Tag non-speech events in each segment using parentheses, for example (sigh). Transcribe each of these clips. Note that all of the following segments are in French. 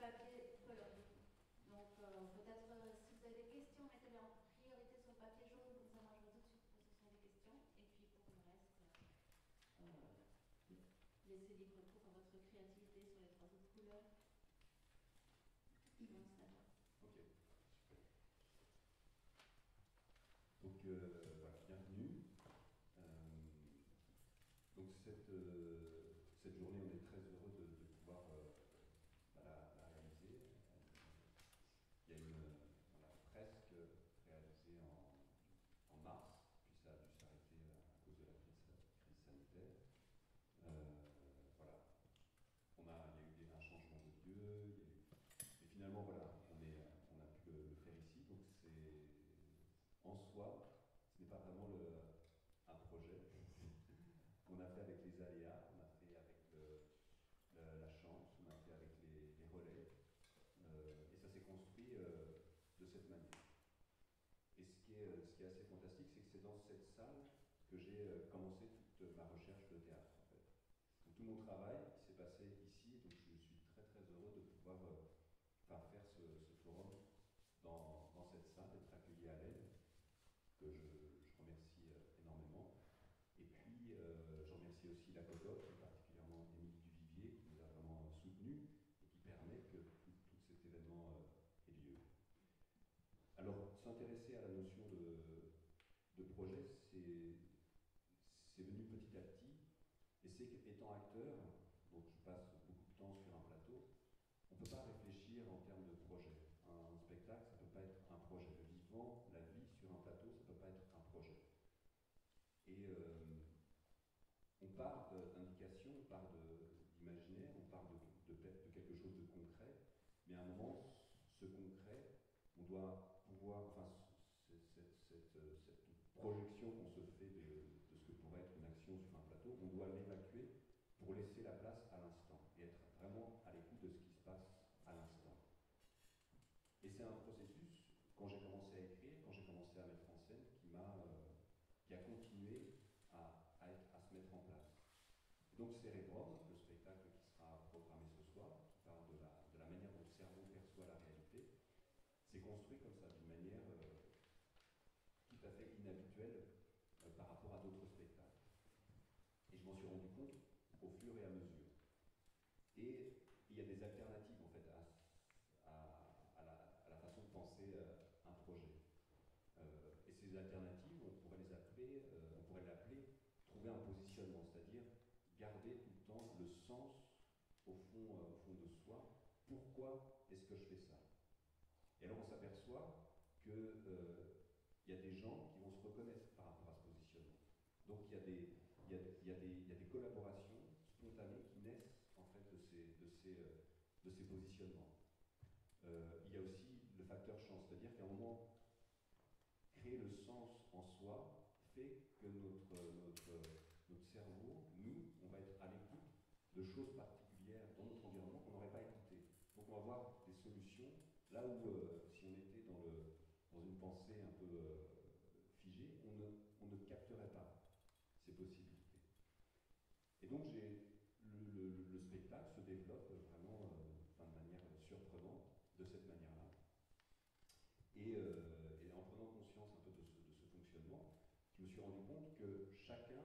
papier. Donc euh, peut-être euh, si vous avez des questions, mettez-les en priorité sur le papier jaune, comme ça moi je sur que ce des questions. Et puis pour le reste, euh, laissez libre cours à votre créativité sur les trois autres couleurs. Donc, ça Donc bienvenue. donc cette que j'ai euh, commencé toute ma recherche de théâtre. Tout mon travail s'est passé ici, donc je suis très très heureux de pouvoir euh, faire ce, forum dans, cette salle, d'être accueilli à l'aide, que je, remercie euh, énormément. Et puis, euh, je remercie aussi la COCOP, acteur, donc je passe beaucoup de temps sur un plateau, on ne peut pas réfléchir en termes de projet. Un, spectacle, ça ne peut pas être un projet. Le vivant, la vie sur un plateau, ça ne peut pas être un projet. Et euh, on part d'indications, on part d'imaginaire, on part de, de, quelque chose de concret, mais à un moment, Euh, si on était dans, une pensée un peu euh, figée, on ne, capterait pas ces possibilités. Et donc, le, le, spectacle se développe vraiment euh, de manière surprenante, de cette manière-là. Et, en prenant conscience un peu de ce fonctionnement, je me suis rendu compte que chacun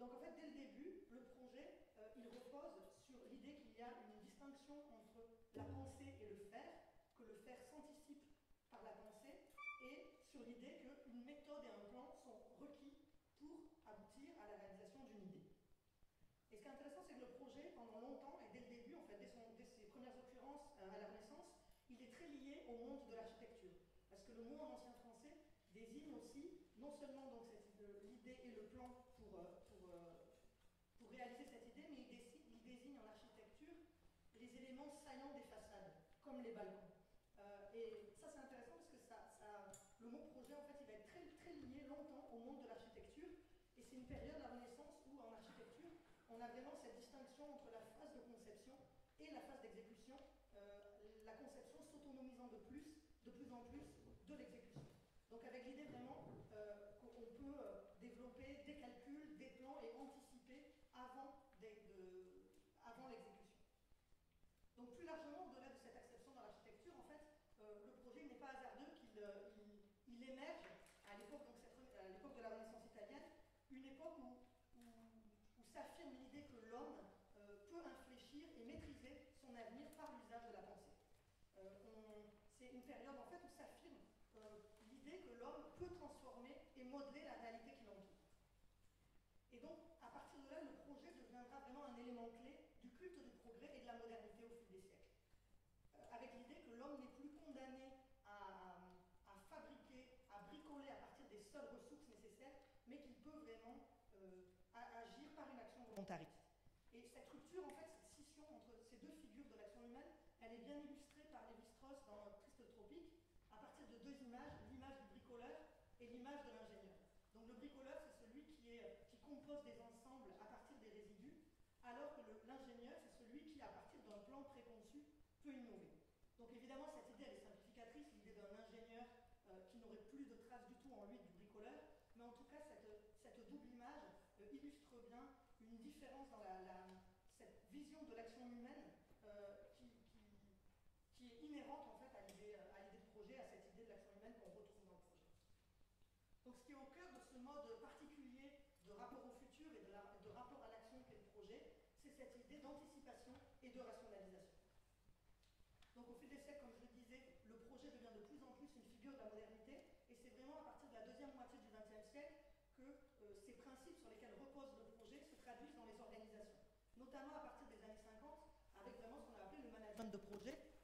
Donc en fait, dès le début, comme les balcons. пильнують.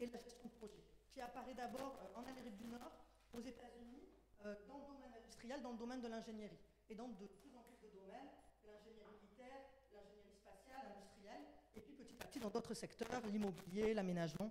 et la gestion de projet, qui apparaît d'abord euh, en Amérique du Nord, aux États-Unis, euh, dans le domaine industriel, dans le domaine de l'ingénierie, et dans de plus en plus de domaines, l'ingénierie militaire, l'ingénierie spatiale, industrielle, et puis petit à petit dans d'autres secteurs, l'immobilier, l'aménagement,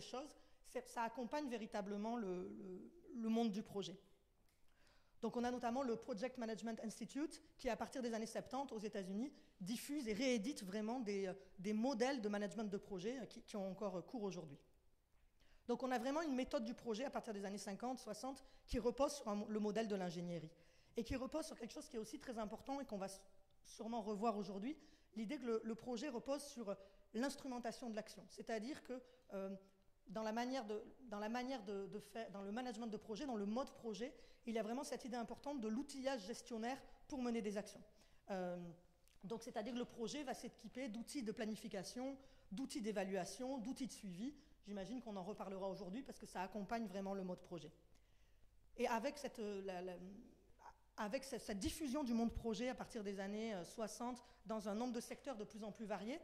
choses, ça accompagne véritablement le, monde du projet. Donc on a notamment le Project Management Institute qui, à partir des années 70 aux États-Unis, diffuse et réédite vraiment des, modèles de management de projet euh, qui, ont encore cours aujourd'hui. Donc on a vraiment une méthode du projet à partir des années 50, 60 qui repose sur le modèle de l'ingénierie et qui repose sur quelque chose qui est aussi très important et qu'on va sûrement revoir aujourd'hui, l'idée que le, projet repose sur l'instrumentation de l'action. C'est-à-dire que euh, dans la manière, de, faire, dans le management de projet, dans le mode projet, il y a vraiment cette idée importante de l'outillage gestionnaire pour mener des actions. Euh, donc, c'est-à-dire que le projet va s'équiper d'outils de planification, d'outils d'évaluation, d'outils de suivi. J'imagine qu'on en reparlera aujourd'hui parce que ça accompagne vraiment le mode projet. Et avec cette, euh, avec cette, diffusion du monde projet à partir des années 60 euh, dans un nombre de secteurs de plus en plus variés,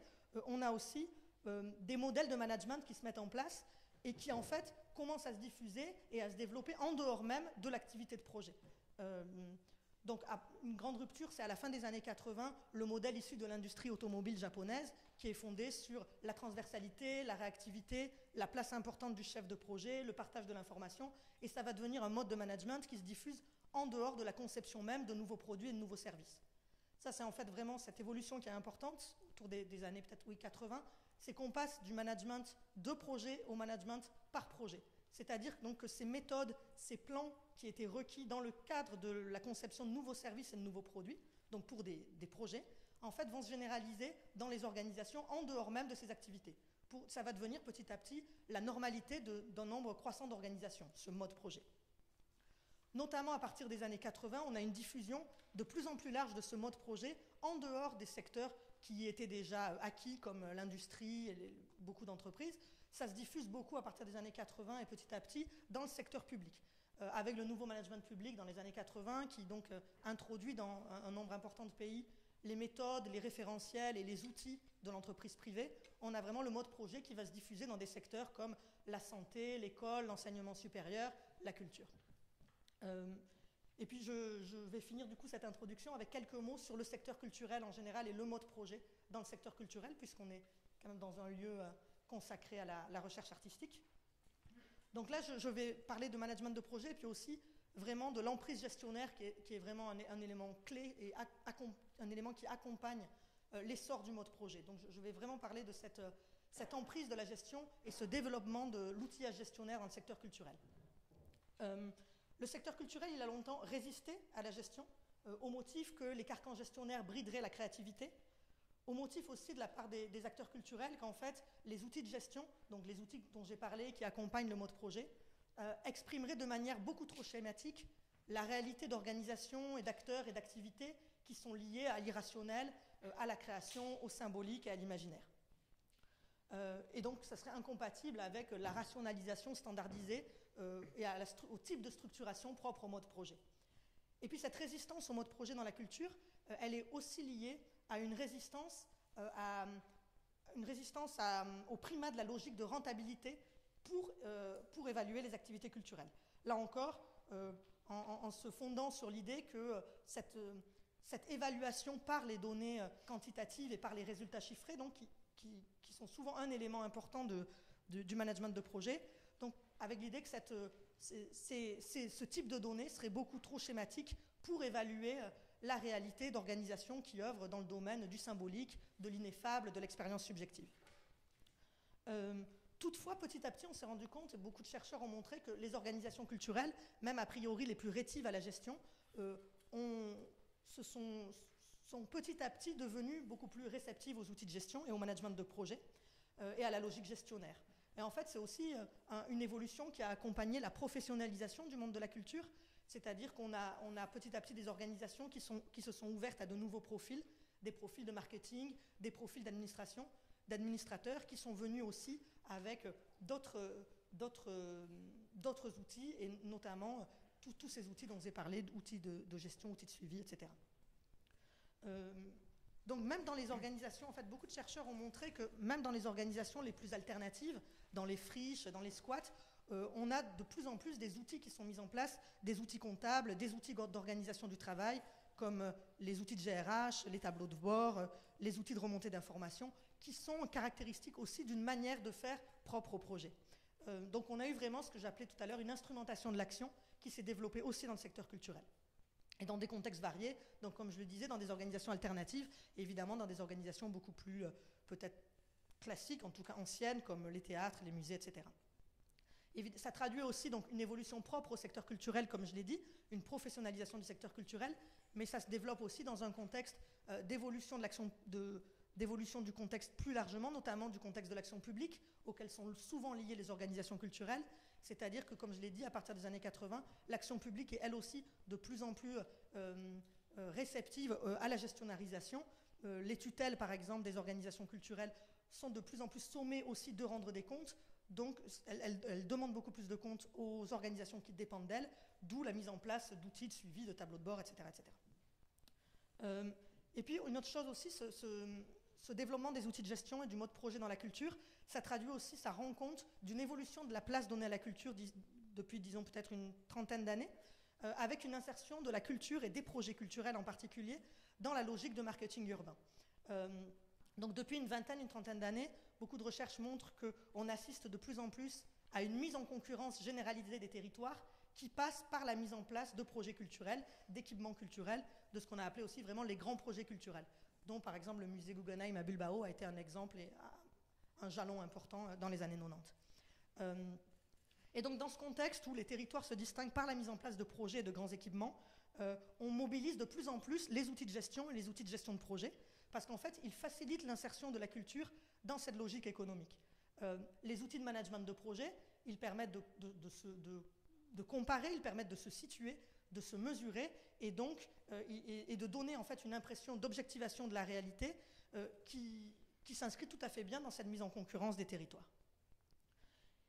on a aussi des modèles de management qui se mettent en place et qui en fait commence à se diffuser et à se développer en dehors même de l'activité de projet. Euh, donc une grande rupture, c'est à la fin des années 80 le modèle issu de l'industrie automobile japonaise qui est fondé sur la transversalité, la réactivité, la place importante du chef de projet, le partage de l'information, et ça va devenir un mode de management qui se diffuse en dehors de la conception même de nouveaux produits et de nouveaux services. Ça, c'est en fait vraiment cette évolution qui est importante autour des, années peut-être oui 80, c'est qu'on passe du management de projet au management par projet. C'est-à-dire que ces méthodes, ces plans qui étaient requis dans le cadre de la conception de nouveaux services et de nouveaux produits, donc pour des, projets, en fait vont se généraliser dans les organisations en dehors même de ces activités. ça va devenir petit à petit la normalité d'un nombre croissant d'organisations, ce mode projet. Notamment à partir des années 80, on a une diffusion de plus en plus large de ce mode projet en dehors des secteurs qui étaient déjà acquis, comme l'industrie et beaucoup d'entreprises. Ça se diffuse beaucoup à partir des années 80 et petit à petit dans le secteur public. Euh, avec le nouveau management public dans les années 80, qui donc euh, introduit dans un, nombre important de pays les méthodes, les référentiels et les outils de l'entreprise privée, on a vraiment le mode projet qui va se diffuser dans des secteurs comme la santé, l'école, l'enseignement supérieur, la culture. Euh, et puis je, vais finir du coup cette introduction avec quelques mots sur le secteur culturel en général et le mode projet dans le secteur culturel, puisqu'on est quand même dans un lieu euh, consacré à la, recherche artistique. Donc là, je, vais parler de management de projet, et puis aussi vraiment de l'emprise gestionnaire, qui est, vraiment un, élément clé et un élément qui accompagne euh, l'essor du mode projet. Donc je, vais vraiment parler de euh, cette, emprise de la gestion et ce développement de l'outillage gestionnaire dans le secteur culturel. Le secteur culturel, il a longtemps résisté à la gestion, euh, au motif que les carcans gestionnaires brideraient la créativité, au motif aussi de la part des, acteurs culturels qu'en fait, les outils de gestion, donc les outils dont j'ai parlé, qui accompagnent le mode projet, euh, exprimeraient de manière beaucoup trop schématique la réalité d'organisation et d'acteurs et d'activités qui sont liées à l'irrationnel, euh, à la création, au symbolique et à l'imaginaire. et donc, ça serait incompatible avec la rationalisation standardisée euh, et au type de structuration propre au mode projet. Et puis cette résistance au mode projet dans la culture, euh, elle est aussi liée à une résistance, euh, à, une résistance au primat de la logique de rentabilité pour, pour évaluer les activités culturelles. Là encore, en, se fondant sur l'idée que cette, cette, évaluation par les données quantitatives et par les résultats chiffrés, donc, qui, qui, sont souvent un élément important de, du management de projet, avec l'idée que euh, ce type de données serait beaucoup trop schématique pour évaluer euh, la réalité d'organisations qui œuvrent dans le domaine du symbolique, de l'ineffable, de l'expérience subjective. Euh, toutefois, petit à petit, on s'est rendu compte, et beaucoup de chercheurs ont montré que les organisations culturelles, même a priori les plus rétives à la gestion, se sont, sont, petit à petit devenues beaucoup plus réceptives aux outils de gestion et au management de projet et à la logique gestionnaire. Et en fait, c'est aussi euh, une évolution qui a accompagné la professionnalisation du monde de la culture, c'est-à-dire qu'on a, petit à petit des organisations qui, se sont ouvertes à de nouveaux profils, des profils de marketing, des profils d'administration, d'administrateurs qui sont venus aussi avec d'autres, d'autres, d'autres outils, et notamment tous ces outils dont j'ai parlé, outils de, gestion, outils de suivi, etc. Donc même dans les organisations, en fait, beaucoup de chercheurs ont montré que même dans les organisations les plus alternatives, dans les friches, dans les squats, euh, on a de plus en plus des outils qui sont mis en place, des outils comptables, des outils d'organisation du travail, comme euh, les outils de GRH, les tableaux de bord, euh, les outils de remontée d'informations, qui sont caractéristiques aussi d'une manière de faire propre au projet. donc on a eu vraiment ce que j'appelais tout à l'heure une instrumentation de l'action qui s'est développée aussi dans le secteur culturel. et dans des contextes variés, donc comme je le disais, dans des organisations alternatives, évidemment dans des organisations beaucoup plus peut-être classiques, en tout cas anciennes, comme les théâtres, les musées, etc. ça traduit aussi donc une évolution propre au secteur culturel, comme je l'ai dit, une professionnalisation du secteur culturel, mais ça se développe aussi dans un contexte euh, d'évolution de l'action d'évolution du contexte plus largement, notamment du contexte de l'action publique, auquel sont souvent liées les organisations culturelles. C'est-à-dire que, comme je l'ai dit, à partir des années 80, l'action publique est elle aussi de plus en plus euh, euh, réceptive à la gestionnarisation. les tutelles, par exemple, des organisations culturelles sont de plus en plus sommées aussi de rendre des comptes. Donc, elles, demandent beaucoup plus de comptes aux organisations qui dépendent d'elles, d'où la mise en place d'outils de suivi, de tableaux de bord, etc. etc. Euh, et puis, une autre chose aussi, ce, développement des outils de gestion et du mode projet dans la culture, ça traduit aussi, ça rend compte d'une évolution de la place donnée à la culture depuis, disons, peut-être une trentaine d'années, euh, avec une insertion de la culture et des projets culturels en particulier dans la logique de marketing urbain. Euh, donc depuis une vingtaine, une trentaine d'années, beaucoup de recherches montrent qu'on assiste de plus en plus à une mise en concurrence généralisée des territoires qui passe par la mise en place de projets culturels, d'équipements culturels, de ce qu'on a appelé aussi vraiment les grands projets culturels, dont par exemple le musée Guggenheim à Bilbao a été un exemple et un jalon important euh, dans les années 90. Euh, et donc dans ce contexte où les territoires se distinguent par la mise en place de projets et de grands équipements, euh, on mobilise de plus en plus les outils de gestion et les outils de gestion de projet, parce qu'en fait, ils facilitent l'insertion de la culture dans cette logique économique. Euh, les outils de management de projet, ils permettent de, comparer, ils permettent de se situer, de se mesurer, et donc euh, de donner en fait une impression d'objectivation de la réalité euh, qui, qui s'inscrit tout à fait bien dans cette mise en concurrence des territoires.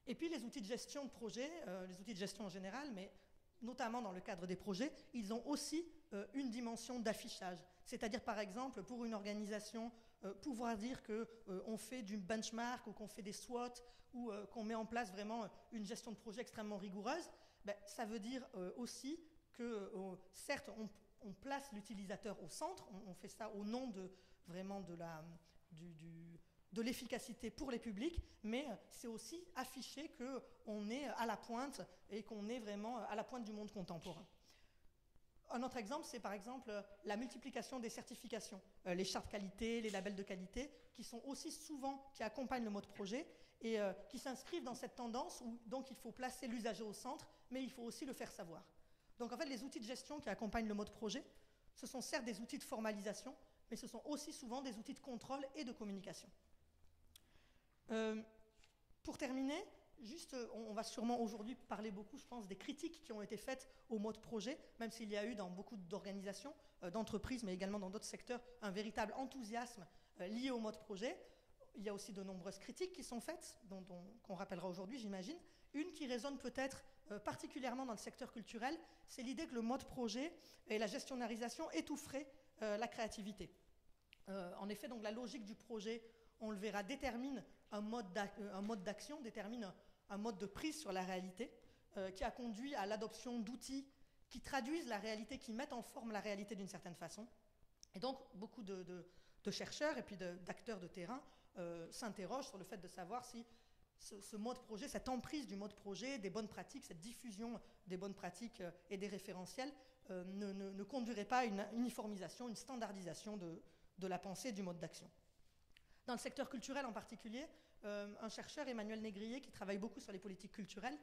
Et puis les outils de gestion de projet, les outils de gestion en général, mais notamment dans le cadre des projets, ils ont aussi une dimension d'affichage. C'est-à-dire, par exemple, pour une organisation, euh, pouvoir dire qu'on euh, fait du benchmark ou qu'on fait des SWOT ou euh, qu'on met en place vraiment une gestion de projet extrêmement rigoureuse, ben, ça veut dire aussi que, certes, on, place l'utilisateur au centre, on, fait ça au nom de de l'efficacité pour les publics, mais c'est aussi afficher qu'on est à la pointe et qu'on est vraiment à la pointe du monde contemporain. Un autre exemple, c'est par exemple la multiplication des certifications, euh, les chartes qualité, les labels de qualité, qui sont aussi souvent, qui accompagnent le mode projet et euh, qui s'inscrivent dans cette tendance où donc il faut placer l'usager au centre, mais il faut aussi le faire savoir. Donc en fait, les outils de gestion qui accompagnent le mode projet, ce sont certes des outils de formalisation, mais ce sont aussi souvent des outils de contrôle et de communication. Euh, pour terminer, Juste, euh, on, va sûrement aujourd'hui parler beaucoup, je pense, des critiques qui ont été faites au mode projet, même s'il y a eu dans beaucoup d'organisations, euh, d'entreprises, mais également dans d'autres secteurs, un véritable enthousiasme euh, lié au mode projet. Il y a aussi de nombreuses critiques qui sont faites, dont, qu'on rappellera aujourd'hui, j'imagine. Une qui résonne peut-être particulièrement dans le secteur culturel, c'est l'idée que le mode projet et la gestionnarisation étoufferaient la créativité. en effet, donc la logique du projet, on le verra, détermine un mode d'action, détermine un mode de prise sur la réalité euh, qui a conduit à l'adoption d'outils qui traduisent la réalité, qui mettent en forme la réalité d'une certaine façon. Et donc, beaucoup de, chercheurs et puis d'acteurs de, terrain euh, s'interrogent sur le fait de savoir si ce, mode projet, cette emprise du mode projet, des bonnes pratiques, cette diffusion des bonnes pratiques euh, et des référentiels ne, conduirait pas à une uniformisation, une standardisation de, de la pensée du mode d'action. Dans le secteur culturel en particulier, euh, un chercheur, Emmanuel Négrier, qui travaille beaucoup sur les politiques culturelles,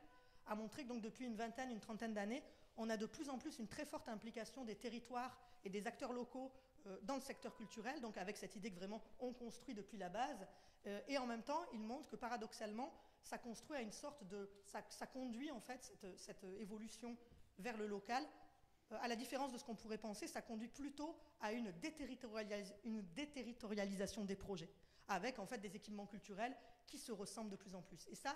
a montré que donc, depuis une vingtaine, une trentaine d'années, on a de plus en plus une très forte implication des territoires et des acteurs locaux euh, dans le secteur culturel, donc avec cette idée que vraiment on construit depuis la base. Euh, et en même temps, il montre que paradoxalement, ça construit à une sorte de. Ça, conduit en fait cette, évolution vers le local. à la différence de ce qu'on pourrait penser, ça conduit plutôt à une déterritorialisation des projets avec en fait des équipements culturels qui se ressemblent de plus en plus. Et ça,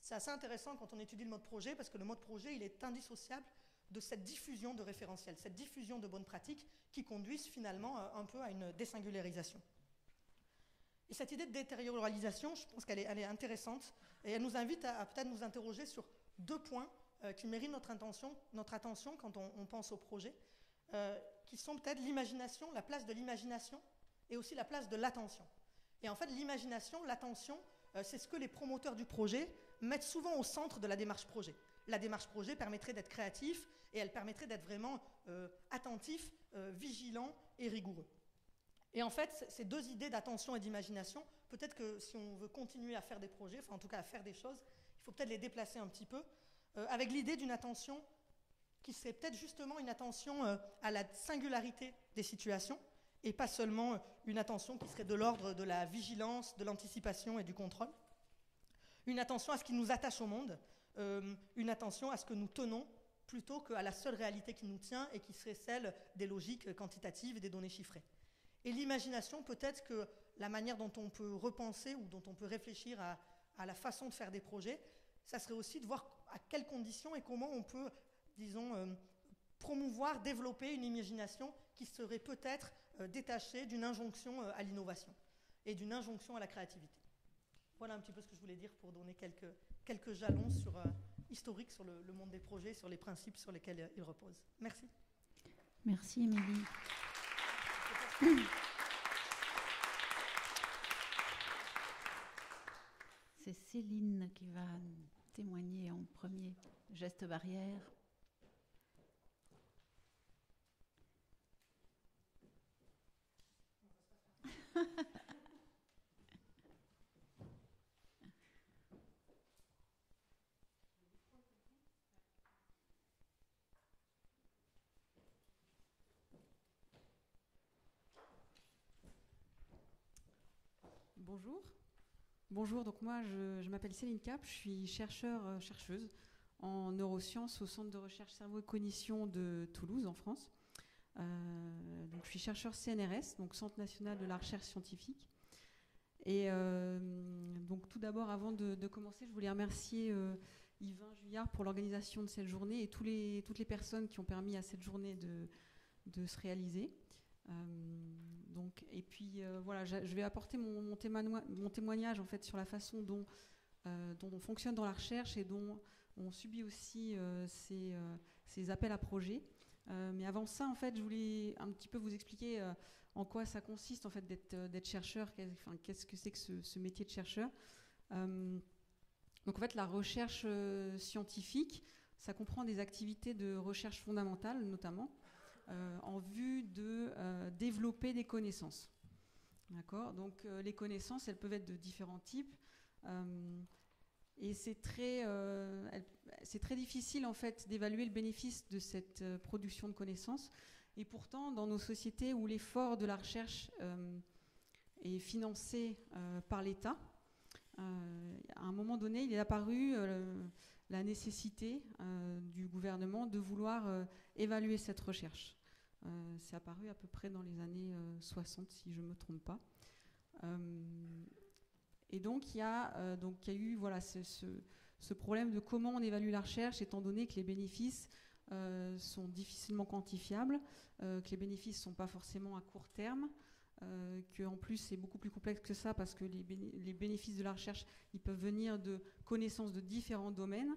c'est assez intéressant quand on étudie le mode projet, parce que le mode projet, il est indissociable de cette diffusion de référentiels, cette diffusion de bonnes pratiques qui conduisent finalement euh, un peu à une désingularisation. Et cette idée de détérioralisation, je pense qu'elle est, intéressante, et elle nous invite à, peut-être nous interroger sur deux points euh, qui méritent notre attention, quand on, pense au projet, euh, qui sont peut-être l'imagination, la place de l'imagination, et aussi la place de l'attention. Et en fait, l'imagination, l'attention, euh, c'est ce que les promoteurs du projet mettent souvent au centre de la démarche projet. la démarche projet permettrait d'être créatif et elle permettrait d'être vraiment euh, attentif, euh, vigilant et rigoureux. Et en fait, ces deux idées d'attention et d'imagination, peut-être que si on veut continuer à faire des projets, enfin en tout cas à faire des choses, il faut peut-être les déplacer un petit peu, avec l'idée d'une attention qui serait peut-être justement une attention à la singularité des situations, et pas seulement une attention qui serait de l'ordre de la vigilance, de l'anticipation et du contrôle. Une attention à ce qui nous attache au monde, euh, une attention à ce que nous tenons plutôt qu'à la seule réalité qui nous tient et qui serait celle des logiques quantitatives et des données chiffrées. Et l'imagination, peut-être que la manière dont on peut repenser ou dont on peut réfléchir à, la façon de faire des projets, ça serait aussi de voir à quelles conditions et comment on peut, disons, euh, promouvoir, développer une imagination qui serait peut-être euh, détachée d'une injonction à l'innovation et d'une injonction à la créativité. Voilà un petit peu ce que je voulais dire pour donner quelques, quelques jalons sur, euh, historiques sur le, monde des projets, sur les principes sur lesquels euh, ils reposent. Merci. Merci, Émilie. C'est Céline qui va témoigner en premier. Geste barrière. Bonjour. Bonjour, donc moi je, m'appelle Céline Cap, je suis chercheur, euh, chercheuse en neurosciences au Centre de recherche cerveau et cognition de Toulouse en France. Euh, je suis chercheur CNRS, donc Centre national de la recherche scientifique. Et euh, donc tout d'abord, avant de, commencer, je voulais remercier Yvain Juillard pour l'organisation de cette journée et tous les, toutes les personnes qui ont permis à cette journée de se réaliser. Donc, et puis euh, voilà, je, vais apporter mon, témoignage en fait sur la façon dont, euh, dont, on fonctionne dans la recherche et dont on subit aussi euh, ces, ces, appels à projets. mais avant ça, en fait, je voulais un petit peu vous expliquer en quoi ça consiste en fait d'être chercheur, qu'est-ce que c'est que ce, ce, métier de chercheur. donc en fait, la recherche scientifique, ça comprend des activités de recherche fondamentale notamment. Euh, en vue de euh, développer des connaissances. D'accord? Donc euh, les connaissances, elles peuvent être de différents types. et c'est très, très difficile en fait d'évaluer le bénéfice de cette production de connaissances. Et pourtant, dans nos sociétés où l'effort de la recherche est financé par l'État, à un moment donné, il est apparu la nécessité du gouvernement de vouloir évaluer cette recherche. Euh, c'est apparu à peu près dans les années 60, euh, si je ne me trompe pas. Euh, et donc, il y, a, donc, y a eu voilà, ce, problème de comment on évalue la recherche, étant donné que les bénéfices sont difficilement quantifiables, que les bénéfices ne sont pas forcément à court terme, euh, qu'en plus c'est beaucoup plus complexe que ça parce que les, bénéfices de la recherche, ils peuvent venir de connaissances de différents domaines.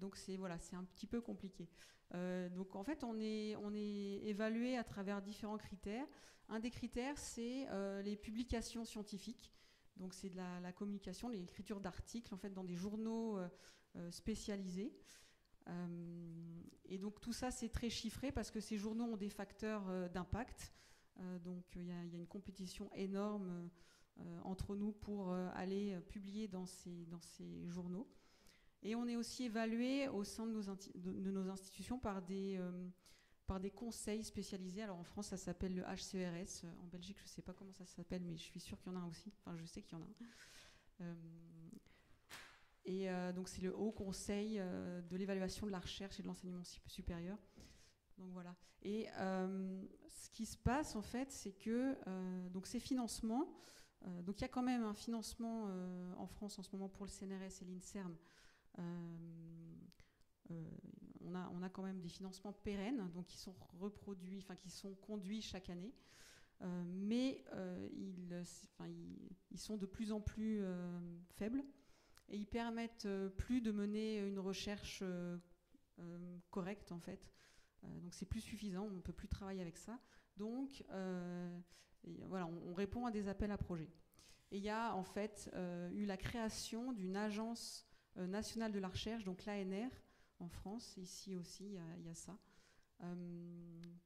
donc c'est voilà, c'est un petit peu compliqué. Euh, donc en fait, on est, on est évalué à travers différents critères. Un des critères, c'est euh, les publications scientifiques. Donc c'est de la, communication, l'écriture d'articles en fait dans des journaux euh, spécialisés. et donc tout ça, c'est très chiffré parce que ces journaux ont des facteurs d'impact. Donc il y, a une compétition énorme entre nous pour aller publier dans ces, dans ces journaux. Et on est aussi évalué au sein de nos, de, nos institutions par des, euh, par des conseils spécialisés. Alors en France, ça s'appelle le HCRS. En Belgique, je ne sais pas comment ça s'appelle, mais je suis sûre qu'il y en a un aussi. Enfin, je sais qu'il y en a un. Euh, et euh, donc c'est le Haut Conseil de l'évaluation de la recherche et de l'enseignement supérieur. Donc voilà. Et ce qui se passe en fait, c'est que donc ces financements, donc il y a quand même un financement en France en ce moment pour le CNRS et l'INSERM euh, euh, on, a, on a quand même des financements pérennes, donc qui sont reproduits, enfin qui sont conduits chaque année. Euh, mais ils, ils, sont de plus en plus faibles et ils permettent plus de mener une recherche correcte en fait. Donc c'est plus suffisant, on ne peut plus travailler avec ça. Donc voilà, on, répond à des appels à projets. Et il y a en fait eu la création d'une agence national de la recherche, donc l'ANR en France, ici aussi il y, a ça,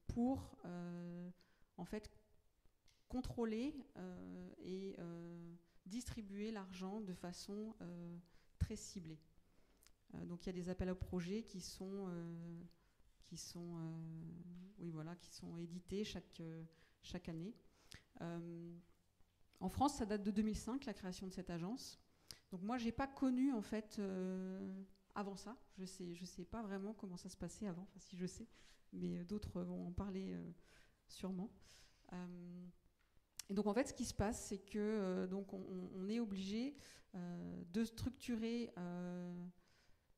pour en fait contrôler et distribuer l'argent de façon très ciblée. donc il y a des appels à projets qui sont qui sont, oui, voilà, qui sont édités chaque, chaque année. En France, ça date de 2005, la création de cette agence. Donc moi, je n'ai pas connu, en fait, euh, avant ça. Je ne sais, je sais pas vraiment comment ça se passait avant, si je sais, mais euh, d'autres vont en parler euh, sûrement. et donc en fait, ce qui se passe, c'est que donc on, est obligé de structurer.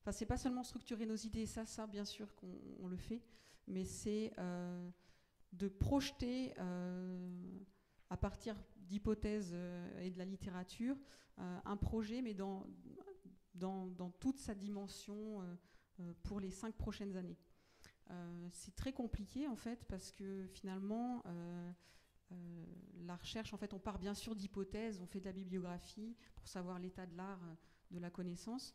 Enfin, c'est pas seulement structurer nos idées, ça, ça, bien sûr qu'on le fait, mais c'est de projeter à partir d'hypothèses euh, et de la littérature, euh, un projet, mais dans, dans, dans toute sa dimension euh, pour les cinq prochaines années. c'est très compliqué en fait parce que finalement la recherche, en fait, on part bien sûr d'hypothèses, on fait de la bibliographie pour savoir l'état de l'art, de la connaissance,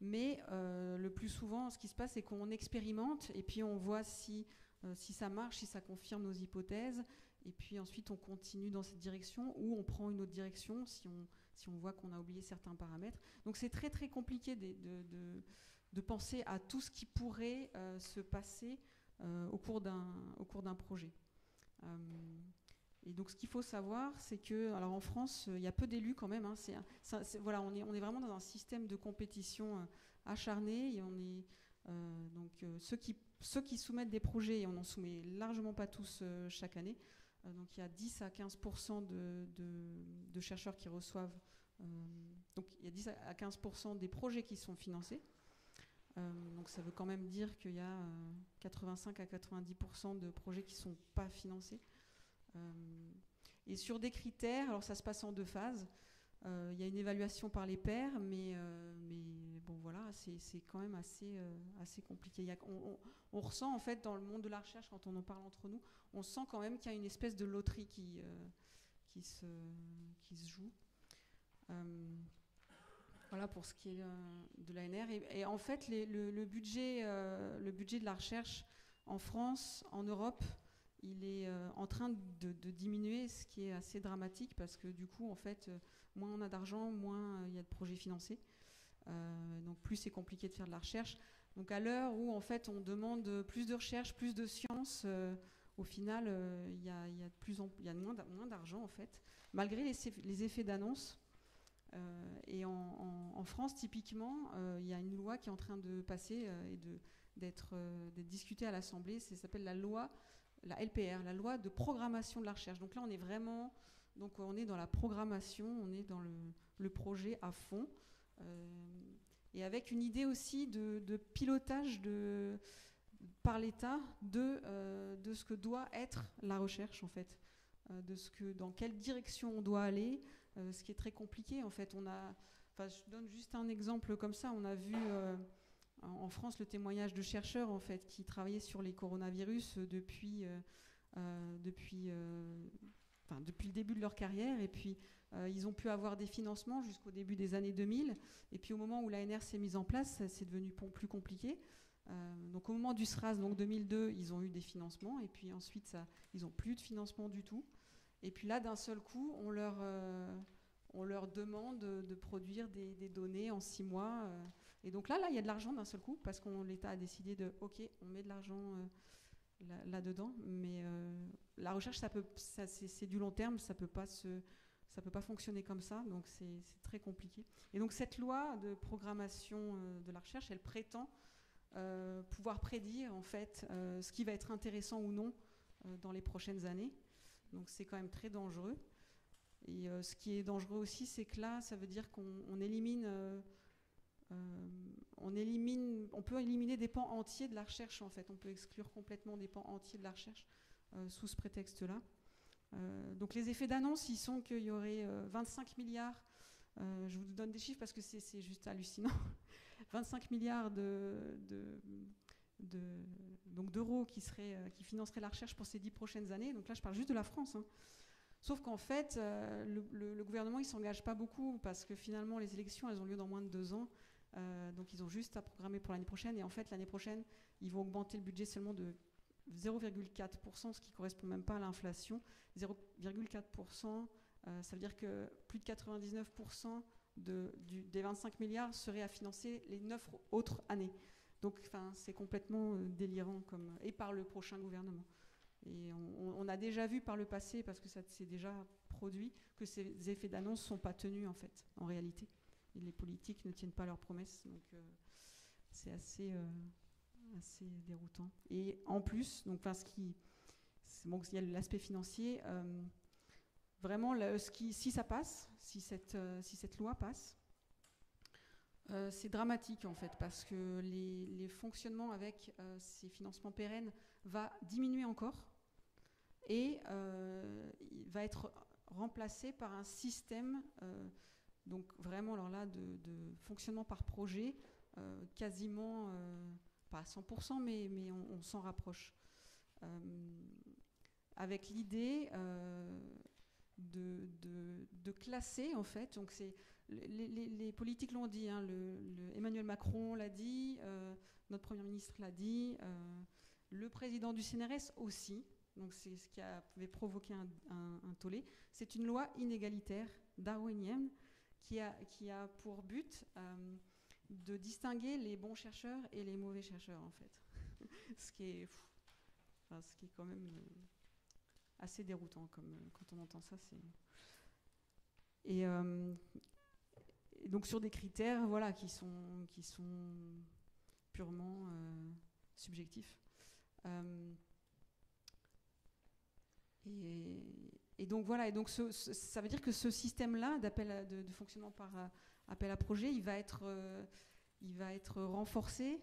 mais le plus souvent, ce qui se passe, c'est qu'on expérimente et puis on voit si, si ça marche, si ça confirme nos hypothèses, et puis ensuite on continue dans cette direction ou on prend une autre direction si on, si on voit qu'on a oublié certains paramètres. Donc c'est très très compliqué de, de, penser à tout ce qui pourrait euh, se passer euh, au cours d'un projet. Euh, et donc ce qu'il faut savoir, c'est que, alors en France, il y a peu d'élus quand même. Hein, voilà, on est, vraiment dans un système de compétition acharné et on est donc ceux qui soumettent des projets, et on n'en soumet largement pas tous chaque année, euh, donc il y a 10 à 15 de, chercheurs qui reçoivent. Euh, donc il y a 10 à 15 des projets qui sont financés. Euh, donc ça veut quand même dire qu'il y a 85 à 90% de projets qui ne sont pas financés. Et sur des critères, alors ça se passe en deux phases. Il y a une évaluation par les pairs, mais, mais bon voilà, c'est quand même assez, compliqué. On, ressent en fait dans le monde de la recherche, quand on en parle entre nous, on sent quand même qu'il y a une espèce de loterie qui, euh, se, joue. Euh, voilà pour ce qui est euh, de l'ANR. Et, et, en fait, le, budget, le budget de la recherche en France, en Europe, il est en train de, diminuer, ce qui est assez dramatique parce que du coup, en fait, moins on a d'argent, moins il y a de projets financés. donc plus c'est compliqué de faire de la recherche. Donc à l'heure où en fait on demande plus de recherche, plus de sciences, au final, euh, il y, a, de en, moins d'argent en fait, malgré les, effets d'annonce. Euh, et en, France, typiquement, euh, il y a une loi qui est en train de passer et d'être discutée à l'Assemblée. Ça s'appelle la loi, la LPR, la loi de programmation de la recherche. Donc là, on est vraiment, donc on est dans la programmation, on est dans le, projet à fond, et avec une idée aussi de, pilotage de par l'État de, euh, de ce que doit être la recherche en fait, euh, de ce que dans quelle direction on doit aller, euh, ce qui est très compliqué en fait. On a, je donne juste un exemple comme ça. On a vu en France le témoignage de chercheurs en fait qui travaillaient sur les coronavirus depuis depuis enfin, depuis le début de leur carrière et puis ils ont pu avoir des financements jusqu'au début des années 2000 et puis au moment où l'ANR s'est mise en place, c'est devenu plus compliqué. Euh, donc au moment du SRAS, donc 2002, ils ont eu des financements et puis ensuite ça, ils n'ont plus de financement du tout. Et puis là, d'un seul coup, on leur, euh, on leur demande de, produire des, données en six mois. Euh. et donc là, là, il y a de l'argent d'un seul coup parce que l'État a décidé de, ok, on met de l'argent là-dedans, mais la recherche, ça peut, c'est du long terme, ça peut pas se ça peut pas fonctionner comme ça, donc c'est très compliqué. Et donc cette loi de programmation de la recherche, elle prétend euh, pouvoir prédire en fait euh, ce qui va être intéressant ou non euh, dans les prochaines années. Donc c'est quand même très dangereux. Et ce qui est dangereux aussi, c'est que là, ça veut dire qu'on élimine, on élimine, on peut éliminer des pans entiers de la recherche en fait. On peut exclure complètement des pans entiers de la recherche sous ce prétexte-là. donc les effets d'annonce, ils sont qu'il y aurait 25 milliards. je vous donne des chiffres parce que c'est juste hallucinant. (laughs) 25 milliards de, d'euros qui, euh, qui financeraient la recherche pour ces dix prochaines années. Donc là, je parle juste de la France. Hein. Sauf qu'en fait, euh, le, gouvernement, il s'engage pas beaucoup parce que finalement, les élections, elles ont lieu dans moins de deux ans. Euh, donc ils ont juste à programmer pour l'année prochaine. Et en fait, l'année prochaine, ils vont augmenter le budget seulement de 0,4%, ce qui correspond même pas à l'inflation. 0,4%, euh, ça veut dire que plus de 99% de, du, des 25 milliards seraient à financer les 9 autres années. Donc c'est complètement euh, délirant, comme, et par le prochain gouvernement. Et on, on, a déjà vu par le passé, parce que ça s'est déjà produit, que ces effets d'annonce ne sont pas tenus en fait, en réalité. Les politiques ne tiennent pas leurs promesses. Donc euh, c'est assez, euh, assez déroutant. Et en plus, donc, ce qui, bon, il y a l'aspect financier. Euh, vraiment, si ça passe, si cette, euh, loi passe, euh, c'est dramatique en fait, parce que les, fonctionnements avec euh, ces financements pérennes va diminuer encore et il va être remplacé par un système, donc vraiment alors là, de, fonctionnement par projet, quasiment, pas à 100%, mais, on, s'en rapproche. avec l'idée de, classer en fait. Donc c'est les, politiques l'ont dit, hein, Emmanuel Macron l'a dit, euh, notre premier ministre l'a dit, euh, le président du CNRS aussi. Donc c'est ce qui avait provoqué un, un, un tollé. C'est une loi inégalitaire darwinienne qui a, pour but euh, de distinguer les bons chercheurs et les mauvais chercheurs en fait. (laughs) ce qui est, ce qui est quand même assez déroutant comme quand on entend ça. Et, euh, donc sur des critères, voilà, qui sont qui sont purement euh, subjectifs. Euh, et, et, donc voilà, et donc ça veut dire que ce système-là d'appel de, fonctionnement par appel à projet, il va être il va être renforcé.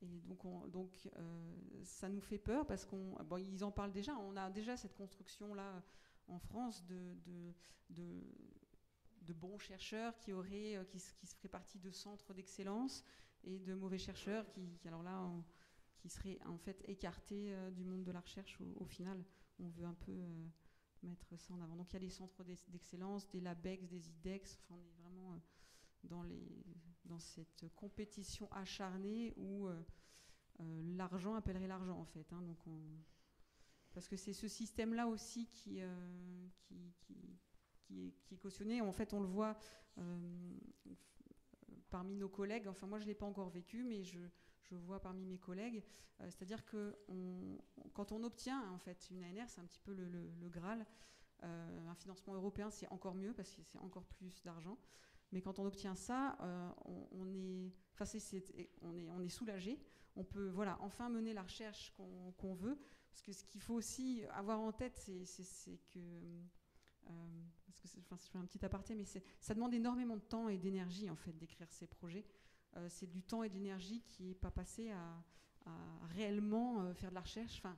Et donc, on, donc euh, ça nous fait peur parce qu'on, bon, en parlent déjà. On a déjà cette construction là en France de, de, bons chercheurs qui auraient, euh, qui, qui partie de centres d'excellence et de mauvais chercheurs qui, alors là, qui seraient en fait écartés euh, du monde de la recherche. Au, final, on veut un peu euh, mettre ça en avant. Donc, il y a des centres d'excellence, des LABEX, des IDEX. Enfin, on est vraiment euh, dans les dans cette compétition acharnée où euh, l'argent appellerait l'argent en fait. Hein, donc on, parce que c'est ce système-là aussi qui, qui, qui, qui, est, qui, est, cautionné. En fait, on le voit parmi nos collègues. Enfin, moi, je ne l'ai pas encore vécu, mais je, je vois parmi mes collègues. C'est-à-dire que quand on obtient en fait une ANR, c'est un petit peu le, Graal. un financement européen, c'est encore mieux parce que c'est encore plus d'argent. Mais quand on obtient ça, euh, on, est, enfin on, est, soulagé. On peut voilà, enfin mener la recherche qu'on, veut. Parce que ce qu'il faut aussi avoir en tête, c'est. Euh, que enfin, je fais un petit aparté, mais ça demande énormément de temps et d'énergie en fait d'écrire ces projets. Euh, c'est du temps et de l'énergie qui n'est pas passé à, réellement euh, faire de la recherche. Enfin,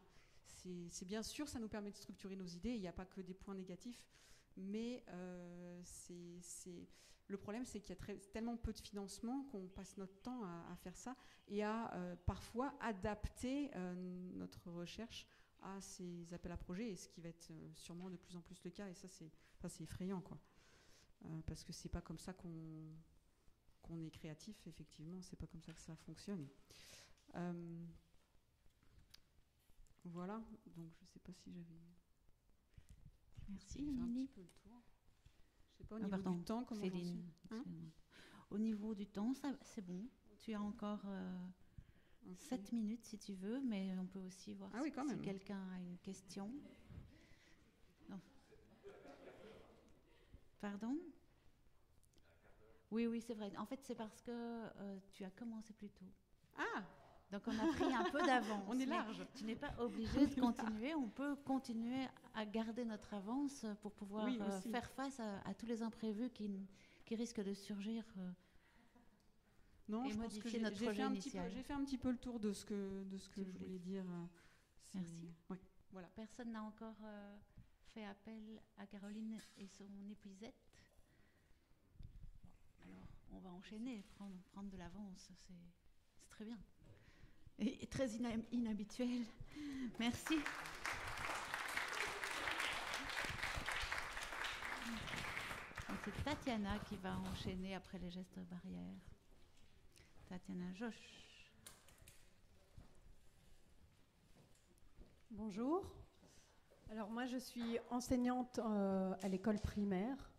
c'est, bien sûr, ça nous permet de structurer nos idées. Il n'y a pas que des points négatifs, mais euh, c'est, le problème, c'est qu'il y a tellement peu de financement qu'on passe notre temps à, à, faire ça et à parfois adapter notre recherche à ces appels à projets, et ce qui va être sûrement de plus en plus le cas. Et ça, c'est, effrayant, quoi. Parce que c'est pas comme ça qu'on, qu'on est créatif. Effectivement, c'est pas comme ça que ça fonctionne. Euh, voilà. Donc, je sais pas si j'avais. Merci, Nini. Pas, au niveau ah, pardon, du temps, comment Céline, hein Au niveau du temps, c'est bon. Tu as encore euh, okay. 7 minutes si tu veux, mais on peut aussi voir ah oui, si, si quelqu'un a une question. Non. Pardon? Oui, oui, c'est vrai. En fait, c'est parce que euh, tu as commencé plus tôt. Ah donc on a pris un peu d'avance. (laughs) on est large. Tu n'es pas obligé de (laughs) continuer. On peut continuer à garder notre avance pour pouvoir oui, euh, faire face à, à, tous les imprévus qui, qui risquent de surgir. Euh, non, je pense que j'ai fait, un petit peu, fait un petit peu le tour de ce que, de ce que je voulais dire. euh, Merci. Oui, voilà. Personne n'a encore fait appel à Caroline et son épuisette. Alors, on va enchaîner, prendre, prendre de l'avance. C'est très bien et très inhabituel. Merci. c'est Tatiana qui va enchaîner après les gestes barrières. Tatiana Josh. Bonjour. Alors moi je suis enseignante euh, à l'école primaire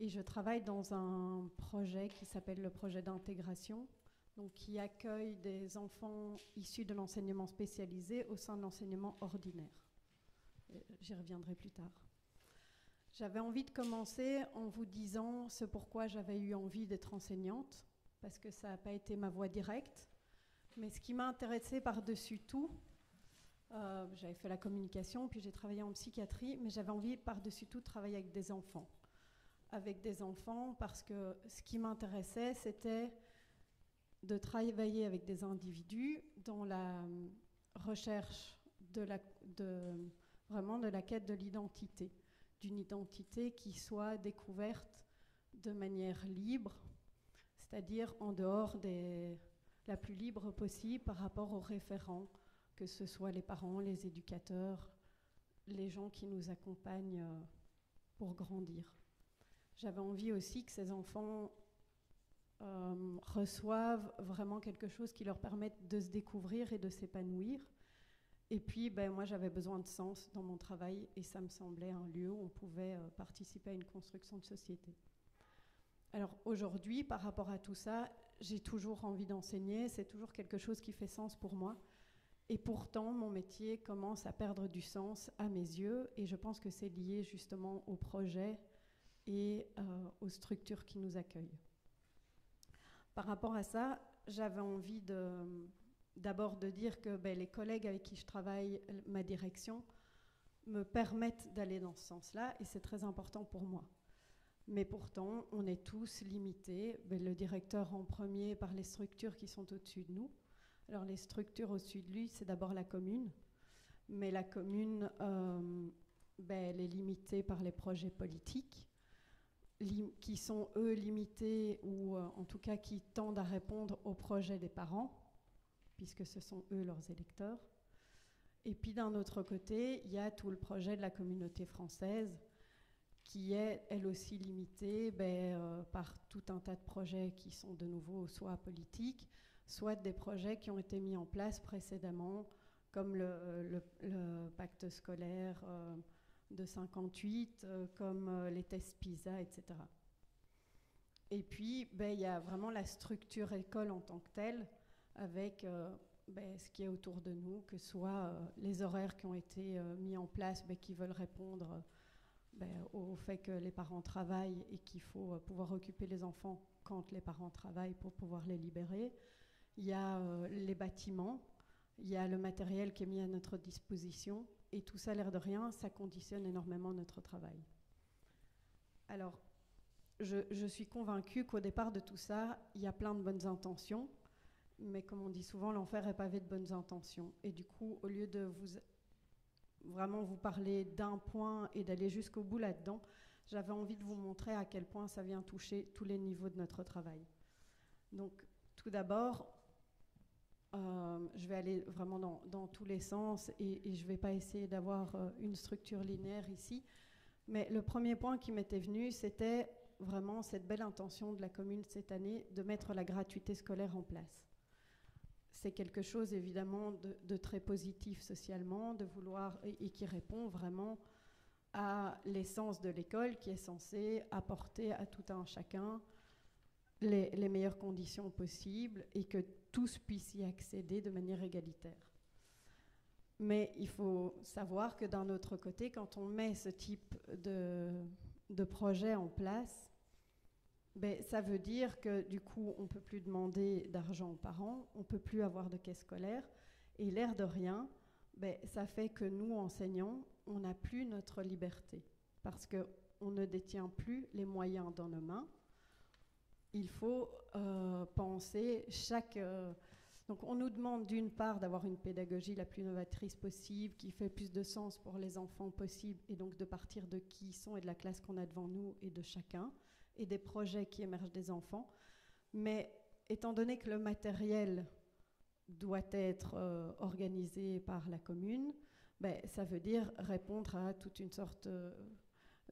et je travaille dans un projet qui s'appelle le projet d'intégration, donc qui accueille des enfants issus de l'enseignement spécialisé au sein de l'enseignement ordinaire. Euh, j'y reviendrai plus tard. J'avais envie de commencer en vous disant ce pourquoi j'avais eu envie d'être enseignante, parce que ça n'a pas été ma voie directe. Mais ce qui m'a intéressée par-dessus tout, euh, j'avais fait la communication, puis j'ai travaillé en psychiatrie, mais j'avais envie par-dessus tout de travailler avec des enfants. Avec des enfants, parce que ce qui m'intéressait, c'était de travailler avec des individus dans la recherche de la, de, vraiment de la quête de l'identité, d'une identité qui soit découverte de manière libre, c'est-à-dire en dehors des, la plus libre possible par rapport aux référents, que ce soit les parents, les éducateurs, les gens qui nous accompagnent euh, pour grandir. J'avais envie aussi que ces enfants euh, reçoivent vraiment quelque chose qui leur permette de se découvrir et de s'épanouir. Et puis, ben, moi, j'avais besoin de sens dans mon travail et ça me semblait un lieu où on pouvait euh, participer à une construction de société. Alors aujourd'hui, par rapport à tout ça, j'ai toujours envie d'enseigner, c'est toujours quelque chose qui fait sens pour moi. Et pourtant, mon métier commence à perdre du sens à mes yeux, et je pense que c'est lié justement au projet et euh, aux structures qui nous accueillent. Par rapport à ça, j'avais envie d'abord de, dire que ben, les collègues avec qui je travaille, ma direction, me permettent d'aller dans ce sens-là, et c'est très important pour moi. Mais pourtant, on est tous limités, ben, le directeur en premier par les structures qui sont au-dessus de nous, alors les structures au-dessus de lui, c'est d'abord la commune, mais la commune, euh, ben, elle est limitée par les projets politiques, qui sont eux limités ou euh, en tout cas qui tendent à répondre aux projets des parents, puisque ce sont eux leurs électeurs. Et puis d'un autre côté, il y a tout le projet de la communauté française qui est elle aussi limitée ben, euh, par tout un tas de projets qui sont de nouveau soit politiques, soit des projets qui ont été mis en place précédemment, comme le, pacte scolaire euh, de 58, euh, comme euh, les tests PISA, etc. Et puis, ben, il y a vraiment la structure école en tant que telle, avec ben, ce qui est autour de nous, que ce soit les horaires qui ont été mis en place, ben, qui veulent répondre au fait que les parents travaillent et qu'il faut pouvoir occuper les enfants quand les parents travaillent pour pouvoir les libérer. Il y a euh, les bâtiments, il y a le matériel qui est mis à notre disposition, et tout ça, l'air de rien, ça conditionne énormément notre travail. Alors, je, suis convaincue qu'au départ de tout ça, il y a plein de bonnes intentions, mais comme on dit souvent, l'enfer est pavé de bonnes intentions. Et du coup, au lieu de vous vraiment vous parler d'un point et d'aller jusqu'au bout là-dedans, j'avais envie de vous montrer à quel point ça vient toucher tous les niveaux de notre travail. Donc, tout d'abord, euh, je vais aller vraiment dans, tous les sens et, je ne vais pas essayer d'avoir euh, une structure linéaire ici. Mais le premier point qui m'était venu, c'était vraiment cette belle intention de la commune cette année de mettre la gratuité scolaire en place. C'est quelque chose évidemment de, très positif socialement, de vouloir et, qui répond vraiment à l'essence de l'école qui est censée apporter à tout un chacun les, meilleures conditions possibles et que tous puissent y accéder de manière égalitaire. Mais il faut savoir que d'un autre côté, quand on met ce type de, de projet en place, ben, ça veut dire que du coup, on ne peut plus demander d'argent aux parents, on ne peut plus avoir de caisse scolaire, et l'air de rien, ben, ça fait que nous, enseignants, on n'a plus notre liberté, parce qu'on ne détient plus les moyens dans nos mains, il faut euh, penser chaque... Euh, donc on nous demande d'une part d'avoir une pédagogie la plus novatrice possible, qui fait plus de sens pour les enfants possible, et donc de partir de qui ils sont et de la classe qu'on a devant nous et de chacun, et des projets qui émergent des enfants. Mais étant donné que le matériel doit être euh, organisé par la commune, ben, ça veut dire répondre à toute une sorte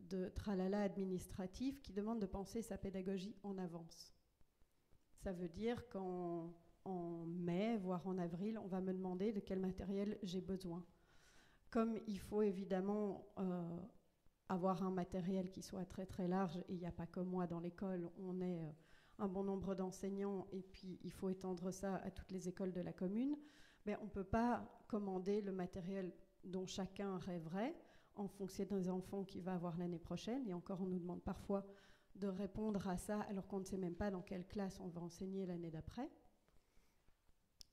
de tralala administratif qui demande de penser sa pédagogie en avance. Ça veut dire qu'en en mai, voire en avril, on va me demander de quel matériel j'ai besoin. Comme il faut évidemment euh, avoir un matériel qui soit très très large, et il n'y a pas que moi dans l'école, on est euh, un bon nombre d'enseignants, et puis il faut étendre ça à toutes les écoles de la commune, mais on ne peut pas commander le matériel dont chacun rêverait en fonction des enfants qu'il va avoir l'année prochaine, et encore on nous demande parfois de répondre à ça alors qu'on ne sait même pas dans quelle classe on va enseigner l'année d'après.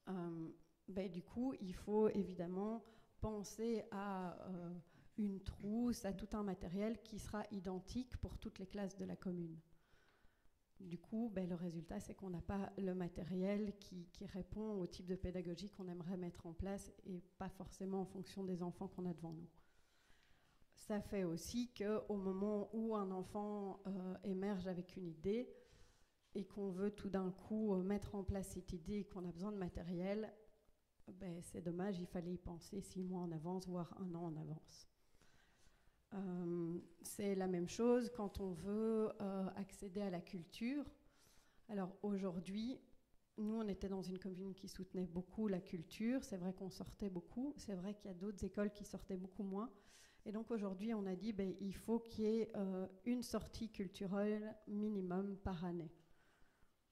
Euh, ben, du coup, il faut évidemment penser à euh, une trousse, à tout un matériel qui sera identique pour toutes les classes de la commune. Du coup, ben, le résultat, c'est qu'on n'a pas le matériel qui, qui, répond au type de pédagogie qu'on aimerait mettre en place et pas forcément en fonction des enfants qu'on a devant nous. Ça fait aussi qu'au moment où un enfant euh, émerge avec une idée, et qu'on veut tout d'un coup euh, mettre en place cette idée et qu'on a besoin de matériel, ben, c'est dommage, il fallait y penser six mois en avance, voire un an en avance. Euh, c'est la même chose quand on veut accéder à la culture. Alors aujourd'hui, nous, on était dans une commune qui soutenait beaucoup la culture. C'est vrai qu'on sortait beaucoup. C'est vrai qu'il y a d'autres écoles qui sortaient beaucoup moins. Et donc aujourd'hui, on a dit ben, il faut qu'il y ait une sortie culturelle minimum par année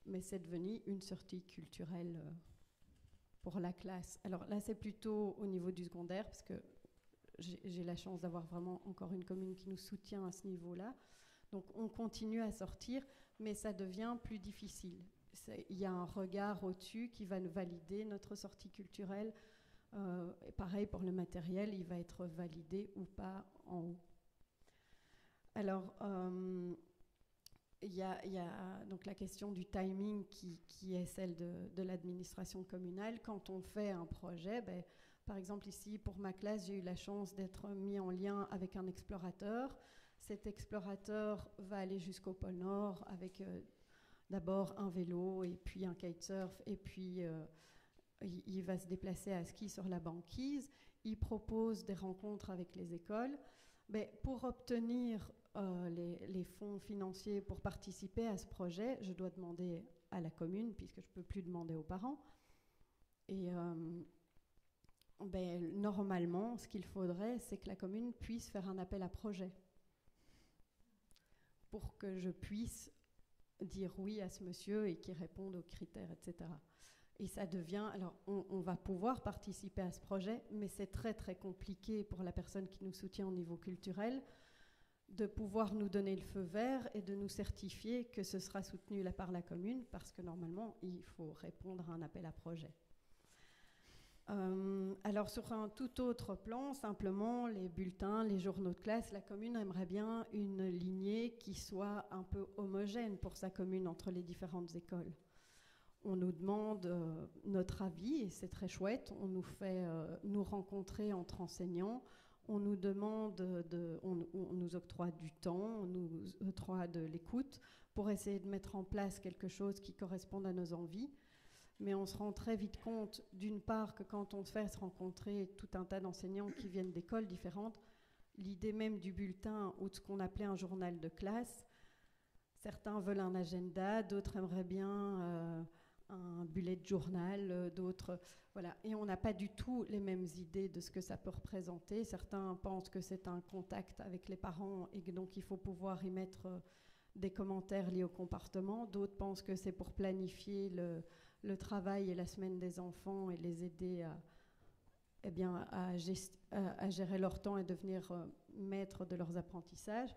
mais c'est devenu une sortie culturelle euh, pour la classe. Alors là, c'est plutôt au niveau du secondaire, parce que j'ai la chance d'avoir vraiment encore une commune qui nous soutient à ce niveau-là. Donc on continue à sortir, mais ça devient plus difficile. Il y a un regard au-dessus qui va nous valider notre sortie culturelle. Euh, et pareil pour le matériel, il va être validé ou pas en haut. Alors, euh, il y, a, donc la question du timing qui, est celle de, l'administration communale. Quand on fait un projet, ben, par exemple ici pour ma classe, j'ai eu la chance d'être mis en lien avec un explorateur. Cet explorateur va aller jusqu'au pôle Nord avec euh, d'abord un vélo et puis un kitesurf et puis il, va se déplacer à ski sur la banquise. Il propose des rencontres avec les écoles. Mais pour obtenir euh, les, fonds financiers pour participer à ce projet, je dois demander à la commune, puisque je ne peux plus demander aux parents. Et euh, ben, normalement, ce qu'il faudrait, c'est que la commune puisse faire un appel à projet pour que je puisse dire oui à ce monsieur et qu'il réponde aux critères, etc. Et ça devient, alors on, va pouvoir participer à ce projet, mais c'est très très compliqué pour la personne qui nous soutient au niveau culturel de pouvoir nous donner le feu vert et de nous certifier que ce sera soutenu là par la commune, parce que normalement, il faut répondre à un appel à projet. Euh, alors sur un tout autre plan, simplement les bulletins, les journaux de classe, la commune aimerait bien une lignée qui soit un peu homogène pour sa commune entre les différentes écoles. On nous demande euh, notre avis et c'est très chouette. On nous fait euh, nous rencontrer entre enseignants on nous demande, de, on, nous octroie du temps, on nous octroie de l'écoute pour essayer de mettre en place quelque chose qui corresponde à nos envies. Mais on se rend très vite compte, d'une part, que quand on se fait se rencontrer tout un tas d'enseignants qui viennent d'écoles différentes, l'idée même du bulletin ou de ce qu'on appelait un journal de classe, certains veulent un agenda, d'autres aimeraient bien euh, un bullet journal, euh, d'autres. Voilà. Et on n'a pas du tout les mêmes idées de ce que ça peut représenter. Certains pensent que c'est un contact avec les parents et que donc il faut pouvoir y mettre euh, des commentaires liés au comportement. D'autres pensent que c'est pour planifier le, travail et la semaine des enfants et les aider à, eh bien, à, gérer leur temps et devenir euh, maîtres de leurs apprentissages.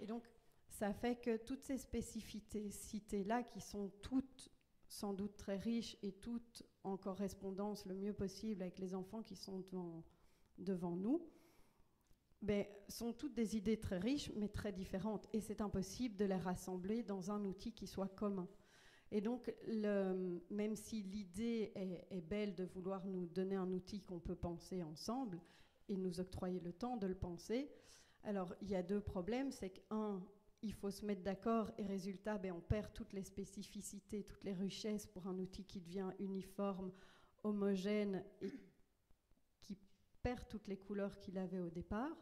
Et donc, ça fait que toutes ces spécificités-là, qui sont toutes sans doute très riches et toutes en correspondance le mieux possible avec les enfants qui sont devant, nous, ben, sont toutes des idées très riches mais très différentes. Et c'est impossible de les rassembler dans un outil qui soit commun. Et donc, même si l'idée est, est, belle de vouloir nous donner un outil qu'on peut penser ensemble et nous octroyer le temps de le penser, alors il y a deux problèmes. C'est qu'un, il faut se mettre d'accord et résultat, ben, on perd toutes les spécificités, toutes les richesses pour un outil qui devient uniforme, homogène et qui perd toutes les couleurs qu'il avait au départ.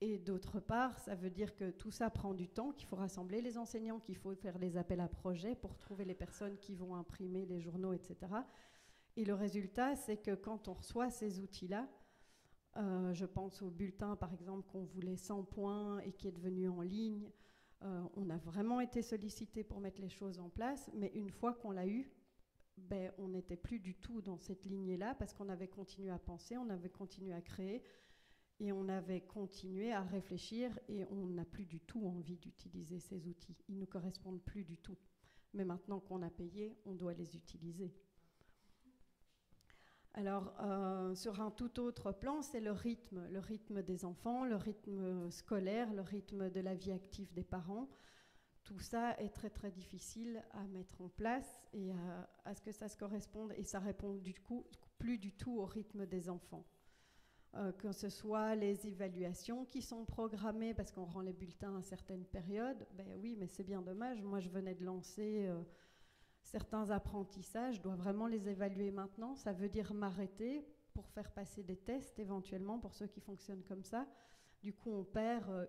Et d'autre part, ça veut dire que tout ça prend du temps, qu'il faut rassembler les enseignants, qu'il faut faire les appels à projets pour trouver les personnes qui vont imprimer les journaux, etc. Et le résultat, c'est que quand on reçoit ces outils-là, euh, je pense au bulletin, par exemple, qu'on voulait 100 points et qui est devenu en ligne. Euh, on a vraiment été sollicité pour mettre les choses en place, mais une fois qu'on l'a eu, ben, on n'était plus du tout dans cette lignée-là parce qu'on avait continué à penser, on avait continué à créer et on avait continué à réfléchir et on n'a plus du tout envie d'utiliser ces outils. Ils ne nous correspondent plus du tout. Mais maintenant qu'on a payé, on doit les utiliser. Alors, euh, sur un tout autre plan, c'est le rythme, le rythme des enfants, le rythme scolaire, le rythme de la vie active des parents. Tout ça est très très difficile à mettre en place et à, ce que ça se corresponde et ça répond du coup plus du tout au rythme des enfants. Euh, que ce soit les évaluations qui sont programmées parce qu'on rend les bulletins à certaines périodes, ben oui, mais c'est bien dommage. Moi, je venais de lancer euh, certains apprentissages, je dois vraiment les évaluer maintenant. Ça veut dire m'arrêter pour faire passer des tests éventuellement pour ceux qui fonctionnent comme ça. Du coup, on perd euh,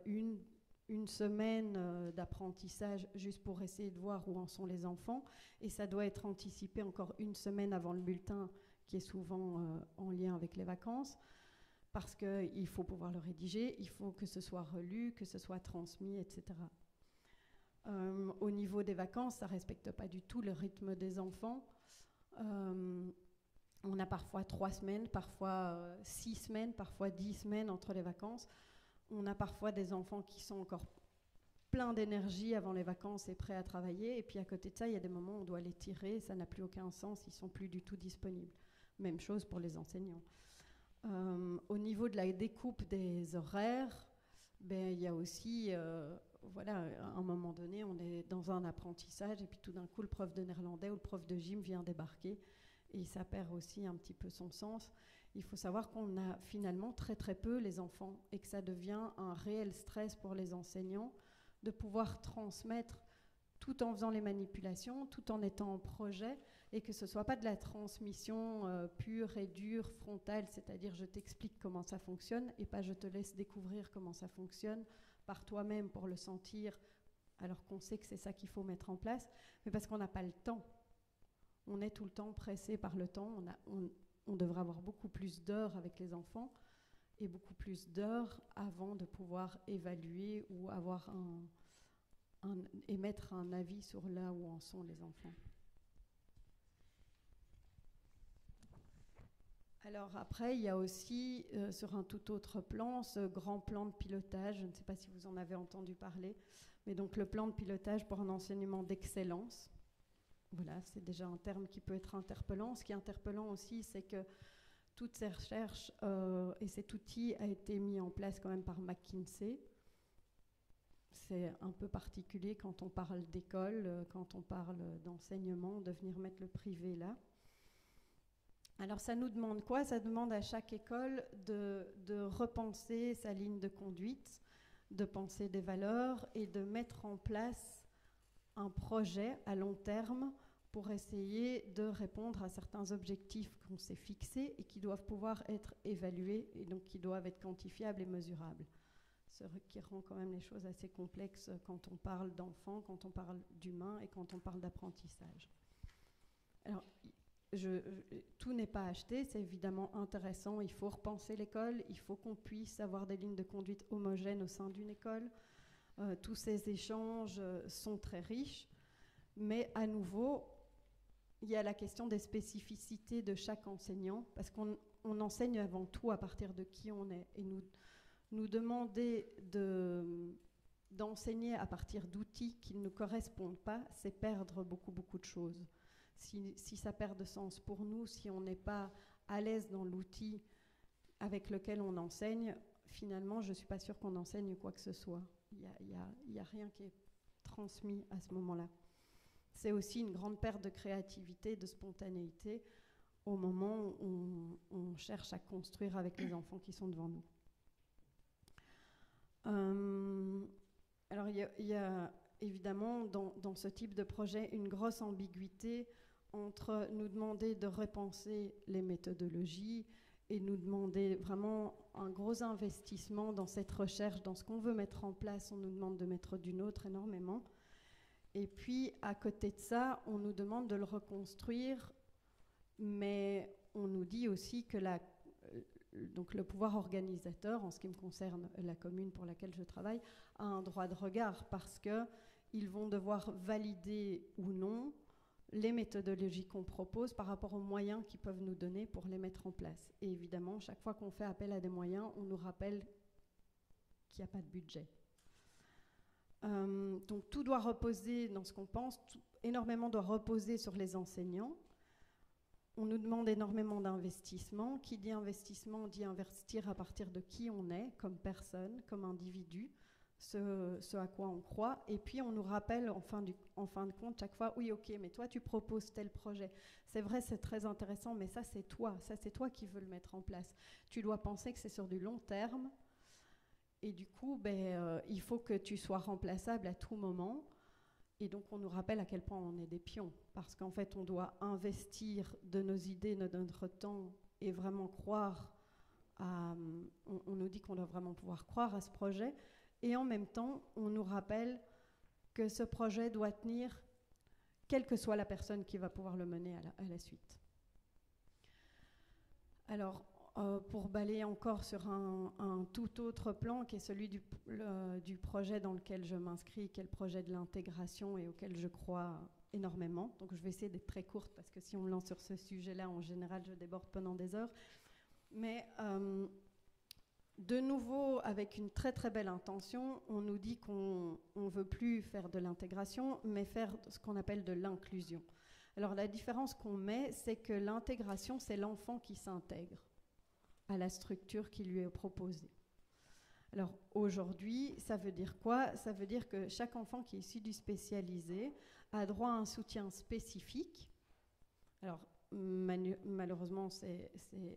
une, semaine euh, d'apprentissage juste pour essayer de voir où en sont les enfants. Et ça doit être anticipé encore une semaine avant le bulletin, qui est souvent euh, en lien avec les vacances. Parce qu'il faut pouvoir le rédiger, il faut que ce soit relu, que ce soit transmis, etc. Euh, au niveau des vacances, ça ne respecte pas du tout le rythme des enfants. Euh, on a parfois trois semaines, parfois euh, six semaines, parfois dix semaines entre les vacances. On a parfois des enfants qui sont encore pleins d'énergie avant les vacances et prêts à travailler. Et puis à côté de ça, il y a des moments où on doit les tirer, ça n'a plus aucun sens, ils sont plus du tout disponibles. Même chose pour les enseignants. au niveau de la découpe des horaires, ben, il y a aussi voilà, à un moment donné, on est dans un apprentissage et puis tout d'un coup, le prof de néerlandais ou le prof de gym vient débarquer et ça perd aussi un petit peu son sens. Il faut savoir qu'on a finalement très très peu les enfants et que ça devient un réel stress pour les enseignants de pouvoir transmettre tout en faisant les manipulations, tout en étant en projet, et que ce soit pas de la transmission euh, pure et dure, frontale, c'est-à-dire je t'explique comment ça fonctionne, et pas je te laisse découvrir comment ça fonctionne par toi-même pour le sentir, alors qu'on sait que c'est ça qu'il faut mettre en place, mais parce qu'on n'a pas le temps. On est tout le temps pressé par le temps. On, a, on, devrait avoir beaucoup plus d'heures avec les enfants et beaucoup plus d'heures avant de pouvoir évaluer ou avoir un, émettre un avis sur là où en sont les enfants. Alors après, il y a aussi, euh, sur un tout autre plan, ce grand plan de pilotage. Je ne sais pas si vous en avez entendu parler, mais donc le plan de pilotage pour un enseignement d'excellence. Voilà, c'est déjà un terme qui peut être interpellant. Ce qui est interpellant aussi, c'est que toutes ces recherches euh, et cet outil a été mis en place quand même par McKinsey. C'est un peu particulier quand on parle d'école, euh, quand on parle d'enseignement, de venir mettre le privé là. Alors ça nous demande quoi? Ça demande à chaque école de, repenser sa ligne de conduite, de penser des valeurs et de mettre en place un projet à long terme pour essayer de répondre à certains objectifs qu'on s'est fixés et qui doivent pouvoir être évalués et donc qui doivent être quantifiables et mesurables. Ce qui rend quand même les choses assez complexes quand on parle d'enfants, quand on parle d'humains et quand on parle d'apprentissage. Alors, tout n'est pas acheté, c'est évidemment intéressant, il faut repenser l'école, il faut qu'on puisse avoir des lignes de conduite homogènes au sein d'une école. Euh, tous ces échanges euh, sont très riches, mais à nouveau, il y a la question des spécificités de chaque enseignant, parce qu'on enseigne avant tout à partir de qui on est. Et nous, demander d'enseigner à partir d'outils qui ne correspondent pas, c'est perdre beaucoup, beaucoup de choses si, ça perd de sens pour nous, si on n'est pas à l'aise dans l'outil avec lequel on enseigne, finalement, je ne suis pas sûre qu'on enseigne quoi que ce soit. Il n'y a, rien qui est transmis à ce moment-là. C'est aussi une grande perte de créativité, de spontanéité au moment où on, cherche à construire avec les enfants qui sont devant nous. Euh, alors, il y, a évidemment dans, dans, ce type de projet une grosse ambiguïté entre nous demander de repenser les méthodologies et nous demander vraiment un gros investissement dans cette recherche, dans ce qu'on veut mettre en place. On nous demande de mettre du nôtre énormément. Et puis, à côté de ça, on nous demande de le reconstruire, mais on nous dit aussi que euh, donc le pouvoir organisateur, en ce qui me concerne la commune pour laquelle je travaille, a un droit de regard parce qu'ils vont devoir valider ou non les méthodologies qu'on propose par rapport aux moyens qu'ils peuvent nous donner pour les mettre en place. Et évidemment, chaque fois qu'on fait appel à des moyens, on nous rappelle qu'il n'y a pas de budget. Euh, donc tout doit reposer dans ce qu'on pense, énormément doit reposer sur les enseignants. On nous demande énormément d'investissement. Qui dit investissement dit investir à partir de qui on est, comme personne, comme individu ce, à quoi on croit. Et puis on nous rappelle en fin, de compte chaque fois, oui ok, mais toi tu proposes tel projet. C'est vrai, c'est très intéressant, mais ça c'est toi, ça c'est toi qui veux le mettre en place. Tu dois penser que c'est sur du long terme. Et du coup, ben, euh, il faut que tu sois remplaçable à tout moment. Et donc, on nous rappelle à quel point on est des pions. Parce qu'en fait, on doit investir de nos idées, de notre temps, et vraiment croire à. on nous dit qu'on doit vraiment pouvoir croire à ce projet. Et en même temps, on nous rappelle que ce projet doit tenir, quelle que soit la personne qui va pouvoir le mener à la, suite. Alors, euh, pour balayer encore sur un, tout autre plan, qui est celui du, projet dans lequel je m'inscris, qui est le projet de l'intégration et auquel je crois énormément. Donc, je vais essayer d'être très courte parce que si on me lance sur ce sujet-là, en général, je déborde pendant des heures. Mais euh, de nouveau, avec une très très belle intention, on nous dit qu'on ne veut plus faire de l'intégration, mais faire ce qu'on appelle de l'inclusion. Alors la différence qu'on met, c'est que l'intégration, c'est l'enfant qui s'intègre à la structure qui lui est proposée. Alors aujourd'hui, ça veut dire quoi? Ça veut dire que chaque enfant qui est issu du spécialisé a droit à un soutien spécifique. Alors malheureusement, c'est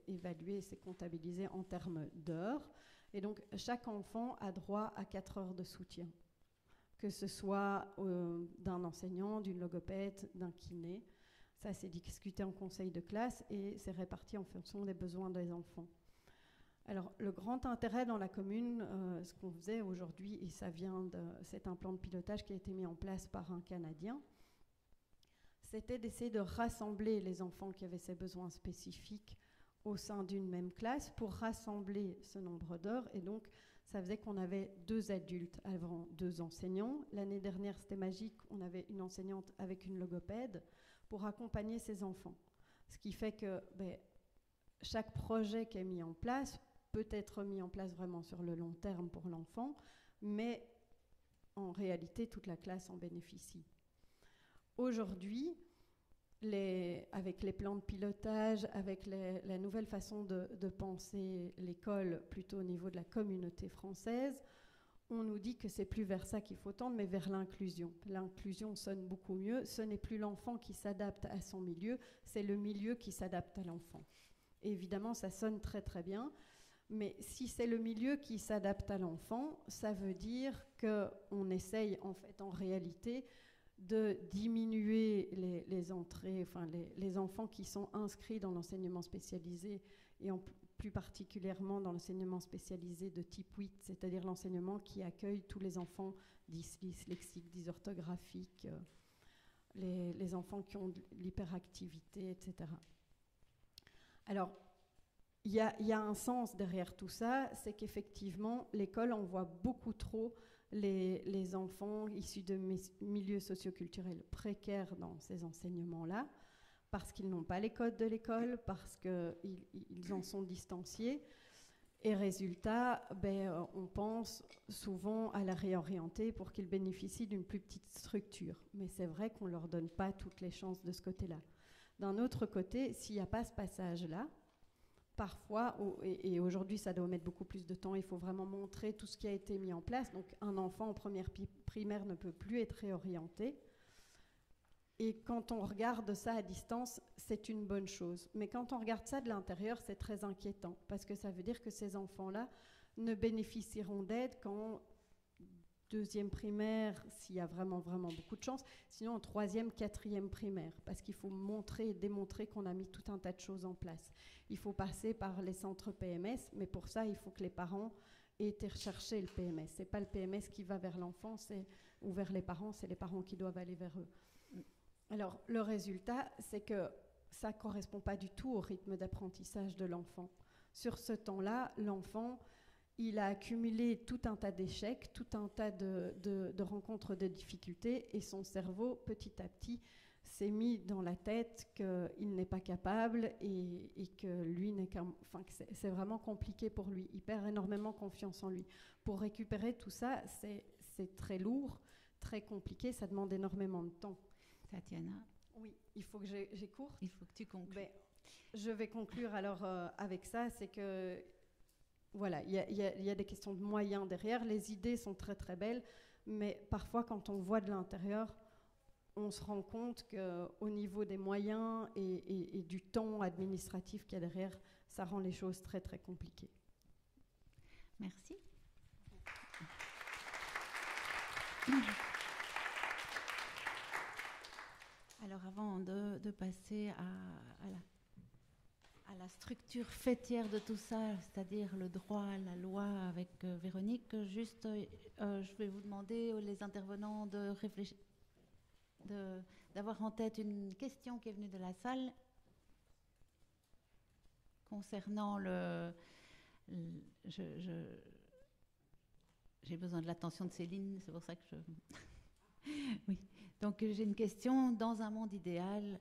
évalué, c'est comptabilisé en termes d'heures. Et donc, chaque enfant a droit à 4 heures de soutien, que ce soit euh, d'un enseignant, d'une logopède, d'un kiné. Ça, c'est discuté en conseil de classe et c'est réparti en fonction des besoins des enfants. Alors, le grand intérêt dans la commune, euh, ce qu'on faisait aujourd'hui, et ça vient de, c'est un plan de pilotage qui a été mis en place par un Canadien, c'était d'essayer de rassembler les enfants qui avaient ces besoins spécifiques au sein d'une même classe pour rassembler ce nombre d'heures. Et donc, ça faisait qu'on avait deux adultes avant deux enseignants. L'année dernière, c'était magique, on avait une enseignante avec une logopède pour accompagner ces enfants. Ce qui fait que ben, chaque projet qui est mis en place peut être mis en place vraiment sur le long terme pour l'enfant, mais en réalité, toute la classe en bénéficie. Aujourd'hui, avec les plans de pilotage, avec la nouvelle façon de, penser l'école plutôt au niveau de la communauté française, on nous dit que c'est plus vers ça qu'il faut tendre, mais vers l'inclusion. L'inclusion sonne beaucoup mieux. Ce n'est plus l'enfant qui s'adapte à son milieu, c'est le milieu qui s'adapte à l'enfant. Évidemment, ça sonne très très bien, mais si c'est le milieu qui s'adapte à l'enfant, ça veut dire qu'on essaye en fait, en réalité, de diminuer les, entrées, enfin les, enfants qui sont inscrits dans l'enseignement spécialisé et en plus particulièrement dans l'enseignement spécialisé de type 8, c'est-à-dire l'enseignement qui accueille tous les enfants dyslexiques, dysorthographiques, euh, les, enfants qui ont l'hyperactivité, etc. Alors, il y, y, a un sens derrière tout ça, c'est qu'effectivement, l'école envoie beaucoup trop les, enfants issus de milieux socioculturels précaires dans ces enseignements-là, parce qu'ils n'ont pas les codes de l'école, parce qu'ils ils en sont distanciés. Et résultat, ben, euh, on pense souvent à la réorienter pour qu'ils bénéficient d'une plus petite structure. Mais c'est vrai qu'on ne leur donne pas toutes les chances de ce côté-là. D'un autre côté, s'il n'y a pas ce passage-là, parfois, et, aujourd'hui ça doit mettre beaucoup plus de temps, il faut vraiment montrer tout ce qui a été mis en place. Donc un enfant en première primaire ne peut plus être réorienté. Et quand on regarde ça à distance, c'est une bonne chose. Mais quand on regarde ça de l'intérieur, c'est très inquiétant, parce que ça veut dire que ces enfants-là ne bénéficieront d'aide qu'en deuxième primaire s'il y a vraiment, vraiment beaucoup de chance, sinon en troisième, quatrième primaire, parce qu'il faut montrer et démontrer qu'on a mis tout un tas de choses en place. Il faut passer par les centres PMS, mais pour ça, il faut que les parents aient été rechercher le PMS. Ce n'est pas le PMS qui va vers l'enfant ou vers les parents, c'est les parents qui doivent aller vers eux. Alors, le résultat, c'est que ça ne correspond pas du tout au rythme d'apprentissage de l'enfant. Sur ce temps-là, l'enfant, il a accumulé tout un tas d'échecs, tout un tas de, rencontres de difficultés, et son cerveau, petit à petit, s'est mis dans la tête qu'il n'est pas capable et, que lui n'est qu'un. Enfin, c'est vraiment compliqué pour lui. Il perd énormément confiance en lui. Pour récupérer tout ça, c'est très lourd, très compliqué, ça demande énormément de temps. Tatiana Oui, il faut que j'écoute. Il faut que tu conclues. Ben, je vais conclure alors euh, avec ça, c'est que voilà, il y, a des questions de moyens derrière. Les idées sont très très belles, mais parfois quand on voit de l'intérieur, on se rend compte qu'au niveau des moyens et, du temps administratif qu'il y a derrière, ça rend les choses très très compliquées. Merci. Alors avant de, passer à, à la structure fêtière de tout ça, c'est-à-dire le droit, la loi avec euh, Véronique, juste, euh, je vais vous demander les intervenants de réfléchir, d'avoir en tête une question qui est venue de la salle concernant le. j'ai besoin de l'attention de Céline, c'est pour ça que je. (laughs) oui. Donc j'ai une question. Dans un monde idéal,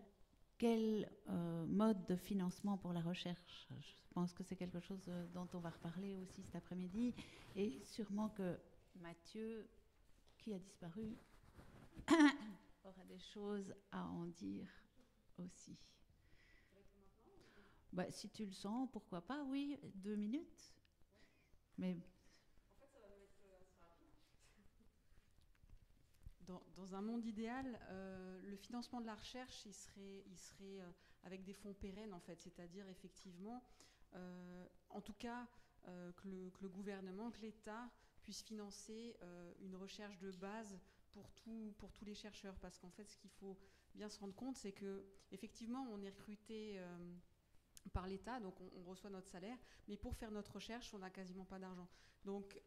quel euh, mode de financement pour la recherche? Je pense que c'est quelque chose euh, dont on va reparler aussi cet après-midi. Et sûrement que Mathieu, qui a disparu, (coughs) aura des choses à en dire aussi. Bah, si tu le sens, pourquoi pas, oui, deux minutes. Mais dans, un monde idéal, euh, le financement de la recherche, il serait, il serait euh, avec des fonds pérennes, en fait. C'est-à-dire, effectivement, euh, en tout cas, que le, gouvernement, que l'État puisse financer une recherche de base pour, tout, pour tous les chercheurs. Parce qu'en fait, ce qu'il faut bien se rendre compte, c'est que effectivement, on est recruté par l'État, donc on, reçoit notre salaire, mais pour faire notre recherche, on n'a quasiment pas d'argent. Donc,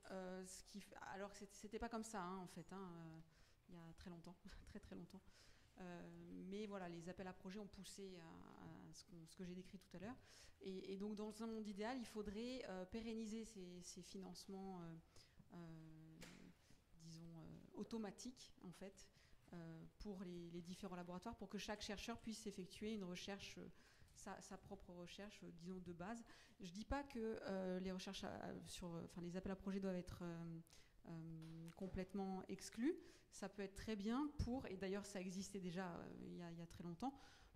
alors que c'était pas comme ça, hein, en fait. Hein, il y a très longtemps, (laughs) très très longtemps. Euh, mais voilà, les appels à projets ont poussé à, ce, que j'ai décrit tout à l'heure. Et, donc, dans un monde idéal, il faudrait euh, pérenniser ces, financements, euh, disons, automatiques, en fait, pour les, différents laboratoires, pour que chaque chercheur puisse effectuer une recherche, sa, propre recherche, disons, de base. Je ne dis pas que les recherches sur, enfin, les appels à projets doivent être complètement exclus ça peut être très bien pour, et d'ailleurs ça existait déjà euh, il, y a, très longtemps,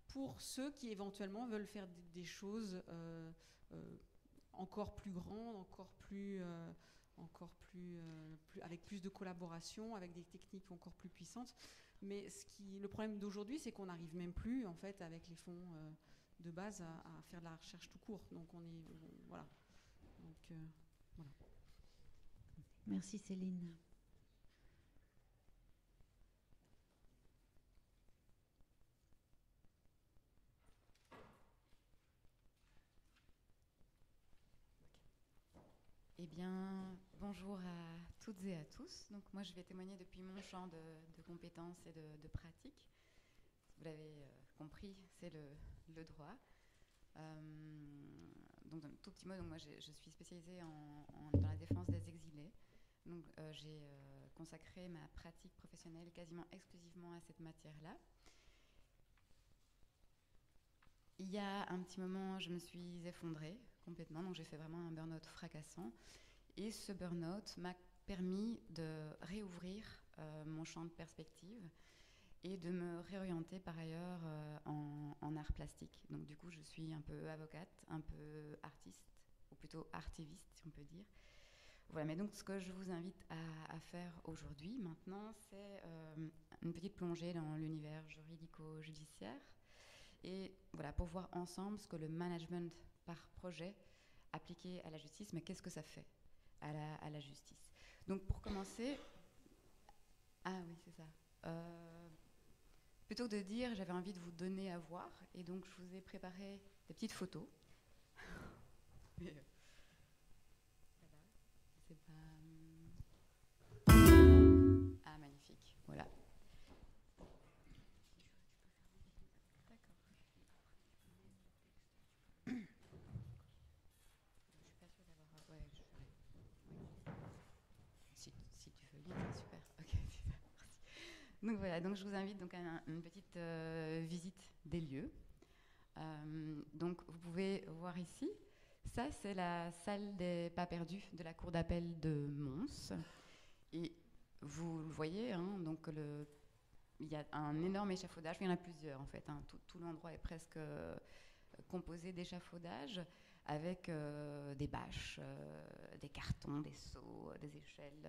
pour ceux qui éventuellement veulent faire des, choses euh, euh, encore plus grandes, encore plus, encore plus, avec plus de collaboration, avec des techniques encore plus puissantes. Mais le problème d'aujourd'hui, c'est qu'on n'arrive même plus, en fait, avec les fonds de base, à, faire de la recherche tout court. Donc on est, voilà. Merci Céline. Eh bien, bonjour à toutes et à tous. Donc, moi, je vais témoigner depuis mon champ de, compétences et de, pratiques. Vous l'avez euh, compris, c'est le, droit. Euh, donc, un tout petit mot, donc moi, je suis spécialisée dans la défense des exilés. Donc, euh, j'ai consacré ma pratique professionnelle quasiment exclusivement à cette matière-là. Il y a un petit moment, je me suis effondrée complètement. Donc j'ai fait vraiment un burn-out fracassant. Et ce burn-out m'a permis de réouvrir euh, mon champ de perspective et de me réorienter par ailleurs euh, en, en, art plastique. Donc du coup, je suis un peu avocate, un peu artiste, ou plutôt artiviste, si on peut dire. Voilà, mais donc ce que je vous invite à, faire aujourd'hui, maintenant, c'est euh, une petite plongée dans l'univers juridico-judiciaire. Et voilà, pour voir ensemble ce que le management par projet appliqué à la justice, mais qu'est-ce que ça fait à la, justice Donc pour commencer, Ah oui, c'est ça. Euh, plutôt que de dire j'avais envie de vous donner à voir, et donc je vous ai préparé des petites photos. (laughs) Merci. Donc voilà, donc je vous invite donc à un- une petite euh, visite des lieux. Euh, donc vous pouvez voir ici, ça c'est la salle des pas perdus de la cour d'appel de Mons. Et vous le voyez, hein, donc il y a un énorme échafaudage, il y en a plusieurs en fait. hein. tout l'endroit est presque euh, composé d'échafaudages avec euh, des bâches, euh, des cartons, des seaux, des échelles.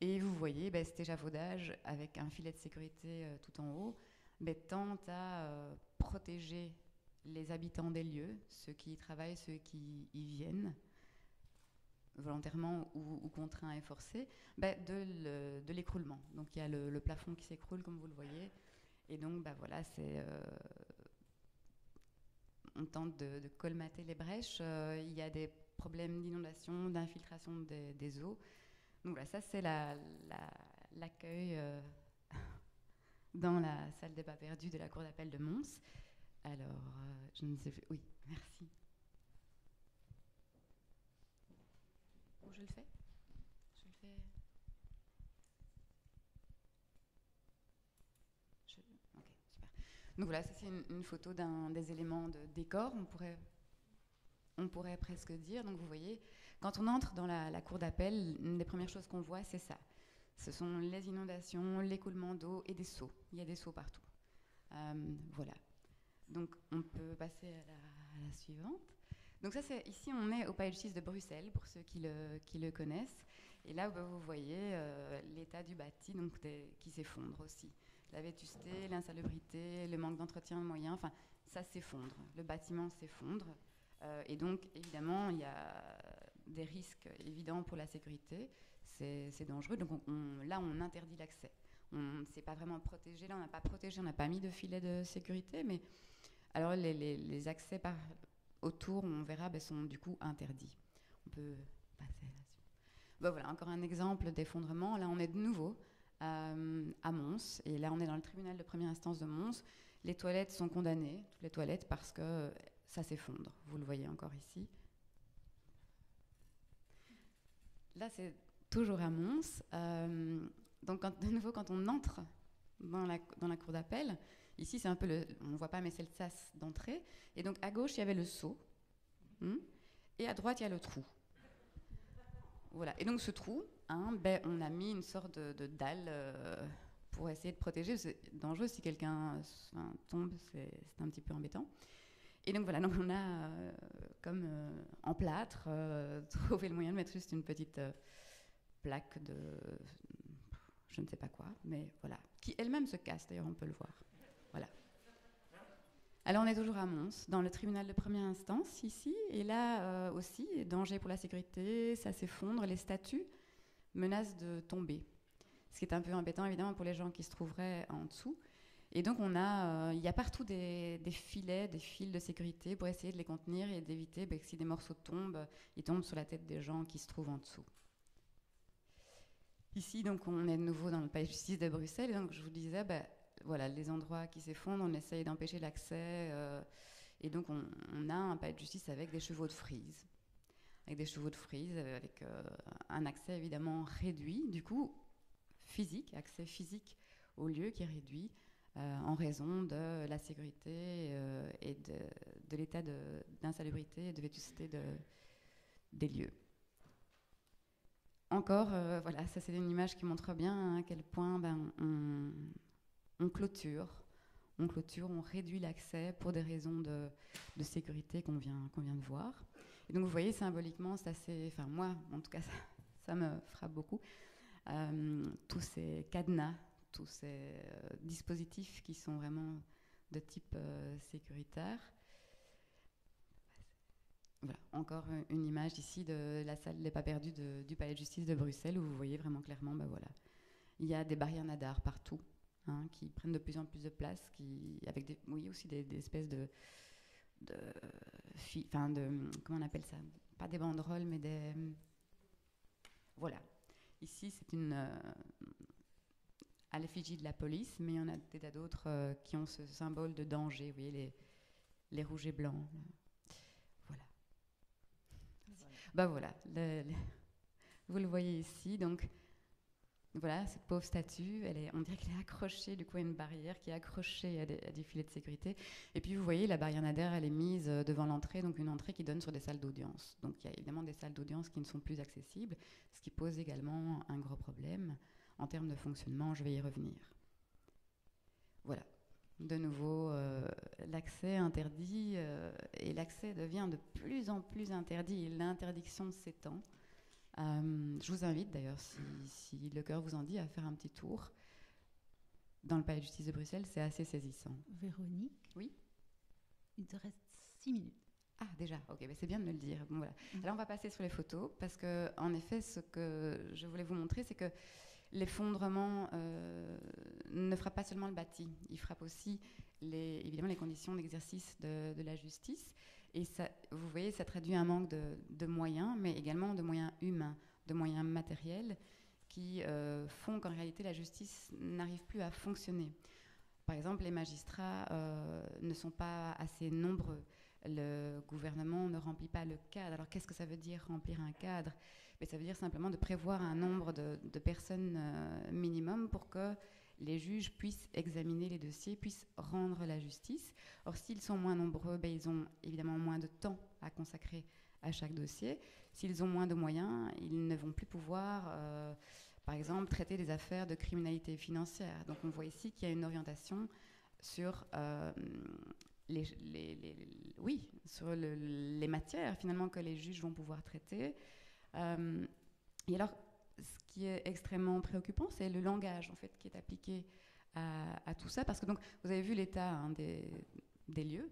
et vous voyez ben, cet échafaudage avec un filet de sécurité tout en haut ben, tend à protéger les habitants des lieux, ceux qui y travaillent, ceux qui y viennent, volontairement ou, contraints et forcés, ben, de le- de l'écroulement. donc il y a le, plafond qui s'écroule, comme vous le voyez. Et donc ben, voilà, c'est... euh, on tente de, colmater les brèches. euh, il y a des problèmes d'inondation, d'infiltration des, eaux. Donc voilà, ça c'est la- la- l'accueil euh, (laughs) dans la salle des pas perdus de la cour d'appel de Mons. Alors, je ne sais plus. Oui, merci. Je le fais Je le fais Ok, super. Donc voilà, ça c'est une, photo d'un des éléments de décor, on pourrait, on pourrait presque dire. Donc vous voyez, quand on entre dans la, cour d'appel, une des premières choses qu'on voit, c'est ça. Ce sont les inondations, l'écoulement d'eau et des seaux. Il y a des seaux partout. Euh, voilà. Donc on peut passer à la suivante. Donc ça, c'est ici, on est au Palais de Bruxelles, pour ceux qui le, connaissent. Et là, bah, vous voyez euh, l'état du bâti donc, qui s'effondre aussi. La vétusté, l'insalubrité, le manque d'entretien de moyens, enfin, ça s'effondre. Le bâtiment s'effondre. Euh, et donc, évidemment, il y a des risques évidents pour la sécurité. C'est dangereux. Donc on- on- là, on interdit l'accès. On ne s'est pas vraiment protégé. Là, on n'a pas protégé, on n'a pas mis de filet de sécurité. Mais alors, les- les accès par, autour, on verra, ben, sont du coup interdits. On peut passer. Ben voilà, encore un exemple d'effondrement. Là, on est de nouveau euh, à Mons. Et là, on est dans le tribunal de première instance de Mons. Les toilettes sont condamnées, toutes les toilettes, parce que ça s'effondre. Vous le voyez encore ici. Là, c'est toujours à Mons. Euh, donc, de nouveau, quand on entre dans la, dans la cour d'appel, ici, c'est un peu. On ne voit pas, mais c'est le sas d'entrée. Et donc, à gauche, il y avait le seau. Hmm, et à droite, il y a le trou. Voilà. Et donc, ce trou, hein, ben, on a mis une sorte de, dalle euh, pour essayer de protéger. C'est dangereux si quelqu'un tombe, c'est un petit peu embêtant. Et donc voilà, (laughs) donc on a euh, comme euh, en plâtre (laughs) trouvé le moyen de mettre juste une petite plaque de je ne sais pas quoi, mais voilà, qui elle-même se casse d'ailleurs, on peut le voir. Alors on est toujours à Mons, dans le tribunal de première instance ici, et là euh, aussi, danger pour la sécurité, ça s'effondre, les statues menacent de tomber. Ce qui est un peu embêtant évidemment pour les gens qui se trouveraient en dessous. Et donc on a, euh, il y a partout des, filets, des fils de sécurité pour essayer de les contenir et d'éviter ben, que si des morceaux tombent, ils tombent sur la tête des gens qui se trouvent en dessous. Ici, donc, on est de nouveau dans le palais de justice de Bruxelles. Et donc, je vous disais, ben, voilà, les endroits qui s'effondrent, on essaye d'empêcher l'accès. euh, et donc, on, a un palais de justice avec des chevaux de frise. Avec des chevaux de frise, euh, avec euh, un accès évidemment réduit, du coup, physique, accès physique au lieu qui est réduit en raison de la sécurité et de, l'état d'insalubrité et de vétusté de, des lieux. Encore, voilà, ça c'est une image qui montre bien à quel point ben, on, on clôture, on clôture, on réduit l'accès pour des raisons de, sécurité qu'on vient, vient de voir. Donc vous voyez symboliquement, c'est enfin moi en tout cas (laughs) ça, ça me frappe beaucoup, euh, tous ces cadenas, tous ces euh, dispositifs qui sont vraiment de type euh, sécuritaire. Voilà, encore une image ici de la salle des pas perdus du palais de justice de Bruxelles où vous voyez vraiment clairement bah voilà, Il y a des barrières nadar partout, hein, qui prennent de plus en plus de place, qui, avec des, oui, aussi des, des espèces de, de, fi- enfin de, comment on appelle ça? Pas des banderoles, mais des, voilà. Ici, c'est une euh, à l'effigie de la police, mais il y en a des tas d'autres euh, qui ont ce symbole de danger, vous voyez, les, les rouges et blancs. là. Voilà. Bah voilà, le- le- vous le voyez ici, donc voilà, cette pauvre statue, on dirait qu'elle est accrochée du coup à une barrière qui est accrochée à des, filets de sécurité. Et puis vous voyez, la barrière Nader, elle est mise euh, devant l'entrée, donc une entrée qui donne sur des salles d'audience. Donc il y a évidemment des salles d'audience qui ne sont plus accessibles, ce qui pose également un gros problème en termes de fonctionnement. Je vais y revenir. Voilà. De nouveau, euh, l'accès interdit euh, et l'accès devient de plus en plus interdit l'interdiction s'étend. Euh, je vous invite d'ailleurs, si, si le cœur vous en dit, à faire un petit tour dans le palais de justice de Bruxelles. C'est assez saisissant. Véronique Oui Il te reste six minutes. Ah, déjà, ok, mais c'est bien de me le dire. Bon, voilà. Mhm. Alors, on va passer sur les photos, parce que, en effet, ce que je voulais vous montrer, c'est que l'effondrement euh, ne frappe pas seulement le bâti, il frappe aussi, les, évidemment, les conditions d'exercice de, de la justice. Et vous voyez, ça traduit un manque de, moyens, mais également de moyens humains, de moyens matériels, qui euh, font qu'en réalité, la justice n'arrive plus à fonctionner. Par exemple, les magistrats euh, ne sont pas assez nombreux le gouvernement ne remplit pas le cadre. Alors qu'est-ce que ça veut dire remplir un cadre? Mais ça veut dire simplement de prévoir un nombre de, de personnes euh, minimum pour que les juges puissent examiner les dossiers, puissent rendre la justice. Or, s'ils sont moins nombreux, ben, ils ont évidemment moins de temps à consacrer à chaque dossier. S'ils ont moins de moyens, ils ne vont plus pouvoir, euh, par exemple, traiter des affaires de criminalité financière. Donc on voit ici qu'il y a une orientation sur euh, les, oui, sur le- les matières finalement que les juges vont pouvoir traiter. Euh, et alors, ce qui est extrêmement préoccupant, c'est le langage en fait qui est appliqué à, tout ça, parce que donc vous avez vu l'état hein, des, lieux,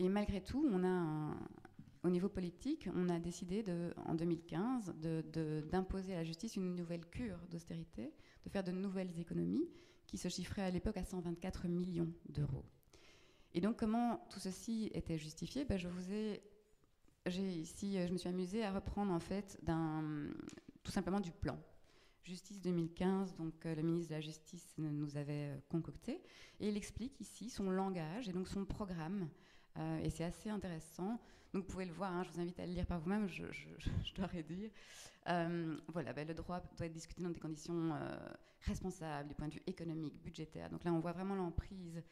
et malgré tout, on a au niveau politique, on a décidé en 2015 de- de- d'imposer à la justice une nouvelle cure d'austérité, de faire de nouvelles économies qui se chiffraient à l'époque à 124 millions d'euros. Et donc, comment tout ceci était justifié? Ben, Je vous ai, ici, je me suis amusée à reprendre en fait d'un, tout simplement du plan. Justice 2015, donc euh, le ministre de la Justice nous avait euh, concocté, et il explique ici son langage et donc son programme, euh, et c'est assez intéressant. Donc vous pouvez le voir, hein, je vous invite à le lire par vous-même, je, (laughs) dois réduire. Euh, voilà, ben, le droit doit être discuté dans des conditions responsables du point de vue économique, budgétaire. Donc là, on voit vraiment l'emprise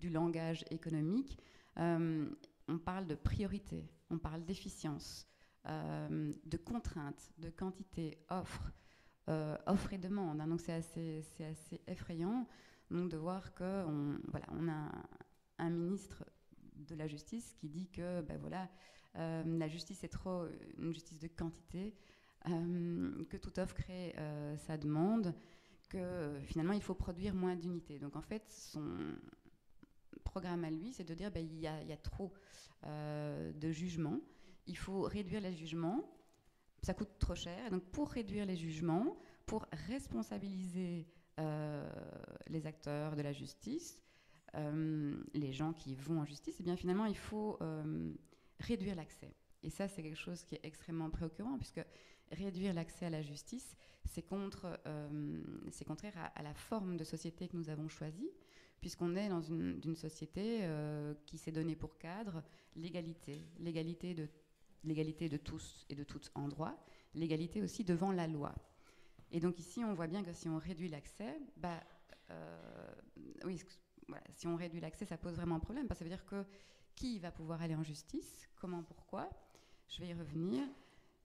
du langage économique. On parle de priorité, on parle d'efficience, euh, de contraintes, de quantité, offre, euh, offre et demande. hein. donc c'est assez, assez effrayant donc, de voir que on, voilà, on a un, ministre de la justice qui dit que ben voilà, euh, la justice est trop une justice de quantité, que toute offre crée sa demande, que finalement il faut produire moins d'unités. Donc en fait, son programme à lui, c'est de dire ben, y a, trop de jugements, il faut réduire les jugements, ça coûte trop cher. Et donc pour réduire les jugements, pour responsabiliser euh, les acteurs de la justice, euh, les gens qui vont en justice, et bien finalement il faut euh, réduire l'accès. Et ça, c'est quelque chose qui est extrêmement préoccupant, puisque réduire l'accès à la justice, c'est contraire à, la forme de société que nous avons choisie, puisqu'on est dans une, d'une société qui s'est donnée pour cadre l'égalité, l'égalité de, l'égalité de tous et de toutes en droit, l'égalité aussi devant la loi. Et donc ici, on voit bien que si on réduit l'accès, bah, euh, oui, si on réduit l'accès, ça pose vraiment un problème, parce que ça veut dire que qui va pouvoir aller en justice, comment, pourquoi, je vais y revenir.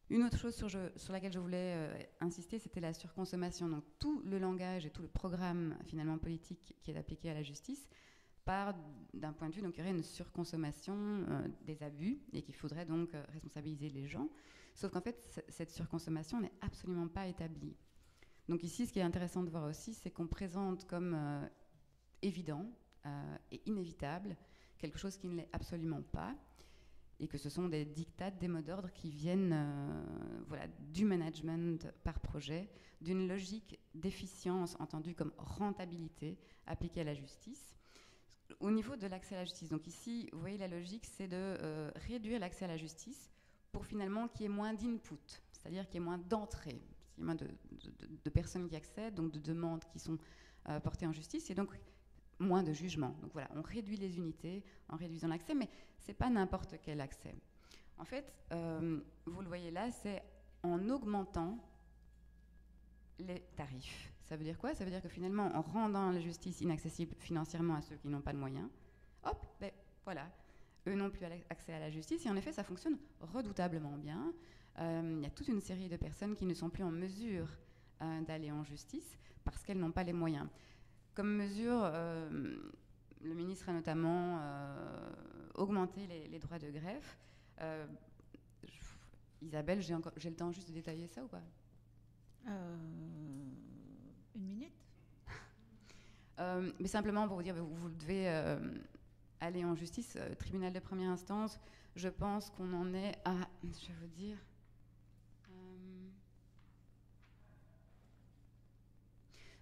Une autre chose sur laquelle je voulais euh, insister, c'était la surconsommation. Donc tout le langage et tout le programme finalement politique qui est appliqué à la justice part d'un point de vue, donc il y aurait une surconsommation euh, des abus et qu'il faudrait donc euh, responsabiliser les gens. Sauf qu'en fait, cette surconsommation n'est absolument pas établie. Donc ici, ce qui est intéressant de voir aussi, c'est qu'on présente comme euh, évident et inévitable quelque chose qui ne l'est absolument pas. et que ce sont des dictats, des mots d'ordre qui viennent voilà, du management par projet, d'une logique d'efficience entendue comme rentabilité appliquée à la justice. Au niveau de l'accès à la justice, donc ici, vous voyez, la logique, c'est de euh, réduire l'accès à la justice pour finalement qu'il y ait moins d'input, c'est-à-dire qu'il y ait moins d'entrée, qu'il y moins de, de, personnes qui accèdent, donc de demandes qui sont euh, portées en justice, et donc moins de jugements. Donc voilà, on réduit les unités en réduisant l'accès, mais ce n'est pas n'importe quel accès. En fait, euh, vous le voyez là, c'est en augmentant les tarifs. Ça veut dire quoi? Ça veut dire que finalement, en rendant la justice inaccessible financièrement à ceux qui n'ont pas de moyens, hop, ben voilà, eux n'ont plus accès à la justice. Et en effet, ça fonctionne redoutablement bien. Euh, il y a toute une série de personnes qui ne sont plus en mesure euh, d'aller en justice parce qu'elles n'ont pas les moyens. Comme mesure, euh, le ministre a notamment augmenté les, droits de greffe. Isabelle, j'ai le temps juste de détailler ça ou pas? Une minute. Mais simplement pour vous dire, vous, devez aller en justice, tribunal de première instance, je pense qu'on en est à, je vais vous dire,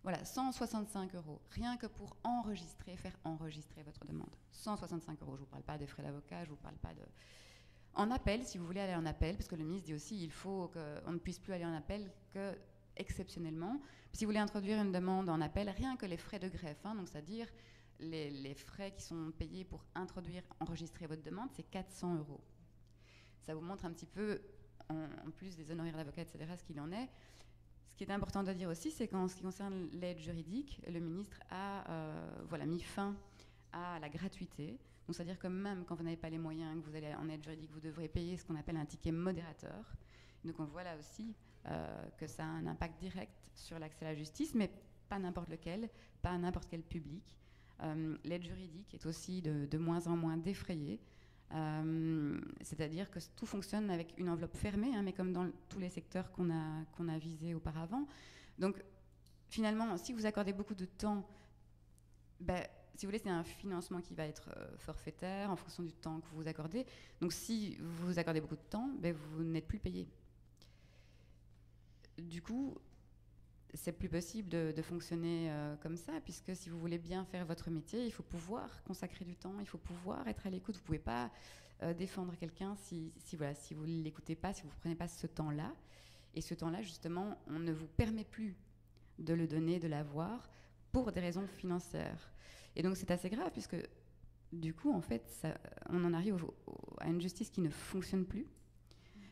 Voilà, 165 euros, rien que pour enregistrer, faire enregistrer votre demande. 165 euros, je ne vous parle pas des frais d'avocat, je ne vous parle pas de... En appel, si vous voulez aller en appel, parce que le ministre dit aussi il faut qu'on ne puisse plus aller en appel que exceptionnellement. Si vous voulez introduire une demande en appel, rien que les frais de greffe, hein, c'est-à-dire les, frais qui sont payés pour introduire, enregistrer votre demande, c'est 400 euros. Ça vous montre un petit peu, en, plus des honoraires d'avocat, etc., ce qu'il en est. Ce qui est important de dire aussi, c'est qu'en ce qui concerne l'aide juridique, le ministre a euh, voilà, mis fin à la gratuité. C'est-à-dire que même quand vous n'avez pas les moyens, que vous allez en aide juridique, vous devrez payer ce qu'on appelle un ticket modérateur. Donc, on voit là aussi que ça a un impact direct sur l'accès à la justice, mais pas n'importe lequel, pas n'importe quel public. Euh, l'aide juridique est aussi de, moins en moins défrayée. Euh, c'est-à-dire que tout fonctionne avec une enveloppe fermée, hein, mais comme dans tous les secteurs qu'on a, visés auparavant. Donc, finalement, si vous accordez beaucoup de temps, ben, si vous voulez, c'est un financement qui va être euh, forfaitaire en fonction du temps que vous accordez. Donc, si vous accordez beaucoup de temps, ben, vous n'êtes plus payé. Du coup, c'est plus possible de, fonctionner euh, comme ça, puisque si vous voulez bien faire votre métier, il faut pouvoir consacrer du temps, il faut pouvoir être à l'écoute. Vous ne pouvez pas euh, défendre quelqu'un si, si, voilà, si vous ne l'écoutez pas, si vous ne prenez pas ce temps-là. Et ce temps-là, justement, on ne vous permet plus de le donner, de l'avoir, pour des raisons financières. Et donc c'est assez grave, puisque du coup, en fait, on en arrive à une justice qui ne fonctionne plus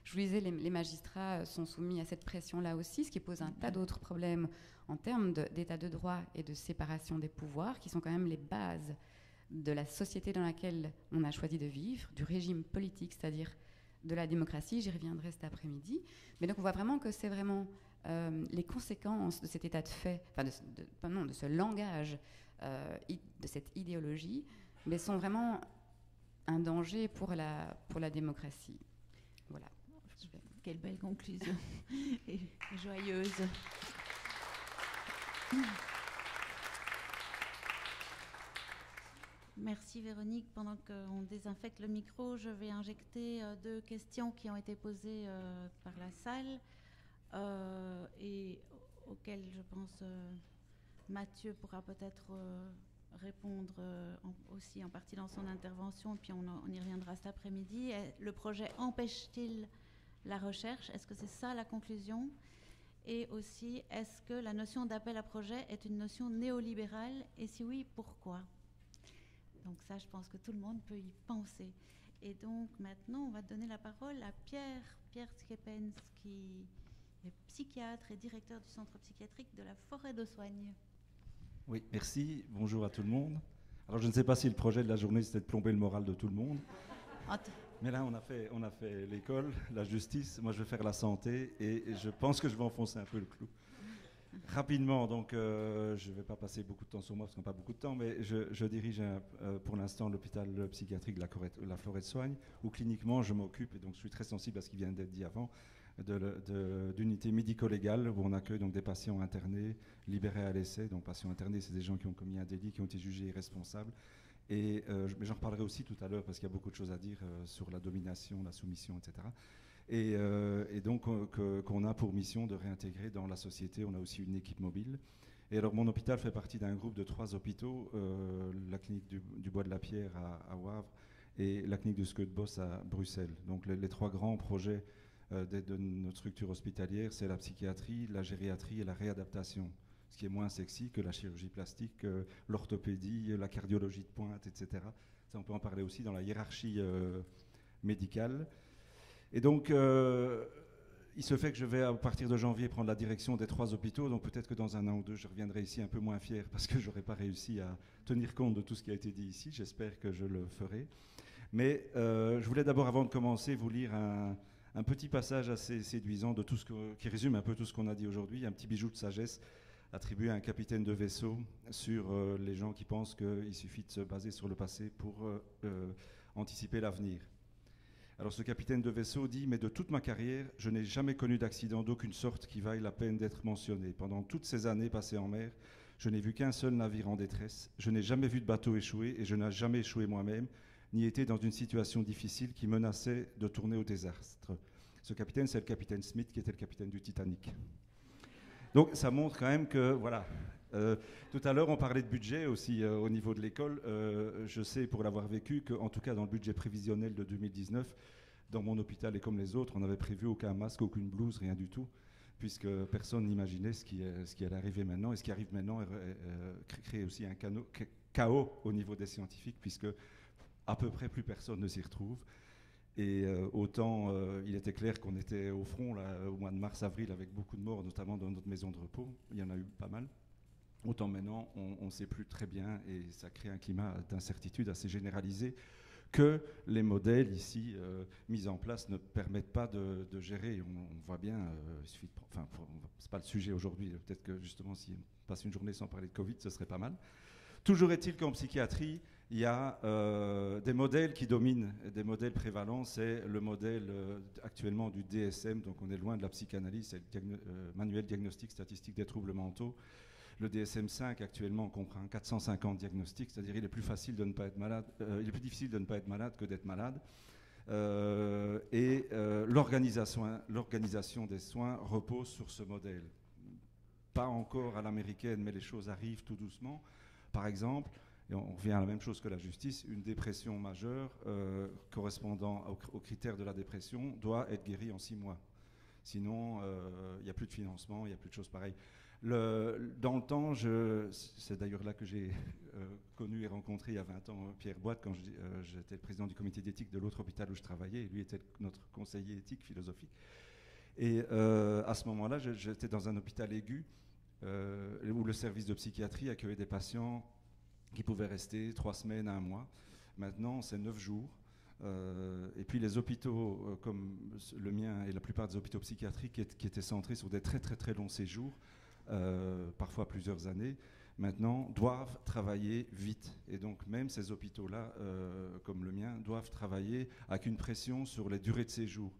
je vous disais, les, magistrats sont soumis à cette pression-là aussi, ce qui pose un tas d'autres problèmes en termes d'état de, droit et de séparation des pouvoirs, qui sont quand même les bases de la société dans laquelle on a choisi de vivre, du régime politique, c'est-à-dire de la démocratie. J'y reviendrai cet après-midi. Mais donc on voit vraiment que c'est vraiment euh, les conséquences de cet état de fait, enfin de, non, de ce langage, euh, de cette idéologie, mais sont vraiment un danger pour la, pour la démocratie. Voilà. Quelle belle conclusion (laughs) et joyeuse. Merci Véronique. Pendant qu'on désinfecte le micro, je vais injecter euh, deux questions qui ont été posées euh, par la salle euh, et auxquelles je pense Mathieu pourra peut-être répondre aussi en partie dans son intervention, puis on, on y reviendra cet après-midi. Le projet empêche-t-il la recherche Est-ce que c'est ça la conclusion? Et aussi, est-ce que la notion d'appel à projet est une notion néolibérale? Et si oui, pourquoi? Donc ça, je pense que tout le monde peut y penser. Et donc maintenant, on va donner la parole à Pierre, Pierre Skepens, qui est psychiatre et directeur du centre psychiatrique de la Forêt de Soigne. Oui, merci. Bonjour à tout le monde. Alors je ne sais pas si le projet de la journée, c'était de plomber le moral de tout le monde. Mais là, on a fait, l'école, la justice. Moi, je vais faire la santé et, je pense que je vais enfoncer un peu le clou. Rapidement, donc, euh, je ne vais pas passer beaucoup de temps sur moi parce qu'on n'a pas beaucoup de temps, mais je, dirige euh, pour l'instant l'hôpital psychiatrique de la, la, Forêt de Soigne, où cliniquement je m'occupe, et donc je suis très sensible à ce qui vient d'être dit avant, d'unité médico-légale où on accueille donc des patients internés, libérés à l'essai. Donc, patients internés, c'est des gens qui ont commis un délit, qui ont été jugés irresponsables Et, mais j'en reparlerai aussi tout à l'heure parce qu'il y a beaucoup de choses à dire sur la domination, la soumission, etc. Et, et donc qu'on a pour mission de réintégrer dans la société. On a aussi une équipe mobile. Et alors mon hôpital fait partie d'un groupe de trois hôpitaux, la clinique du, Bois de la Pierre à, à Wavre et la clinique de Boss à Bruxelles. Donc les, trois grands projets euh, de, notre structure hospitalière, c'est la psychiatrie, la gériatrie et la réadaptation. Ce qui est moins sexy que la chirurgie plastique, l'orthopédie, la cardiologie de pointe, etc. Ça, on peut en parler aussi dans la hiérarchie euh, médicale. Et donc, euh, il se fait que je vais, à partir de janvier, prendre la direction des trois hôpitaux. Donc, peut-être que dans un an ou deux, je reviendrai ici un peu moins fier parce que je n'aurai pas réussi à tenir compte de tout ce qui a été dit ici. J'espère que je le ferai. Mais je voulais d'abord, avant de commencer, vous lire un, un petit passage assez séduisant de tout ce qui résume un peu tout ce qu'on a dit aujourd'hui, un petit bijou de sagesse attribué à un capitaine de vaisseau sur euh, les gens qui pensent qu'il suffit de se baser sur le passé pour euh, euh, anticiper l'avenir. Alors ce capitaine de vaisseau dit, mais de toute ma carrière, je n'ai jamais connu d'accident d'aucune sorte qui vaille la peine d'être mentionné. Pendant toutes ces années passées en mer, je n'ai vu qu'un seul navire en détresse, je n'ai jamais vu de bateau échouer et je n'ai jamais échoué moi-même ni été dans une situation difficile qui menaçait de tourner au désastre. Ce capitaine, c'est le capitaine Smith qui était le capitaine du Titanic. Donc ça montre quand même que, voilà. Euh, tout à l'heure, on parlait de budget aussi euh, au niveau de l'école. Euh, je sais, pour l'avoir vécu, qu'en tout cas dans le budget prévisionnel de 2019, dans mon hôpital et comme les autres, on n'avait prévu aucun masque, aucune blouse, rien du tout, puisque personne n'imaginait ce qui, ce qui allait arriver maintenant. Et ce qui arrive maintenant crée aussi un chaos au niveau des scientifiques, puisque à peu près plus personne ne s'y retrouve. Et euh, autant euh, il était clair qu'on était au front au mois de mars-avril avec beaucoup de morts, notamment dans notre maison de repos, il y en a eu pas mal. Autant maintenant, on ne sait plus très bien et ça crée un climat d'incertitude assez généralisé que les modèles ici euh, mis en place ne permettent pas de, gérer. On, voit bien, il suffit de, enfin, c'est pas le sujet aujourd'hui. Peut-être que justement, si on passe une journée sans parler de Covid, ce serait pas mal. Toujours est-il qu'en psychiatrie, il y a euh, des modèles qui dominent, des modèles prévalents. C'est le modèle euh, actuellement du DSM, donc on est loin de la psychanalyse, c'est le euh, manuel diagnostic statistique des troubles mentaux. Le DSM-5 actuellement comprend 450 diagnostics, c'est-à-dire il il est plus difficile de ne pas être malade que d'être malade. et l'organisation des soins repose sur ce modèle. Pas encore à l'américaine, mais les choses arrivent tout doucement. Par exemple, et on revient à la même chose que la justice, une dépression majeure euh, correspondant aux, critères de la dépression doit être guérie en six mois. Sinon, euh, il n'y a plus de financement, il n'y a plus de choses pareilles. Le, dans le temps, c'est d'ailleurs là que j'ai euh, connu et rencontré il y a 20 ans Pierre Boite quand j'étais le président du comité d'éthique de l'autre hôpital où je travaillais, lui était notre conseiller éthique philosophique. Et à ce moment-là, j'étais dans un hôpital aigu où le service de psychiatrie accueillait des patients qui pouvaient rester trois semaines à un mois. Maintenant, c'est neuf jours. Euh, et puis les hôpitaux euh, comme le mien et la plupart des hôpitaux psychiatriques qui, étaient centrés sur des très très très longs séjours, euh, parfois plusieurs années, maintenant doivent travailler vite. Et donc même ces hôpitaux-là, comme le mien, doivent travailler avec une pression sur les durées de séjour.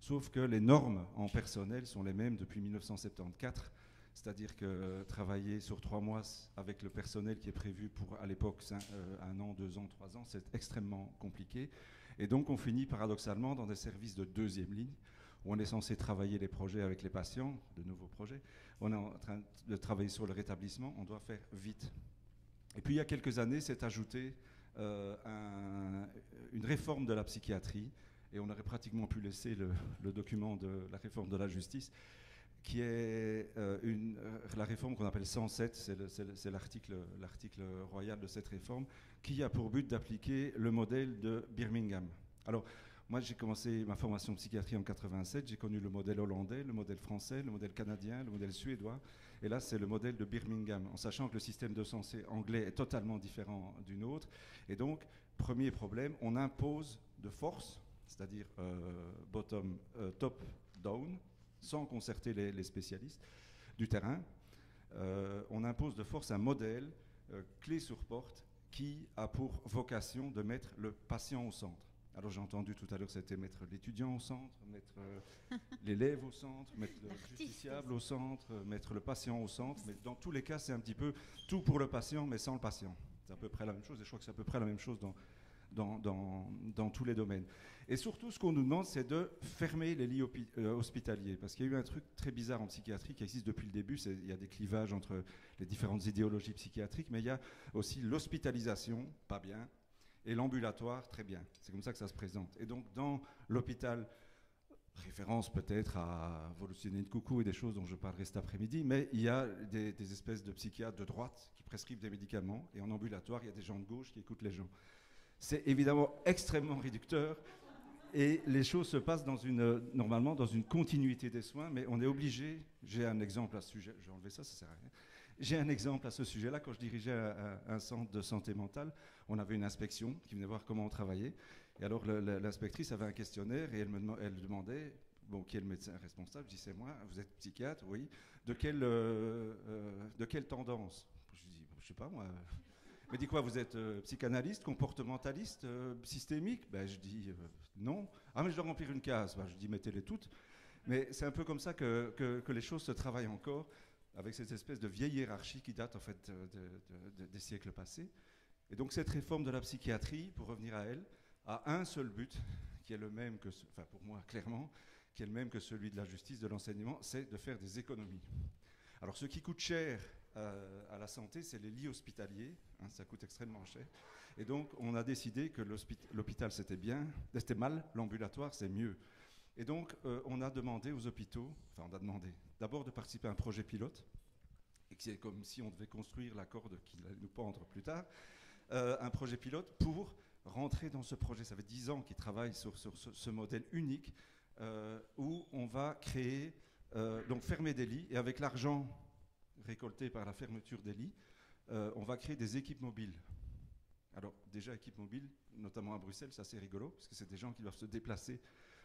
Sauf que les normes en personnel sont les mêmes depuis 1974 c'est-à-dire que travailler sur trois mois avec le personnel qui est prévu pour, à l'époque, euh, un an, deux ans, trois ans, c'est extrêmement compliqué. Et donc, on finit paradoxalement dans des services de deuxième ligne, où on est censé travailler les projets avec les patients, de nouveaux projets. On est en train de travailler sur le rétablissement, on doit faire vite. Et puis, il y a quelques années, s'est ajouté euh, une réforme de la psychiatrie, et on aurait pratiquement pu laisser le document de la réforme de la justice qui est euh, euh, la réforme qu'on appelle 107, c'est l'article royal de cette réforme, qui a pour but d'appliquer le modèle de Birmingham. Alors, moi, j'ai commencé ma formation de psychiatrie en 87, j'ai connu le modèle hollandais, le modèle français, le modèle canadien, le modèle suédois, et là, c'est le modèle de Birmingham, en sachant que le système de santé anglais est totalement différent du nôtre. Et donc, premier problème, on impose de force, c'est-à-dire euh, bottom, top, down, sans concerter les, spécialistes du terrain. Euh, on impose de force un modèle euh, clé sur porte qui a pour vocation de mettre le patient au centre. Alors j'ai entendu tout à l'heure, c'était mettre l'étudiant au centre, mettre euh, (laughs) l'élève au centre, mettre le justiciable au centre, mettre le patient au centre. Mais dans tous les cas, c'est un petit peu tout pour le patient, mais sans le patient. C'est à peu près la même chose, et je crois que c'est à peu près la même chose dans, dans, tous les domaines. Et surtout, ce qu'on nous demande, c'est de fermer les lits euh, hospitaliers. Parce qu'il y a eu un truc très bizarre en psychiatrie qui existe depuis le début. Il y a des clivages entre les différentes idéologies psychiatriques, mais il y a aussi l'hospitalisation, pas bien, et l'ambulatoire, très bien. C'est comme ça que ça se présente. Et donc, dans l'hôpital, référence peut-être à Volutionné de Coucou et des choses dont je parlerai cet après-midi, mais il y a des espèces de psychiatres de droite qui prescrivent des médicaments, et en ambulatoire, il y a des gens de gauche qui écoutent les gens. C'est évidemment extrêmement réducteur. Et les choses se passent normalement dans une continuité des soins, mais on est obligé. J'ai un exemple à ce sujet. Je vais enlever ça, ça sert à rien. J'ai un exemple à ce sujet-là. Quand je dirigeais un, centre de santé mentale, on avait une inspection qui venait voir comment on travaillait. Et alors l'inspectrice avait un questionnaire et elle me demandait bon, qui est le médecin responsable Je dis c'est moi. Vous êtes psychiatre, oui. De quelle, euh, euh, de quelle tendance? Je dis je sais pas moi me dit quoi, vous êtes euh, psychanalyste, comportementaliste, euh, systémique? Ben, Je dis euh, non. Ah, mais je dois remplir une case. Ben, je dis mettez-les toutes. Mais c'est un peu comme ça que, que, les choses se travaillent encore, avec cette espèce de vieille hiérarchie qui date en fait des siècles passés. Et donc cette réforme de la psychiatrie, pour revenir à elle, a un seul but, qui est le même que, enfin pour moi clairement, qui est le même que celui de la justice, de l'enseignement, c'est de faire des économies. Alors ce qui coûte cher euh, à la santé, c'est les lits hospitaliers. Hein, ça coûte extrêmement cher. Et donc, on a décidé que l'hôpital, c'était bien, c'était mal, l'ambulatoire, c'est mieux. Et donc, euh, on a demandé aux hôpitaux, enfin, on a demandé d'abord de participer à un projet pilote, et c'est comme si on devait construire la corde qui allait nous pendre plus tard, euh, un projet pilote pour rentrer dans ce projet. Ça fait 10 ans qu'ils travaillent sur, ce, modèle unique où on va créer, donc fermer des lits, et avec l'argent récoltés par la fermeture des lits, euh, on va créer des équipes mobiles. Alors déjà, équipes mobiles, notamment à Bruxelles, c'est assez rigolo, parce que c'est des gens qui doivent se déplacer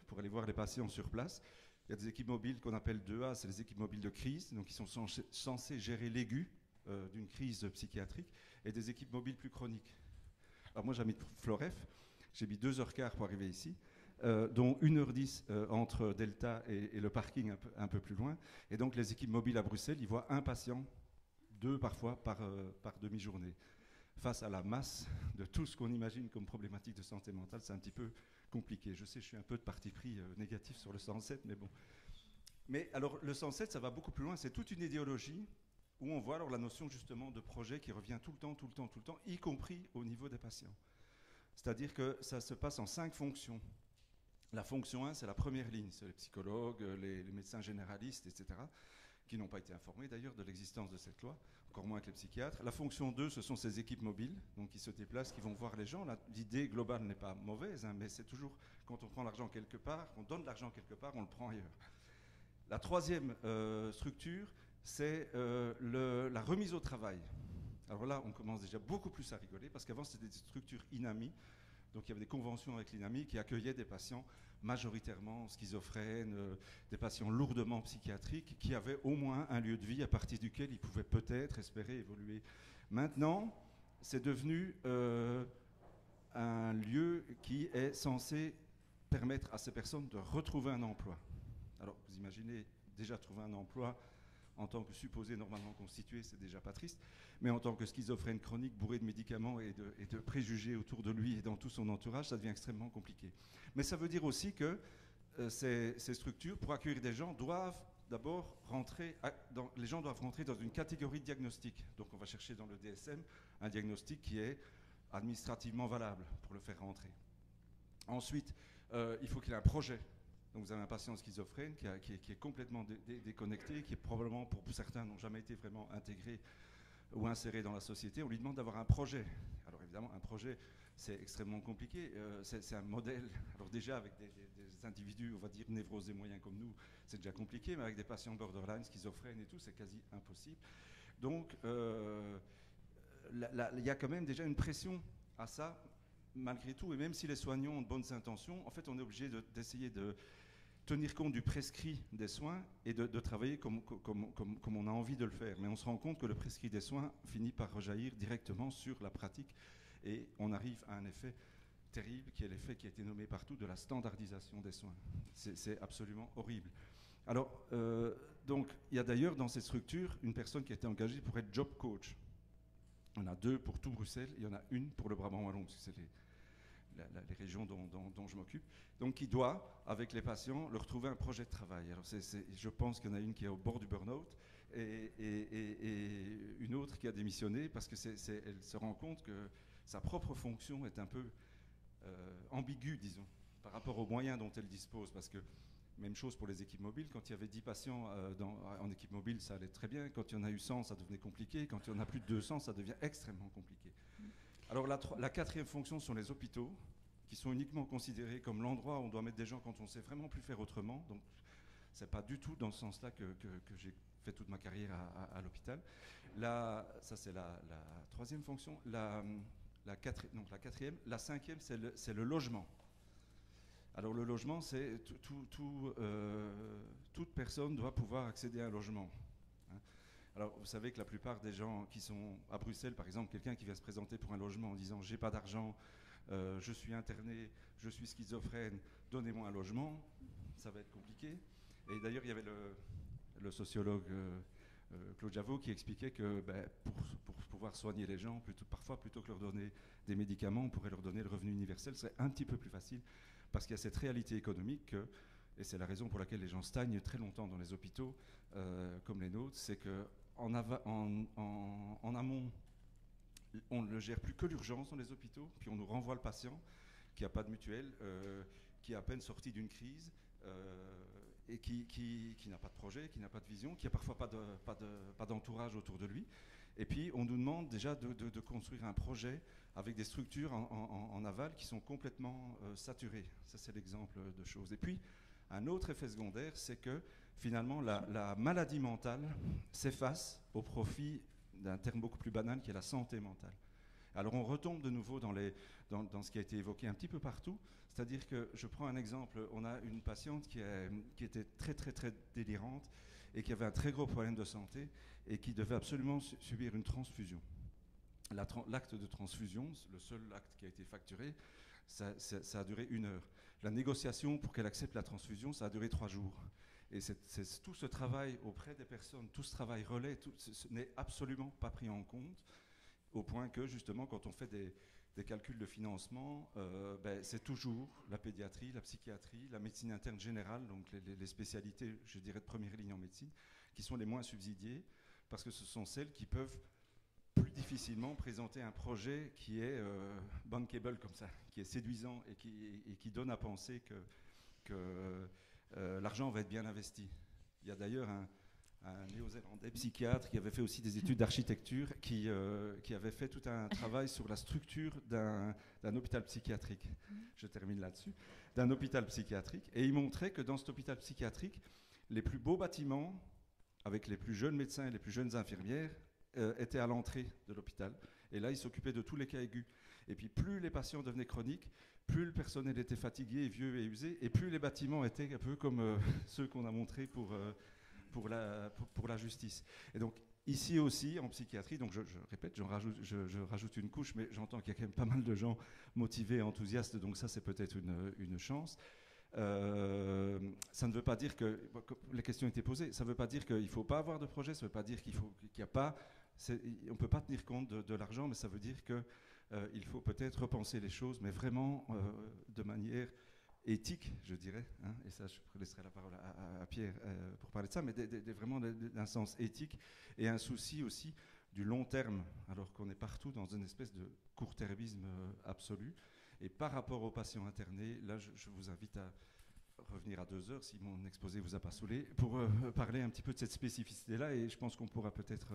pour aller voir les patients sur place. Il y a des équipes mobiles qu'on appelle 2A, c'est les équipes mobiles de crise, donc ils sont censés gérer l'aigu euh, d'une crise psychiatrique, et des équipes mobiles plus chroniques. Alors moi j'habite Floref, j'ai mis 2h15 pour arriver ici. Euh, dont 1h10 euh, entre Delta et, le parking un peu, plus loin. Et donc les équipes mobiles à Bruxelles, ils voient un patient, deux parfois par, euh, par demi-journée. Face à la masse de tout ce qu'on imagine comme problématique de santé mentale, c'est un petit peu compliqué. Je sais, je suis un peu de parti pris négatif sur le 107, mais bon. Mais alors le 107, ça va beaucoup plus loin. C'est toute une idéologie où on voit alors la notion justement de projet qui revient tout le temps, tout le temps, tout le temps, y compris au niveau des patients. C'est-à-dire que ça se passe en cinq fonctions. La fonction 1, c'est la première ligne, c'est les psychologues, les, médecins généralistes, etc., qui n'ont pas été informés d'ailleurs de l'existence de cette loi, encore moins que les psychiatres. La fonction 2, ce sont ces équipes mobiles, donc qui se déplacent, qui vont voir les gens. L'idée globale n'est pas mauvaise, hein, mais c'est toujours quand on prend l'argent quelque part, on donne l'argent quelque part, on le prend ailleurs. La troisième euh, structure, c'est euh, la remise au travail. Alors là, on commence déjà beaucoup plus à rigoler, parce qu'avant, c'était des structures inamies. Donc il y avait des conventions avec l'INAMI qui accueillaient des patients majoritairement schizophrènes, euh, des patients lourdement psychiatriques, qui avaient au moins un lieu de vie à partir duquel ils pouvaient peut-être espérer évoluer. Maintenant, c'est devenu euh, un lieu qui est censé permettre à ces personnes de retrouver un emploi. Alors, vous imaginez déjà trouver un emploi en tant que supposé normalement constitué, c'est déjà pas triste, mais en tant que schizophrène chronique bourré de médicaments et de, préjugés autour de lui et dans tout son entourage, ça devient extrêmement compliqué. Mais ça veut dire aussi que euh, ces, structures, pour accueillir des gens, doivent d'abord rentrer, dans, les gens doivent rentrer dans une catégorie de diagnostic. Donc on va chercher dans le DSM un diagnostic qui est administrativement valable pour le faire rentrer. Ensuite, euh, il faut qu'il ait un projet donc vous avez un patient schizophrène qui, est, complètement déconnecté, qui est probablement, pour certains, n'ont jamais été vraiment intégrés ou insérés dans la société. On lui demande d'avoir un projet. Alors évidemment, un projet, c'est extrêmement compliqué. Euh, c'est un modèle. Alors déjà, avec des, individus, on va dire, névrosés moyens comme nous, c'est déjà compliqué, mais avec des patients borderline, schizophrènes et tout, c'est quasi impossible. Donc, euh, il y a quand même déjà une pression à ça, malgré tout, et même si les soignants ont de bonnes intentions, en fait, on est obligé d'essayer de, tenir compte du prescrit des soins et de, travailler comme, on a envie de le faire. Mais on se rend compte que le prescrit des soins finit par rejaillir directement sur la pratique et on arrive à un effet terrible qui est l'effet qui a été nommé partout de la standardisation des soins. C'est absolument horrible. Alors, euh, donc, il y a d'ailleurs dans cette structure une personne qui a été engagée pour être job coach. On a deux pour tout Bruxelles, il y en a une pour le Brabant Wallon, parce c'est les, les régions dont, je m'occupe, donc qui doit, avec les patients, leur trouver un projet de travail. Alors je pense qu'il y en a une qui est au bord du burn-out et, une autre qui a démissionné parce qu'elle se rend compte que sa propre fonction est un peu euh, ambiguë, disons, par rapport aux moyens dont elle dispose. Parce que même chose pour les équipes mobiles. Quand il y avait 10 patients euh, en équipe mobile, ça allait très bien. Quand il y en a eu 100, ça devenait compliqué. Quand il y en a plus de 200, ça devient extrêmement compliqué. Alors la, quatrième fonction sont les hôpitaux, qui sont uniquement considérés comme l'endroit où on doit mettre des gens quand on ne sait vraiment plus faire autrement. Donc c'est pas du tout dans ce sens-là que, j'ai fait toute ma carrière à, l'hôpital. Ça c'est la, troisième fonction. La, la, donc la quatrième. La cinquième, c'est le, logement. Alors le logement, c'est euh, toute personne doit pouvoir accéder à un logement. Alors, vous savez que la plupart des gens qui sont à Bruxelles, par exemple, quelqu'un qui vient se présenter pour un logement en disant j'ai pas d'argent, euh, je suis interné, je suis schizophrène, donnez-moi un logement, ça va être compliqué. Et d'ailleurs, il y avait le, sociologue euh, euh, Claude Javot qui expliquait que ben, pour, pouvoir soigner les gens, parfois plutôt que leur donner des médicaments, on pourrait leur donner le revenu universel, ce serait un petit peu plus facile parce qu'il y a cette réalité économique que, et c'est la raison pour laquelle les gens stagnent très longtemps dans les hôpitaux comme les nôtres, c'est que en, amont, on ne gère plus que l'urgence dans les hôpitaux, puis on nous renvoie le patient qui n'a pas de mutuelle, euh, qui est à peine sorti d'une crise euh, et qui, n'a pas de projet, qui n'a pas de vision, qui n'a parfois pas d'entourage autour de lui. Et puis on nous demande déjà de, construire un projet avec des structures en, aval qui sont complètement euh, saturées. Ça c'est l'exemple de choses. Et puis un autre effet secondaire, c'est que finalement, la, maladie mentale s'efface au profit d'un terme beaucoup plus banal qui est la santé mentale. Alors on retombe de nouveau dans, ce qui a été évoqué un petit peu partout, c'est-à-dire que je prends un exemple, on a une patiente qui, était très très très délirante et qui avait un très gros problème de santé et qui devait absolument subir une transfusion. L'acte de transfusion, le seul acte qui a été facturé, ça a duré une heure. La négociation pour qu'elle accepte la transfusion, ça a duré trois jours. Et tout ce travail auprès des personnes, tout ce travail relais, n'est absolument pas pris en compte, au point que justement, quand on fait des, calculs de financement, euh, ben, c'est toujours la pédiatrie, la psychiatrie, la médecine interne générale, donc les, spécialités, je dirais, de première ligne en médecine, qui sont les moins subsidiées, parce que ce sont celles qui peuvent plus difficilement présenter un projet qui est euh, bankable comme ça, qui est séduisant et qui, donne à penser que euh, l'argent va être bien investi. Il y a d'ailleurs un, néo-zélandais psychiatre qui avait fait aussi des études d'architecture, qui, euh, qui avait fait tout un travail sur la structure d'un hôpital psychiatrique. Je termine là-dessus. D'un hôpital psychiatrique. Et il montrait que dans cet hôpital psychiatrique, les plus beaux bâtiments, avec les plus jeunes médecins et les plus jeunes infirmières, euh, étaient à l'entrée de l'hôpital. Et là, il s'occupait de tous les cas aigus. Et puis, plus les patients devenaient chroniques, plus le personnel était fatigué, vieux et usé, et plus les bâtiments étaient un peu comme euh, (laughs) ceux qu'on a montrés pour, euh, pour, la, pour, la justice. Et donc, ici aussi, en psychiatrie, donc je, répète, rajoute, je, rajoute une couche, mais j'entends qu'il y a quand même pas mal de gens motivés, enthousiastes, donc ça, c'est peut-être une, une, chance. Euh, ça ne veut pas dire que, la question était posée, ça ne veut pas dire qu'il ne faut pas avoir de projet, ça ne veut pas dire qu'il n'y a pas, on ne peut pas tenir compte de l'argent, mais ça veut dire que euh, il faut peut-être repenser les choses, mais vraiment euh, de manière éthique, je dirais, hein, et ça je laisserai la parole à, Pierre euh, pour parler de ça, mais vraiment d'un sens éthique et un souci aussi du long terme, alors qu'on est partout dans une espèce de court-termisme absolu. Et par rapport aux patients internés, là je, vous invite à revenir à deux heures, si mon exposé vous a pas saoulé, pour parler un petit peu de cette spécificité-là, et je pense qu'on pourra peut-être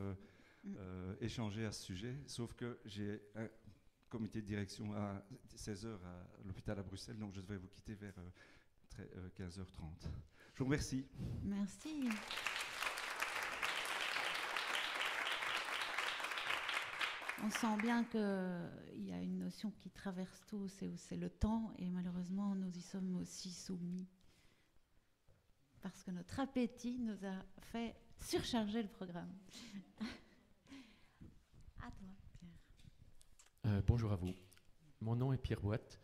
mm. échanger à ce sujet, sauf que j'ai comité de direction à 16h à l'hôpital à Bruxelles, donc je devrais vous quitter vers 15h30. Euh, je vous remercie. Merci. On sent bien qu'il y a une notion qui traverse tout, c'est le temps, et malheureusement, nous y sommes aussi soumis. Parce que notre appétit nous a fait surcharger le programme. (laughs) à toi. Euh, bonjour à vous. Mon nom est Pierre Boite.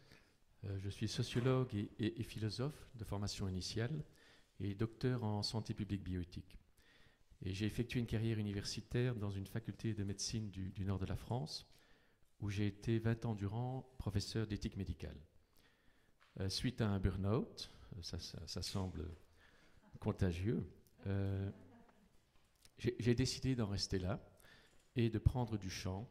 Euh, je suis sociologue et, philosophe de formation initiale et docteur en santé publique bioéthique. Et j'ai effectué une carrière universitaire dans une faculté de médecine du, nord de la France, où j'ai été 20 ans durant professeur d'éthique médicale. Euh, suite à un burn-out, ça, semble contagieux, j'ai décidé d'en rester là et de prendre du champ,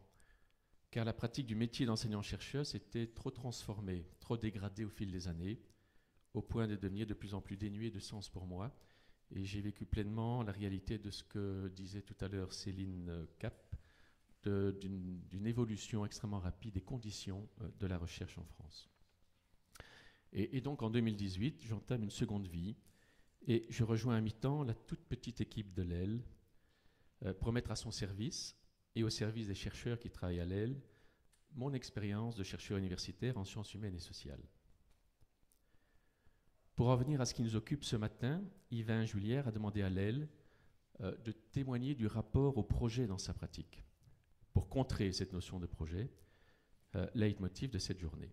car la pratique du métier d'enseignant-chercheur s'était trop transformée, trop dégradée au fil des années, au point de devenir de plus en plus dénuée de sens pour moi. Et j'ai vécu pleinement la réalité de ce que disait tout à l'heure Céline Cap, d'une évolution extrêmement rapide des conditions euh, de la recherche en France. Et, donc en 2018, j'entame une seconde vie et je rejoins à mi-temps la toute petite équipe de l'EL euh, pour mettre à son service et au service des chercheurs qui travaillent à l'EL mon expérience de chercheur universitaire en sciences humaines et sociales. Pour en venir à ce qui nous occupe ce matin, Yvain Julière a demandé à l'EL euh, de témoigner du rapport au projet dans sa pratique, pour contrer cette notion de projet, euh, leitmotiv de cette journée.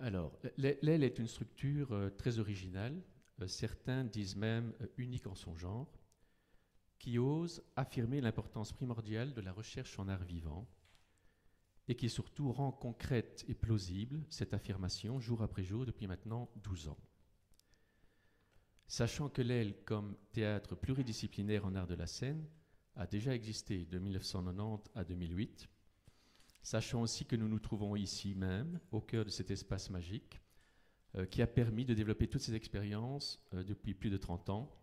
Alors, l'EL est une structure euh, très originale, certains disent même unique en son genre, qui ose affirmer l'importance primordiale de la recherche en art vivant et qui surtout rend concrète et plausible cette affirmation jour après jour depuis maintenant 12 ans. Sachant que l'aile comme théâtre pluridisciplinaire en art de la scène a déjà existé de 1990 à 2008, sachant aussi que nous nous trouvons ici même, au cœur de cet espace magique, euh, qui a permis de développer toutes ces expériences euh, depuis plus de 30 ans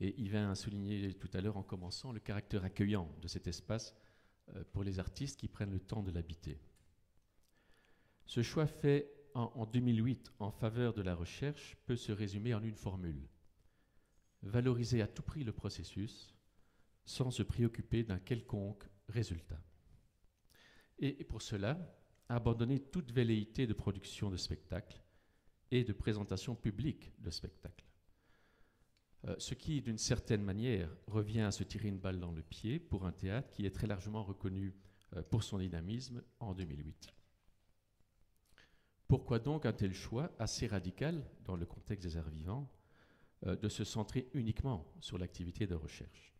et Yvain a souligné tout à l'heure en commençant le caractère accueillant de cet espace euh, pour les artistes qui prennent le temps de l'habiter. Ce choix fait en, 2008 en faveur de la recherche peut se résumer en une formule. Valoriser à tout prix le processus sans se préoccuper d'un quelconque résultat. Et, pour cela, abandonner toute velléité de production de spectacles et de présentation publique de spectacles. Euh, ce qui, d'une certaine manière, revient à se tirer une balle dans le pied pour un théâtre qui est très largement reconnu euh, pour son dynamisme en 2008. Pourquoi donc un tel choix assez radical, dans le contexte des arts vivants, euh, de se centrer uniquement sur l'activité de recherche?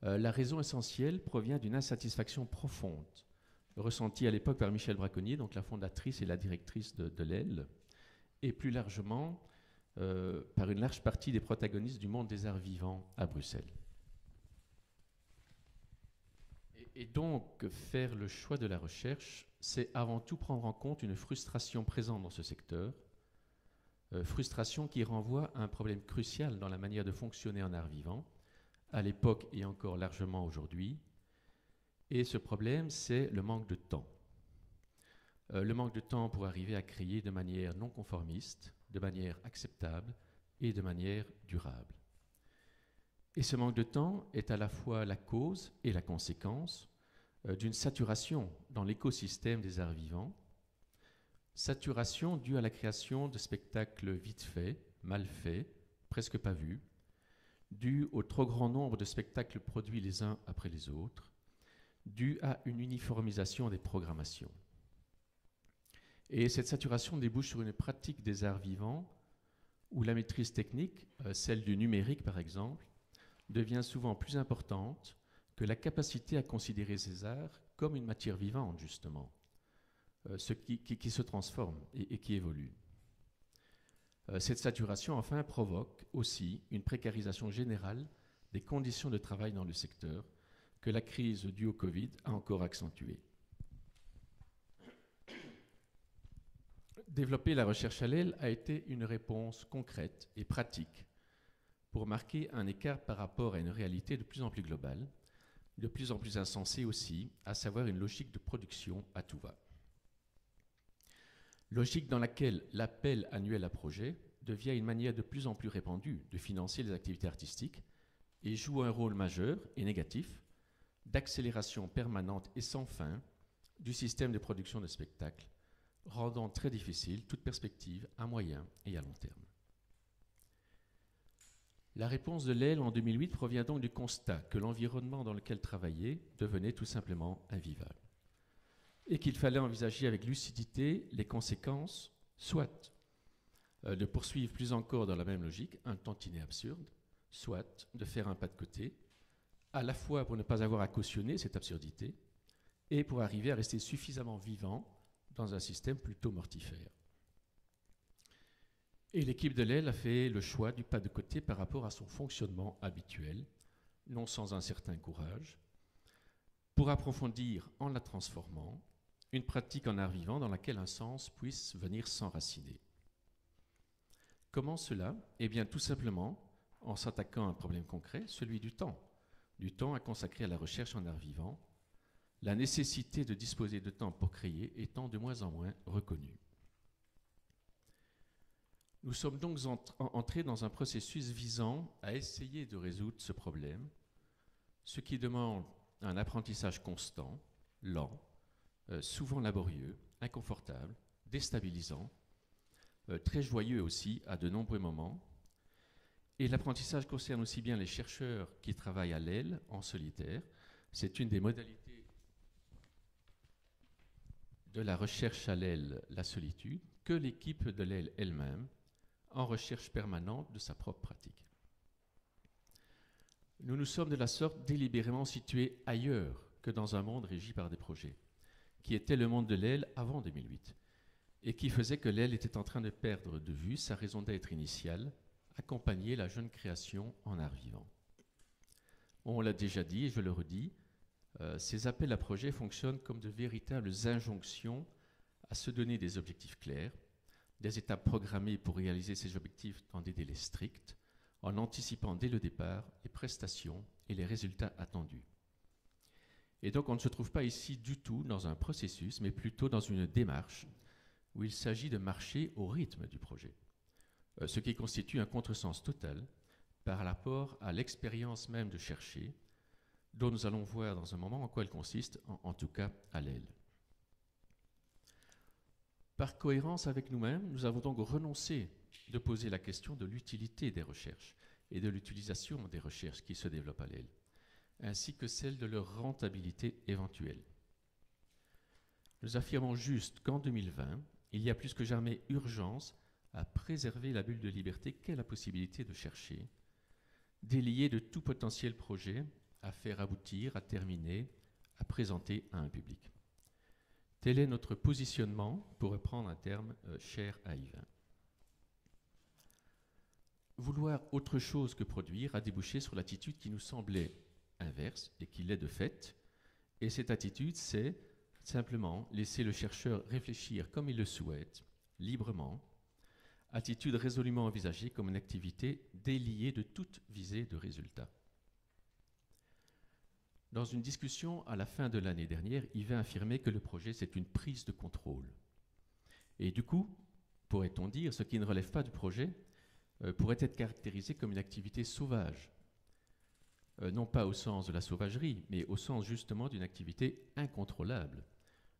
La raison essentielle provient d'une insatisfaction profonde, ressentie à l'époque par Michel Braconnier, donc la fondatrice et la directrice de, de et plus largement euh, par une large partie des protagonistes du monde des arts vivants à Bruxelles. Et, donc, faire le choix de la recherche, c'est avant tout prendre en compte une frustration présente dans ce secteur, euh, frustration qui renvoie à un problème crucial dans la manière de fonctionner en art vivant, à l'époque et encore largement aujourd'hui. Et ce problème, c'est le manque de temps. Euh, le manque de temps pour arriver à créer de manière non conformiste, de manière acceptable et de manière durable. Et ce manque de temps est à la fois la cause et la conséquence euh, d'une saturation dans l'écosystème des arts vivants, saturation due à la création de spectacles vite faits, mal faits, presque pas vus, due au trop grand nombre de spectacles produits les uns après les autres, due à une uniformisation des programmations. Et cette saturation débouche sur une pratique des arts vivants où la maîtrise technique, euh, celle du numérique par exemple, devient souvent plus importante que la capacité à considérer ces arts comme une matière vivante, justement, euh, ce qui, se transforme et, qui évolue. Euh, cette saturation, enfin, provoque aussi une précarisation générale des conditions de travail dans le secteur que la crise due au Covid a encore accentuée. Développer la recherche à l'aile a été une réponse concrète et pratique pour marquer un écart par rapport à une réalité de plus en plus globale, de plus en plus insensée aussi, à savoir une logique de production à tout va. Logique dans laquelle l'appel annuel à projet devient une manière de plus en plus répandue de financer les activités artistiques et joue un rôle majeur et négatif d'accélération permanente et sans fin du système de production de spectacles rendant très difficile toute perspective à moyen et à long terme. La réponse de l'AILE en 2008 provient donc du constat que l'environnement dans lequel travailler devenait tout simplement invivable et qu'il fallait envisager avec lucidité les conséquences, soit euh, de poursuivre plus encore dans la même logique un tantinet absurde, soit de faire un pas de côté, à la fois pour ne pas avoir à cautionner cette absurdité et pour arriver à rester suffisamment vivant dans un système plutôt mortifère. Et l'équipe de l'aile a fait le choix du pas de côté par rapport à son fonctionnement habituel, non sans un certain courage, pour approfondir en la transformant une pratique en art vivant dans laquelle un sens puisse venir s'enraciner. Comment cela? Eh bien tout simplement en s'attaquant à un problème concret, celui du temps, du temps à consacrer à la recherche en art vivant, la nécessité de disposer de temps pour créer étant de moins en moins reconnue. Nous sommes donc entrés dans un processus visant à essayer de résoudre ce problème, ce qui demande un apprentissage constant, lent, euh, souvent laborieux, inconfortable, déstabilisant, euh, très joyeux aussi à de nombreux moments. Et l'apprentissage concerne aussi bien les chercheurs qui travaillent à l'aile, en solitaire. C'est une des modalités de la recherche à l'aile, la solitude, que l'équipe de l'aile elle-même, en recherche permanente de sa propre pratique. Nous nous sommes de la sorte délibérément situés ailleurs que dans un monde régi par des projets, qui était le monde de l'aile avant 2008, et qui faisait que l'aile était en train de perdre de vue sa raison d'être initiale, accompagner la jeune création en art vivant. On l'a déjà dit et je le redis, euh, ces appels à projets fonctionnent comme de véritables injonctions à se donner des objectifs clairs, des étapes programmées pour réaliser ces objectifs dans des délais stricts, en anticipant dès le départ les prestations et les résultats attendus. Et donc on ne se trouve pas ici du tout dans un processus, mais plutôt dans une démarche où il s'agit de marcher au rythme du projet, euh, ce qui constitue un contresens total par rapport à l'expérience même de chercher, dont nous allons voir dans un moment en quoi elle consiste, en tout cas à l'aile. Par cohérence avec nous-mêmes, nous avons donc renoncé de poser la question de l'utilité des recherches et de l'utilisation des recherches qui se développent à l'aile, ainsi que celle de leur rentabilité éventuelle. Nous affirmons juste qu'en 2020, il y a plus que jamais urgence à préserver la bulle de liberté qu'est la possibilité de chercher, déliée de tout potentiel projet à faire aboutir, à terminer, à présenter à un public. Tel est notre positionnement, pour reprendre un terme euh, cher à Yvain. Vouloir autre chose que produire a débouché sur l'attitude qui nous semblait inverse et qui l'est de fait. Et cette attitude, c'est simplement laisser le chercheur réfléchir comme il le souhaite, librement, attitude résolument envisagée comme une activité déliée de toute visée de résultat. Dans une discussion à la fin de l'année dernière, Yvain affirmait que le projet, c'est une prise de contrôle. Et du coup, pourrait-on dire, ce qui ne relève pas du projet euh, pourrait être caractérisé comme une activité sauvage. Euh, non pas au sens de la sauvagerie, mais au sens justement d'une activité incontrôlable,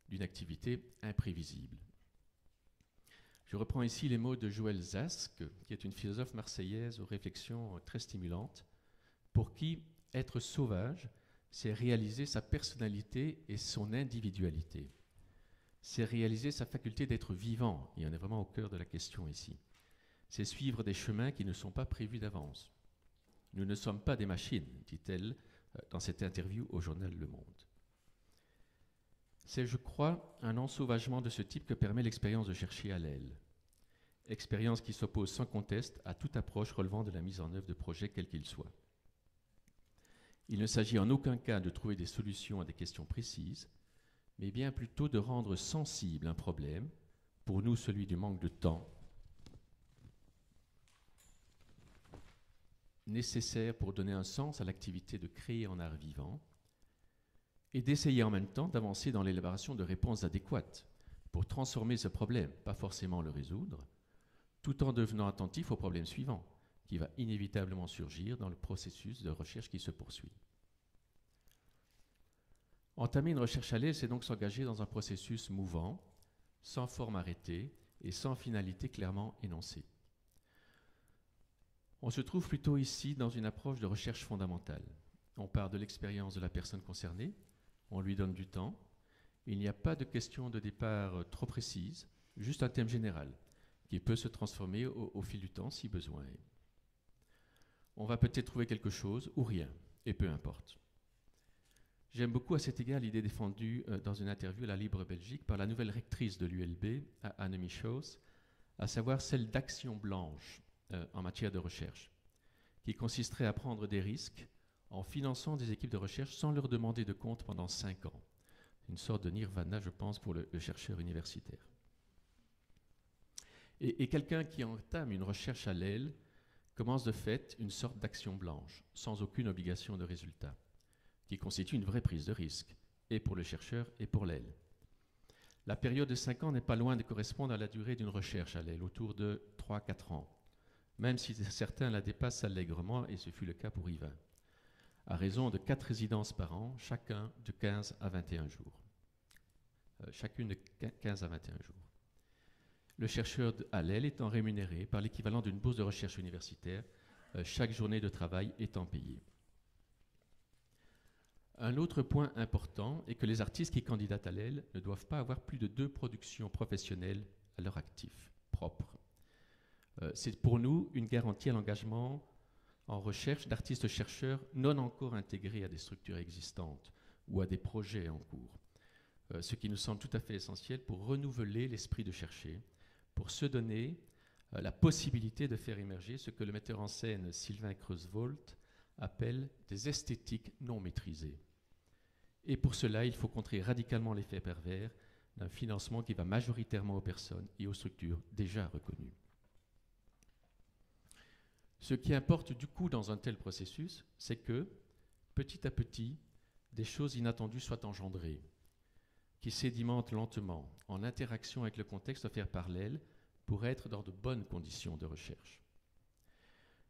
d'une activité imprévisible. Je reprends ici les mots de Joël Zask, qui est une philosophe marseillaise aux réflexions très stimulantes, pour qui être sauvage, c'est réaliser sa personnalité et son individualité. C'est réaliser sa faculté d'être vivant, et on est vraiment au cœur de la question ici. C'est suivre des chemins qui ne sont pas prévus d'avance. Nous ne sommes pas des machines, dit-elle euh, dans cette interview au journal Le Monde. C'est, je crois, un ensauvagement de ce type que permet l'expérience de chercher à l'aile. Expérience qui s'oppose sans conteste à toute approche relevant de la mise en œuvre de projets quels qu'ils soient. Il ne s'agit en aucun cas de trouver des solutions à des questions précises, mais bien plutôt de rendre sensible un problème, pour nous celui du manque de temps, nécessaire pour donner un sens à l'activité de créer en art vivant, et d'essayer en même temps d'avancer dans l'élaboration de réponses adéquates pour transformer ce problème, pas forcément le résoudre, tout en devenant attentif au problème suivant, qui va inévitablement surgir dans le processus de recherche qui se poursuit. Entamer une recherche à l'aile, c'est donc s'engager dans un processus mouvant, sans forme arrêtée et sans finalité clairement énoncée. On se trouve plutôt ici dans une approche de recherche fondamentale. On part de l'expérience de la personne concernée, on lui donne du temps, il n'y a pas de question de départ trop précise, juste un thème général qui peut se transformer au, fil du temps si besoin est. On va peut-être trouver quelque chose ou rien, et peu importe. J'aime beaucoup à cet égard l'idée défendue euh, dans une interview à la Libre Belgique par la nouvelle rectrice de l'ULB, Annemie Schoss, à savoir celle d'action blanche euh, en matière de recherche, qui consisterait à prendre des risques en finançant des équipes de recherche sans leur demander de compte pendant cinq ans. Une sorte de nirvana, je pense, pour le, chercheur universitaire. Et, quelqu'un qui entame une recherche à l'aile commence de fait une sorte d'action blanche, sans aucune obligation de résultat, qui constitue une vraie prise de risque, et pour le chercheur et pour l'aile. La période de cinq ans n'est pas loin de correspondre à la durée d'une recherche à l'aile, autour de 3-4 ans, même si certains la dépassent allègrement, et ce fut le cas pour Yvain à raison de quatre résidences par an, chacun de 15 à 21 jours. Euh, chacune de 15 à 21 jours. Le chercheur à l'aile étant rémunéré par l'équivalent d'une bourse de recherche universitaire, euh, chaque journée de travail étant payée. Un autre point important est que les artistes qui candidatent à l'aile ne doivent pas avoir plus de deux productions professionnelles à leur actif, propres. Euh, c'est pour nous une garantie à l'engagement en recherche d'artistes-chercheurs non encore intégrés à des structures existantes ou à des projets en cours. Euh, ce qui nous semble tout à fait essentiel pour renouveler l'esprit de chercher, pour se donner euh, la possibilité de faire émerger ce que le metteur en scène Sylvain Creusvolt appelle des esthétiques non maîtrisées. Et pour cela, il faut contrer radicalement l'effet pervers d'un financement qui va majoritairement aux personnes et aux structures déjà reconnues. Ce qui importe du coup dans un tel processus, c'est que, petit à petit, des choses inattendues soient engendrées, qui sédimentent lentement, en interaction avec le contexte offert par l'aile, pour être dans de bonnes conditions de recherche.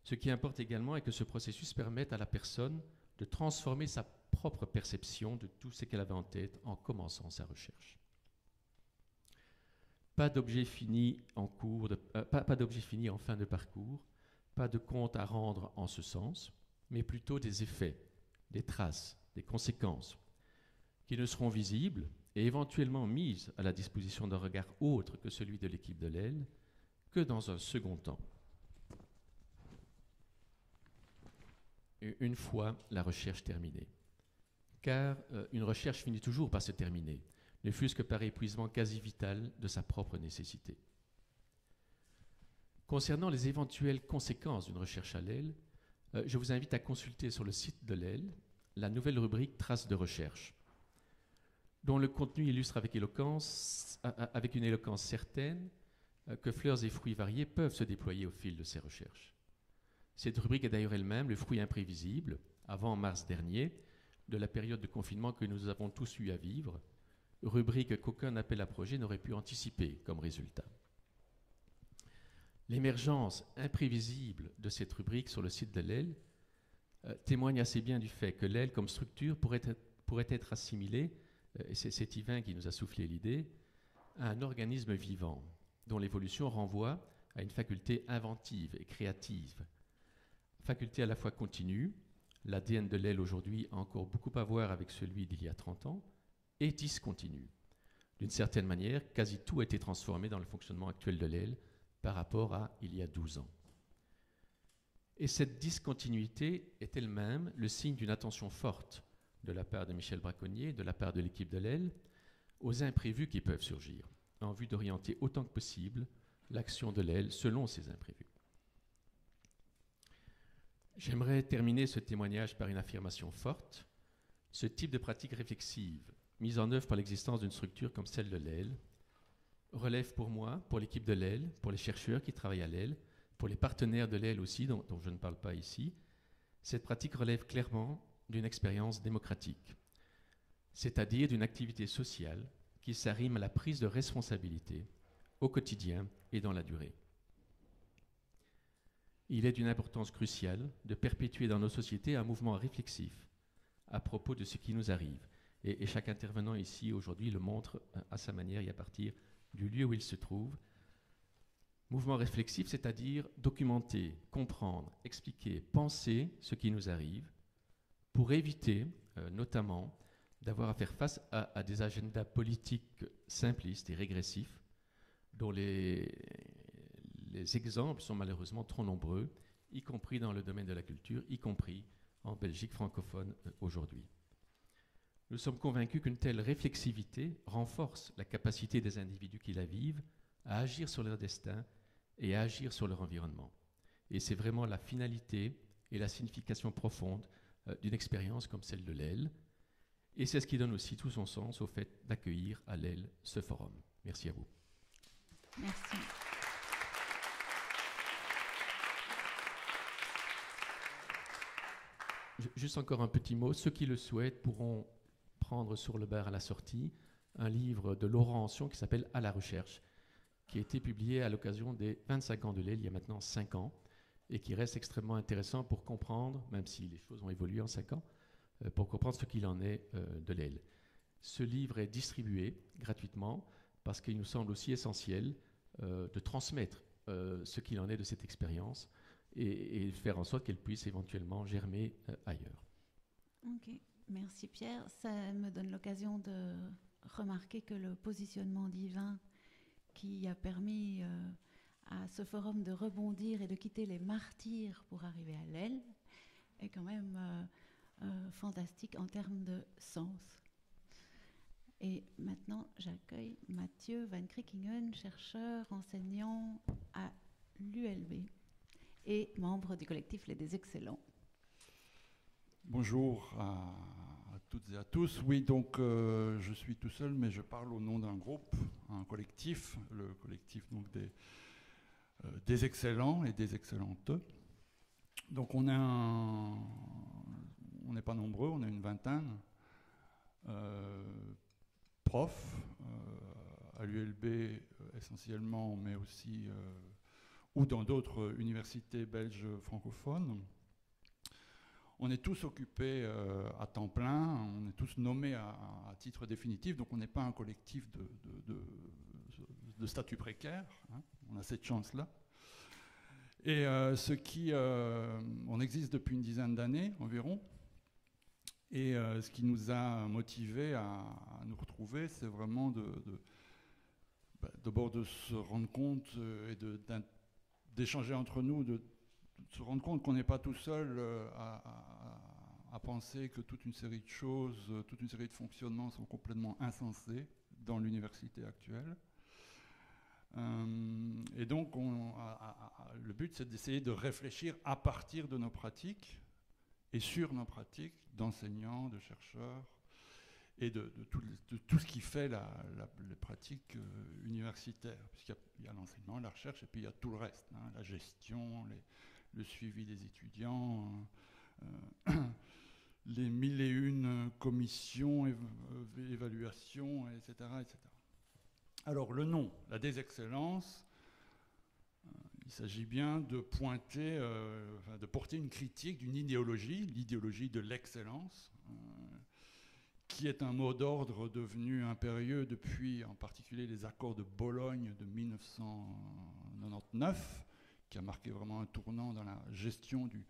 Ce qui importe également est que ce processus permette à la personne de transformer sa propre perception de tout ce qu'elle avait en tête en commençant sa recherche. Pas d'objet fini en cours, euh, pas d'objet fini en fin de parcours, pas de compte à rendre en ce sens, mais plutôt des effets, des traces, des conséquences, qui ne seront visibles et éventuellement mises à la disposition d'un regard autre que celui de l'équipe de l'aile que dans un second temps. Une fois la recherche terminée. Car euh, une recherche finit toujours par se terminer, ne fût-ce que par épuisement quasi vital de sa propre nécessité. Concernant les éventuelles conséquences d'une recherche à l'aile, euh, je vous invite à consulter sur le site de l'aile la nouvelle rubrique Traces de recherche, dont le contenu illustre avec, éloquence, avec une éloquence certaine euh, que fleurs et fruits variés peuvent se déployer au fil de ces recherches. Cette rubrique est d'ailleurs elle-même le fruit imprévisible, avant mars dernier, de la période de confinement que nous avons tous eu à vivre, rubrique qu'aucun appel à projet n'aurait pu anticiper comme résultat. L'émergence imprévisible de cette rubrique sur le site de l'AILE euh, témoigne assez bien du fait que l'AILE, comme structure, pourrait être, pourrait être assimilée, et c'est Yvain qui nous a soufflé l'idée, à un organisme vivant, dont l'évolution renvoie à une faculté inventive et créative. Faculté à la fois continue, l'ADN de l'AILE aujourd'hui a encore beaucoup à voir avec celui d'il y a 30 ans, et discontinue. D'une certaine manière, quasi tout a été transformé dans le fonctionnement actuel de l'AILE, par rapport à il y a 12 ans. Et cette discontinuité est elle-même le signe d'une attention forte de la part de Michel Braconnier, de la part de l'équipe de l'AILE, aux imprévus qui peuvent surgir, en vue d'orienter autant que possible l'action de l'AILE selon ces imprévus. J'aimerais terminer ce témoignage par une affirmation forte. Ce type de pratique réflexive, mise en œuvre par l'existence d'une structure comme celle de l'AILE, relève pour moi, pour l'équipe de l'AILE, pour les chercheurs qui travaillent à l'AILE, pour les partenaires de l'AILE aussi, dont, je ne parle pas ici, cette pratique relève clairement d'une expérience démocratique, c'est-à-dire d'une activité sociale qui s'arrime à la prise de responsabilité au quotidien et dans la durée. Il est d'une importance cruciale de perpétuer dans nos sociétés un mouvement réflexif à propos de ce qui nous arrive. Et, chaque intervenant ici aujourd'hui le montre à sa manière et à partir du lieu où il se trouve. Mouvement réflexif, c'est-à-dire documenter, comprendre, expliquer, penser ce qui nous arrive, pour éviter euh, notamment d'avoir à faire face à, des agendas politiques simplistes et régressifs, dont les, les exemples sont malheureusement trop nombreux, y compris dans le domaine de la culture, y compris en Belgique francophone euh, aujourd'hui. Nous sommes convaincus qu'une telle réflexivité renforce la capacité des individus qui la vivent à agir sur leur destin et à agir sur leur environnement. Et c'est vraiment la finalité et la signification profonde d'une expérience comme celle de l'AILE. Et c'est ce qui donne aussi tout son sens au fait d'accueillir à l'AILE ce forum. Merci à vous. Merci. Juste encore un petit mot. Ceux qui le souhaitent pourront prendre sur le bar à la sortie un livre de Laurent Ancion qui s'appelle À la recherche, qui a été publié à l'occasion des 25 ans de l'AILE, il y a maintenant 5 ans, et qui reste extrêmement intéressant pour comprendre, même si les choses ont évolué en 5 ans, euh, pour comprendre ce qu'il en est euh, de l'AILE. Ce livre est distribué gratuitement parce qu'il nous semble aussi essentiel euh, de transmettre ce qu'il en est de cette expérience et, faire en sorte qu'elle puisse éventuellement germer ailleurs. Ok, merci Pierre. Ça me donne l'occasion de remarquer que le positionnement divin qui a permis à ce forum de rebondir et de quitter les martyrs pour arriver à l'aile est quand même euh, euh, fantastique en termes de sens. Et maintenant, j'accueille Mathieu Van Kriekingen, chercheur, enseignant à l'ULB et membre du collectif Les Des Excellents. Bonjour à, toutes et à tous. Oui, donc euh, je suis tout seul, mais je parle au nom d'un groupe, un collectif, le collectif donc des des excellents et des excellentes. Donc on n'est pas nombreux, on est une vingtaine. Euh, profs euh, à l'ULB essentiellement, mais aussi ou dans d'autres universités belges francophones. On est tous occupés à temps plein, on est tous nommés à, titre définitif, donc on n'est pas un collectif de, statut précaire. Hein on a cette chance-là. Et euh, ce qui, euh, on existe depuis une dizaine d'années environ. Et euh, ce qui nous a motivés à, nous retrouver, c'est vraiment de, bah, d'abord de, se rendre compte et d'échanger entre nous, de, se rendre compte qu'on n'est pas tout seul à, à, penser que toute une série de choses, toute une série de fonctionnements sont complètement insensés dans l'université actuelle. Euh, et donc, le but, c'est d'essayer de réfléchir à partir de nos pratiques et sur nos pratiques d'enseignants, de chercheurs et de, tout, ce qui fait la, les pratiques euh, universitaires. Puisqu'il y a, l'enseignement, la recherche, et puis il y a tout le reste, hein, la gestion, le suivi des étudiants, euh, (clears throat) les mille et une commissions, évaluations, etc., etc. Alors le nom, la désexcellence, euh, il s'agit bien de pointer, euh, de porter une critique d'une idéologie, l'idéologie de l'excellence, euh, qui est un mot d'ordre devenu impérieux depuis en particulier les accords de Bologne de 1999, qui a marqué vraiment un tournant dans la gestion du,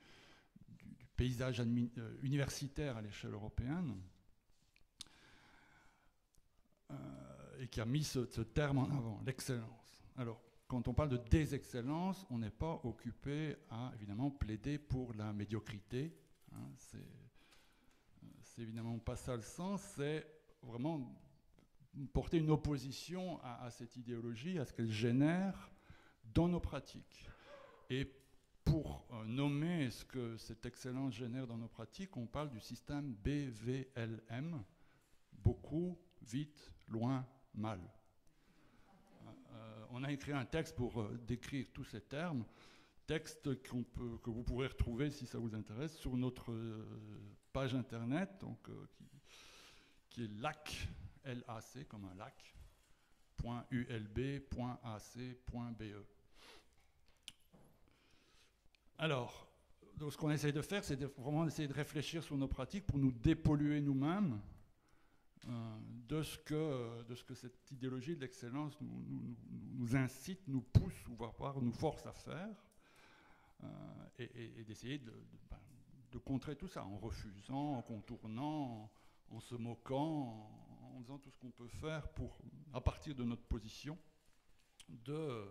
paysage universitaire à l'échelle européenne et qui a mis ce, terme en avant, l'excellence. Alors, quand on parle de désexcellence, on n'est pas occupé à évidemment plaider pour la médiocrité. Hein, c'est évidemment pas ça le sens, c'est vraiment porter une opposition à, cette idéologie, à ce qu'elle génère dans nos pratiques. Et pour euh, nommer ce que cette excellence génère dans nos pratiques, on parle du système BVLM, beaucoup, vite, loin, mal. Euh, on a écrit un texte pour euh, décrire tous ces termes, texte que vous pourrez retrouver si ça vous intéresse sur notre euh, page internet, donc, qui, est lac, L-A-C comme un lac, .ulb.ac.be. Alors, ce qu'on essaie de faire, c'est vraiment essayer de réfléchir sur nos pratiques pour nous dépolluer nous-mêmes, de, ce que, de ce que cette idéologie de l'excellence nous, nous, incite, nous pousse, ou voire nous force à faire, euh, et, d'essayer ben, de, contrer tout ça en refusant, en contournant, en, se moquant, en, faisant tout ce qu'on peut faire pour, à partir de notre position, de,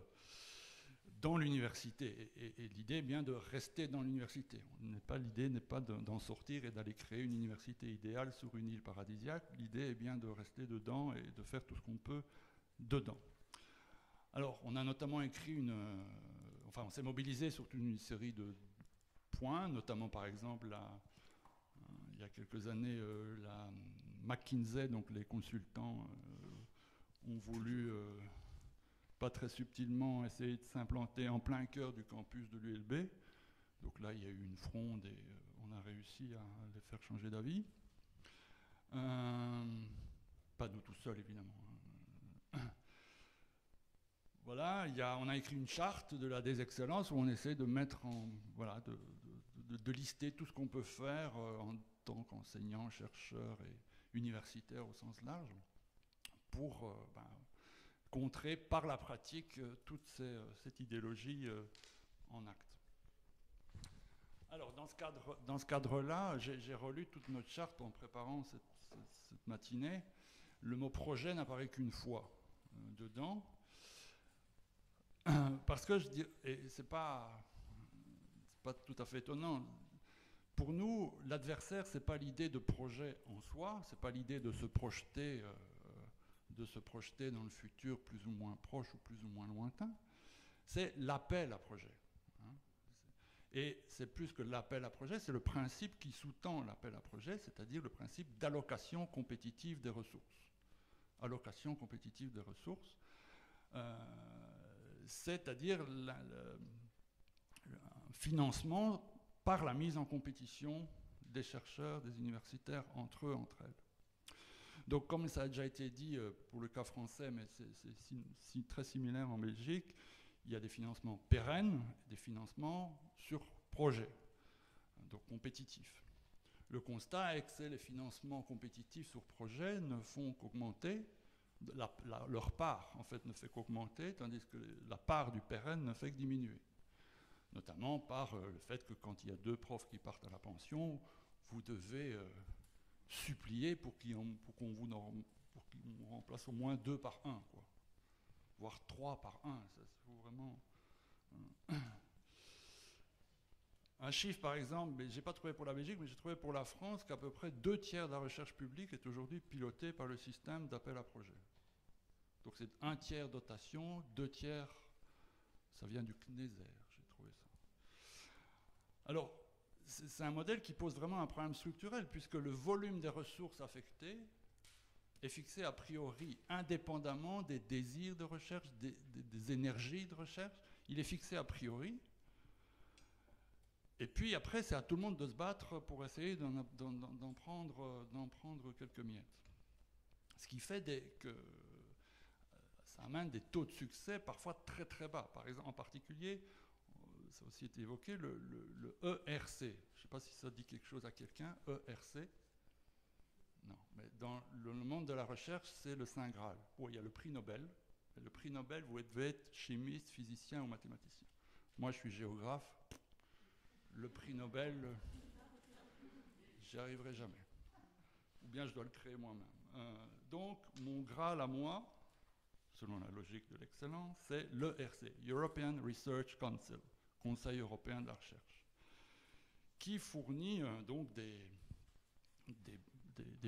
dans l'université. Et, l'idée est bien de rester dans l'université. L'idée n'est pas d'en sortir et d'aller créer une université idéale sur une île paradisiaque. L'idée est bien de rester dedans et de faire tout ce qu'on peut dedans. Alors, on a notamment écrit une. Euh, enfin, on s'est mobilisé sur une série de points, notamment par exemple, euh, il y a quelques années, euh, la McKinsey, donc les consultants, ont voulu pas très subtilement essayer de s'implanter en plein cœur du campus de l'ULB. Donc là, il y a eu une fronde et euh, on a réussi à les faire changer d'avis. Euh, pas nous tout seuls, évidemment. Hein. (coughs) Voilà, y a, on a écrit une charte de la désexcellence où on essaie de mettre en. Voilà, de, lister tout ce qu'on peut faire euh, en tant qu'enseignant, chercheur et universitaire au sens large pour ben, contrer par la pratique euh, toute euh, cette idéologie euh, en acte. Alors, dans ce, cadre-là, j'ai relu toute notre charte en préparant cette, matinée. Le mot projet n'apparaît qu'une fois dedans. Parce que je dis, et c'est pas, pas tout à fait étonnant. Pour nous, l'adversaire, c'est pas l'idée de projet en soi, c'est pas l'idée de se projeter de se projeter dans le futur plus ou moins proche ou plus ou moins lointain, c'est l'appel à projet. Hein. Et c'est plus que l'appel à projet, c'est le principe qui sous-tend l'appel à projet, c'est-à-dire le principe d'allocation compétitive des ressources. Allocation compétitive des ressources, euh, c'est-à-dire le financement par la mise en compétition des chercheurs, des universitaires entre eux, entre elles. Donc, comme ça a déjà été dit euh, pour le cas français, mais c'est très similaire en Belgique, il y a des financements pérennes, des financements sur projet, donc compétitifs. Le constat est que les financements compétitifs sur projet ne font qu'augmenter, leur part en fait ne fait qu'augmenter, tandis que la part du pérenne ne fait que diminuer. Notamment par euh, le fait que quand il y a deux profs qui partent à la pension, vous devez euh, supplier pour qu'on vous remplace au moins deux par un, voire trois par un. Ça, vraiment. Euh, un chiffre, par exemple, mais j'ai pas trouvé pour la Belgique, mais j'ai trouvé pour la France qu'à peu près deux tiers de la recherche publique est aujourd'hui pilotée par le système d'appel à projet. Donc c'est un tiers dotation, deux tiers, ça vient du CNESER, j'ai trouvé ça. Alors, c'est un modèle qui pose vraiment un problème structurel, puisque le volume des ressources affectées est fixé a priori indépendamment des désirs de recherche, des, énergies de recherche. Il est fixé a priori. Et puis après, c'est à tout le monde de se battre pour essayer d'en prendre, quelques miettes. Ce qui fait que ça amène des taux de succès parfois très très bas. Par exemple, en particulier, ça a aussi été évoqué, le, ERC. Je ne sais pas si ça dit quelque chose à quelqu'un, ERC. Non, mais dans le monde de la recherche, c'est le Saint Graal. il y a le prix Nobel. Le prix Nobel, vous devez être chimiste, physicien ou mathématicien. Moi, je suis géographe. Le prix Nobel, j'y arriverai jamais. Ou bien je dois le créer moi-même. Euh, donc, mon Graal à moi, selon la logique de l'excellence, c'est l'ERC, European Research Council. Conseil européen de la recherche, qui fournit euh, donc des,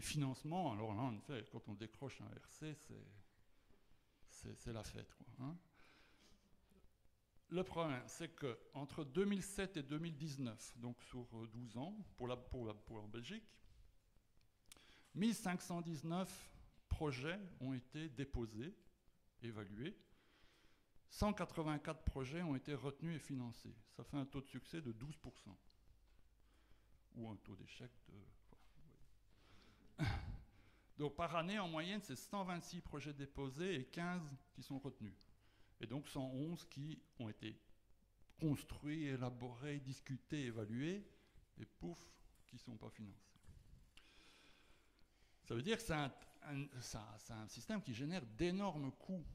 financements. Alors là, en fait, quand on décroche un RC, c'est la fête. Hein. Le problème, c'est qu'entre 2007 et 2019, donc sur 12 euh, ans, pour, la, pour, la, pour Belgique, 1519 projets ont été déposés, évalués, 184 projets ont été retenus et financés. Ça fait un taux de succès de 12%. Ou un taux d'échec de... Donc par année, en moyenne, c'est 126 projets déposés et 15 qui sont retenus. Et donc 111 qui ont été construits, élaborés, discutés, évalués, et pouf, qui ne sont pas financés. Ça veut dire que c'est un, un, système qui génère d'énormes coûts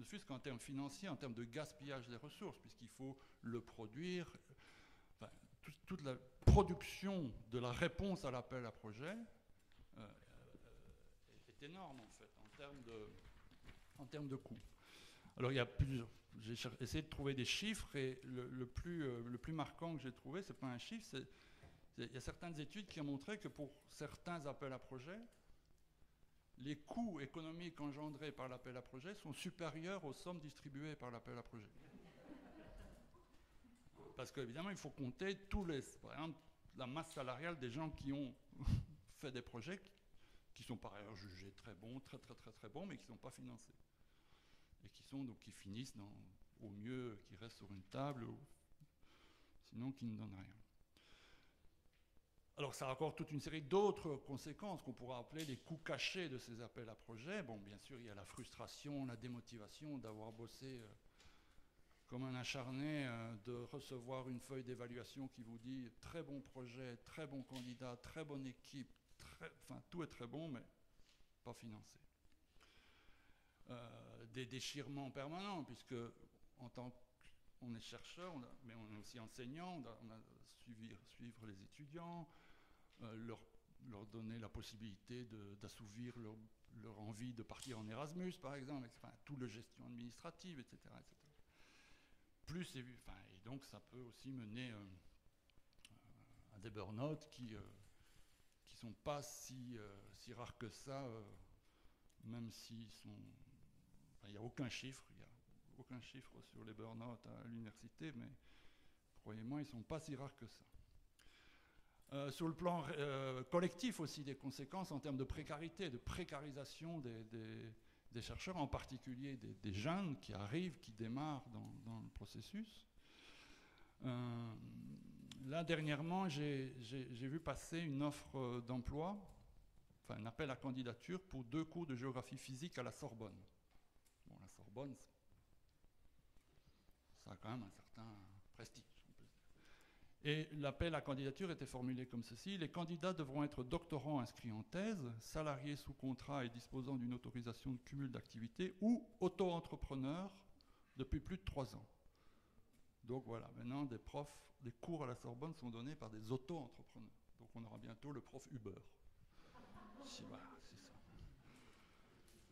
ne fût-ce qu'en termes financiers, en termes de gaspillage des ressources, puisqu'il faut le produire. toute la production de la réponse à l'appel à projet euh, est énorme, en fait, en termes de, en termes de coûts. Alors, il y a plusieurs. j'ai essayé de trouver des chiffres et le, plus, euh, le plus marquant que j'ai trouvé, c'est pas un chiffre, c'est il y a certaines études qui ont montré que pour certains appels à projets, les coûts économiques engendrés par l'appel à projet sont supérieurs aux sommes distribuées par l'appel à projet. Parce qu'évidemment, il faut compter tous les, par exemple, la masse salariale des gens qui ont fait des projets qui sont par ailleurs jugés très bons, très très très très bons, mais qui ne sont pas financés. Et qui sont donc qui finissent au mieux, qui restent sur une table, sinon qui ne donnent rien. Alors ça a encore toute une série d'autres conséquences qu'on pourra appeler les coûts cachés de ces appels à projets. Bon, bien sûr, il y a la frustration, la démotivation d'avoir bossé euh, comme un acharné, euh, de recevoir une feuille d'évaluation qui vous dit très bon projet, très bon candidat, très bonne équipe, enfin tout est très bon, mais pas financé. Euh, des déchirements permanents, puisque en tant qu'on est chercheur, mais on est aussi enseignant, on a, suivi, suivre les étudiants, leur, leur, donner la possibilité d'assouvir leur, envie de partir en Erasmus, par exemple, tout le gestion administrative, etc. etc. Plus, et donc ça peut aussi mener euh, à des burn-out qui ne sont pas si, rares que ça, même s'ils sont n'y a aucun chiffre, il n'y a aucun chiffre sur les burn-out à l'université, mais croyez-moi, ils ne sont pas si rares que ça. Euh, sur le plan euh, collectif aussi, des conséquences en termes de précarité, de précarisation des, chercheurs, en particulier des, jeunes qui arrivent, qui démarrent dans, le processus. Euh, là, dernièrement, j'ai vu passer une offre d'emploi, enfin un appel à candidature pour deux cours de géographie physique à la Sorbonne. Sorbonne, ça a quand même un certain prestige. Et l'appel à candidature était formulé comme ceci. Les candidats devront être doctorants inscrits en thèse, salariés sous contrat et disposant d'une autorisation de cumul d'activité ou auto-entrepreneurs depuis plus de trois ans. Donc voilà, maintenant des profs, des cours à la Sorbonne sont donnés par des auto-entrepreneurs. Donc on aura bientôt le prof Uber. (laughs) voilà, c'est ça.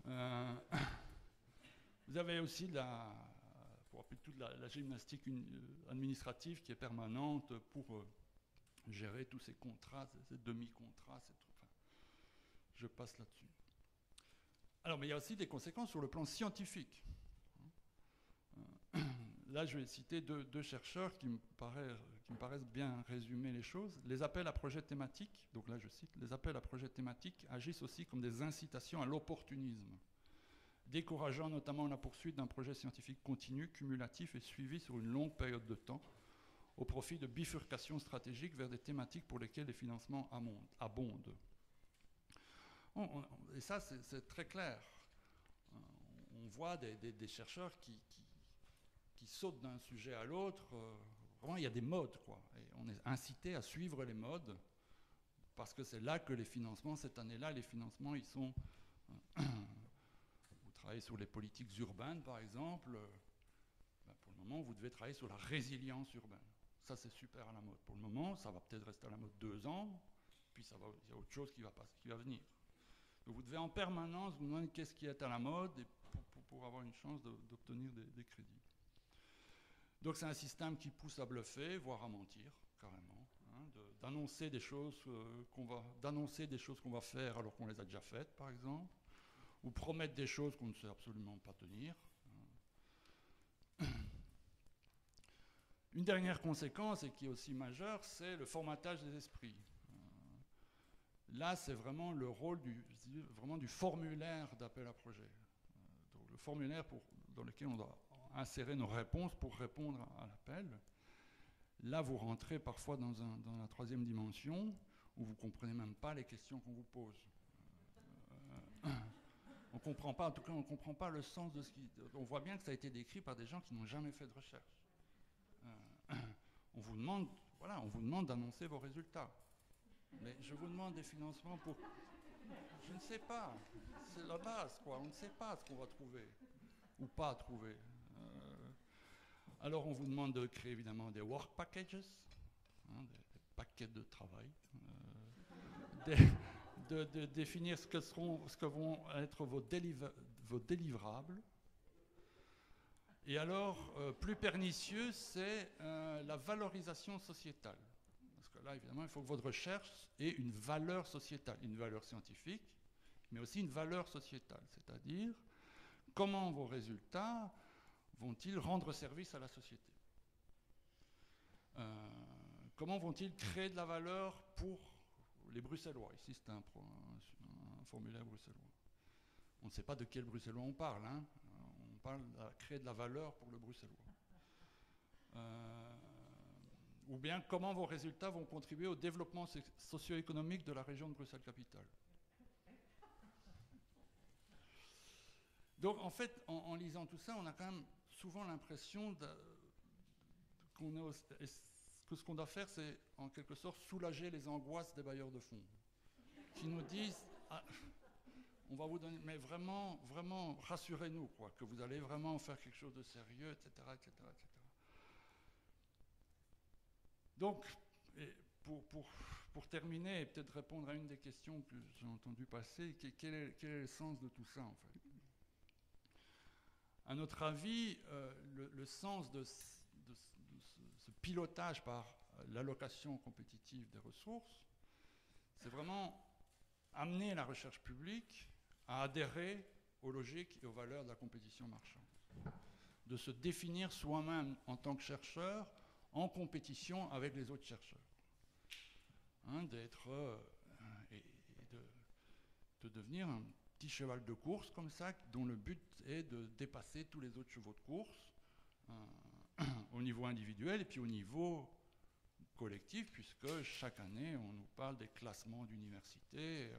Euh, (coughs) vous avez aussi la, toute la, gymnastique euh, administrative qui est permanente pour euh, gérer tous ces contrats, ces, demi-contrats, je passe là-dessus. Alors, mais il y a aussi des conséquences sur le plan scientifique. Euh, (clears throat) là, je vais citer deux, chercheurs qui me, qui me, paraissent bien résumer les choses. Les appels à projets thématiques, donc là je cite, les appels à projets thématiques agissent aussi comme des incitations à l'opportunisme décourageant notamment la poursuite d'un projet scientifique continu, cumulatif et suivi sur une longue période de temps, au profit de bifurcations stratégiques vers des thématiques pour lesquelles les financements abondent. et ça, c'est très clair. On voit des, chercheurs qui, sautent d'un sujet à l'autre. Vraiment, il y a des modes, quoi. Et on est incité à suivre les modes parce que c'est là que les financements, cette année-là, les financements, ils sont travaillez sur les politiques urbaines, par exemple, euh, ben, pour le moment, vous devez travailler sur la résilience urbaine. Ça, c'est super à la mode. Pour le moment, ça va peut-être rester à la mode deux ans, puis il y a autre chose qui va, venir. Donc vous devez en permanence vous demander qu'est-ce qui est à la mode pour, avoir une chance d'obtenir des, crédits. Donc c'est un système qui pousse à bluffer, voire à mentir, carrément. Hein, d'annoncer des choses euh, qu'on va d'annoncer des choses qu'on va faire alors qu'on les a déjà faites, par exemple ou promettre des choses qu'on ne sait absolument pas tenir. Une dernière conséquence, et qui est aussi majeure, c'est le formatage des esprits. Là, c'est vraiment le rôle du, vraiment du formulaire d'appel à projet. le formulaire dans lequel on doit insérer nos réponses pour répondre à l'appel. Là, vous rentrez parfois dans, dans, la troisième dimension où vous ne comprenez même pas les questions qu'on vous pose. On comprend pas, en tout cas, on comprend pas le sens de ce qui. On voit bien que ça a été décrit par des gens qui n'ont jamais fait de recherche. Euh, on vous demande, voilà, on vous demande d'annoncer vos résultats. Mais je vous demande des financements pour. Je ne sais pas. C'est la base, quoi. On ne sait pas ce qu'on va trouver ou pas trouver. Euh, alors, on vous demande de créer évidemment des work packages, hein, des, paquets de travail. Euh, de, définir ce que, seront, vont être vos, vos délivrables. Et alors, euh, plus pernicieux, c'est euh, la valorisation sociétale. Parce que là, évidemment, il faut que votre recherche ait une valeur sociétale, une valeur scientifique, mais aussi une valeur sociétale. C'est-à-dire, comment vos résultats vont-ils rendre service à la société? Euh, Comment vont-ils créer de la valeur pour les Bruxellois Ici, c'est un, formulaire bruxellois. On ne sait pas de quel Bruxellois on parle. Hein. on parle de créer de la valeur pour le Bruxellois. Euh, ou bien comment vos résultats vont contribuer au développement socio-économique de la région de Bruxelles-Capitale. Donc en fait, en, lisant tout ça, on a quand même souvent l'impression que ce qu'on doit faire, c'est en quelque sorte soulager les angoisses des bailleurs de fonds, qui nous disent, ah, on va vous donner, mais vraiment, vraiment, rassurez-nous, quoi, que vous allez vraiment faire quelque chose de sérieux, etc., etc., etc. Donc, pour, pour, pour, terminer et peut-être répondre à une des questions que j'ai entendu passer, quel est, quel est le sens de tout ça, en fait? À notre avis, euh, le, sens de, ce, pilotage par l'allocation compétitive des ressources, c'est vraiment amener la recherche publique à adhérer aux logiques et aux valeurs de la compétition marchande. De se définir soi-même en tant que chercheur en compétition avec les autres chercheurs. Hein, d'être euh, et, de, de, devenir un petit cheval de course comme ça, dont le but est de dépasser tous les autres chevaux de course euh, (clears throat) au niveau individuel et puis au niveau collectif, puisque chaque année on nous parle des classements d'universités euh,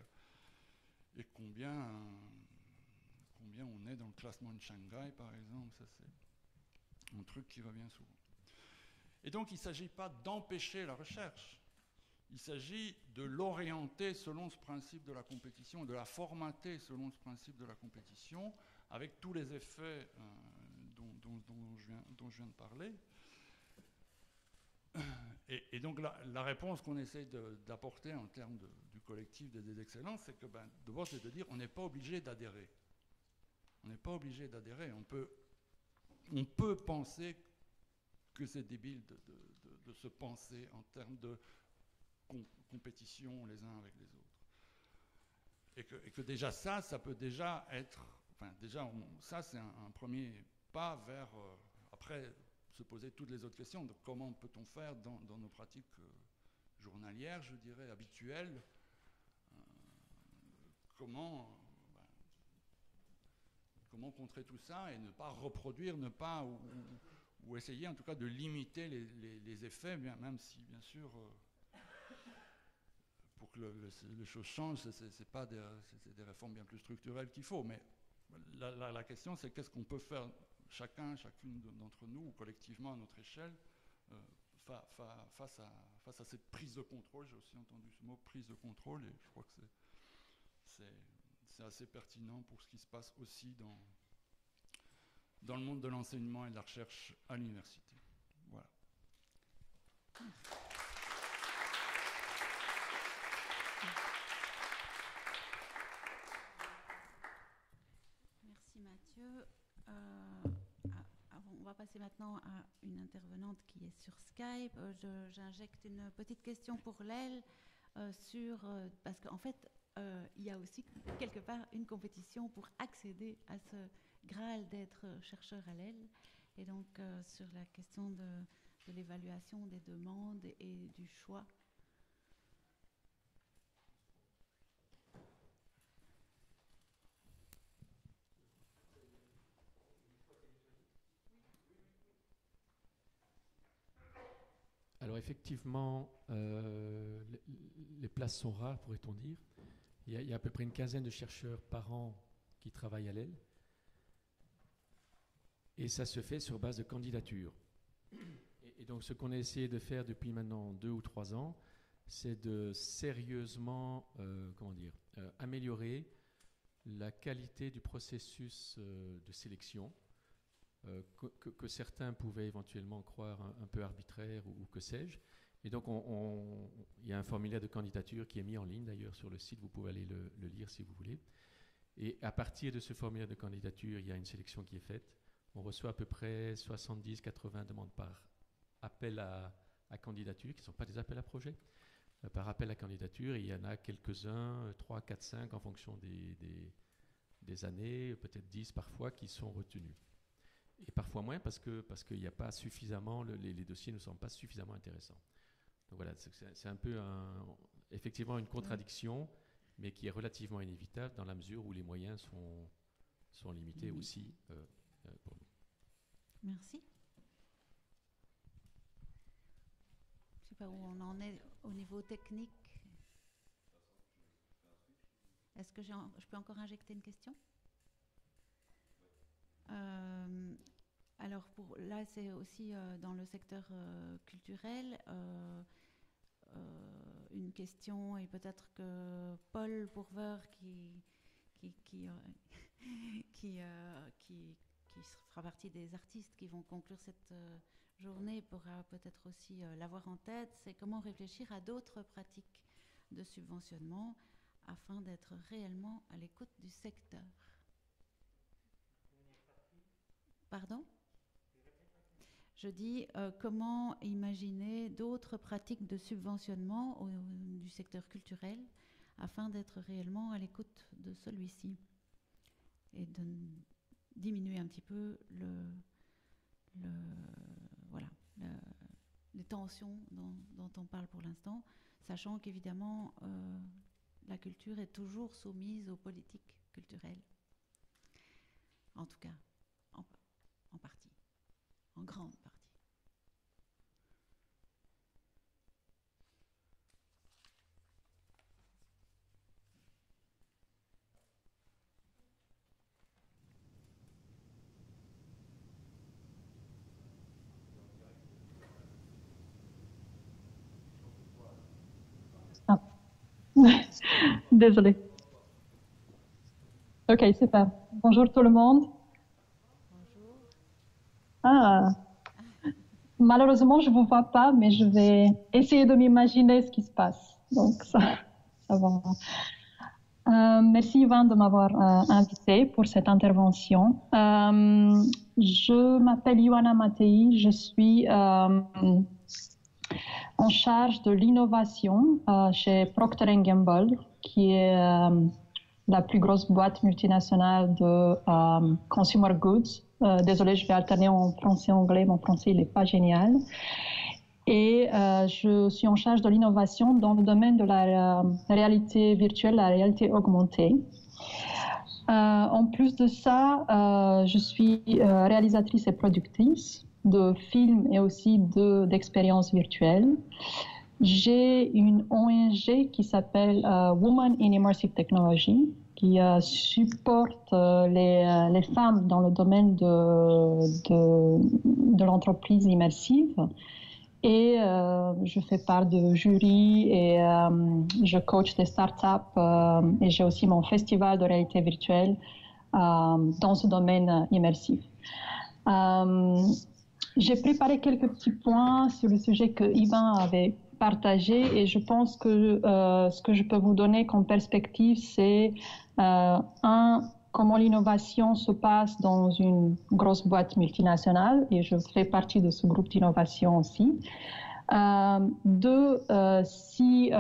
et combien, combien on est dans le classement de Shanghai par exemple, ça c'est un truc qui revient souvent. Et donc il ne s'agit pas d'empêcher la recherche, il s'agit de l'orienter selon ce principe de la compétition, de la formater selon ce principe de la compétition, avec tous les effets euh, dont, je viens, de parler. Et, donc la, réponse qu'on essaie d'apporter en termes du collectif des, excellences, c'est que ben, d'abord c'est de dire on n'est pas obligé d'adhérer. On n'est pas obligé d'adhérer. On peut, on peut penser que c'est débile de, de, se penser en termes de compétition les uns avec les autres. Et que, déjà ça, ça peut déjà être, enfin déjà ça c'est un, premier pas vers, euh, après se poser toutes les autres questions, de comment peut-on faire dans, nos pratiques euh, journalières, je dirais, habituelles, euh, comment, ben, comment contrer tout ça et ne pas reproduire, ne pas, ou, essayer en tout cas de limiter les, effets, même si bien sûr pour que les choses changent, ce n'est pas des, des, réformes bien plus structurelles qu'il faut. Mais la, question, c'est qu'est-ce qu'on peut faire chacun, chacune d'entre nous, ou collectivement à notre échelle, euh, face, à, face à cette prise de contrôle. J'ai aussi entendu ce mot prise de contrôle, et je crois que c'est assez pertinent pour ce qui se passe aussi dans, le monde de l'enseignement et de la recherche à l'université. Voilà. Passer maintenant à une intervenante qui est sur Skype. Euh, j'injecte une petite question pour l'aile euh, sur euh, parce qu'en fait il y a aussi quelque part une compétition pour accéder à ce Graal d'être chercheur à l'aile et donc sur la question de, de l'évaluation des demandes et du choix Alors effectivement, euh, les, places sont rares, pourrait-on dire. Il y, a, à peu près une quinzaine de chercheurs par an qui travaillent à l'aile. Et ça se fait sur base de candidature. Et, donc ce qu'on a essayé de faire depuis maintenant deux ou trois ans, c'est de sérieusement euh, comment dire, euh, améliorer la qualité du processus de sélection euh, que, certains pouvaient éventuellement croire un, peu arbitraire ou, que sais-je. Et donc, il y a un formulaire de candidature qui est mis en ligne d'ailleurs sur le site, vous pouvez aller le, lire si vous voulez. Et à partir de ce formulaire de candidature, il y a une sélection qui est faite on reçoit à peu près 70-80 demandes par appel à, candidature, qui ne sont pas des appels à projet. Euh, par appel à candidature, il y en a quelques-uns, 3, 4, 5 en fonction des, des, années, peut-être 10 parfois, qui sont retenus. Et parfois moins parce qu'il parce qu'il n'y a pas suffisamment, les, les, dossiers ne sont pas suffisamment intéressants. Donc voilà, c'est un peu un, effectivement une contradiction, mais qui est relativement inévitable dans la mesure où les moyens sont, sont limités aussi euh, euh, pour nous. Merci. Je ne sais pas où on en est au niveau technique. Est-ce que je peux encore injecter une question? Euh, alors pour, là, c'est aussi dans le secteur culturel. Euh, une question et peut-être que Paul Bourveur qui, qui, qui, euh, (laughs) euh, qui, qui, fera partie des artistes qui vont conclure cette journée pourra peut-être aussi l'avoir en tête, c'est comment réfléchir à d'autres pratiques de subventionnement afin d'être réellement à l'écoute du secteur. Pardon? Je dis euh, comment imaginer d'autres pratiques de subventionnement du secteur culturel afin d'être réellement à l'écoute de celui-ci et de diminuer un petit peu les tensions dont, on parle pour l'instant, sachant qu'évidemment euh, la culture est toujours soumise aux politiques culturelles, en tout cas en partie, en grande partie. (laughs) Désolée. Ok, super. Bonjour tout le monde. Ah. Malheureusement, je ne vous vois pas, mais je vais essayer de m'imaginer ce qui se passe. Donc, ça, va. Euh, merci Yvan de m'avoir euh, invité pour cette intervention. Euh, je m'appelle Ioana Matei, je suis en charge de l'innovation euh, chez Procter Gamble, qui est euh, la plus grosse boîte multinationale de euh, consumer goods. Désolée, je vais alterner en français anglais. Mon français, n'est pas génial. Et je suis en charge de l'innovation dans le domaine de la réalité virtuelle, la réalité augmentée. en plus de ça, je suis réalisatrice et productrice de films et aussi d'expériences virtuelles. J'ai une ONG qui s'appelle euh, Women in Immersive Technology qui euh, supporte euh, les, les, femmes dans le domaine de, de, de l'entreprise immersive. Et je fais part de jury et je coach des startups et j'ai aussi mon festival de réalité virtuelle dans ce domaine immersif. J'ai préparé quelques petits points sur le sujet que Yvan avait et je pense que euh, ce que je peux vous donner comme perspective, c'est euh, un, comment l'innovation se passe dans une grosse boîte multinationale et je fais partie de ce groupe d'innovation aussi. Euh, deux, si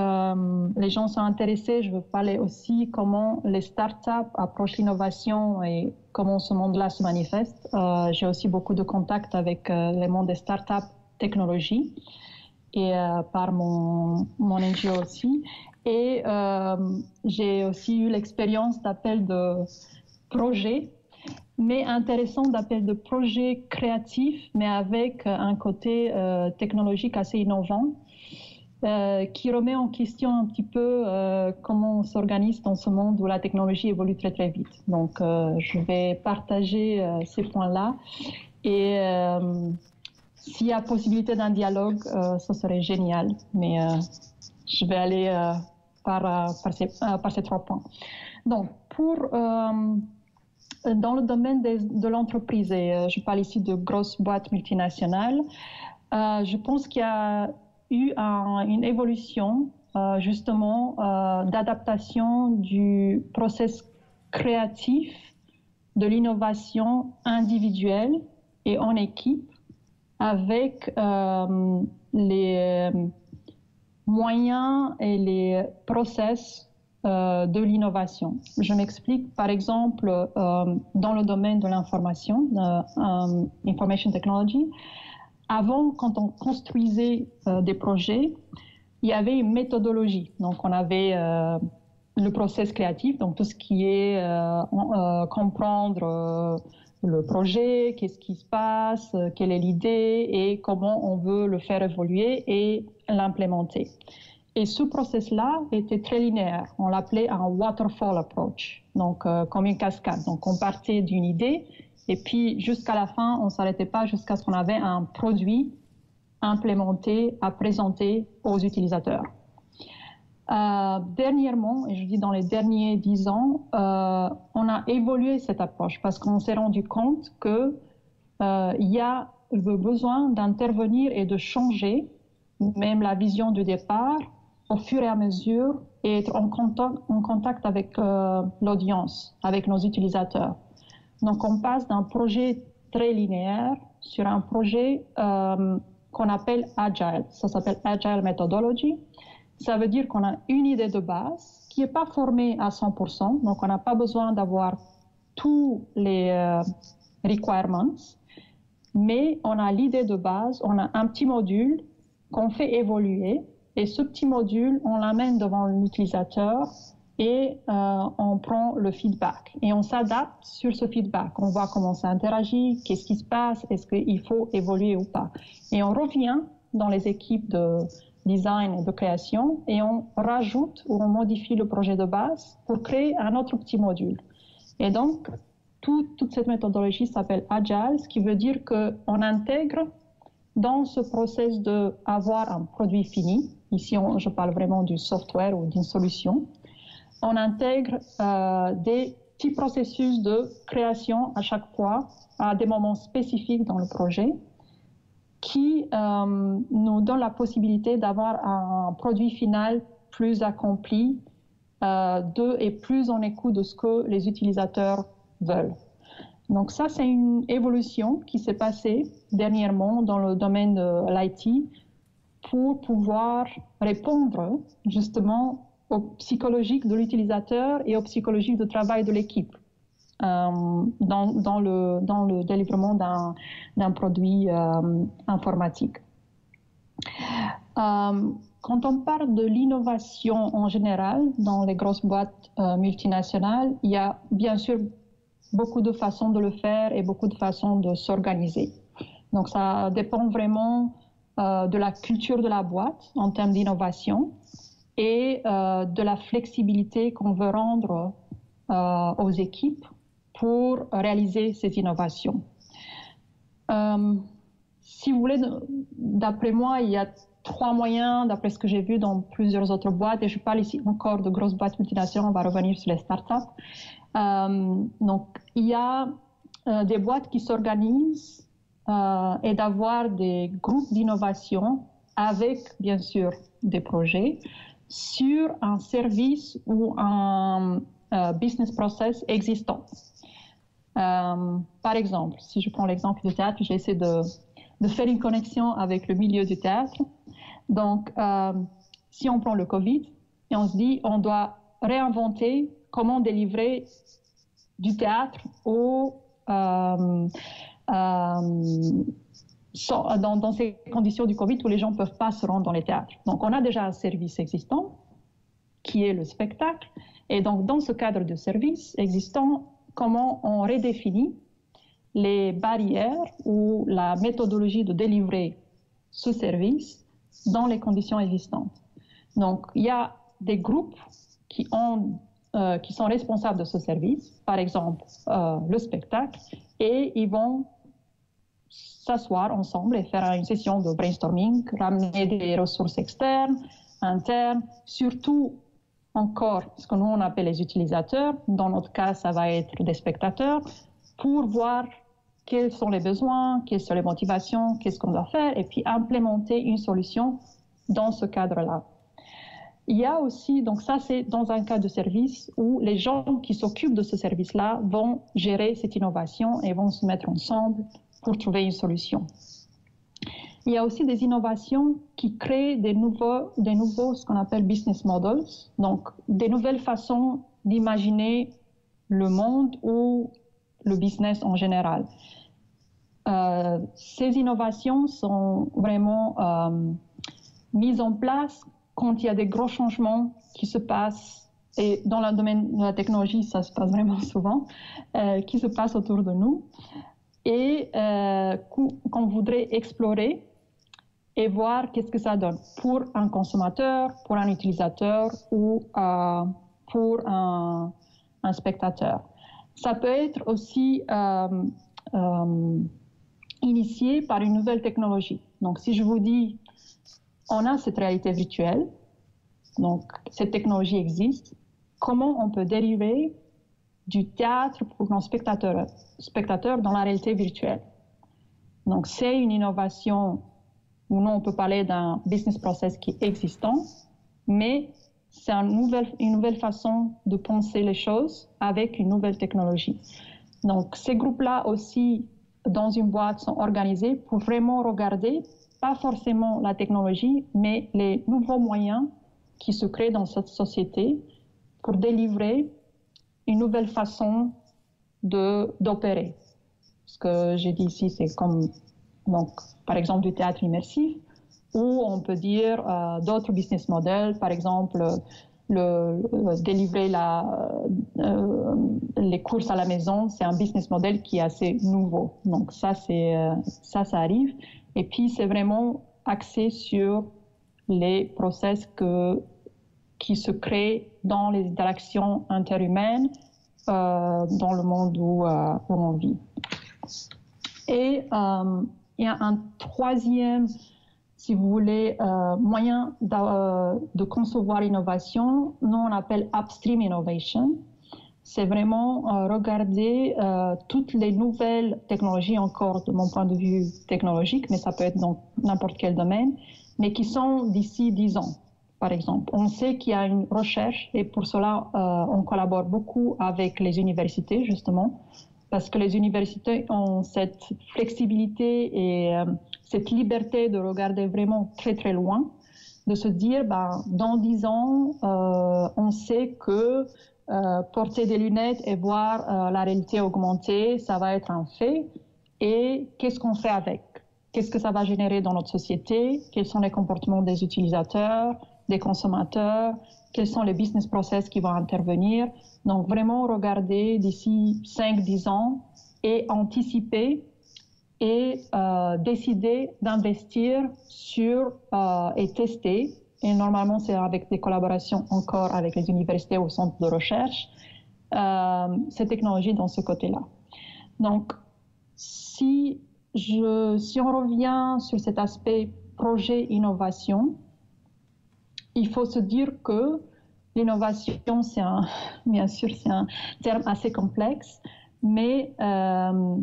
les gens sont intéressés, je veux parler aussi comment les startups approchent l'innovation et comment ce monde-là se manifeste. J'ai aussi beaucoup de contacts avec le monde des startups technologie et euh, par mon, mon NGO aussi. Et j'ai aussi eu l'expérience d'appel de projet mais intéressant d'appel de projet créatif, mais avec un côté euh, technologique assez innovant, euh, qui remet en question un petit peu euh, comment on s'organise dans ce monde où la technologie évolue très très vite. Donc, je vais partager ces points-là. Et s'il y a possibilité d'un dialogue, ce serait génial. Mais je vais aller par, par, ces, trois points. Donc, pour dans le domaine de l'entreprise, et euh, je parle ici de grosses boîtes multinationales, euh, je pense qu'il y a eu une évolution euh, justement d'adaptation du process créatif de l'innovation individuelle et en équipe avec euh, les euh, moyens et les process euh, de l'innovation. Je m'explique, par exemple, dans le domaine de l'information, information technology, avant, quand on construisait des projets, il y avait une méthodologie. Donc, on avait le process créatif, donc tout ce qui est comprendre le projet, qu'est-ce qui se passe, euh, quelle est l'idée et comment on veut le faire évoluer et l'implémenter. Et ce process-là était très linéaire. On l'appelait un waterfall approach, donc euh, comme une cascade. Donc on partait d'une idée et puis jusqu'à la fin, on ne s'arrêtait pas jusqu'à ce qu'on avait un produit implémenté à présenter aux utilisateurs. Euh, dernièrement, et je dis dans les derniers dix ans, euh, on a évolué cette approche parce qu'on s'est rendu compte qu'il euh, y a le besoin d'intervenir et de changer même la vision du départ au fur et à mesure et être en contact, en contact avec l'audience, avec nos utilisateurs. Donc on passe d'un projet très linéaire sur un projet qu'on appelle Agile. Ça s'appelle Agile Methodology ça veut dire qu'on a une idée de base qui n'est pas formée à 100%, donc on n'a pas besoin d'avoir tous les euh, requirements, mais on a l'idée de base, on a un petit module qu'on fait évoluer, et ce petit module, on l'amène devant l'utilisateur et euh, on prend le feedback et on s'adapte sur ce feedback. On voit comment ça interagit, qu'est-ce qui se passe, est-ce qu'il faut évoluer ou pas. Et on revient dans les équipes de, design de création et on rajoute ou on modifie le projet de base pour créer un autre petit module. Et donc, toute cette méthodologie s'appelle Agile, ce qui veut dire qu'on intègre dans ce process d'avoir un produit fini, ici je parle vraiment du software ou d'une solution, on intègre euh, des petits processus de création à chaque fois à des moments spécifiques dans le projet qui euh, nous donne la possibilité d'avoir un produit final plus accompli euh, de, et plus en écoute de ce que les utilisateurs veulent. Donc ça, c'est une évolution qui s'est passée dernièrement dans le domaine de l'IT pour pouvoir répondre justement au psychologique de l'utilisateur et au psychologique de travail de l'équipe. Euh, dans, le, dans le délivrement d'un produit euh, informatique. Euh, quand on parle de l'innovation en général dans les grosses boîtes multinationales, il y a bien sûr beaucoup de façons de le faire et beaucoup de façons de s'organiser. Donc ça dépend vraiment de la culture de la boîte en termes d'innovation et de la flexibilité qu'on veut rendre aux équipes pour réaliser ces innovations. Euh, si vous voulez, d'après moi, il y a trois moyens, d'après ce que j'ai vu dans plusieurs autres boîtes, et je parle ici encore de grosses boîtes multinationales, on va revenir sur les startups. Euh, donc, il y a euh, des boîtes qui s'organisent et d'avoir des groupes d'innovation avec, bien sûr, des projets sur un service ou un business process existant. Euh, par exemple, si je prends l'exemple du théâtre, j'essaie de, de faire une connexion avec le milieu du théâtre. Donc, euh, si on prend le Covid et on se dit, on doit réinventer comment délivrer du théâtre euh, dans, ces conditions du Covid où les gens ne peuvent pas se rendre dans les théâtres. Donc, on a déjà un service existant qui est le spectacle. Et donc, dans ce cadre de service existant, comment on redéfinit les barrières ou la méthodologie de délivrer ce service dans les conditions existantes. Donc, il y a des groupes qui, euh, sont responsables de ce service, par exemple euh, le spectacle, et ils vont s'asseoir ensemble et faire une session de brainstorming, ramener des ressources externes, internes, surtout encore ce que nous on appelle les utilisateurs. Dans notre cas, ça va être des spectateurs pour voir quels sont les besoins, quelles sont les motivations, qu'est-ce qu'on doit faire, et puis implémenter une solution dans ce cadre-là. il y a aussi, donc ça c'est dans un cas de service où les gens qui s'occupent de ce service-là vont gérer cette innovation et vont se mettre ensemble pour trouver une solution. Il y a aussi des innovations qui créent des nouveaux, des nouveaux ce qu'on appelle business models, donc des nouvelles façons d'imaginer le monde ou le business en général. Euh, ces innovations sont vraiment euh, mises en place quand il y a des gros changements qui se passent, et dans le domaine de la technologie, ça se passe vraiment (laughs) souvent, euh, qui se passent autour de nous, et qu'on voudrait explorer et voir qu'est-ce que ça donne pour un consommateur, pour un utilisateur ou euh, pour un, spectateur. Ça peut être aussi initié par une nouvelle technologie. Donc, si je vous dis on a cette réalité virtuelle, donc cette technologie existe. Comment on peut dériver du théâtre pour nos spectateurs, spectateurs dans la réalité virtuelle? Donc c'est une innovation où non, on peut parler d'un business process qui est existant, mais c'est une nouvelle façon de penser les choses avec une nouvelle technologie. Donc ces groupes-là aussi dans une boîte sont organisés pour vraiment regarder pas forcément la technologie, mais les nouveaux moyens qui se créent dans cette société pour délivrer une nouvelle façon d'opérer. Ce que j'ai dit ici, c'est comme, donc, par exemple, du théâtre immersif, ou on peut dire euh, d'autres business models, par exemple, le, délivrer la, euh, les courses à la maison, c'est un business model qui est assez nouveau. Donc ça, c'est euh, ça, ça arrive. Et puis, c'est vraiment axé sur les process que, qui se créent dans les interactions interhumaines euh, dans le monde où, euh, on vit. Et euh, il y a un troisième, si vous voulez, euh, moyen de, euh, de concevoir l'innovation, nous on appelle upstream innovation c'est vraiment euh, regarder toutes les nouvelles technologies, encore de mon point de vue technologique, mais ça peut être dans n'importe quel domaine, mais qui sont d'ici 10 ans, par exemple. On sait qu'il y a une recherche et pour cela, on collabore beaucoup avec les universités, justement, parce que les universités ont cette flexibilité et euh, cette liberté de regarder vraiment très, très loin, de se dire, ben, dans 10 ans, euh, on sait que euh, porter des lunettes et voir la réalité augmentée, ça va être un fait. Et qu'est-ce qu'on fait avec? Qu'est-ce que ça va générer dans notre société? Quels sont les comportements des utilisateurs, des consommateurs? Quels sont les business process qui vont intervenir Donc vraiment regarder d'ici 5-10 ans et anticiper et euh, décider d'investir sur euh, et tester et normalement, c'est avec des collaborations encore avec les universités ou centres de recherche, euh, ces technologies dans ce côté-là. Donc, si, je, si on revient sur cet aspect projet-innovation, il faut se dire que l'innovation, c'est un, bien sûr, c'est un terme assez complexe, mais euh,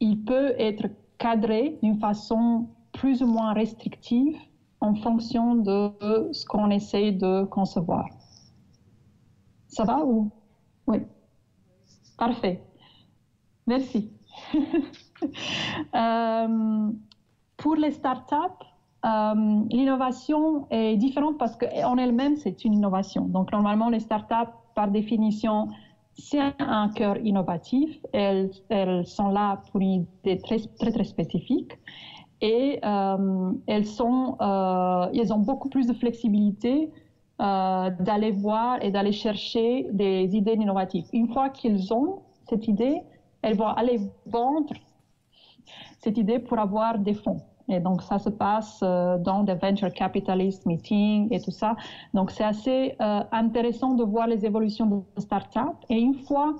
il peut être cadré d'une façon plus ou moins restrictive en fonction de ce qu'on essaie de concevoir. Ça va ou? Oui. Parfait. Merci. (laughs) euh, pour les startups, euh, l'innovation est différente parce qu'en elle-même, c'est une innovation. Donc, normalement, les startups, par définition, c'est un cœur innovatif. Elles, sont là pour une idée très, très, très spécifique et euh, elles, sont, euh, ont beaucoup plus de flexibilité euh, d'aller voir et d'aller chercher des idées innovatives. Une fois qu'ils ont cette idée, elles vont aller vendre cette idée pour avoir des fonds. Et donc, ça se passe euh, dans des venture capitalist meetings et tout ça. Donc, c'est assez euh, intéressant de voir les évolutions de start-up. Et une fois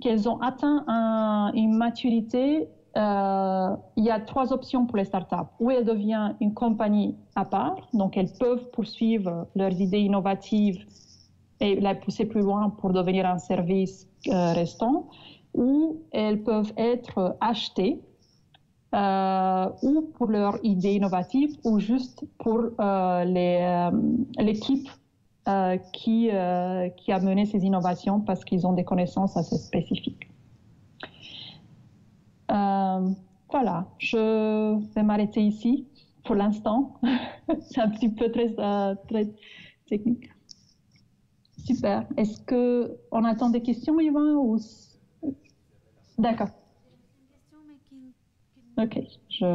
qu'elles ont atteint un, une maturité, euh, il y a trois options pour les startups. Ou elles deviennent une compagnie à part, donc elles peuvent poursuivre leurs idées innovatives et la pousser plus loin pour devenir un service restant, ou elles peuvent être achetées ou pour leurs idées innovatives ou juste pour l'équipe qui, qui a mené ces innovations parce qu'ils ont des connaissances assez spécifiques. voilà, je vais m'arrêter ici pour l'instant. (laughs) C'est un petit peu très, technique. Super. Est-ce que on attend des questions, Yvan. D'accord. Ok, je.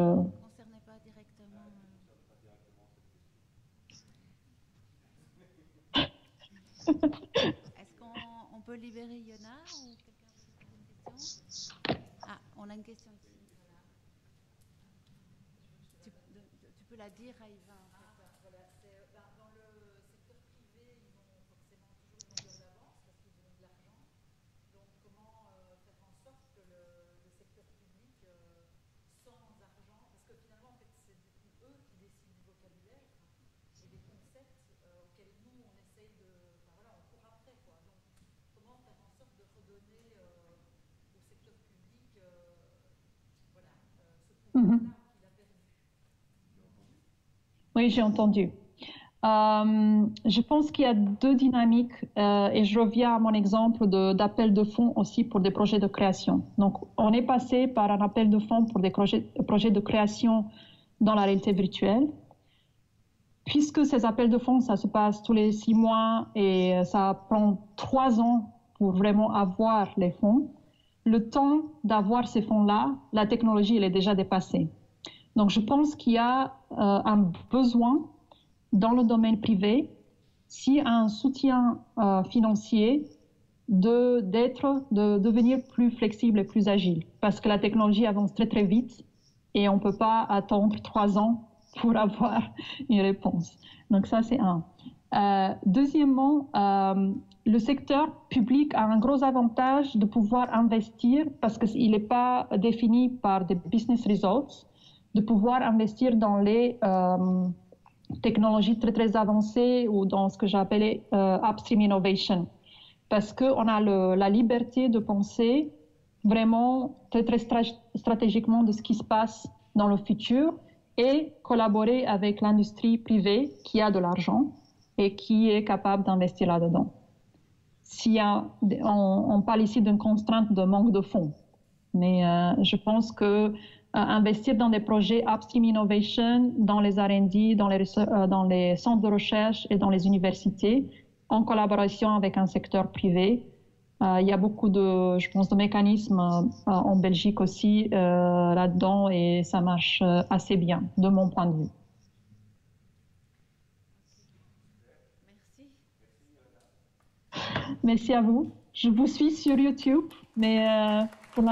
Est-ce qu'on peut libérer Yona ou quelqu'un une question? Ah, on a une question ici. Tu, tu, peux la dire à Yvan. Oui, j'ai entendu. Euh, je pense qu'il y a deux dynamiques euh, et je reviens à mon exemple d'appel de, fonds aussi pour des projets de création. Donc, on est passé par un appel de fonds pour des projets, projets de création dans la réalité virtuelle. Puisque ces appels de fonds, ça se passe tous les six mois et ça prend trois ans pour vraiment avoir les fonds, le temps d'avoir ces fonds-là, la technologie, elle est déjà dépassée. Donc, je pense qu'il y a un besoin dans le domaine privé, a un soutien euh, financier, de, d'être, de devenir plus flexible et plus agile. Parce que la technologie avance très, très vite et on ne peut pas attendre trois ans pour (laughs) avoir une réponse. Donc, ça, c'est un. Euh, deuxièmement, euh, le secteur public a un gros avantage de pouvoir investir parce qu'il n'est pas défini par des business results, de pouvoir investir dans les euh, technologies très très avancées ou dans ce que j'appelais euh, upstream innovation. Parce qu'on a la liberté de penser vraiment très très stratégiquement de ce qui se passe dans le futur et collaborer avec l'industrie privée qui a de l'argent et qui est capable d'investir là-dedans on, parle ici d'une contrainte de manque de fonds. Mais euh, je pense que investir dans des projets upstream innovation, dans les R&D, dans les, euh, dans les centres de recherche et dans les universités, en collaboration avec un secteur privé, il y a beaucoup de, je pense, de mécanismes en Belgique aussi là-dedans et ça marche assez bien de mon point de vue. Merci à vous. Je vous suis sur YouTube, mais euh, pour.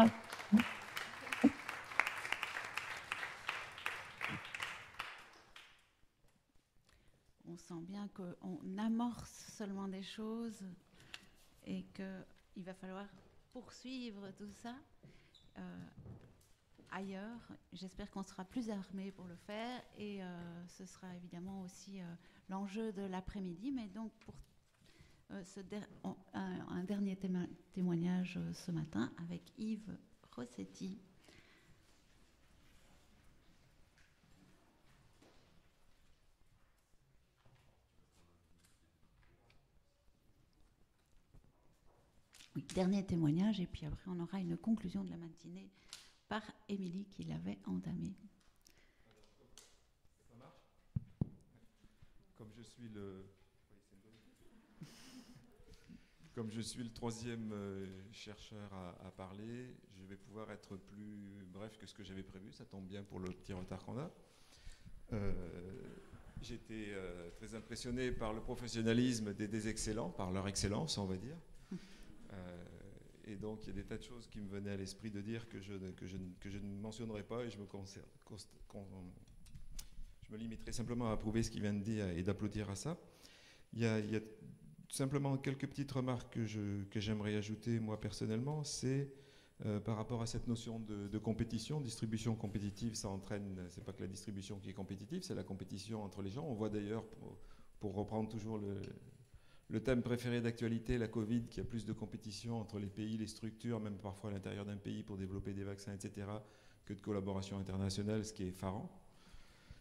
On sent bien qu'on amorce seulement des choses et qu'il va falloir poursuivre tout ça euh, ailleurs. J'espère qu'on sera plus armé pour le faire et euh, ce sera évidemment aussi l'enjeu de l'après-midi. Mais donc pour euh, un, dernier témoignage euh, ce matin avec Yves Rossetti. Dernier témoignage, et puis après on aura une conclusion de la matinée par Émilie qui l'avait entamée. Comme je suis le, comme je suis le troisième euh, chercheur à, parler, je vais pouvoir être plus bref que ce que j'avais prévu. Ça tombe bien pour le petit retard qu'on a. Euh, J'étais euh, très impressionné par le professionnalisme des, excellents, par leur excellence, on va dire. Et donc, il y a des tas de choses qui me venaient à l'esprit de dire que je, que, je, que je, ne mentionnerai pas et je me, je me limiterai simplement à approuver ce qu'il vient de dire et d'applaudir à ça. Il y, a, il y a simplement quelques petites remarques que, j'aimerais ajouter moi personnellement, c'est euh, par rapport à cette notion de, compétition, distribution compétitive, ça entraîne, c'est pas que la distribution qui est compétitive, c'est la compétition entre les gens. On voit d'ailleurs, pour, reprendre toujours le, le thème préféré d'actualité, la Covid, qui a plus de compétition entre les pays, les structures, même parfois à l'intérieur d'un pays pour développer des vaccins, etc., que de collaboration internationale, ce qui est effarant,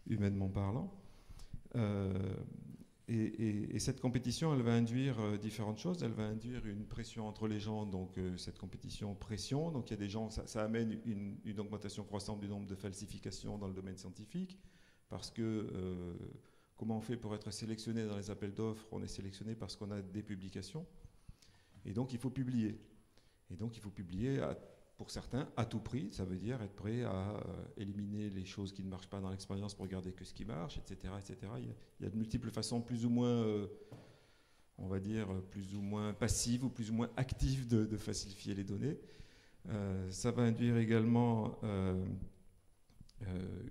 humainement parlant. Et, cette compétition, elle va induire euh, différentes choses. Elle va induire une pression entre les gens, donc euh, cette compétition pression. Donc il y a des gens, ça, amène une, augmentation croissante du nombre de falsifications dans le domaine scientifique, parce que euh, comment on fait pour être sélectionné dans les appels d'offres? On est sélectionné parce qu'on a des publications, et donc il faut publier. Et donc il faut publier pour certains, à tout prix, ça veut dire être prêt à euh, éliminer les choses qui ne marchent pas dans l'expérience pour garder que ce qui marche, etc. etc. Il, y a, de multiples façons plus ou moins, euh, on va dire, plus ou moins passives ou plus ou moins actives de, falsifier les données. Euh, ça va induire également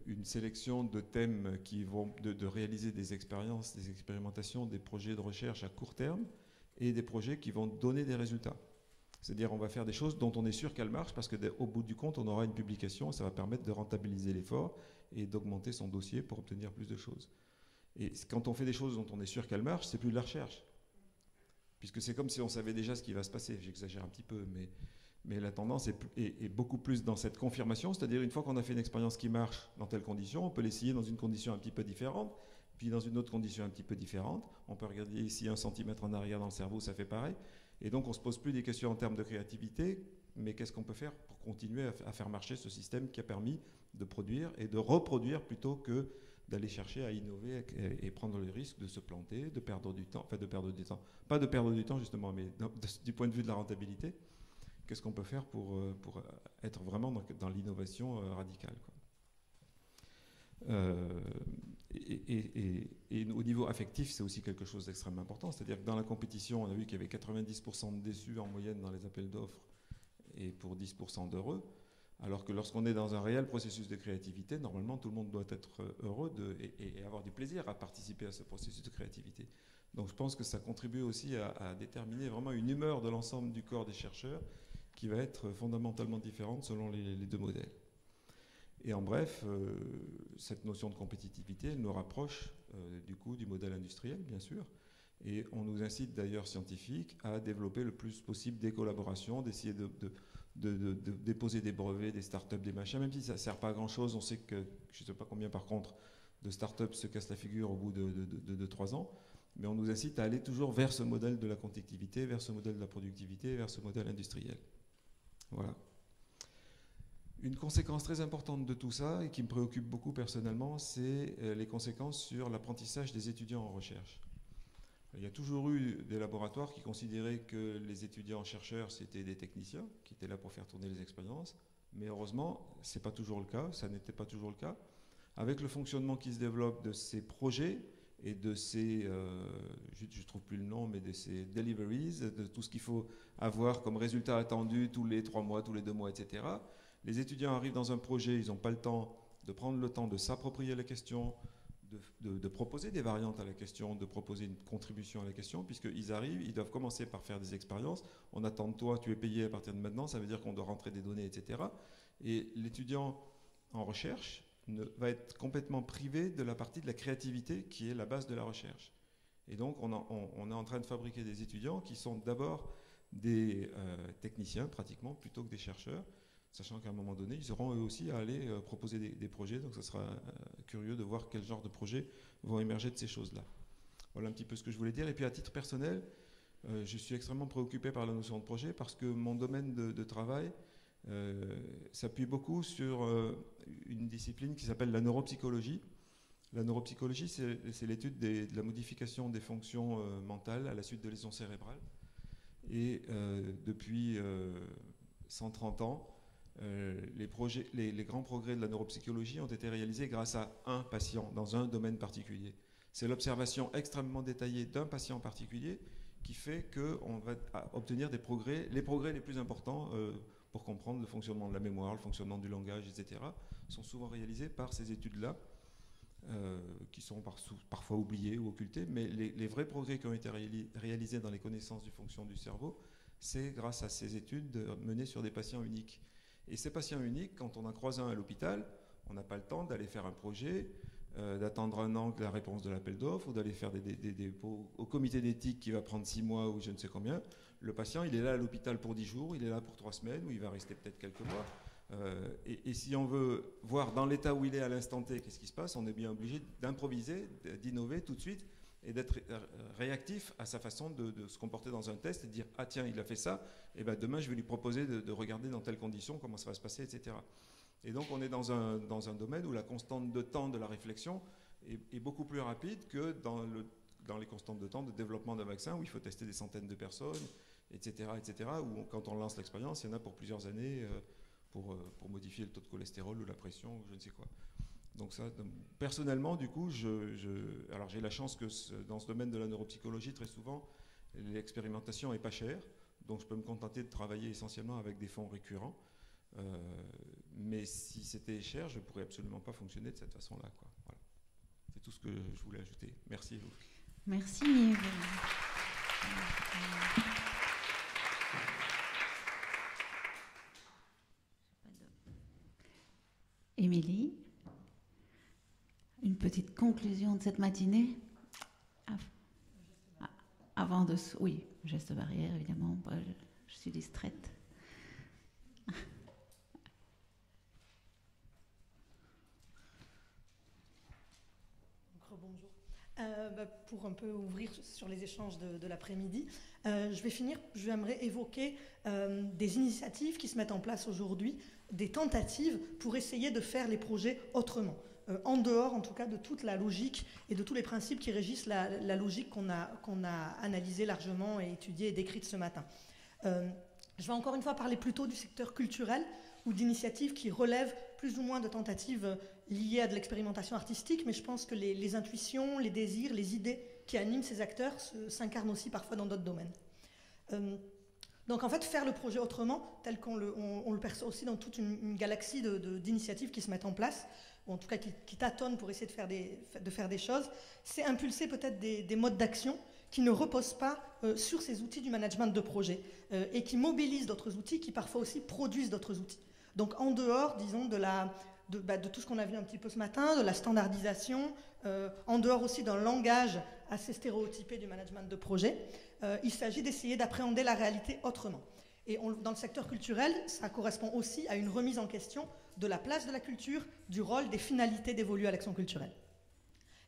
une sélection de thèmes qui vont de, réaliser des expériences, des expérimentations, des projets de recherche à court terme et des projets qui vont donner des résultats. C'est-à-dire on va faire des choses dont on est sûr qu'elles marchent parce qu'au bout du compte, on aura une publication et ça va permettre de rentabiliser l'effort et d'augmenter son dossier pour obtenir plus de choses. Et quand on fait des choses dont on est sûr qu'elles marchent, c'est plus de la recherche. Puisque c'est comme si on savait déjà ce qui va se passer. J'exagère un petit peu, mais, mais la tendance est, beaucoup plus dans cette confirmation. C'est-à-dire une fois qu'on a fait une expérience qui marche dans telle condition, on peut l'essayer dans une condition un petit peu différente, puis dans une autre condition un petit peu différente. On peut regarder ici un centimètre en arrière dans le cerveau, ça fait pareil. Et donc on ne se pose plus des questions en termes de créativité, mais qu'est-ce qu'on peut faire pour continuer à, faire marcher ce système qui a permis de produire et de reproduire plutôt que d'aller chercher à innover et, prendre le risque de se planter, de perdre du temps, enfin de perdre du temps, pas de perdre du temps justement, mais (laughs) du point de vue de la rentabilité, qu'est-ce qu'on peut faire pour, euh, pour être vraiment dans, l'innovation euh, radicale euh, et, au niveau affectif, c'est aussi quelque chose d'extrêmement important. C'est-à-dire que dans la compétition, on a vu qu'il y avait 90% de déçus en moyenne dans les appels d'offres et pour 10% d'heureux. Alors que lorsqu'on est dans un réel processus de créativité, normalement tout le monde doit être heureux et, avoir du plaisir à participer à ce processus de créativité. Donc je pense que ça contribue aussi à, déterminer vraiment une humeur de l'ensemble du corps des chercheurs qui va être fondamentalement différente selon les deux modèles. Et en bref, euh, cette notion de compétitivité, elle nous rapproche euh, du coup du modèle industriel, bien sûr. Et on nous incite d'ailleurs, scientifiques, à développer le plus possible des collaborations, d'essayer de, de, déposer des brevets, des startups, des machins, même si ça ne sert pas à grand-chose. On sait que, je ne sais pas combien par contre, de startups se cassent la figure au bout de, trois ans. Mais on nous incite à aller toujours vers ce modèle de la compétitivité, vers ce modèle de la productivité, vers ce modèle industriel. Voilà. Une conséquence très importante de tout ça, et qui me préoccupe beaucoup personnellement, c'est euh, les conséquences sur l'apprentissage des étudiants en recherche. Il y a toujours eu des laboratoires qui considéraient que les étudiants chercheurs, c'était des techniciens, qui étaient là pour faire tourner les expériences. Mais heureusement, ce n'est pas toujours le cas, ça n'était pas toujours le cas. Avec le fonctionnement qui se développe de ces projets et de ces, euh, je ne trouve plus le nom, mais de ces deliveries, de tout ce qu'il faut avoir comme résultat attendu tous les trois mois, tous les deux mois, etc., les étudiants arrivent dans un projet, ils n'ont pas le temps de prendre le temps de s'approprier la question, de, proposer des variantes à la question, de proposer une contribution à la question, puisqu'ils arrivent, ils doivent commencer par faire des expériences. On attend de toi, tu es payé à partir de maintenant, ça veut dire qu'on doit rentrer des données, etc. Et l'étudiant en recherche va être complètement privé de la partie de la créativité qui est la base de la recherche. Et donc, on, est en train de fabriquer des étudiants qui sont d'abord des euh, techniciens, pratiquement, plutôt que des chercheurs, sachant qu'à un moment donné, ils auront eux aussi à aller euh, proposer des, projets. Donc, ce sera euh, curieux de voir quel genre de projets vont émerger de ces choses-là. Voilà un petit peu ce que je voulais dire. Et puis, à titre personnel, je suis extrêmement préoccupé par la notion de projet parce que mon domaine de, travail s'appuie beaucoup sur une discipline qui s'appelle la neuropsychologie. La neuropsychologie, c'est l'étude de la modification des fonctions mentales à la suite de lésions cérébrales. Et depuis 130 ans, euh, les, les, grands progrès de la neuropsychologie ont été réalisés grâce à un patient dans un domaine particulier. C'est l'observation extrêmement détaillée d'un patient particulier qui fait qu'on va obtenir des progrès, les progrès les plus importants euh, pour comprendre le fonctionnement de la mémoire, le fonctionnement du langage, etc., sont souvent réalisés par ces études-là, euh, qui sont parfois oubliées ou occultées, mais les, vrais progrès qui ont été réalisés dans les connaissances du fonction du cerveau, c'est grâce à ces études menées sur des patients uniques. Et ces patients uniques, quand on en croise un à l'hôpital, on n'a pas le temps d'aller faire un projet, euh, d'attendre un an la réponse de l'appel d'offres ou d'aller faire des, dépôts au comité d'éthique qui va prendre six mois ou je ne sais combien. Le patient, il est là à l'hôpital pour dix jours, il est là pour trois semaines ou il va rester peut-être quelques mois. Euh, et, si on veut voir dans l'état où il est à l'instant T, qu'est-ce qui se passe, on est bien obligé d'improviser, d'innover tout de suite et d'être réactif à sa façon de, se comporter dans un test et de dire ah tiens il a fait ça, et ben demain je vais lui proposer de, regarder dans telles conditions comment ça va se passer, etc. Et donc on est dans un, dans un domaine où la constante de temps de la réflexion est, beaucoup plus rapide que dans, le, dans les constantes de temps de développement d'un vaccin où il faut tester des centaines de personnes, etc., etc. Où quand on lance l'expérience, il y en a pour plusieurs années. Euh, pour, euh, pour, modifier le taux de cholestérol ou la pression je ne sais quoi. Donc ça, personnellement, du coup, je, alors j'ai la chance que dans ce domaine de la neuropsychologie, très souvent, l'expérimentation est pas chère, donc je peux me contenter de travailler essentiellement avec des fonds récurrents. Euh, mais si c'était cher, je pourrais absolument pas fonctionner de cette façon-là. Voilà. C'est tout ce que je voulais ajouter. Merci. Merci. Émilie, une petite conclusion de cette matinée? Avant de... Oui, geste barrière, évidemment. Je, suis distraite. Bonjour. Euh, bah, pour un peu ouvrir sur les échanges de, l'après-midi, euh, je vais finir, j'aimerais évoquer euh, des initiatives qui se mettent en place aujourd'hui des tentatives pour essayer de faire les projets autrement, en dehors en tout cas de toute la logique et de tous les principes qui régissent la, logique qu'on a, analysée largement et étudiée et décrite ce matin. Je vais encore une fois parler plutôt du secteur culturel ou d'initiatives qui relèvent plus ou moins de tentatives liées à de l'expérimentation artistique, mais je pense que les, intuitions, les désirs, les idées qui animent ces acteurs s'incarnent aussi parfois dans d'autres domaines. Euh, donc en fait, faire le projet autrement, tel qu'on le, perçoit aussi dans toute une, galaxie d'initiatives qui se mettent en place, ou en tout cas qui, tâtonnent pour essayer de faire des, de faire des choses, c'est impulser peut-être des, modes d'action qui ne reposent pas euh, sur ces outils du management de projet euh, et qui mobilisent d'autres outils qui parfois aussi produisent d'autres outils. Donc en dehors, disons, de, la, de, bah, tout ce qu'on a vu un petit peu ce matin, de la standardisation, euh, en dehors aussi d'un langage assez stéréotypé du management de projet, euh, il s'agit d'essayer d'appréhender la réalité autrement. Et dans le secteur culturel, ça correspond aussi à une remise en question de la place de la culture, du rôle, des finalités dévolues à l'action culturelle.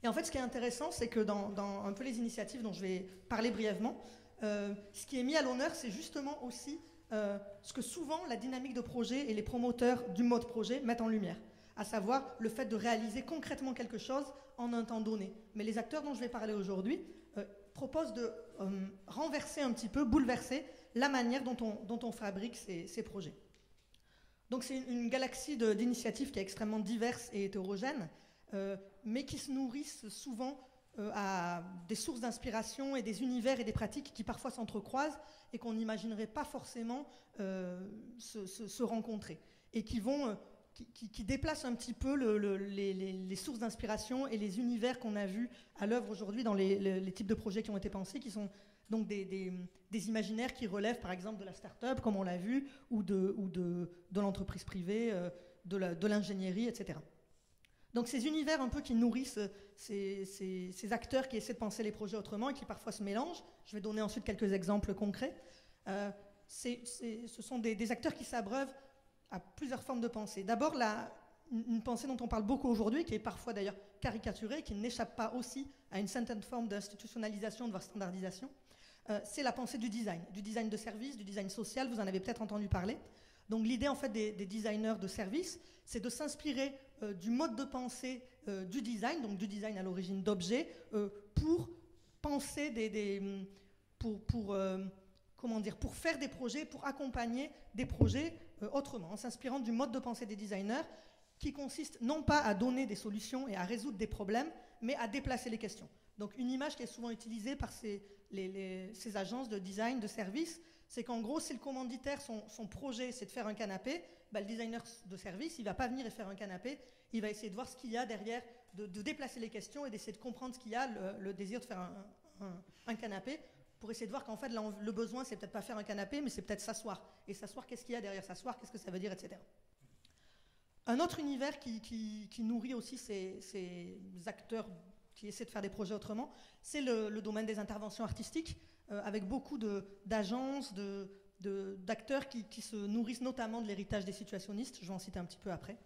Et en fait, ce qui est intéressant, c'est que dans, un peu les initiatives dont je vais parler brièvement, euh, ce qui est mis à l'honneur, c'est justement aussi ce que souvent la dynamique de projet et les promoteurs du mode projet mettent en lumière, à savoir le fait de réaliser concrètement quelque chose en un temps donné. Mais les acteurs dont je vais parler aujourd'hui propose de euh, renverser un petit peu, bouleverser la manière dont on, fabrique ces, projets. Donc c'est une, galaxie d'initiatives qui est extrêmement diverse et hétérogène, euh, mais qui se nourrissent souvent euh, à des sources d'inspiration et des univers et des pratiques qui parfois s'entrecroisent et qu'on n'imaginerait pas forcément se, se, rencontrer, et qui vont qui, déplace un petit peu les, sources d'inspiration et les univers qu'on a vus à l'œuvre aujourd'hui dans les, types de projets qui ont été pensés, qui sont donc des, imaginaires qui relèvent par exemple de la start-up, comme on l'a vu, ou de, ou de, l'entreprise privée, euh, de l'ingénierie, etc. Donc ces univers un peu qui nourrissent ces, acteurs qui essaient de penser les projets autrement et qui parfois se mélangent. Je vais donner ensuite quelques exemples concrets. Euh, ce sont des acteurs qui s'abreuvent à plusieurs formes de pensée. D'abord, une pensée dont on parle beaucoup aujourd'hui, qui est parfois d'ailleurs caricaturée, qui n'échappe pas aussi à une certaine forme d'institutionnalisation, voire standardisation, euh, c'est la pensée du design, du design de service, du design social, vous en avez peut-être entendu parler. Donc l'idée en fait des, designers de service, c'est de s'inspirer euh, du mode de pensée euh, du design, donc du design à l'origine d'objets, pour penser des, pour, pour comment dire, pour faire des projets, pour accompagner des projets autrement, en s'inspirant du mode de pensée des designers qui consiste non pas à donner des solutions et à résoudre des problèmes, mais à déplacer les questions. Donc une image qui est souvent utilisée par ces, agences de design, de service, c'est qu'en gros, si le commanditaire, son, projet, c'est de faire un canapé, bah, le designer de service, il ne va pas venir et faire un canapé, il va essayer de voir ce qu'il y a derrière, de, déplacer les questions et d'essayer de comprendre ce qu'il y a, le, désir de faire un canapé, pour essayer de voir qu'en fait, le besoin, c'est peut-être pas faire un canapé, mais c'est peut-être s'asseoir. Et s'asseoir, qu'est-ce qu'il y a derrière s'asseoir, qu'est-ce que ça veut dire, etc. Un autre univers qui, nourrit aussi ces, acteurs qui essaient de faire des projets autrement, c'est le, domaine des interventions artistiques, euh, avec beaucoup d'agences, d'acteurs qui, qui, se nourrissent notamment de l'héritage des situationnistes. Je vais en citer un petit peu après.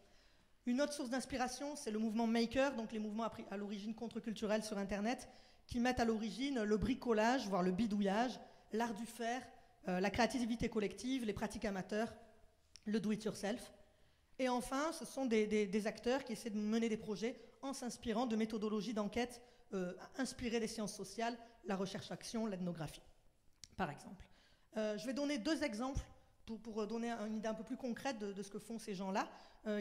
Une autre source d'inspiration, c'est le mouvement Maker, donc les mouvements à l'origine contre-culturelle sur Internet, qui mettent à l'origine le bricolage, voire le bidouillage, l'art du faire, euh, la créativité collective, les pratiques amateurs, le do-it-yourself. Et enfin, ce sont des, acteurs qui essaient de mener des projets en s'inspirant de méthodologies d'enquête euh, inspirées des sciences sociales, la recherche-action, l'ethnographie, par exemple. Euh, je vais donner deux exemples pour, donner une idée un peu plus concrète de, ce que font ces gens-là,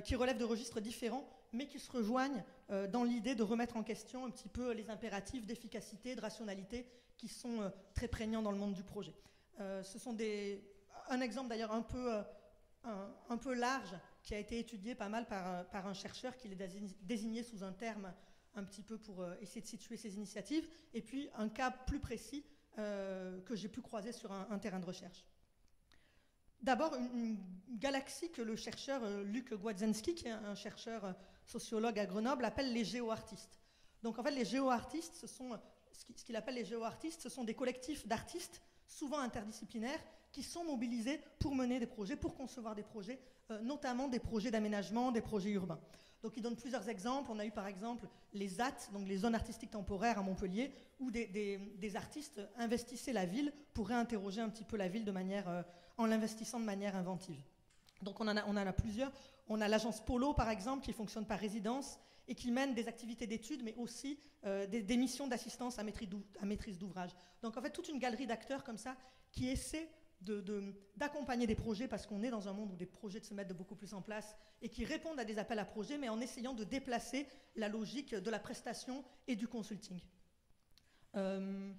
qui relèvent de registres différents, mais qui se rejoignent dans l'idée de remettre en question un petit peu les impératifs d'efficacité, de rationalité, qui sont très prégnants dans le monde du projet. ce sont des, un exemple d'ailleurs un peu, large qui a été étudié pas mal par, euh, un chercheur qui l'a désigné sous un terme un petit peu pour euh, essayer de situer ses initiatives, et puis un cas plus précis euh, que j'ai pu croiser sur un, terrain de recherche. D'abord, une, galaxie que le chercheur Luc Gwadzenski, qui est un chercheur sociologue à Grenoble, appelle les géoartistes. Donc en fait, les géoartistes, ce sont ce qu'il appelle les géoartistes, ce sont des collectifs d'artistes, souvent interdisciplinaires, qui sont mobilisés pour mener des projets, pour concevoir des projets euh, notamment des projets d'aménagement, des projets urbains. Donc il donne plusieurs exemples. On a eu par exemple les ZAT, donc les zones artistiques temporaires à Montpellier, où des, artistes investissaient la ville pour réinterroger un petit peu la ville de manière, euh, en l'investissant de manière inventive. Donc on en a, on en a plusieurs. On a l'agence Polo par exemple qui fonctionne par résidence et qui mène des activités d'études, mais aussi euh, des, missions d'assistance à maîtrise d'ouvrage. Donc en fait toute une galerie d'acteurs comme ça qui essaient d'accompagner des projets parce qu'on est dans un monde où des projets se mettent de beaucoup plus en place et qui répondent à des appels à projets, mais en essayant de déplacer la logique de la prestation et du consulting. Euh,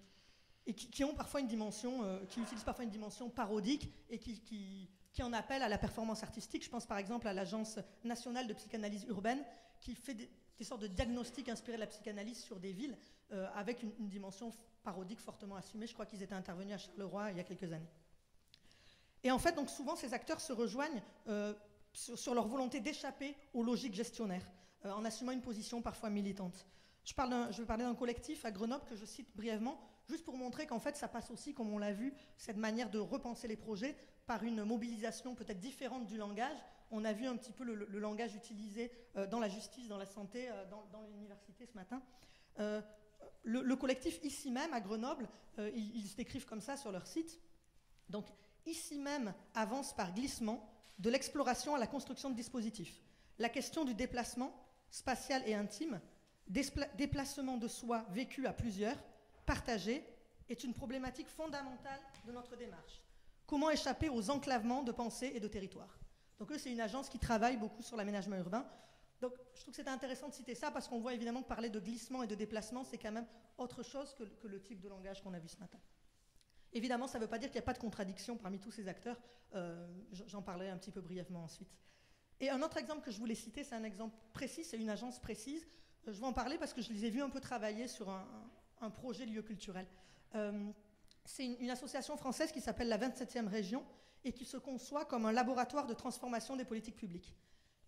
et qui, ont parfois une dimension, euh, qui utilisent parfois une dimension parodique et qui, qui, en appellent à la performance artistique. Je pense par exemple à l'Agence nationale de psychanalyse urbaine qui fait des, sortes de diagnostics inspirés de la psychanalyse sur des villes euh, avec une, une dimension parodique fortement assumée. Je crois qu'ils étaient intervenus à Charleroi il y a quelques années. Et en fait, donc souvent, ces acteurs se rejoignent euh, sur, leur volonté d'échapper aux logiques gestionnaires, euh, en assumant une position parfois militante. Je, parle je vais parler d'un collectif à Grenoble que je cite brièvement, juste pour montrer qu'en fait, ça passe aussi, comme on l'a vu, cette manière de repenser les projets par une mobilisation peut-être différente du langage. On a vu un petit peu le, langage utilisé euh, dans la justice, dans la santé, dans, l'université ce matin. Le, collectif ici même à Grenoble, ils, ils se décrivent comme ça sur leur site. Donc, ici même avance par glissement de l'exploration à la construction de dispositifs. La question du déplacement, spatial et intime, déplacement de soi vécu à plusieurs, partagé, est une problématique fondamentale de notre démarche. Comment échapper aux enclavements de pensée et de territoire Donc eux, c'est une agence qui travaille beaucoup sur l'aménagement urbain. Donc je trouve que c'est intéressant de citer ça parce qu'on voit évidemment que parler de glissement et de déplacement, c'est quand même autre chose que le type de langage qu'on a vu ce matin. Évidemment, ça ne veut pas dire qu'il n'y a pas de contradiction parmi tous ces acteurs. Euh, j'en parlerai un petit peu brièvement ensuite. Et un autre exemple que je voulais citer, c'est un exemple précis, c'est une agence précise. Euh, je vais en parler parce que je les ai vus un peu travailler sur un, projet de lieu culturel. Euh, c'est une, association française qui s'appelle la 27e Région et qui se conçoit comme un laboratoire de transformation des politiques publiques.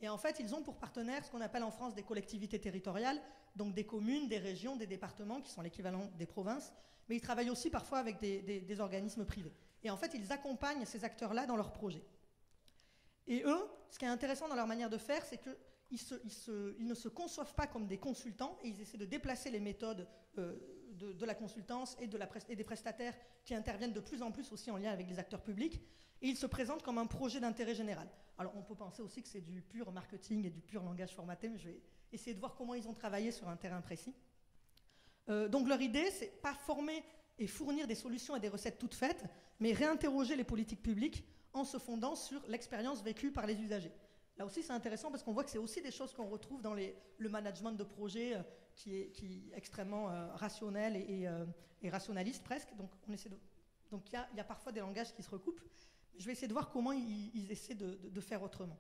Et en fait, ils ont pour partenaires ce qu'on appelle en France des collectivités territoriales, donc des communes, des régions, des départements, qui sont l'équivalent des provinces, mais ils travaillent aussi parfois avec des, organismes privés. Et en fait, ils accompagnent ces acteurs-là dans leurs projets. Et eux, ce qui est intéressant dans leur manière de faire, c'est qu'ils ne se conçoivent pas comme des consultants et ils essaient de déplacer les méthodes euh, de, la consultance et, des prestataires qui interviennent de plus en plus aussi en lien avec les acteurs publics. Et ils se présentent comme un projet d'intérêt général. Alors on peut penser aussi que c'est du pur marketing et du pur langage formaté, mais je vais essayer de voir comment ils ont travaillé sur un terrain précis. Euh, donc leur idée, c'est pas former et fournir des solutions et des recettes toutes faites, mais réinterroger les politiques publiques en se fondant sur l'expérience vécue par les usagers. Là aussi, c'est intéressant parce qu'on voit que c'est aussi des choses qu'on retrouve dans le management de projet euh, qui, est, extrêmement euh, rationnel et, rationaliste presque. Donc, on essaie donc il y, a parfois des langages qui se recoupent. Je vais essayer de voir comment ils, essaient de faire autrement.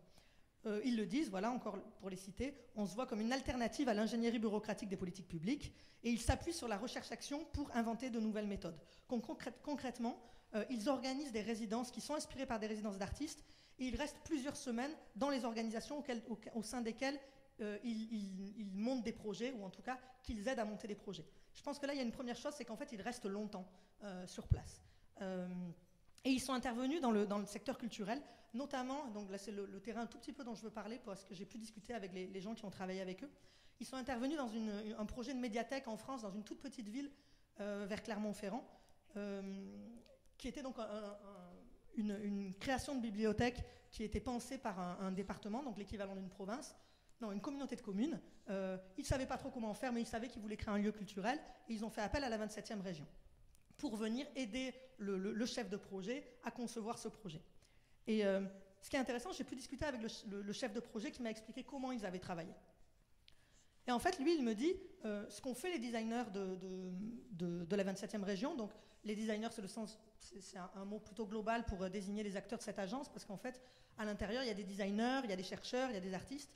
Euh, ils le disent, voilà, encore pour les citer, on se voit comme une alternative à l'ingénierie bureaucratique des politiques publiques, et ils s'appuient sur la recherche-action pour inventer de nouvelles méthodes. concrètement, euh, ils organisent des résidences qui sont inspirées par des résidences d'artistes, et ils restent plusieurs semaines dans les organisations au, sein desquelles euh, ils, montent des projets, ou en tout cas qu'ils aident à monter des projets. Je pense que là, il y a une première chose, c'est qu'en fait, ils restent longtemps sur place. Et ils sont intervenus dans le, secteur culturel, notamment, donc là c'est le, terrain un tout petit peu dont je veux parler, parce que j'ai pu discuter avec les, gens qui ont travaillé avec eux. Ils sont intervenus dans un projet de médiathèque en France, dans une toute petite ville euh, vers Clermont-Ferrand, euh, qui était donc une, création de bibliothèque qui était pensée par un, département, donc l'équivalent d'une province, non, une communauté de communes. Euh, ils ne savaient pas trop comment faire, mais ils savaient qu'ils voulaient créer un lieu culturel, et ils ont fait appel à la 27e région pour venir aider le, chef de projet à concevoir ce projet. Et euh, ce qui est intéressant, j'ai pu discuter avec le, chef de projet qui m'a expliqué comment ils avaient travaillé. Et en fait, lui, il me dit, euh, ce qu'ont fait les designers de, la 27e région, donc les designers, c'est un, mot plutôt global pour désigner les acteurs de cette agence, parce qu'en fait, à l'intérieur, il y a des designers, il y a des chercheurs, il y a des artistes.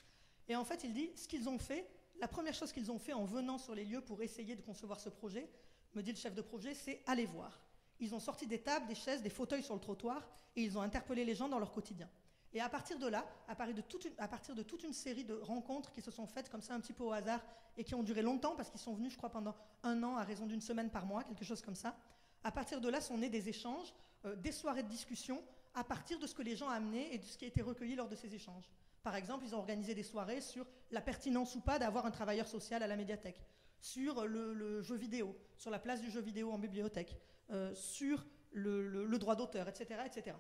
Et en fait, il dit, ce qu'ils ont fait, la première chose qu'ils ont fait en venant sur les lieux pour essayer de concevoir ce projet, me dit le chef de projet, c'est aller voir. Ils ont sorti des tables, des chaises, des fauteuils sur le trottoir et ils ont interpellé les gens dans leur quotidien. Et à partir de là, à partir de, toute une, série de rencontres qui se sont faites comme ça un petit peu au hasard et qui ont duré longtemps parce qu'ils sont venus, je crois, pendant un an à raison d'une semaine par mois, quelque chose comme ça, à partir de là sont nés des échanges, euh, des soirées de discussion à partir de ce que les gens amenaient et de ce qui a été recueilli lors de ces échanges. Par exemple, ils ont organisé des soirées sur la pertinence ou pas d'avoir un travailleur social à la médiathèque, sur le, jeu vidéo, sur la place du jeu vidéo en bibliothèque, euh, sur le, droit d'auteur, etc., etc.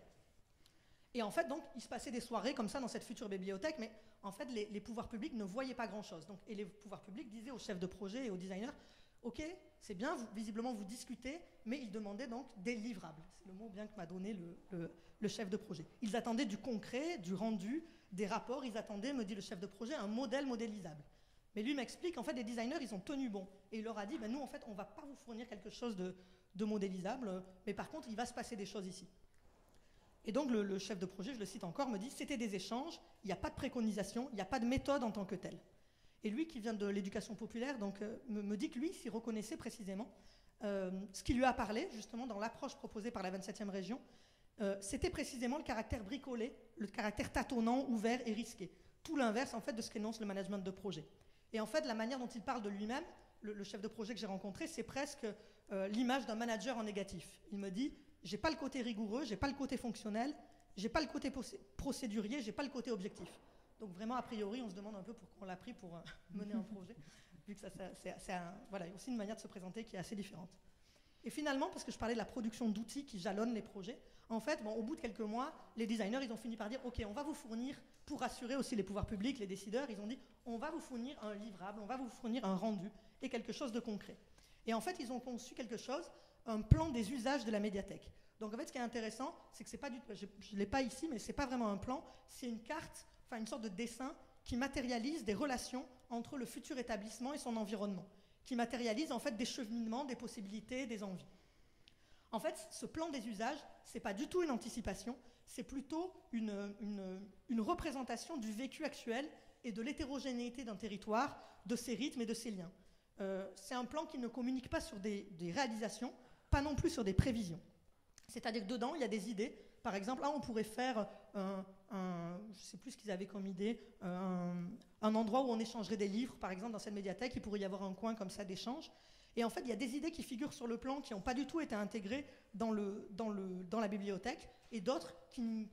Et en fait, donc, il se passait des soirées comme ça dans cette future bibliothèque, mais en fait, les, pouvoirs publics ne voyaient pas grand-chose. Et les pouvoirs publics disaient aux chefs de projet et aux designers, OK, c'est bien, visiblement vous discutez, mais ils demandaient donc des livrables. C'est le mot bien que m'a donné le, chef de projet. Ils attendaient du concret, du rendu, des rapports, ils attendaient, me dit le chef de projet, un modèle modélisable. Mais lui m'explique, en fait, les designers, ils ont tenu bon. Et il leur a dit, ben, nous, en fait, on ne va pas vous fournir quelque chose de, modélisable, mais par contre, il va se passer des choses ici. Et donc, le, chef de projet, je le cite encore, me dit, c'était des échanges, il n'y a pas de préconisation, il n'y a pas de méthode en tant que telle. Et lui, qui vient de l'éducation populaire, donc, euh, me, dit que lui s'y reconnaissait précisément. Euh, ce qui lui a parlé, justement, dans l'approche proposée par la 27e région, euh, c'était précisément le caractère bricolé, le caractère tâtonnant, ouvert et risqué. Tout l'inverse, en fait, de ce qu'énonce le management de projet. Et en fait, la manière dont il parle de lui-même, le, chef de projet que j'ai rencontré, c'est presque euh, l'image d'un manager en négatif. Il me dit j'ai pas le côté rigoureux, j'ai pas le côté fonctionnel, j'ai pas le côté procédurier, j'ai pas le côté objectif. Donc vraiment, a priori, on se demande un peu pourquoi on l'a pris pour euh, (laughs) mener un projet, vu que c'est aussi une manière de se présenter qui est assez différente. Et finalement, parce que je parlais de la production d'outils qui jalonnent les projets, en fait, bon, au bout de quelques mois, les designers, ils ont fini par dire, OK, on va vous fournir, pour rassurer aussi les pouvoirs publics, les décideurs, ils ont dit, on va vous fournir un livrable, on va vous fournir un rendu et quelque chose de concret. Et en fait, ils ont conçu quelque chose, un plan des usages de la médiathèque. Donc en fait, ce qui est intéressant, c'est que c'est pas du je ne l'ai pas ici, mais c'est pas vraiment un plan, c'est une carte, enfin une sorte de dessin qui matérialise des relations entre le futur établissement et son environnement, qui matérialise en fait des cheminements, des possibilités, des envies. En fait, ce plan des usages, ce n'est pas du tout une anticipation, c'est plutôt une, représentation du vécu actuel et de l'hétérogénéité d'un territoire, de ses rythmes et de ses liens. Euh, c'est un plan qui ne communique pas sur des, réalisations, pas non plus sur des prévisions. C'est-à-dire que dedans, il y a des idées. Par exemple, là, on pourrait faire un, je ne sais plus ce qu'ils avaient comme idée, un, un, endroit où on échangerait des livres, par exemple, dans cette médiathèque, il pourrait y avoir un coin comme ça d'échange. Et en fait, il y a des idées qui figurent sur le plan qui n'ont pas du tout été intégrées dans la bibliothèque et d'autres qui,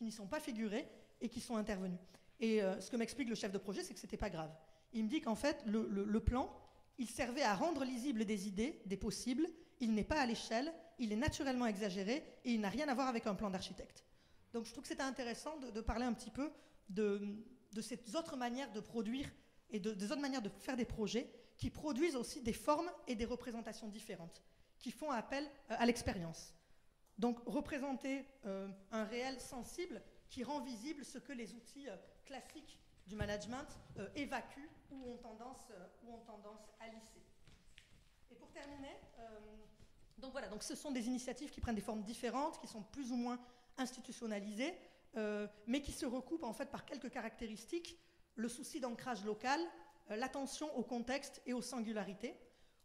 n'y sont pas figurées et qui sont intervenues. Et euh, ce que m'explique le chef de projet, c'est que ce n'était pas grave. Il me dit qu'en fait, le, le, plan, il servait à rendre lisibles des idées, des possibles. Il n'est pas à l'échelle, il est naturellement exagéré et il n'a rien à voir avec un plan d'architecte. Donc je trouve que c'était intéressant de, parler un petit peu de, de ces autres manières de produire et de, des autres manières de faire des projets qui produisent aussi des formes et des représentations différentes, qui font appel euh, à l'expérience. Donc représenter euh, un réel sensible qui rend visible ce que les outils euh, classiques du management évacuent ou ont, tendance, ou ont tendance à lisser. Et pour terminer, donc voilà, donc ce sont des initiatives qui prennent des formes différentes, qui sont plus ou moins institutionnalisées, mais qui se recoupent en fait par quelques caractéristiques le souci d'ancrage local, euh, l'attention au contexte et aux singularités,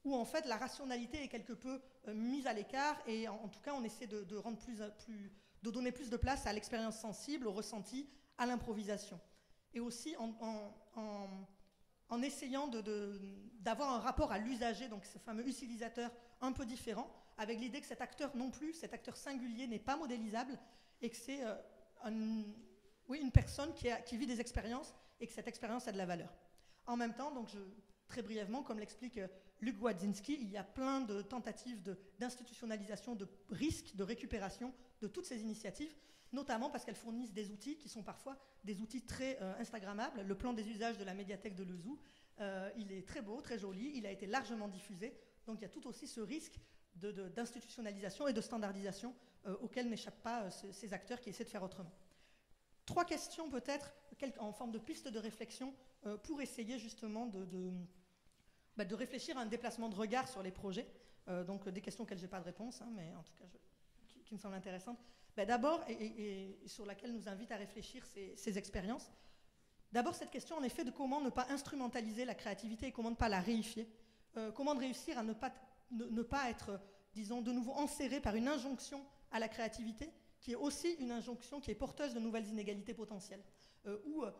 où en fait la rationalité est quelque peu euh, mise à l'écart et en, tout cas on essaie de, rendre plus, de donner plus de place à l'expérience sensible, au ressenti, à l'improvisation. Et aussi en essayant d'avoir un rapport à l'usager, donc ce fameux utilisateur un peu différent, avec l'idée que cet acteur non plus, cet acteur singulier n'est pas modélisable et que c'est euh, une personne qui, vit des expériences et que cette expérience a de la valeur. En même temps, donc très brièvement, comme l'explique euh, Luc Wadzinski, il y a plein de tentatives d'institutionnalisation, de, de risques de récupération de toutes ces initiatives, notamment parce qu'elles fournissent des outils qui sont parfois des outils très euh, Instagrammables. Le plan des usages de la médiathèque de Lezou, euh, il est très beau, très joli, il a été largement diffusé, donc il y a tout aussi ce risque d'institutionnalisation et de standardisation euh, auquel n'échappent pas ces acteurs qui essaient de faire autrement. Trois questions peut-être en forme de piste de réflexion pour essayer justement de, bah, de, réfléchir à un déplacement de regard sur les projets. donc des questions auxquelles je n'ai pas de réponse, hein, mais en tout cas qui, me semblent intéressantes. Ben, d'abord, et, sur laquelle nous invite à réfléchir ces, expériences, d'abord cette question en effet de comment ne pas instrumentaliser la créativité et comment ne pas la réifier, euh, comment réussir à ne pas, ne, pas être, disons, de nouveau enserré par une injonction à la créativité, qui est aussi une injonction qui est porteuse de nouvelles inégalités potentielles, euh, ou euh,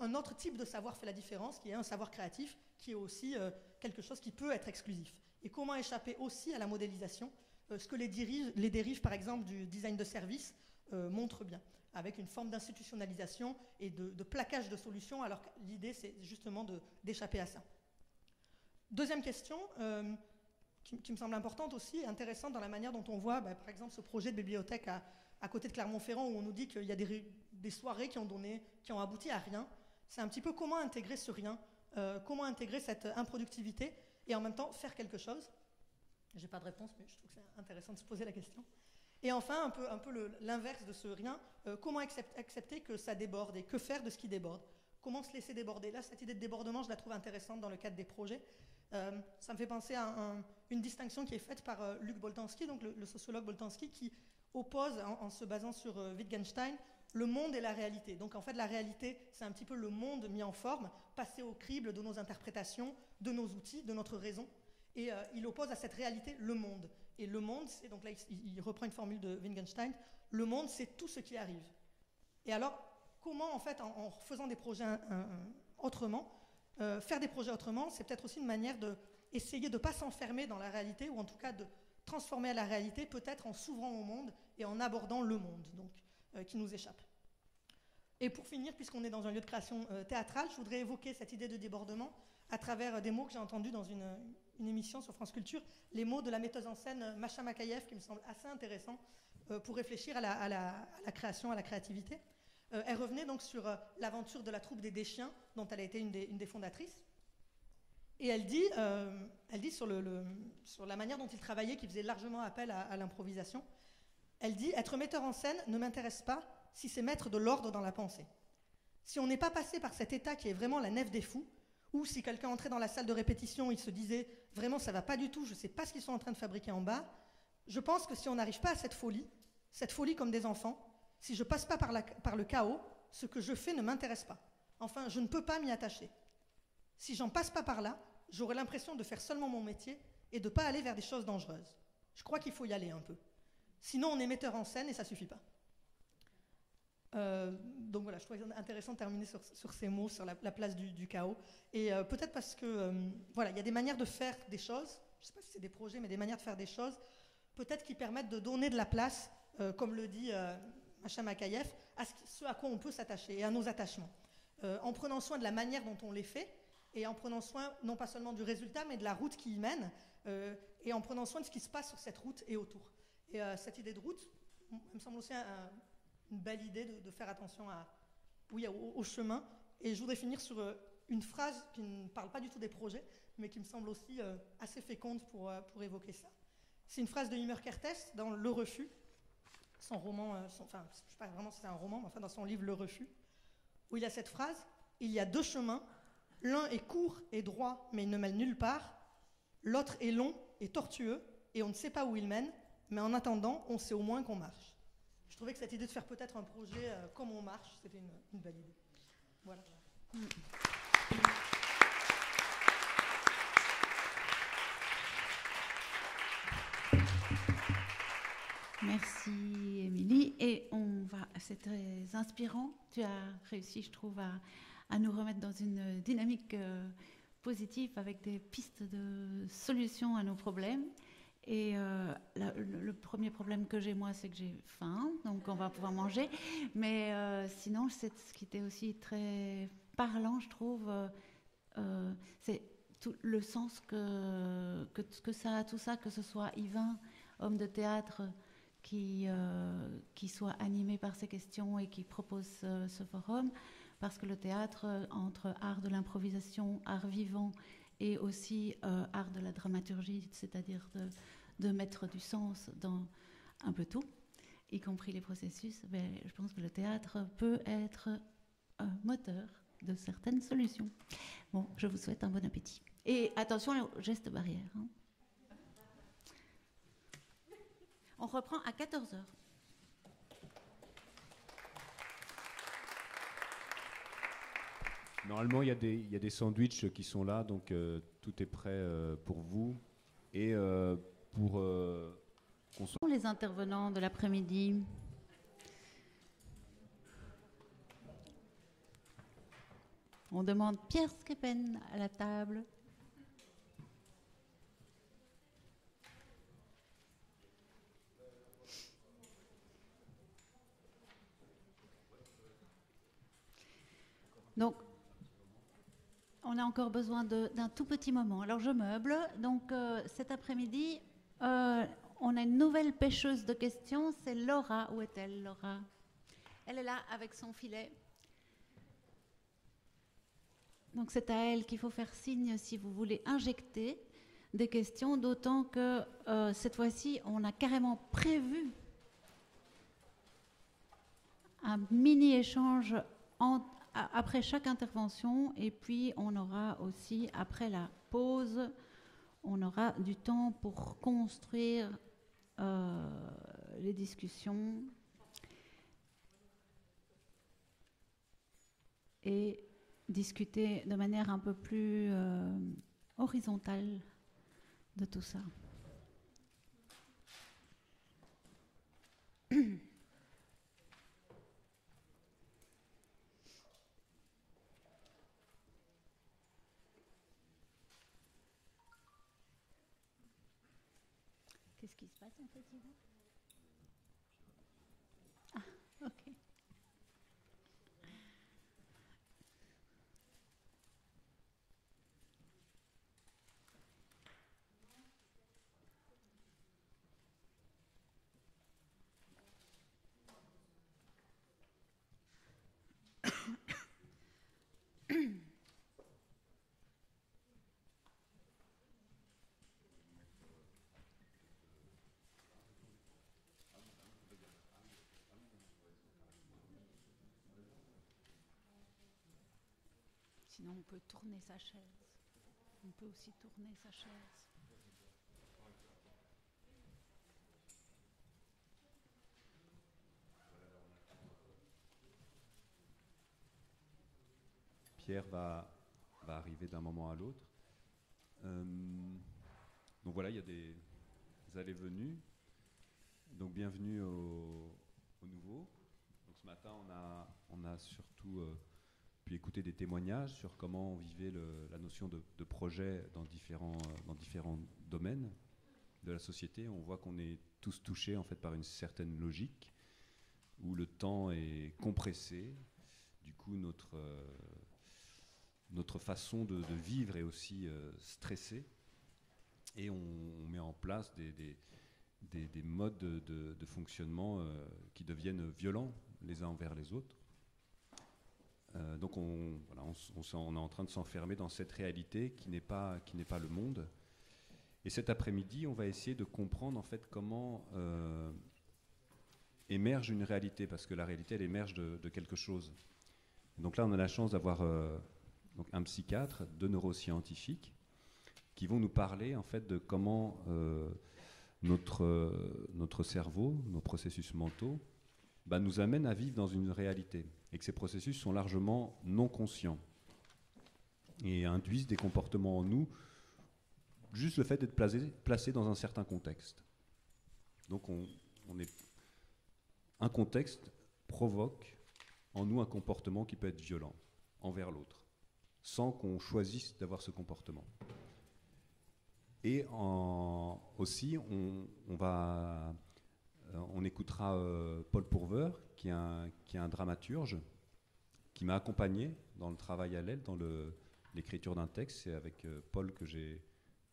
un autre type de savoir fait la différence, qui est un savoir créatif, qui est aussi quelque chose qui peut être exclusif. Et comment échapper aussi à la modélisation euh, ce que les dérives, les par exemple, du design de service euh, montrent bien, avec une forme d'institutionnalisation et de, plaquage de solutions, alors que l'idée, c'est justement d'échapper à ça. Deuxième question, euh, qui, me semble importante aussi, intéressante dans la manière dont on voit, bah, par exemple, ce projet de bibliothèque à, côté de Clermont-Ferrand, où on nous dit qu'il y a des, soirées qui ont, abouti à rien. C'est un petit peu comment intégrer ce rien, comment intégrer cette improductivité, et en même temps faire quelque chose. J'ai pas de réponse, mais je trouve que c'est intéressant de se poser la question. Et enfin, un peu, un peu l'inverse de ce rien, euh, comment accepter que ça déborde et que faire de ce qui déborde Comment se laisser déborder Là, cette idée de débordement, je la trouve intéressante dans le cadre des projets. Euh, ça me fait penser à une distinction qui est faite par euh, Luc Boltanski, donc le, sociologue Boltanski, qui oppose, en, se basant sur Wittgenstein, le monde et la réalité. Donc en fait, la réalité, c'est un petit peu le monde mis en forme, passé au crible de nos interprétations, de nos outils, de notre raison. Et euh, il oppose à cette réalité le monde. Et le monde, c'est donc là, il, reprend une formule de Wittgenstein, le monde, c'est tout ce qui arrive. Et alors, comment, en fait, en, faisant des projets autrement, euh, faire des projets autrement, c'est peut-être aussi une manière d'essayer de ne pas s'enfermer dans la réalité, ou en tout cas de transformer la réalité, peut-être en s'ouvrant au monde et en abordant le monde, donc, euh, qui nous échappe. Et pour finir, puisqu'on est dans un lieu de création théâtrale, je voudrais évoquer cette idée de débordement à travers des mots que j'ai entendus dans une, émission sur France Culture, les mots de la metteuse en scène Macha Makayev, qui me semble assez intéressant euh, pour réfléchir à la, création, à la créativité. Euh, elle revenait donc sur euh, l'aventure de la troupe des Déchiens, dont elle a été une des, fondatrices. Et elle dit, elle dit sur, la manière dont il travaillait, qui faisait largement appel à, à l'improvisation, elle dit Être metteur en scène ne m'intéresse pas si c'est mettre de l'ordre dans la pensée. Si on n'est pas passé par cet état qui est vraiment la nef des fous, ou si quelqu'un entrait dans la salle de répétition, il se disait vraiment ça va pas du tout, je ne sais pas ce qu'ils sont en train de fabriquer en bas. Je pense que si on n'arrive pas à cette folie, cette folie comme des enfants, si je passe pas par, le chaos, ce que je fais ne m'intéresse pas. Enfin, je ne peux pas m'y attacher. Si j'en passe pas par là, j'aurai l'impression de faire seulement mon métier et de ne pas aller vers des choses dangereuses. Je crois qu'il faut y aller un peu. Sinon, on est metteur en scène et ça suffit pas. Euh, donc voilà, je trouvais intéressant de terminer sur, ces mots, sur la, place du, chaos. Et euh, peut-être parce que, euh, voilà, il y a des manières de faire des choses, je ne sais pas si c'est des projets, mais des manières de faire des choses, peut-être qui permettent de donner de la place, comme le dit Macha Makayev, à ce, à quoi on peut s'attacher et à nos attachements. en prenant soin de la manière dont on les fait, et en prenant soin non pas seulement du résultat, mais de la route qui y mène, et en prenant soin de ce qui se passe sur cette route et autour. Et cette idée de route, me semble aussi un une belle idée de, faire attention oui, au, chemin. Et je voudrais finir sur euh, une phrase qui ne parle pas du tout des projets, mais qui me semble aussi euh, assez féconde pour, euh, pour évoquer ça. C'est une phrase de Himer Kertész dans Le Refus, son roman, enfin, je ne sais pas vraiment si c'est un roman, mais enfin dans son livre Le Refus, où il a cette phrase Il y a deux chemins, l'un est court et droit, mais il ne mène nulle part, l'autre est long et tortueux, et on ne sait pas où il mène, mais en attendant, on sait au moins qu'on marche je trouvais que cette idée de faire peut-être un projet euh, comme on marche, c'était une, belle idée. Voilà. Merci Émilie. Et on va, c'est très inspirant. Tu as réussi, je trouve, à, à nous remettre dans une dynamique positive avec des pistes de solutions à nos problèmes. Et euh, le, premier problème que j'ai, moi, c'est que j'ai faim, donc on va pouvoir manger. Mais euh, sinon, c'est ce qui était aussi très parlant, je trouve, euh, c'est tout le sens que, que, que, ça a, tout ça, que ce soit Yvain, homme de théâtre, qui, qui soit animé par ces questions et qui propose ce forum, parce que le théâtre, entre art de l'improvisation, art vivant et aussi euh, art de la dramaturgie, c'est-à-dire de, mettre du sens dans un peu tout, y compris les processus, ben, je pense que le théâtre peut être un moteur de certaines solutions. Bon, je vous souhaite un bon appétit. Et attention au geste barrière. Hein. On reprend à 14h. Normalement, il y, a des, il y, a des sandwichs qui sont là, donc euh, tout est prêt euh, pour vous. Et euh, pour. les intervenants de l'après-midi? On demande Pierre Skepen à la table. Donc, on a encore besoin d'un tout petit moment. Alors je meuble. Donc euh, cet après-midi, euh, on a une nouvelle pêcheuse de questions. C'est Laura. Où est-elle, Laura? Elle est là avec son filet. Donc c'est à elle qu'il faut faire signe si vous voulez injecter des questions, d'autant que euh, cette fois-ci, on a carrément prévu un mini-échange entre après chaque intervention, et puis on aura aussi, après la pause, on aura du temps pour construire euh, les discussions et discuter de manière un peu plus euh, horizontale de tout ça. (clears throat) Qu'est-ce qui se passe en fait, Ah, ok. Sinon, on peut tourner sa chaise. On peut aussi tourner sa chaise. Pierre va, va arriver d'un moment à l'autre. Euh, donc voilà, il y a des allées-venues. Donc bienvenue au, au nouveau. Donc ce matin, on a, on a surtout euh, puis écouter des témoignages sur comment on vivait la notion de, projet dans différents, dans différents domaines de la société. On voit qu'on est tous touchés en fait par une certaine logique où le temps est compressé. Du coup, notre, notre façon de, vivre est aussi euh, stressée. Et on, met en place des, des, des, modes de, fonctionnement euh, qui deviennent violents les uns envers les autres. Euh, donc on, est en train de s'enfermer dans cette réalité qui n'est pas, pas le monde. Et cet après-midi, on va essayer de comprendre en fait comment euh, émerge une réalité, parce que la réalité, elle émerge de, quelque chose. Donc là, on a la chance d'avoir euh, un psychiatre, deux neuroscientifiques, qui vont nous parler en fait de comment notre, notre cerveau, nos processus mentaux, bah, nous amènent à vivre dans une réalité et que ces processus sont largement non conscients et induisent des comportements en nous, juste le fait d'être placé, placé, dans un certain contexte. Donc on, est, un contexte provoque en nous un comportement qui peut être violent. envers l'autre, sans qu'on choisisse d'avoir ce comportement. Et aussi, on, va, euh, on écoutera euh, Paul Pourveur, qui est, un, dramaturge, qui m'a accompagné dans le travail à l'aile, dans l'écriture d'un texte. C'est avec euh, Paul que j'ai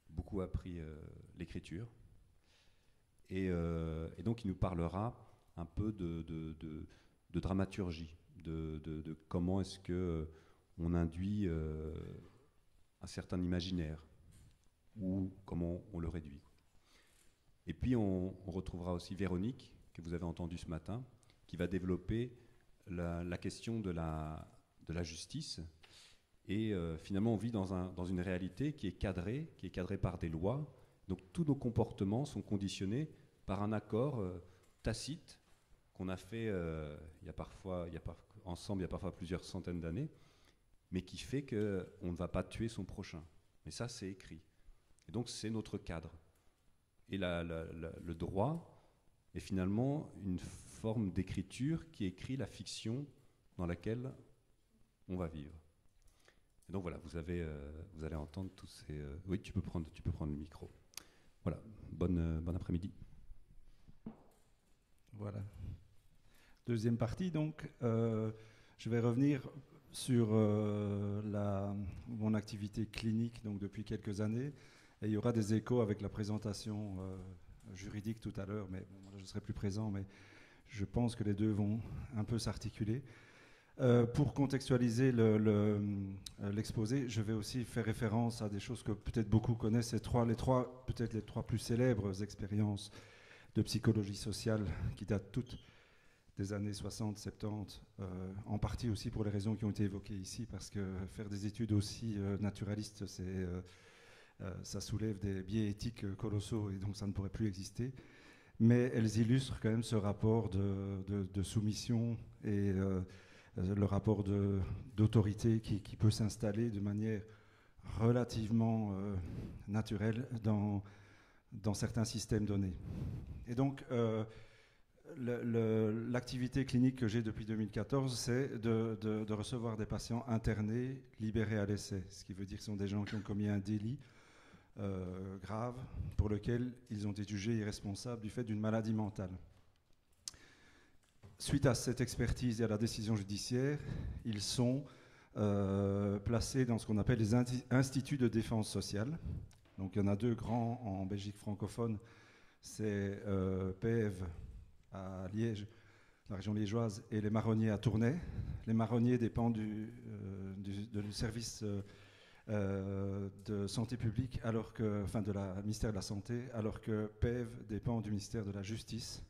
beaucoup appris l'écriture. Et, donc, il nous parlera un peu de, de dramaturgie, de, comment est-ce que on induit un certain imaginaire ou comment on le réduit. Et puis on, retrouvera aussi Véronique, que vous avez entendu ce matin, qui va développer la, question de la, justice. Et euh, finalement, on vit dans, un, dans, une réalité qui est cadrée, qui est cadrée par des lois. Donc tous nos comportements sont conditionnés par un accord euh, tacite qu'on a fait euh, il y a parfois, ensemble il y a parfois plusieurs centaines d'années, mais qui fait qu'on ne va pas tuer son prochain. Mais ça, c'est écrit. Et donc c'est notre cadre. Et le droit est finalement une forme d'écriture qui écrit la fiction dans laquelle on va vivre. Et donc voilà, vous, avez, euh, vous allez entendre tous ces... Euh, oui, tu peux, prendre, tu peux prendre le micro. Voilà, bonne, euh, bon après-midi. Voilà. Deuxième partie, donc, je vais revenir sur mon activité clinique donc, depuis quelques années. Et il y aura des échos avec la présentation euh, juridique tout à l'heure, mais je serai plus présent, mais je pense que les deux vont un peu s'articuler. Euh, pour contextualiser euh, l'exposé, je vais aussi faire référence à des choses que peut-être beaucoup connaissent, les trois, peut-être les trois plus célèbres expériences de psychologie sociale qui datent toutes des années 60, 70, en partie aussi pour les raisons qui ont été évoquées ici, parce que faire des études aussi naturalistes, c'est ça soulève des biais éthiques colossaux et donc ça ne pourrait plus exister. Mais elles illustrent quand même ce rapport de, soumission et euh, le rapport d'autorité qui, peut s'installer de manière relativement euh, naturelle dans, dans certains systèmes donnés. Et donc, l'activité clinique que j'ai depuis 2014, c'est de, de, recevoir des patients internés, libérés à l'essai, ce qui veut dire que ce sont des gens qui ont commis un délit euh, graves pour lequel ils ont été jugés irresponsables du fait d'une maladie mentale. Suite à cette expertise et à la décision judiciaire, ils sont euh, placés dans ce qu'on appelle les instituts de défense sociale. Donc il y en a deux grands en Belgique francophone, c'est euh, PEV à Liège, la région liégeoise, et les marronniers à Tournai. Les marronniers dépendent du, du service euh, de santé publique, alors que, enfin de la ministère de la Santé, alors que PEV dépend du ministère de la Justice.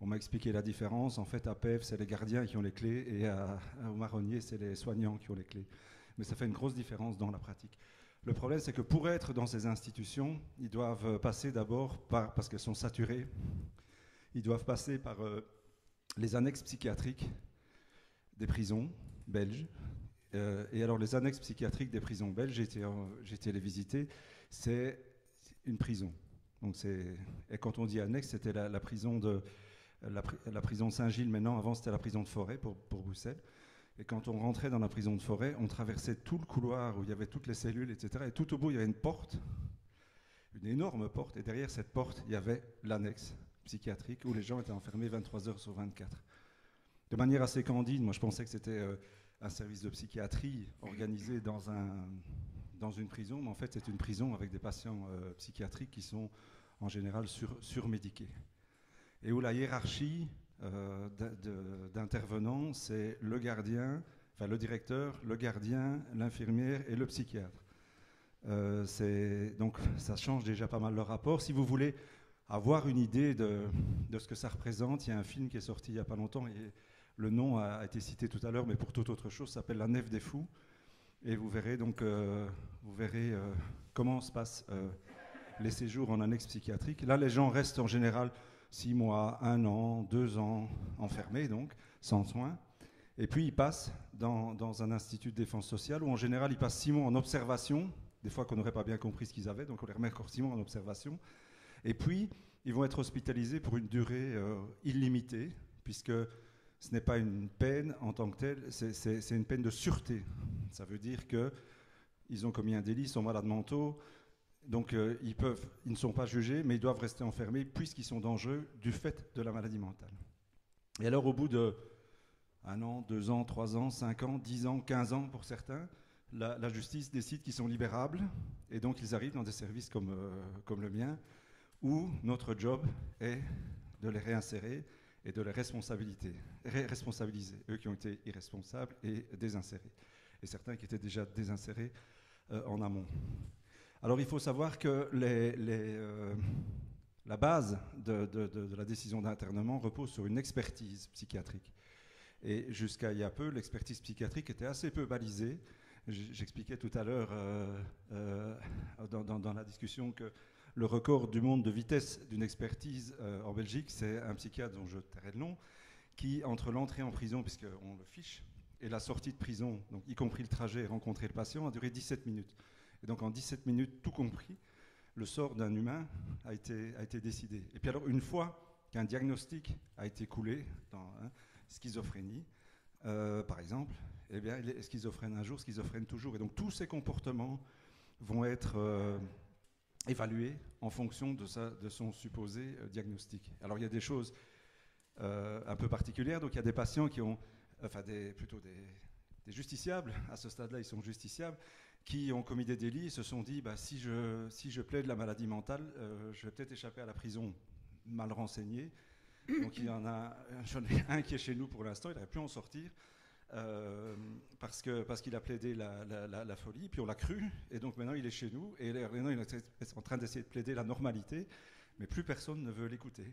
On m'a expliqué la différence. En fait, à PEV, c'est les gardiens qui ont les clés et à, au marronnier, c'est les soignants qui ont les clés. Mais ça fait une grosse différence dans la pratique. Le problème, c'est que pour être dans ces institutions, ils doivent passer d'abord par, parce qu'elles sont saturées, ils doivent passer par euh, les annexes psychiatriques des prisons belges, euh, et alors, les annexes psychiatriques des prisons belges, j'ai été, les visiter, c'est une prison. Donc et quand on dit annexe, c'était la, prison de la, prison Saint-Gilles maintenant. Avant, c'était la prison de Forêt pour, pour, Bruxelles. Et quand on rentrait dans la prison de Forêt, on traversait tout le couloir où il y avait toutes les cellules, etc. Et tout au bout, il y avait une porte, une énorme porte. Et derrière cette porte, il y avait l'annexe psychiatrique où les gens étaient enfermés 23 heures sur 24. De manière assez candide, moi je pensais que c'était euh, un service de psychiatrie organisé dans, un, dans une prison, mais en fait c'est une prison avec des patients euh, psychiatriques qui sont en général sur, surmédiqués. Et où la hiérarchie euh, d'intervenants, c'est le gardien, enfin le directeur, le gardien, l'infirmière et le psychiatre. Euh, donc ça change déjà pas mal le rapport. Si vous voulez avoir une idée de, de, ce que ça représente, il y a un film qui est sorti il n'y a pas longtemps. Et, le nom a, été cité tout à l'heure, mais pour toute autre chose, s'appelle La Nef des Fous. Et vous verrez donc, euh, vous verrez euh, comment se passent euh, les séjours en annexe psychiatrique. Là, les gens restent en général six mois, un an, deux ans enfermés, donc sans soins. Et puis ils passent dans, un institut de défense sociale où en général ils passent six mois en observation, des fois qu'on n'aurait pas bien compris ce qu'ils avaient, donc on les remet encore six mois en observation. Et puis ils vont être hospitalisés pour une durée illimitée, puisque ce n'est pas une peine en tant que telle, c'est une peine de sûreté. Ça veut dire qu'ils ont commis un délit, ils sont malades mentaux, donc euh, ils, peuvent, ils ne sont pas jugés, mais ils doivent rester enfermés puisqu'ils sont dangereux du fait de la maladie mentale. Et alors au bout de un an, deux ans, trois ans, cinq ans, dix ans, quinze ans pour certains, la, justice décide qu'ils sont libérables et donc ils arrivent dans des services comme, euh, comme le mien où notre job est de les réinsérer et de les responsabiliser, responsabiliser, eux qui ont été irresponsables et désinsérés, et certains qui étaient déjà désinsérés euh, en amont. Alors il faut savoir que euh, la base de, la décision d'internement repose sur une expertise psychiatrique. Et jusqu'à il y a peu, l'expertise psychiatrique était assez peu balisée. J'expliquais tout à l'heure euh, dans, la discussion que le record du monde de vitesse d'une expertise euh, en Belgique, c'est un psychiatre dont je tairai le nom, qui, entre l'entrée en prison, puisqu'on le fiche, et la sortie de prison, donc y compris le trajet et rencontrer le patient, a duré 17 minutes. Et donc en 17 minutes, tout compris, le sort d'un humain a été, a été décidé. Et puis alors, une fois qu'un diagnostic a été coulé, dans, hein, schizophrénie, euh, par exemple, eh bien, il est schizophrène un jour, schizophrène toujours. Et donc tous ces comportements vont être euh, évalués en fonction de, de son supposé euh, diagnostic. Alors il y a des choses un peu particulières. Donc il y a des patients qui ont, enfin des, plutôt des, justiciables, à ce stade-là ils sont justiciables, qui ont commis des délits et se sont dit, bah, si, je, si je plaide la maladie mentale, je vais peut-être échapper à la prison mal renseigné. Donc il y en a, j'en un qui est chez nous pour l'instant, il n'aurait pu en sortir. Euh, parce qu'il parce qu'il a plaidé la, la, folie, puis on l'a cru, et donc maintenant il est chez nous, et maintenant il est en train d'essayer de plaider la normalité, mais plus personne ne veut l'écouter.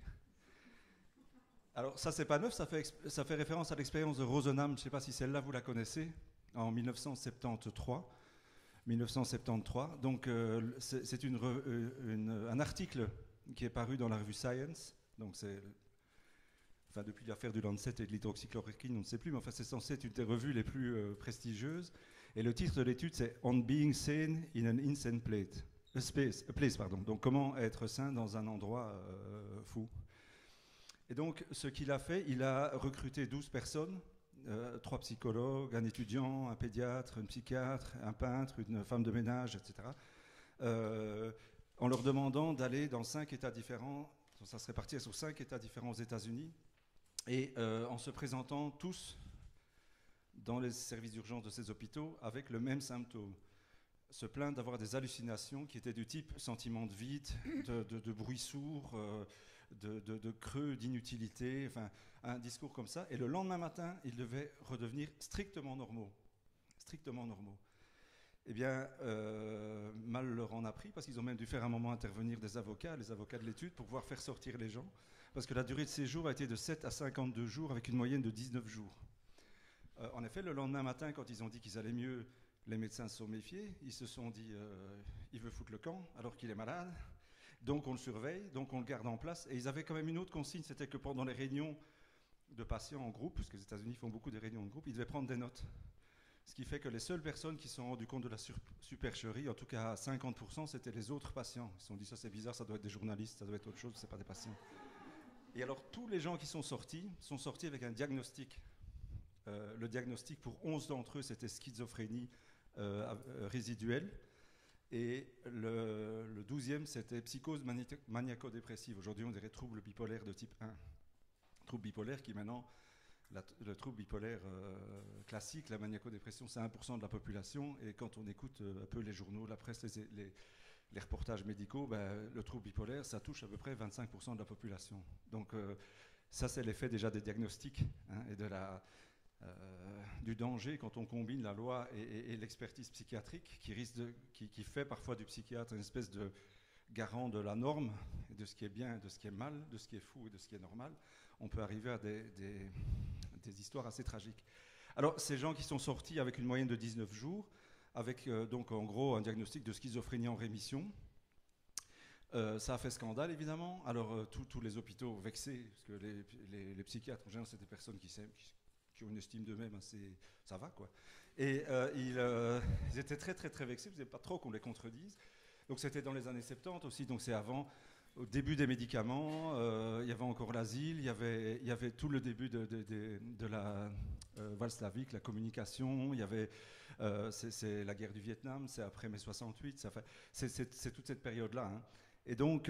Alors ça c'est pas neuf, ça fait, ça fait référence à l'expérience de Rosenham, je ne sais pas si celle-là vous la connaissez, en 1973. 1973. Donc euh, c'est une, une, un article qui est paru dans la revue Science, donc c'est enfin depuis l'affaire du Lancet et de l'hydroxychloroquine, on ne sait plus, mais enfin c'est censé être une des revues les plus euh, prestigieuses. Et le titre de l'étude, c'est On Being Sane in an Insane Place. space, place pardon. Donc comment être sain dans un endroit euh, fou. Et donc ce qu'il a fait, il a recruté 12 personnes, euh, trois psychologues, un étudiant, un pédiatre, une psychiatre, un peintre, une femme de ménage, etc. en leur demandant d'aller dans cinq États différents, ça serait parti sur cinq États différents aux États-Unis, et euh, en se présentant tous dans les services d'urgence de ces hôpitaux avec le même symptôme. Se plaindre d'avoir des hallucinations qui étaient du type sentiment de vide, de, bruit sourd, euh, de, creux, d'inutilité, enfin un discours comme ça. Et le lendemain matin, ils devaient redevenir strictement normaux. Strictement normaux. Eh bien, euh, mal leur en a pris parce qu'ils ont même dû faire un moment intervenir des avocats, les avocats de l'étude, pour pouvoir faire sortir les gens parce que la durée de séjour a été de 7 à 52 jours avec une moyenne de 19 jours. Euh, en effet, le lendemain matin, quand ils ont dit qu'ils allaient mieux, les médecins se sont méfiés. Ils se sont dit, euh, il veut foutre le camp alors qu'il est malade. Donc on le surveille, donc on le garde en place. Et ils avaient quand même une autre consigne, c'était que pendant les réunions de patients en groupe, parce que les États-Unis font beaucoup de réunions de groupe, ils devaient prendre des notes. Ce qui fait que les seules personnes qui se sont rendues compte de la supercherie, en tout cas à 50%, c'était les autres patients. Ils se sont dit, ça c'est bizarre, ça doit être des journalistes, ça doit être autre chose, c'est pas des patients. Et alors, tous les gens qui sont sortis sont sortis avec un diagnostic. Euh, le diagnostic pour 11 d'entre eux, c'était schizophrénie euh, euh, résiduelle. Et le, le 12e, c'était psychose maniaco-dépressive. Aujourd'hui, on dirait trouble bipolaire de type 1. Trouble bipolaire qui maintenant, le trouble bipolaire classique, la maniaco-dépression, c'est 1% de la population. Et quand on écoute un peu les journaux, la presse, les, les, les reportages médicaux, ben, le trouble bipolaire, ça touche à peu près 25% de la population. Donc euh, ça, c'est l'effet déjà des diagnostics hein, et de la, euh, du danger quand on combine la loi et, l'expertise psychiatrique qui, risque qui, fait parfois du psychiatre une espèce de garant de la norme, de ce qui est bien, de ce qui est mal, de ce qui est fou et de ce qui est normal. On peut arriver à des, des histoires assez tragiques. Alors, ces gens qui sont sortis avec une moyenne de 19 jours, avec euh, donc en gros un diagnostic de schizophrénie en rémission. Euh, ça a fait scandale évidemment. Alors euh, tous les hôpitaux vexés, parce que les, psychiatres en général c'est des personnes qui, qui, ont une estime d'eux-mêmes ça va quoi. Et ils, étaient très très très vexés, ils ne pas trop qu'on les contredise. Donc c'était dans les années 70 aussi, donc c'est avant au début des médicaments, il y avait encore l'asile, il y avait, tout le début de, la slavique, la communication, il y avait, c'est la guerre du Vietnam, c'est après mai 68, c'est toute cette période-là. Hein. Et donc,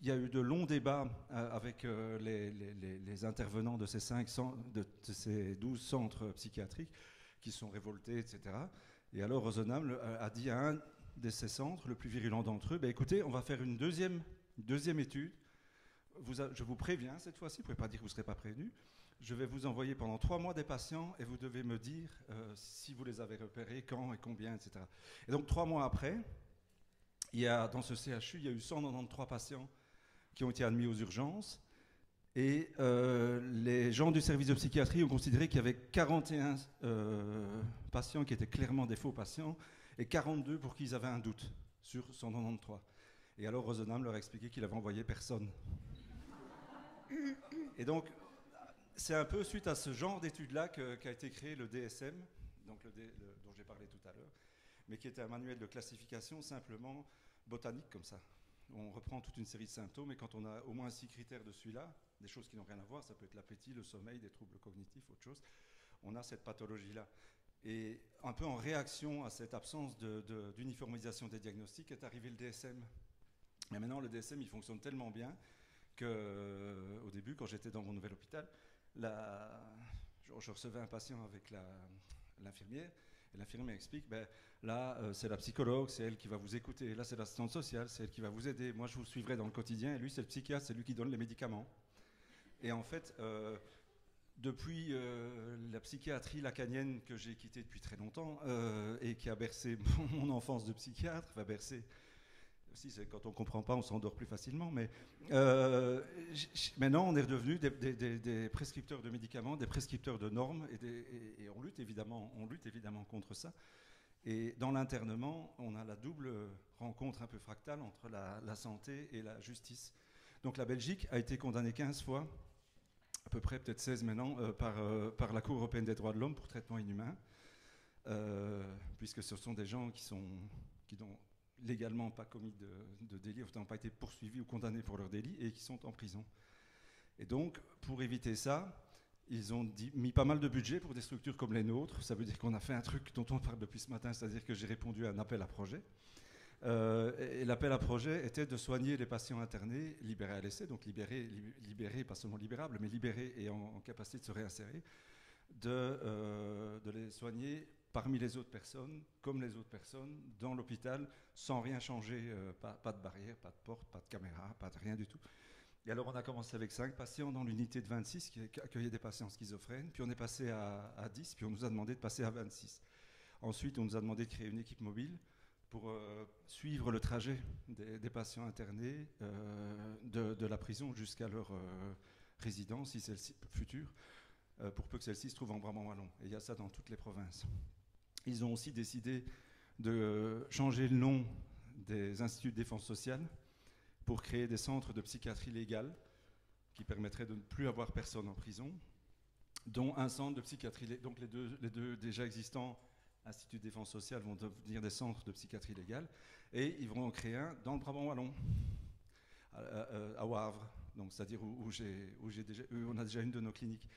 il y a eu de longs débats euh, avec euh, les, intervenants de ces, cinq de, ces 12 centres psychiatriques qui sont révoltés, etc. Et alors Rosenham a dit à un de ces centres, le plus virulent d'entre eux, ben, écoutez, on va faire une deuxième, étude. Je vous préviens cette fois-ci, vous ne pouvez pas dire que vous ne serez pas prévenu. Je vais vous envoyer pendant trois mois des patients et vous devez me dire euh, si vous les avez repérés, quand et combien, etc. Et donc trois mois après, il y a, dans ce CHU, il y a eu 193 patients qui ont été admis aux urgences. Et euh, les gens du service de psychiatrie ont considéré qu'il y avait 41 euh, patients qui étaient clairement des faux patients et 42 pour qui ils avaient un doute sur 193. Et alors Rosenham leur a expliqué qu'il avait envoyé personne. Et donc, c'est un peu suite à ce genre d'études-là qu'a été créé le DSM, donc dont j'ai parlé tout à l'heure, mais qui était un manuel de classification simplement botanique comme ça on reprend toute une série de symptômes et quand on a au moins six critères de celui-là, des choses qui n'ont rien à voir, ça peut être l'appétit, le sommeil, des troubles cognitifs, autre chose, on a cette pathologie-là. Et un peu en réaction à cette absence d'uniformisation des diagnostics est arrivé le DSM. Mais maintenant, le DSM, il fonctionne tellement bien que, euh, au début, quand j'étais dans mon nouvel hôpital, je, recevais un patient avec l'infirmière et l'infirmière explique, ben, là, euh, c'est la psychologue, c'est elle qui va vous écouter. Là, c'est l'assistante sociale, c'est elle qui va vous aider. Moi, je vous suivrai dans le quotidien. Et lui, c'est le psychiatre, c'est lui qui donne les médicaments. Et en fait, euh, depuis euh, la psychiatrie lacanienne que j'ai quittée depuis très longtemps et qui a bercé (laughs) mon enfance de psychiatre, va bercer si, quand on ne comprend pas, on s'endort plus facilement. Mais euh, maintenant, on est redevenu des, prescripteurs de médicaments, des prescripteurs de normes, et, on, lutte évidemment, on lutte évidemment contre ça. Et dans l'internement, on a la double rencontre un peu fractale entre la, santé et la justice. Donc la Belgique a été condamnée 15 fois, à peu près peut-être 16 maintenant, euh, par, euh, par la Cour européenne des droits de l'homme pour traitement inhumain, puisque ce sont des gens qui, sont, qui, légalement pas commis de, de délit, n'ont pas été poursuivis ou condamnés pour leur délit et qui sont en prison. Et donc, pour éviter ça, ils ont mis pas mal de budget pour des structures comme les nôtres. Ça veut dire qu'on a fait un truc dont on parle depuis ce matin, c'est-à-dire que j'ai répondu à un appel à projet. Euh, et l'appel à projet était de soigner les patients internés, libérés à l'essai, donc libérés, libérés, pas seulement libérables, mais libérés et en, capacité de se réinsérer, de, euh, de les soigner parmi les autres personnes, comme les autres personnes, dans l'hôpital, sans rien changer, euh, pas, de barrière, pas de porte, pas de caméra, pas de rien du tout. Et alors on a commencé avec 5 patients dans l'unité de 26 qui accueillait des patients schizophrènes, puis on est passé à, 10, puis on nous a demandé de passer à 26. Ensuite, on nous a demandé de créer une équipe mobile pour euh, suivre le trajet des, patients internés euh, de, la prison jusqu'à leur résidence, si celle-ci future, pour peu que celle-ci se trouve en Brabant-Wallon. Et il y a ça dans toutes les provinces. Ils ont aussi décidé de changer le nom des instituts de défense sociale pour créer des centres de psychiatrie légale qui permettraient de ne plus avoir personne en prison, dont un centre de psychiatrie. Donc les deux, déjà existants instituts de défense sociale vont devenir des centres de psychiatrie légale, et ils vont en créer un dans le Brabant wallon, à, Wavre, donc c'est-à-dire où, on a déjà une de nos cliniques.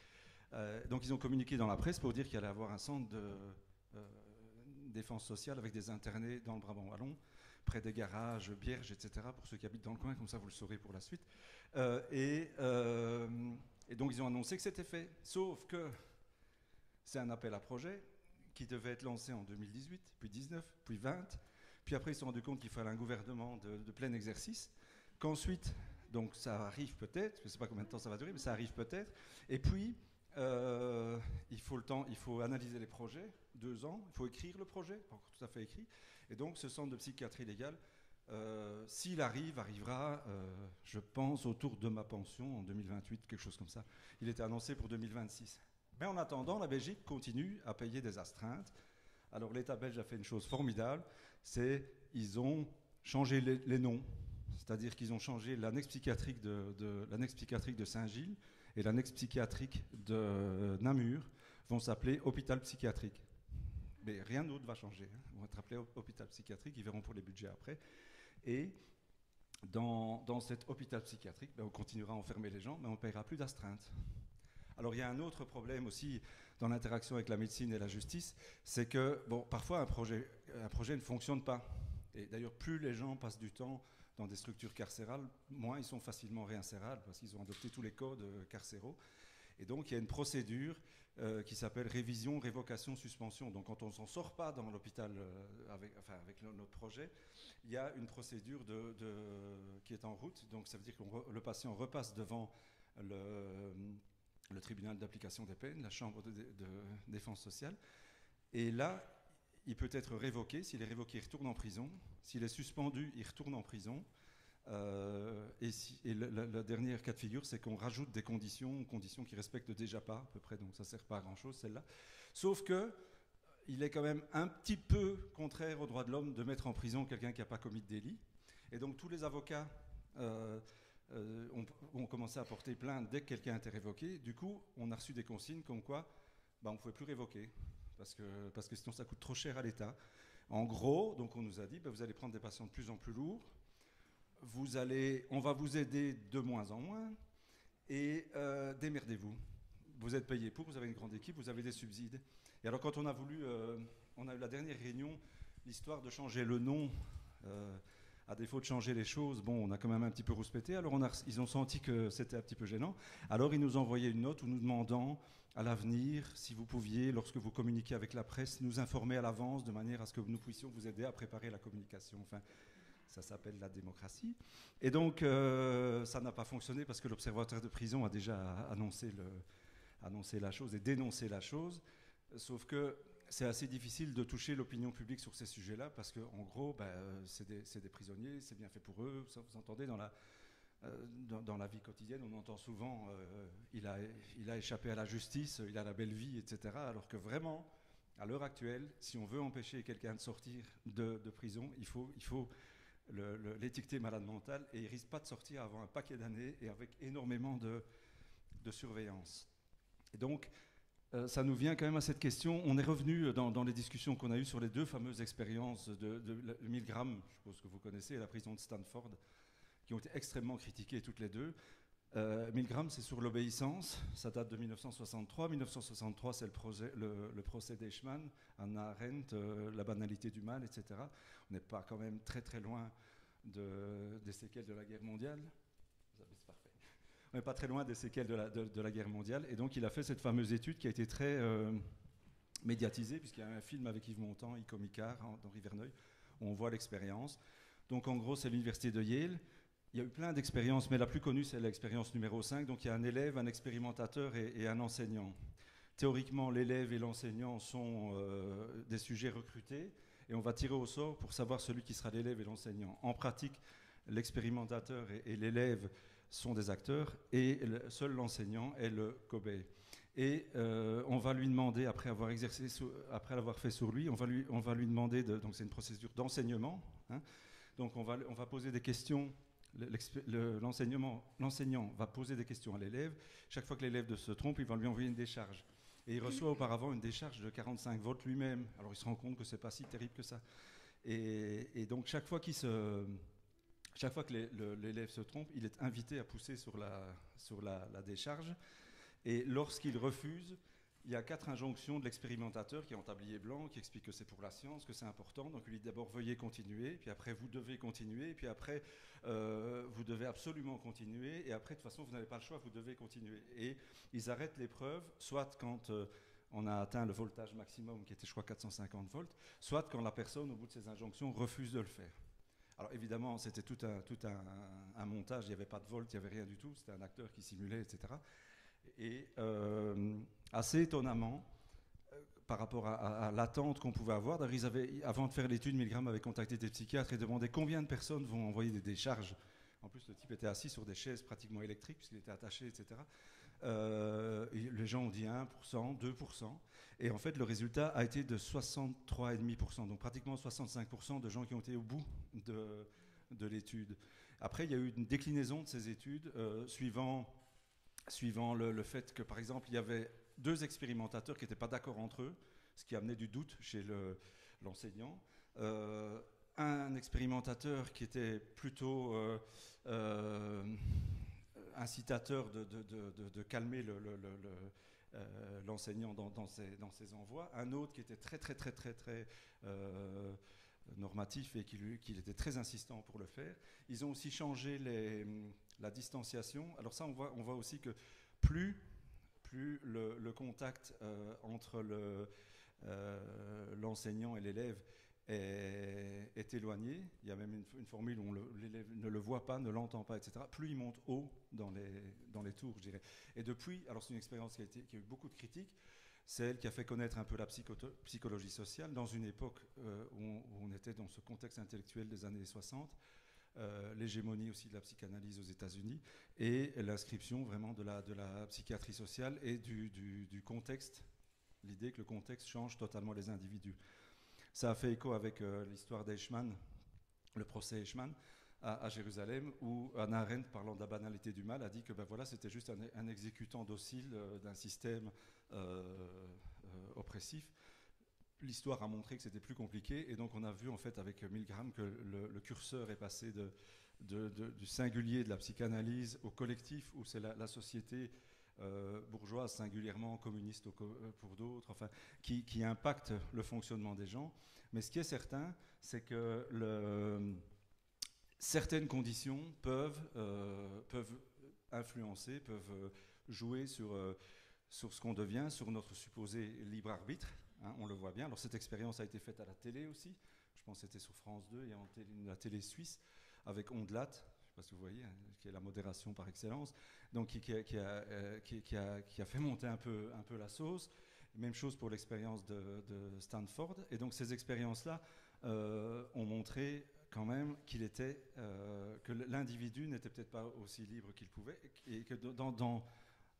Euh, donc ils ont communiqué dans la presse pour dire qu'il allait avoir un centre de défense sociale avec des internés dans le Brabant Wallon, près des garages, Bierge, etc., pour ceux qui habitent dans le coin, comme ça vous le saurez pour la suite. Euh, euh, et, donc ils ont annoncé que c'était fait, sauf que c'est un appel à projet qui devait être lancé en 2018, puis 19, puis 20, puis après ils se sont rendus compte qu'il fallait un gouvernement de, plein exercice, qu'ensuite, donc ça arrive peut-être, je ne sais pas combien de temps ça va durer, mais ça arrive peut-être, et puis euh, il faut le temps, il faut analyser les projets, deux ans, il faut écrire le projet, pas encore tout à fait écrit. Et donc ce centre de psychiatrie légale, euh, s'il arrive, arrivera, euh, je pense, autour de ma pension en 2028, quelque chose comme ça. Il était annoncé pour 2026. Mais en attendant, la Belgique continue à payer des astreintes. Alors l'État belge a fait une chose formidable, c'est ils ont changé les, noms. C'est-à-dire qu'ils ont changé l'annexe psychiatrique de, de, psychiatrique de Saint-Gilles et l'annexe psychiatrique de Namur vont s'appeler hôpital psychiatrique. Mais rien d'autre va changer. Hein. Ils vont être appelés hôpital psychiatrique, ils verront pour les budgets après. Et dans, dans cet hôpital psychiatrique, ben, on continuera à enfermer les gens, mais on ne paiera plus d'astreinte. Alors il y a un autre problème aussi dans l'interaction avec la médecine et la justice, c'est que bon, parfois un projet, un projet ne fonctionne pas. Et d'ailleurs, plus les gens passent du temps dans des structures carcérales, moins ils sont facilement réinsérables parce qu'ils ont adopté tous les codes euh, carcéraux. Et donc il y a une procédure euh, qui s'appelle révision, révocation, suspension. Donc quand on ne s'en sort pas dans l'hôpital euh, avec, notre projet, il y a une procédure qui est en route. Donc ça veut dire que le patient repasse devant le tribunal d'application des peines, la chambre de, défense sociale. Et là, il peut être révoqué. S'il est révoqué, il retourne en prison. S'il est suspendu, il retourne en prison. Euh, et, la, dernière cas de figure, c'est qu'on rajoute des conditions, conditions qui respectent déjà pas à peu près, donc ça sert pas à grand chose celle-là. Sauf que il est quand même un petit peu contraire aux droits de l'homme de mettre en prison quelqu'un qui n'a pas commis de délit. Et donc tous les avocats euh, euh, ont, commencé à porter plainte dès que quelqu'un été révoqué. Du coup, on a reçu des consignes comme quoi bah, on ne pouvait plus révoquer, parce que, parce que sinon ça coûte trop cher à l'État. En gros, donc on nous a dit, bah, vous allez prendre des patients de plus en plus lourds, on va vous aider de moins en moins, et euh, démerdez-vous. Vous êtes payé pour, vous avez une grande équipe, vous avez des subsides. Et alors quand on a voulu, euh, on a eu la dernière réunion, l'histoire de changer le nom à défaut de changer les choses, bon, on a quand même un petit peu rouspété. Alors ils ont senti que c'était un petit peu gênant. Alors ils nous envoyé une note où nous demandant à l'avenir si vous pouviez, lorsque vous communiquez avec la presse, nous informer à l'avance de manière à ce que nous puissions vous aider à préparer la communication. Enfin, ça s'appelle la démocratie. Et donc, euh, ça n'a pas fonctionné parce que l'observateur de prison a déjà annoncé, le, annoncé la chose et dénoncé la chose. Sauf que c'est assez difficile de toucher l'opinion publique sur ces sujets-là parce qu'en gros, ben, c'est des, prisonniers, c'est bien fait pour eux. vous entendez dans la, euh, dans, la vie quotidienne, on entend souvent euh, il, a, il a échappé à la justice, il a la belle vie, etc. Alors que vraiment, à l'heure actuelle, si on veut empêcher quelqu'un de sortir de, prison, il faut, il faut l'étiqueter malade mental et il risque pas de sortir avant un paquet d'années et avec énormément de, de surveillance. Et donc, euh, ça nous vient quand même à cette question. On est revenu dans, les discussions qu'on a eues sur les deux fameuses expériences de, de, Milgram, je suppose que vous connaissez, la prison de Stanford, qui ont été extrêmement critiquées toutes les deux. Euh, Milgram, c'est sur l'obéissance, ça date de 1963. 1963, c'est le, le, procès d'Eichmann, Anna Arendt, euh, la banalité du mal, etc. On n'est pas quand même très très loin des séquelles de la guerre mondiale on n'est pas très loin des séquelles de la, guerre mondiale. Et donc, il a fait cette fameuse étude qui a été très euh, médiatisée, puisqu'il y a un film avec Yves Montand, Ico Micard, d'Henri Verneuil, où on voit l'expérience. Donc, en gros, c'est l'université de Yale. Il y a eu plein d'expériences, mais la plus connue, c'est l'expérience numéro 5. Donc, il y a un élève, un expérimentateur et, un enseignant. Théoriquement, l'élève et l'enseignant sont euh, des sujets recrutés, et on va tirer au sort pour savoir celui qui sera l'élève et l'enseignant. En pratique, l'expérimentateur et l'élève sont des acteurs et seul l'enseignant est le cobaye. Et euh, on va lui demander, après avoir exercé, après l'avoir fait sur lui, on va lui, on va lui demander, de, donc c'est une procédure d'enseignement, hein. donc on va, on va poser des questions, l'enseignant va poser des questions à l'élève, chaque fois que l'élève se trompe, il va lui envoyer une décharge. Et il reçoit auparavant une décharge de 45 volts lui-même, alors il se rend compte que c'est pas si terrible que ça. Et, et donc chaque fois qu'il se chaque fois que l'élève se trompe, il est invité à pousser sur la, sur la, décharge. Et lorsqu'il refuse, il y a quatre injonctions de l'expérimentateur qui est en tablier blanc, qui explique que c'est pour la science, que c'est important. Donc il dit d'abord veuillez continuer, puis après vous devez continuer, puis après euh, vous devez absolument continuer, et après de toute façon vous n'avez pas le choix, vous devez continuer. Et ils arrêtent l'épreuve, soit quand euh, on a atteint le voltage maximum qui était je crois 450 volts, soit quand la personne au bout de ses injonctions refuse de le faire. Alors évidemment, c'était tout, un, tout un, montage, il n'y avait pas de volt, il n'y avait rien du tout, c'était un acteur qui simulait, etc. Et assez étonnamment, euh, par rapport à, l'attente qu'on pouvait avoir, avant de faire l'étude, Milgram avait contacté des psychiatres et demandé combien de personnes vont envoyer des décharges. En plus, le type était assis sur des chaises pratiquement électriques, puisqu'il était attaché, etc. Euh, les gens ont dit 1%, 2%. Et en fait, le résultat a été de 63,5%, donc pratiquement 65% de gens qui ont été au bout de, de l'étude. Après, il y a eu une déclinaison de ces études euh, suivant, suivant le, fait que, par exemple, il y avait deux expérimentateurs qui n'étaient pas d'accord entre eux, ce qui amenait du doute chez l'enseignant. Euh, un expérimentateur qui était plutôt incitateur de, calmer l'enseignant dans, ses, envois, un autre qui était très très très très très normatif et qu'il était très insistant pour le faire. Ils ont aussi changé la distanciation. Alors ça, on voit aussi que plus, plus le, contact euh, entre euh, l'enseignant et l'élève est, éloigné, il y a même une, formule où l'élève ne le voit pas, ne l'entend pas, etc., plus il monte haut dans les, tours, je dirais. Et depuis, alors c'est une expérience qui a, été, qui a eu beaucoup de critiques, c'est elle qui a fait connaître un peu la psychologie sociale dans une époque euh, où, on, était dans ce contexte intellectuel des années 60, euh, l'hégémonie aussi de la psychanalyse aux États-Unis et l'inscription vraiment de la, de la psychiatrie sociale et du, du, contexte, l'idée que le contexte change totalement les individus. Ça a fait écho avec euh, l'histoire d'Eichmann, le procès Eichmann, à, Jérusalem, où Anna Arendt, parlant de la banalité du mal, a dit que ben voilà, c'était juste un, exécutant docile d'un système euh, euh, oppressif. L'histoire a montré que c'était plus compliqué et donc on a vu en fait avec Milgram que le, curseur est passé du singulier de la psychanalyse au collectif où c'est la, société euh, bourgeoise singulièrement, communiste pour d'autres, enfin, qui, impacte le fonctionnement des gens. Mais ce qui est certain, c'est que certaines conditions peuvent, peuvent influencer, peuvent jouer sur sur ce qu'on devient, sur notre supposé libre arbitre. Hein, on le voit bien. Alors cette expérience a été faite à la télé aussi. Je pense que c'était sur France 2 et en télé, la télé suisse avec Ondelat, je ne sais pas si vous voyez, hein, qui est la modération par excellence, donc qui, qui, a, qui, a, euh, qui, a, fait monter un peu, un peu la sauce. Même chose pour l'expérience de, Stanford. Et donc ces expériences-là euh, ont montré quand même qu'il était, euh, que l'individu n'était peut-être pas aussi libre qu'il pouvait, et que dans, dans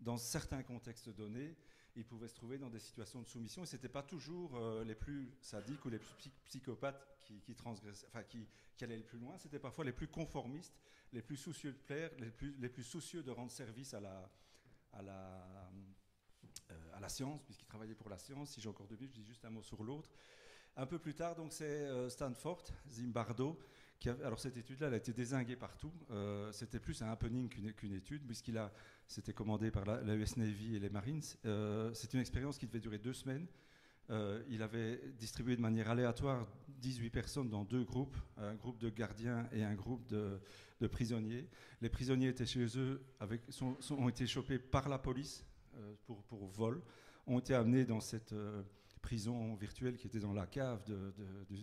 dans certains contextes donnés, ils pouvaient se trouver dans des situations de soumission. Et ce n'était pas toujours euh, les plus sadiques ou les plus psychopathes qui, qui enfin, qui, allaient le plus loin. C'était parfois les plus conformistes, les plus soucieux de plaire, les plus, soucieux de rendre service euh, à la science, puisqu'ils travaillaient pour la science. Si j'ai encore deux minutes, je dis juste un mot sur l'autre. Un peu plus tard, donc c'est euh, Stanford, Zimbardo, alors cette étude-là, elle a été désinguée partout. Euh, c'était plus un happening qu'une étude, puisqu'il a, c'était commandé par la, US Navy et les Marines. Euh, c'est une expérience qui devait durer deux semaines. Euh, il avait distribué de manière aléatoire 18 personnes dans deux groupes, un groupe de gardiens et un groupe de, prisonniers. Les prisonniers étaient chez eux, avec, ont été chopés par la police pour, pour, vol, ont été amenés dans cette prison virtuelle qui était dans la cave de, de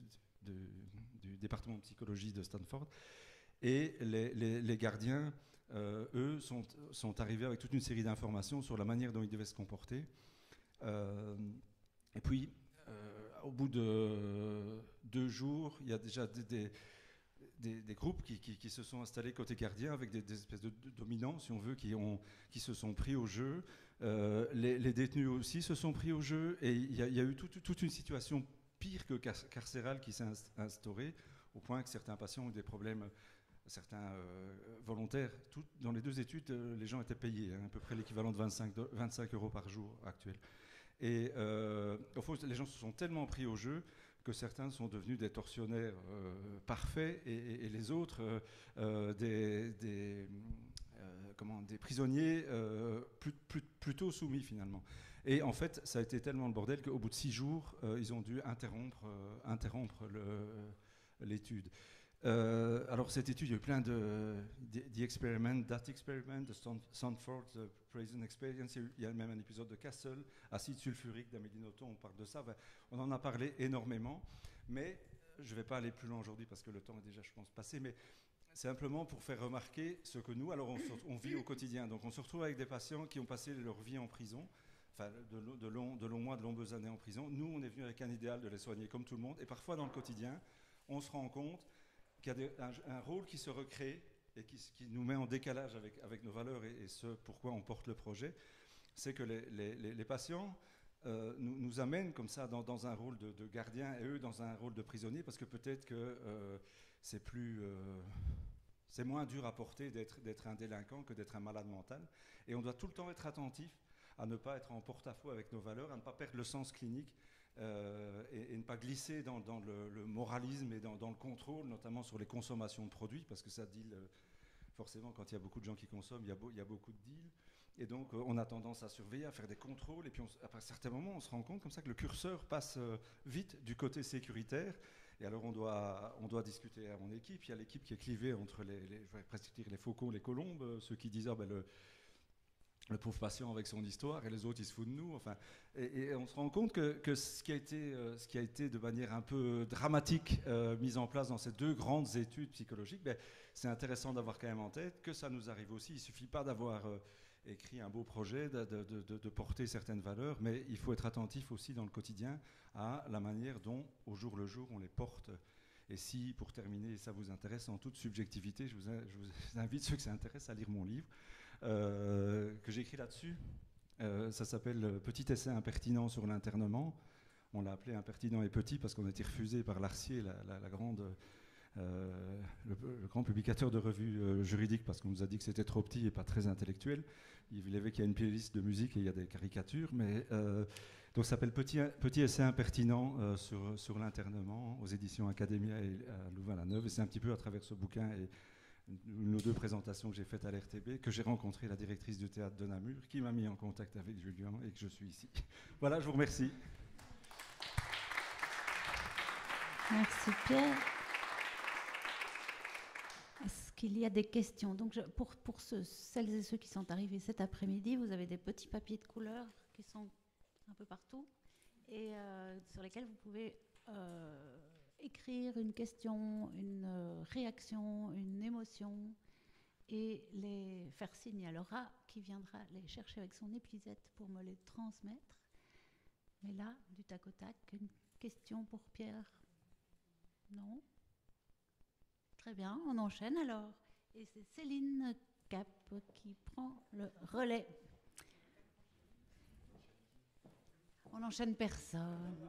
du département de psychologie de Stanford. Et les, gardiens, euh, eux, sont, arrivés avec toute une série d'informations sur la manière dont ils devaient se comporter. Euh, et puis, euh, au bout de deux jours, il y a déjà des, groupes qui, se sont installés côté gardien avec des, espèces de, dominants, si on veut, qui se sont pris au jeu. les, détenus aussi se sont pris au jeu. Et il y, a eu toute une situation pire que carcéral qui s'est instauré, au point que certains patients ont des problèmes, certains euh, volontaires. Dans les deux études, euh, les gens étaient payés, hein, à peu près l'équivalent de 25, 25, euros par jour actuel. Et euh, au les gens se sont tellement pris au jeu que certains sont devenus des tortionnaires parfaits et, les autres des prisonniers plutôt soumis finalement. Et en fait, ça a été tellement le bordel qu'au bout de six jours, euh, ils ont dû interrompre, euh, interrompre l'étude. Euh, alors cette étude, il y a eu plein de the, experiment, that experiment, the Stanford Prison Experience. Il y a même un épisode de Castle, acide sulfurique d'Amélie Nothomb, on parle de ça. On en a parlé énormément, mais je ne vais pas aller plus loin aujourd'hui parce que le temps est déjà, je pense, passé. Mais simplement pour faire remarquer ce que nous, alors on vit au quotidien. Donc on se retrouve avec des patients qui ont passé leur vie en prison de, de, long, de longs mois, de longues années en prison. Nous, on est venu avec un idéal de les soigner comme tout le monde. Et parfois, dans le quotidien, on se rend compte qu'il y a un, rôle qui se recrée et qui, nous met en décalage avec, nos valeurs et, ce pourquoi on porte le projet. C'est que les, patients euh, nous, amènent comme ça dans, un rôle de, de, gardien et eux dans un rôle de prisonnier parce que peut-être que euh, c'est plus. Euh, c'est moins dur à porter d'être un délinquant que d'être un malade mental. Et on doit tout le temps être attentif à ne pas être en porte-à-faux avec nos valeurs, à ne pas perdre le sens clinique et, ne pas glisser dans, le, moralisme et dans, le contrôle, notamment sur les consommations de produits, parce que ça dit forcément quand il y a beaucoup de gens qui consomment, il y a, beaucoup de deals. Et donc, on a tendance à surveiller, à faire des contrôles. Et puis, à un certain moment, on se rend compte comme ça que le curseur passe vite du côté sécuritaire. Et alors, on doit, discuter à mon équipe. Il y a l'équipe qui est clivée entre les, je vais presque dire les faucons, les colombes, ceux qui disent ah, ben, le, le pauvre patient avec son histoire et les autres ils se foutent de nous. Enfin, et, on se rend compte que, ce, qui a été, euh, ce qui a été de manière un peu dramatique euh, mis en place dans ces deux grandes études psychologiques, ben, c'est intéressant d'avoir quand même en tête que ça nous arrive aussi. Il suffit pas d'avoir euh, écrit un beau projet, de, de, porter certaines valeurs, mais il faut être attentif aussi dans le quotidien à la manière dont, au jour le jour, on les porte. Et si, pour terminer, ça vous intéresse en toute subjectivité, je vous, je vous (laughs) invite ceux que ça intéresse à lire mon livre. Euh, que j'ai écrit là-dessus. Euh, ça s'appelle Petit essai impertinent sur l'internement. On l'a appelé impertinent et petit parce qu'on a été refusé par l'Arcier, la, grande, euh, le, grand publicateur de revues juridiques, parce qu'on nous a dit que c'était trop petit et pas très intellectuel. Il voulait qu'il y a une playlist de musique et il y a des caricatures, mais donc ça s'appelle petit, petit essai impertinent sur, l'internement aux éditions Academia et Louvain-la-Neuve. Et c'est un petit peu à travers ce bouquin et une ou deux présentations que j'ai faites à l'RTB, que j'ai rencontré la directrice du théâtre de Namur, qui m'a mis en contact avec Julien et que je suis ici. (laughs) Voilà, je vous remercie. Merci Pierre. Est-ce qu'il y a des questions? Donc pour, pour celles et ceux qui sont arrivés cet après-midi, vous avez des petits papiers de couleur qui sont un peu partout et euh, sur lesquels vous pouvez euh, écrire une question, une euh, réaction, une émotion et les faire signer à Laura qui viendra les chercher avec son épuisette pour me les transmettre. Mais là, du tac au tac, une question pour Pierre Non? Très bien, on enchaîne alors. Et c'est Céline Cap qui prend le relais. On n'enchaîne personne.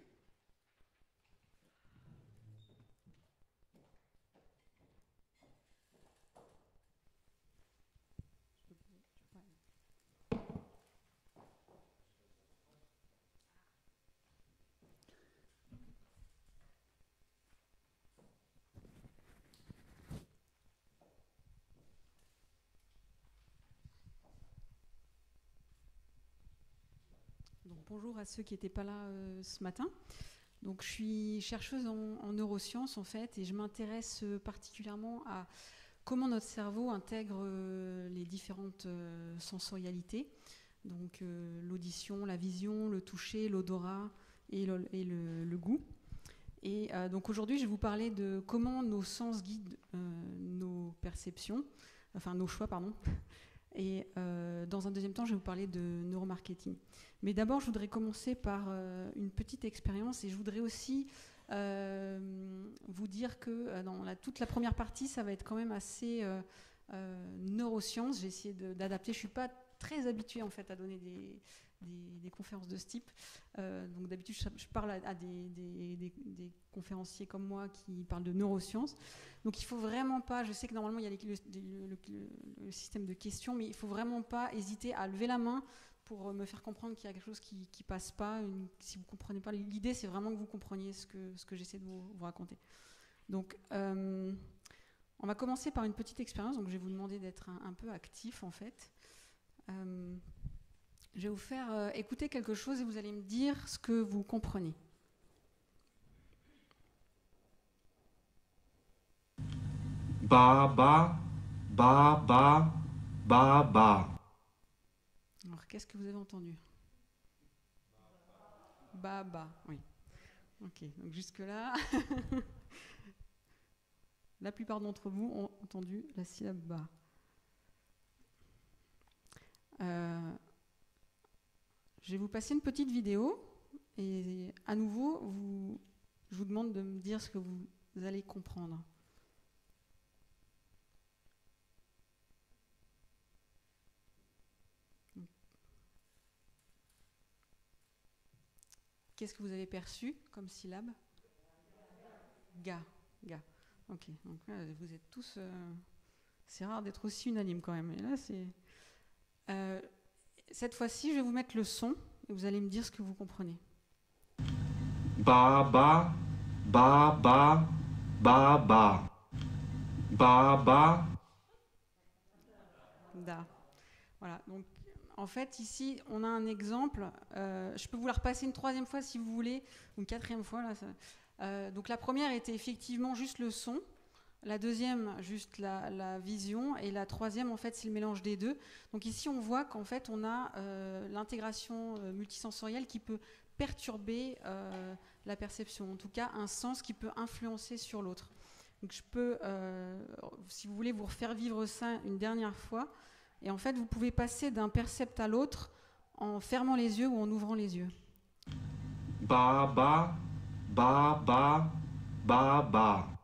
bonjour à ceux qui n'étaient pas là euh, ce matin. Donc, je suis chercheuse en, neurosciences en fait, et je m'intéresse euh, particulièrement à comment notre cerveau intègre euh, les différentes sensorialités, donc l'audition, la vision, le toucher, l'odorat et, le, goût. Et donc aujourd'hui, je vais vous parler de comment nos sens guident nos perceptions, enfin nos choix, pardon. Et dans un deuxième temps, je vais vous parler de neuromarketing. Mais d'abord, je voudrais commencer par euh, une petite expérience et je voudrais aussi euh, vous dire que euh, dans toute la première partie, ça va être quand même assez neurosciences. J'ai essayé d'adapter. Je ne suis pas très habituée en fait à donner des, des, conférences de ce type. donc d'habitude, je, parle à, des, conférenciers comme moi qui parlent de neurosciences. Donc il faut vraiment pas, je sais que normalement il y a le, système de questions, mais il faut vraiment pas hésiter à lever la main pour me faire comprendre qu'il y a quelque chose qui ne passe pas. si vous ne comprenez pas, l'idée c'est vraiment que vous compreniez ce que, j'essaie de vous, raconter. Donc, euh, on va commencer par une petite expérience. Donc, je vais vous demander d'être un, peu actif en fait. Euh, je vais vous faire euh, écouter quelque chose et vous allez me dire ce que vous comprenez. Ba ba ba ba ba ba. Qu'est-ce que vous avez entendu? Baba, oui. Ok, donc jusque-là, (laughs) la plupart d'entre vous ont entendu la syllabe ba. Euh, je vais vous passer une petite vidéo et à nouveau, vous, je vous demande de me dire ce que vous allez comprendre. Qu'est-ce que vous avez perçu comme syllabe? Ga. Ga. Ok. Vous êtes tous. Euh, C'est rare d'être aussi unanime quand même. Et là, c'est. Euh, cette fois-ci, je vais vous mettre le son et vous allez me dire ce que vous comprenez. Ba ba ba ba ba ba ba ba. Da. Voilà. Donc, en fait, ici, on a un exemple. Euh, je peux vous la repasser une troisième fois si vous voulez, ou une quatrième fois. Là, euh, donc, la première était effectivement juste le son. La deuxième, juste la, vision. Et la troisième, en fait, c'est le mélange des deux. Donc ici, on voit qu'en fait, on a euh, l'intégration euh, multisensorielle qui peut perturber euh, la perception. En tout cas, un sens qui peut influencer sur l'autre. Donc je peux, si vous voulez, vous refaire vivre ça une dernière fois. Et en fait, vous pouvez passer d'un percept à l'autre en fermant les yeux ou en ouvrant les yeux. Ba, ba, ba, ba, ba, ba.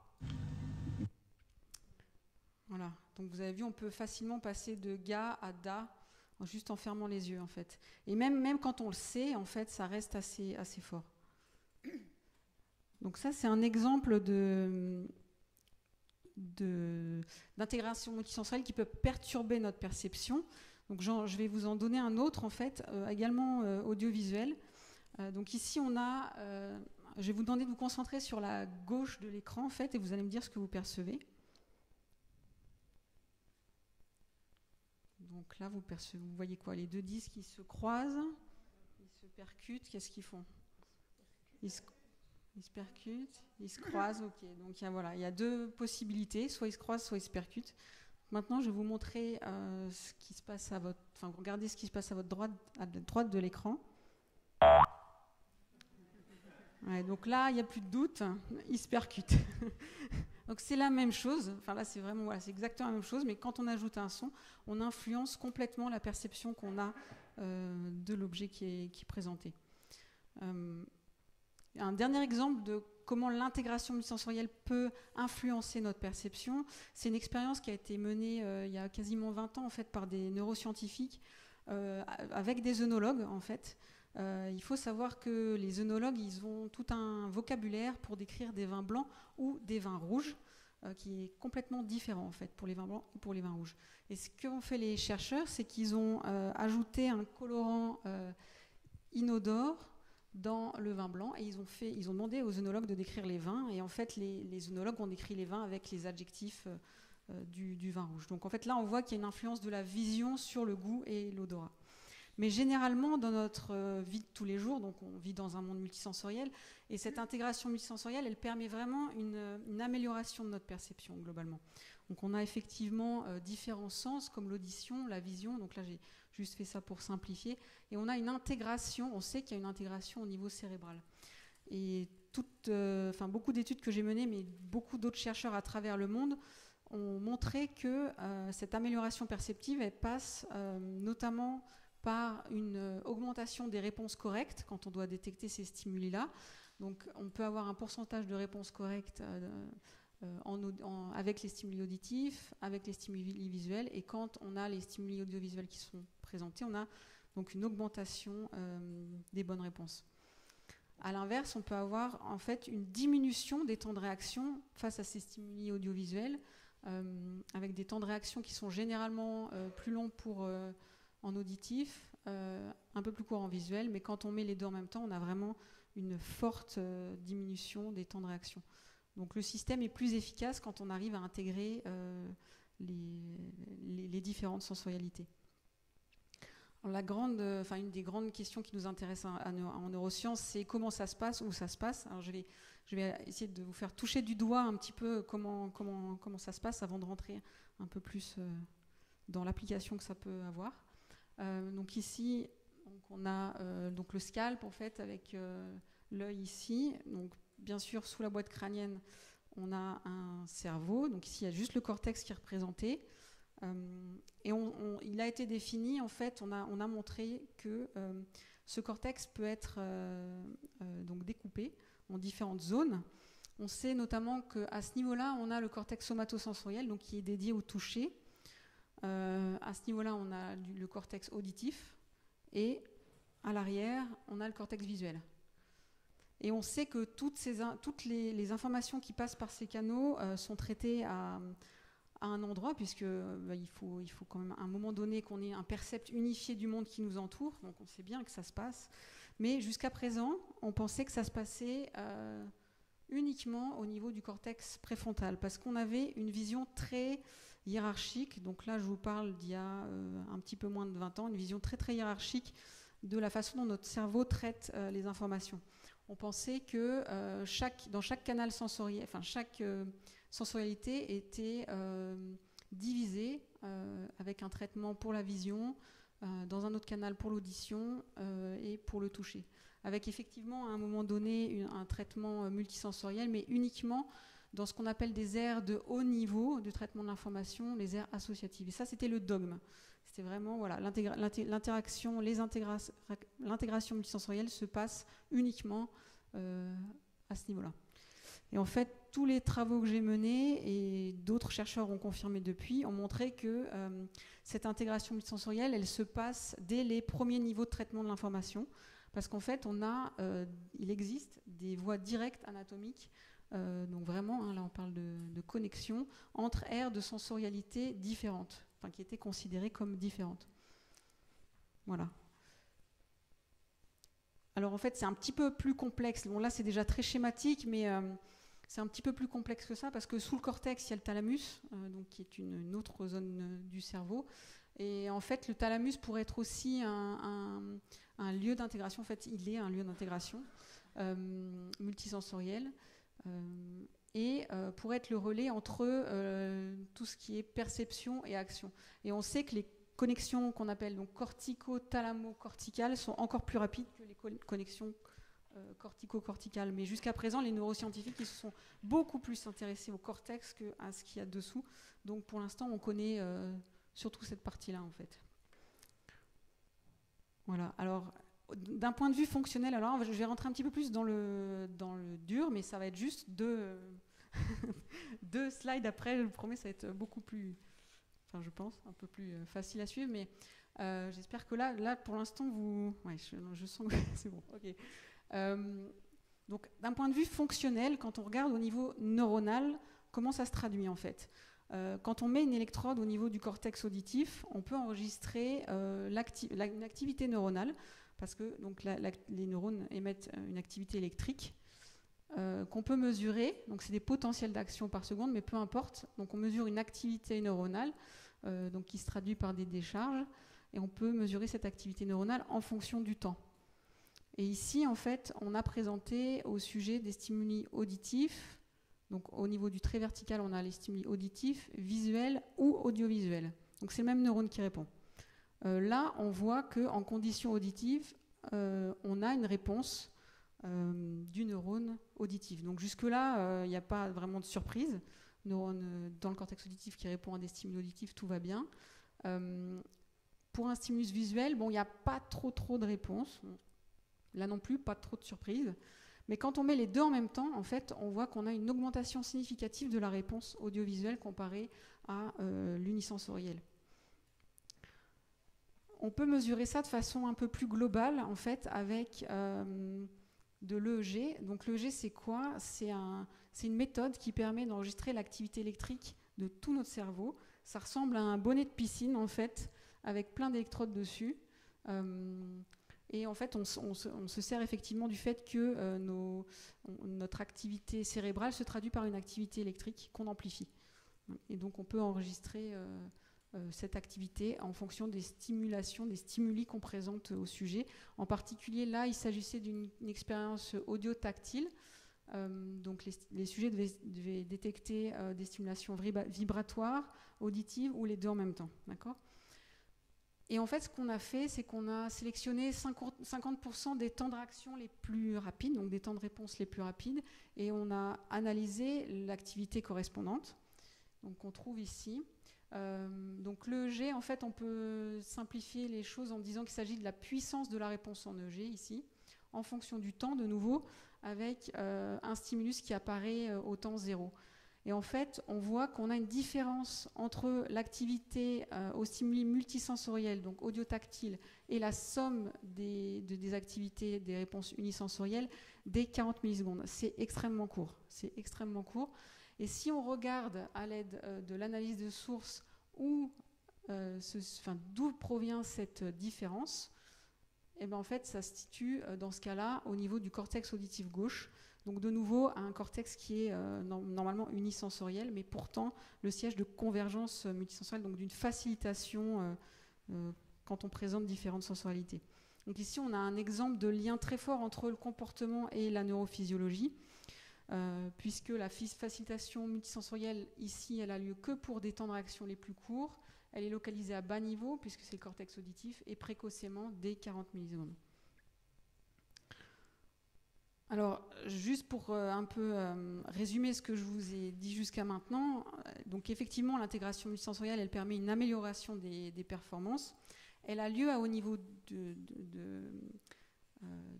Donc vous avez vu, on peut facilement passer de ga à da juste en fermant les yeux en fait. Et même, même quand on le sait, en fait, ça reste assez, assez fort. Donc ça, c'est un exemple de d'intégration multisensorielle qui peut perturber notre perception. Donc je vais vous en donner un autre en fait, euh, également euh, audiovisuel. Euh, donc ici on a, je vais vous demander de vous concentrer sur la gauche de l'écran en fait, et vous allez me dire ce que vous percevez. Donc là, vous, voyez quoi Les deux disques, qui se croisent, ils se percutent, qu'est-ce qu'ils font? Ils se, percutent, ils se croisent, ok. Donc y, a, voilà, il y a deux possibilités, soit ils se croisent, soit ils se percutent. Maintenant, je vais vous montrer euh, ce qui se passe à votre... Enfin, regardez ce qui se passe à votre droite, à droite de l'écran. donc là, il n'y a plus de doute, ils se percutent. (laughs) Donc c'est la même chose, enfin là c'est vraiment, c'est exactement la même chose, mais quand on ajoute un son, on influence complètement la perception qu'on a euh, de l'objet qui est, présenté. Euh, un dernier exemple de comment l'intégration multisensorielle peut influencer notre perception, c'est une expérience qui a été menée euh, il y a quasiment 20 ans en fait par des neuroscientifiques avec des œnologues en fait. Il faut savoir que les œnologues, ils ont tout un vocabulaire pour décrire des vins blancs ou des vins rouges, euh, qui est complètement différent en fait pour les vins blancs et pour les vins rouges. Et ce qu'ont fait les chercheurs, c'est qu'ils ont euh, ajouté un colorant euh, inodore dans le vin blanc et ils ont, fait, ils ont demandé aux œnologues de décrire les vins et en fait les, les œnologues ont décrit les vins avec les adjectifs du, du, vin rouge. Donc en fait là on voit qu'il y a une influence de la vision sur le goût et l'odorat. Mais généralement, dans notre euh, vie de tous les jours, donc on vit dans un monde multisensoriel, et cette intégration multisensorielle, elle permet vraiment une, amélioration de notre perception globalement. Donc on a effectivement euh, différents sens comme l'audition, la vision, donc là j'ai juste fait ça pour simplifier, et on a une intégration, on sait qu'il y a une intégration au niveau cérébral. Et euh, enfin, beaucoup d'études que j'ai menées, mais beaucoup d'autres chercheurs à travers le monde, ont montré que cette amélioration perceptive, elle passe notamment par une euh, augmentation des réponses correctes quand on doit détecter ces stimuli-là. Donc on peut avoir un pourcentage de réponses correctes euh, euh, avec les stimuli auditifs, avec les stimuli visuels, et quand on a les stimuli audiovisuels qui sont présentés, on a donc une augmentation des bonnes réponses. À l'inverse, on peut avoir en fait une diminution des temps de réaction face à ces stimuli audiovisuels, avec des temps de réaction qui sont généralement plus longs pour en auditif, euh, un peu plus court en visuel, mais quand on met les deux en même temps, on a vraiment une forte euh, diminution des temps de réaction. Donc le système est plus efficace quand on arrive à intégrer euh, les, différentes sensorialités. enfin une des grandes questions qui nous intéresse en neurosciences, c'est comment ça se passe, où ça se passe. Alors je vais, essayer de vous faire toucher du doigt un petit peu comment ça se passe avant de rentrer un peu plus dans l'application que ça peut avoir. Euh, donc ici, on a euh, donc le scalp en fait avec euh, l'œil ici. Donc bien sûr sous la boîte crânienne, on a un cerveau. Donc ici il y a juste le cortex qui est représenté. et il a été défini en fait, on a, on a montré que ce cortex peut être donc découpé en différentes zones. On sait notamment qu'à ce niveau-là, on a le cortex somatosensoriel, donc qui est dédié au toucher, à ce niveau-là, on a le cortex auditif et à l'arrière, on a le cortex visuel. Et on sait que toutes, les, informations qui passent par ces canaux euh, sont traitées à, un endroit, puisque bah, il faut quand même à un moment donné qu'on ait un percept unifié du monde qui nous entoure, donc on sait bien que ça se passe. Mais jusqu'à présent, on pensait que ça se passait euh, uniquement au niveau du cortex préfrontal, parce qu'on avait une vision très hiérarchique, donc là je vous parle d'il y a euh, un petit peu moins de 20 ans, une vision très très hiérarchique de la façon dont notre cerveau traite euh, les informations. On pensait que chaque, dans chaque canal sensoriel, enfin chaque sensorialité était euh, divisée euh, avec un traitement pour la vision, euh, dans un autre canal pour l'audition et pour le toucher. Avec effectivement à un moment donné un traitement multisensoriel, mais uniquement dans ce qu'on appelle des aires de haut niveau de traitement de l'information, les aires associatives. Et ça, c'était le dogme. C'était vraiment voilà, l'interaction, l'intégration multisensorielle se passe uniquement à ce niveau-là. Et en fait, tous les travaux que j'ai menés et d'autres chercheurs ont confirmé depuis ont montré que euh, cette intégration multisensorielle, elle se passe dès les premiers niveaux de traitement de l'information, parce qu'en fait, on a, euh, il existe des voies directes anatomiques. Euh, donc vraiment, hein, là on parle de, connexion entre aires de sensorialité différentes, enfin qui étaient considérées comme différentes. Voilà. Alors en fait, c'est un petit peu plus complexe. Bon là, c'est déjà très schématique, mais c'est un petit peu plus complexe que ça parce que sous le cortex, il y a le thalamus, euh, donc qui est une, autre zone euh, du cerveau. Et en fait, le thalamus pourrait être aussi un, lieu d'intégration. En fait, il est un lieu d'intégration euh, multisensoriel et pourrait être le relais entre tout ce qui est perception et action. Et on sait que les connexions qu'on appelle donc cortico-thalamo-corticales sont encore plus rapides que les connexions euh, cortico-cortical. Mais jusqu'à présent, les neuroscientifiques ils se sont beaucoup plus intéressés au cortex qu'à ce qu'il y a dessous. Donc pour l'instant, on connaît euh, surtout cette partie-là, en fait. Voilà. Alors, d'un point de vue fonctionnel, alors je vais rentrer un petit peu plus dans le, dans le dur, mais ça va être juste deux, (laughs) deux slides après. Je vous promets, ça va être beaucoup plus, enfin, je pense, un peu plus euh, facile à suivre. Mais j'espère que là, là, pour l'instant, vous. Ouais, je, sens que (laughs) c'est bon. Euh, donc, d'un point de vue fonctionnel, quand on regarde au niveau neuronal, comment ça se traduit en fait? Euh, quand on met une électrode au niveau du cortex auditif, on peut enregistrer euh, une activité neuronale, parce que donc, les neurones émettent une activité électrique qu'on peut mesurer. Donc c'est des potentiels d'action par seconde, mais peu importe. Donc on mesure une activité neuronale, donc qui se traduit par des décharges, et on peut mesurer cette activité neuronale en fonction du temps. Et ici, en fait, on a présenté au sujet des stimuli auditifs. Donc, au niveau du trait vertical, on a les stimuli auditifs, visuels ou audiovisuels. Donc, c'est le même neurone qui répond. Euh, là, on voit qu'en conditions auditives, euh, on a une réponse euh, du neurone auditif. Donc, jusque-là, il n'y a pas vraiment de surprise. Neurone dans le cortex auditif qui répond à des stimuli auditifs, tout va bien. pour un stimulus visuel, il n'y a pas trop de réponses. Là non plus, pas trop de surprise. Mais quand on met les deux en même temps, en fait, on voit qu'on a une augmentation significative de la réponse audiovisuelle comparée à euh, l'unisensoriel. On peut mesurer ça de façon un peu plus globale, en fait, avec euh, de l'EEG. Donc l'EEG, c'est quoi? C'est une méthode qui permet d'enregistrer l'activité électrique de tout notre cerveau. Ça ressemble à un bonnet de piscine, en fait, avec plein d'électrodes dessus. Euh, et en fait, on, se sert effectivement du fait que euh, notre activité cérébrale se traduit par une activité électrique qu'on amplifie. Et donc, on peut enregistrer cette activité en fonction des stimulations, des stimuli qu'on présente au sujet. En particulier, là, il s'agissait d'une expérience audio-tactile. donc, les, sujets devaient, détecter des stimulations vibratoires, auditives ou les deux en même temps. D'accord? Et en fait, ce qu'on a fait, c'est qu'on a sélectionné 50% des temps de réaction les plus rapides, donc des temps de réponse les plus rapides, et on a analysé l'activité correspondante. Donc, on trouve ici. Euh, donc, l'EEG, en fait, on peut simplifier les choses en disant qu'il s'agit de la puissance de la réponse en EEG ici, en fonction du temps, de nouveau, avec euh, un stimulus qui apparaît euh, au temps zéro. Et en fait, on voit qu'on a une différence entre l'activité au stimuli multisensoriel, donc audio-tactile, et la somme des, des activités des réponses unisensorielles dès 40 millisecondes. C'est extrêmement court. C'est extrêmement court. Et si on regarde à l'aide de l'analyse de source où, d'où provient cette différence, et eh ben en fait, ça se situe dans ce cas-là au niveau du cortex auditif gauche. Donc de nouveau, un cortex qui est normalement unisensoriel, mais pourtant le siège de convergence multisensorielle, donc d'une facilitation quand on présente différentes sensorialités. Donc ici, on a un exemple de lien très fort entre le comportement et la neurophysiologie, euh, puisque la facilitation multisensorielle, ici, elle a lieu que pour des temps de réaction les plus courts. Elle est localisée à bas niveau, puisque c'est le cortex auditif, et précocement dès 40 millisecondes. Alors, juste pour euh, un peu euh, résumer ce que je vous ai dit jusqu'à maintenant, donc effectivement, l'intégration multisensorielle, elle permet une amélioration des performances. Elle a lieu à haut niveau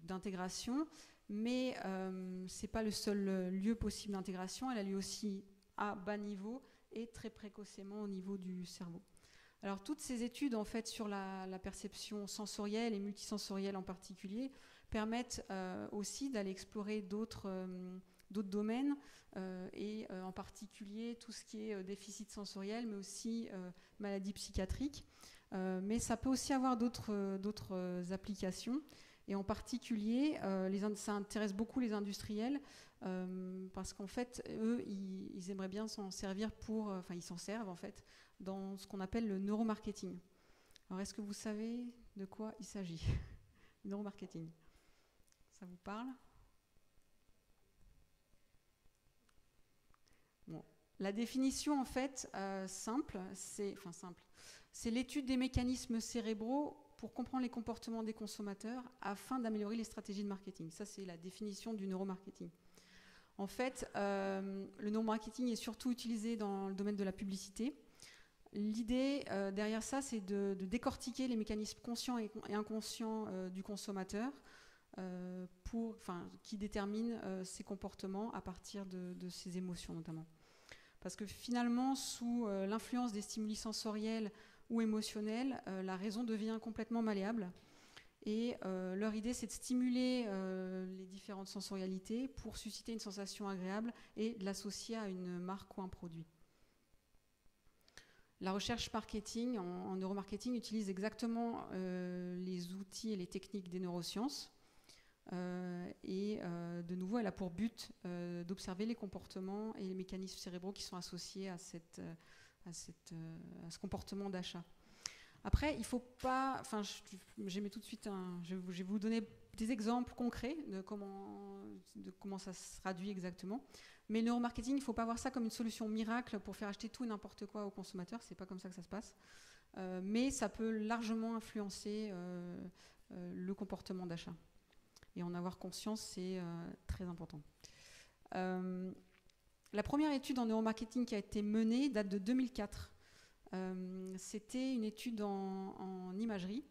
d'intégration, mais euh, ce n'est pas le seul lieu possible d'intégration. Elle a lieu aussi à bas niveau et très précocement au niveau du cerveau. Alors toutes ces études en fait sur la, perception sensorielle et multisensorielle en particulier permettent euh, aussi d'aller explorer d'autres euh, domaines et en particulier tout ce qui est déficit sensoriel mais aussi maladies psychiatriques. Euh, mais ça peut aussi avoir d'autres euh, applications. Et en particulier, euh, ça intéresse beaucoup les industriels parce qu'en fait, eux, ils, aimeraient bien s'en servir pour, enfin, ils s'en servent en fait dans ce qu'on appelle le neuromarketing. Alors, est-ce que vous savez de quoi il s'agit (laughs) Neuromarketing. Ça vous parle? La définition, en fait, simple, c'est, enfin simple, c'est l'étude des mécanismes cérébraux pour comprendre les comportements des consommateurs afin d'améliorer les stratégies de marketing. Ça, c'est la définition du neuromarketing. En fait, euh, le neuromarketing est surtout utilisé dans le domaine de la publicité. L'idée euh, derrière ça, c'est de, décortiquer les mécanismes conscients et, inconscients euh, du consommateur qui déterminent ses comportements à partir de, ses émotions notamment. Parce que finalement, sous l'influence des stimuli sensoriels, ou émotionnel, euh, la raison devient complètement malléable. Et euh, leur idée, c'est de stimuler euh, les différentes sensorialités pour susciter une sensation agréable et de l'associer à une marque ou un produit. La recherche marketing en, neuromarketing utilise exactement les outils et les techniques des neurosciences. et de nouveau, elle a pour but d'observer les comportements et les mécanismes cérébraux qui sont associés à cette, euh, à, ce comportement d'achat. Après, il ne faut pas. Enfin, j'aimais tout de suite. je, vais vous donner des exemples concrets de comment, ça se traduit exactement. Mais le neuromarketing, il ne faut pas voir ça comme une solution miracle pour faire acheter tout et n'importe quoi aux consommateurs. C'est pas comme ça que ça se passe. Euh, mais ça peut largement influencer euh, le comportement d'achat. Et en avoir conscience, c'est très important. La première étude en neuromarketing qui a été menée date de 2004. Euh, c'était une étude en, imagerie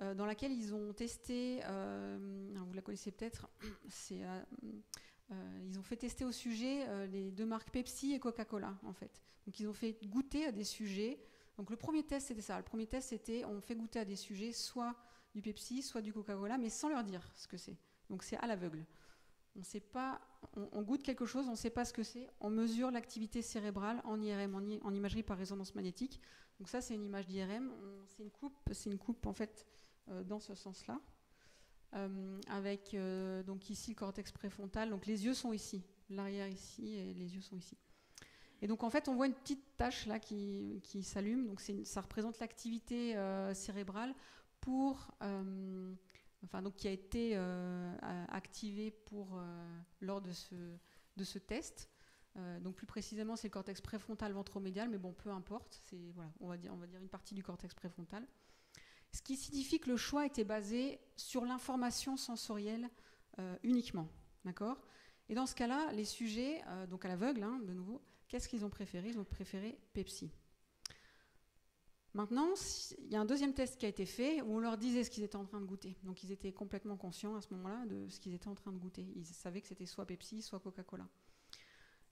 euh, dans laquelle ils ont testé, euh, vous la connaissez peut-être, (clears throat) ils ont fait tester au sujet les deux marques Pepsi et Coca-Cola en fait. Donc ils ont fait goûter à des sujets. Donc le premier test c'était ça. Le premier test c'était on fait goûter à des sujets soit du Pepsi, soit du Coca-Cola, mais sans leur dire ce que c'est. Donc c'est à l'aveugle. On sait pas, on, goûte quelque chose, on ne sait pas ce que c'est. On mesure l'activité cérébrale en IRM, en, imagerie par résonance magnétique. Donc ça, c'est une image d'IRM. C'est une coupe, c'est une coupe en fait euh, dans ce sens-là, euh, avec euh, donc ici le cortex préfrontal. Donc les yeux sont ici, l'arrière ici et les yeux sont ici. Et donc en fait, on voit une petite tache là qui, qui s'allume. Donc ça représente l'activité cérébrale pour enfin, donc, qui a été euh, activé pour, euh, lors de ce, de ce test. Euh, donc plus précisément, c'est le cortex préfrontal ventromédial, mais bon, peu importe, c'est voilà, on va dire, on va dire une partie du cortex préfrontal. Ce qui signifie que le choix était basé sur l'information sensorielle uniquement, d'accord? Et dans ce cas-là, les sujets, donc à l'aveugle, hein, de nouveau, qu'est-ce qu'ils ont préféré? Ils ont préféré Pepsi. Maintenant, il y a un deuxième test qui a été fait où on leur disait ce qu'ils étaient en train de goûter. Donc ils étaient complètement conscients à ce moment-là de ce qu'ils étaient en train de goûter. Ils savaient que c'était soit Pepsi, soit Coca-Cola.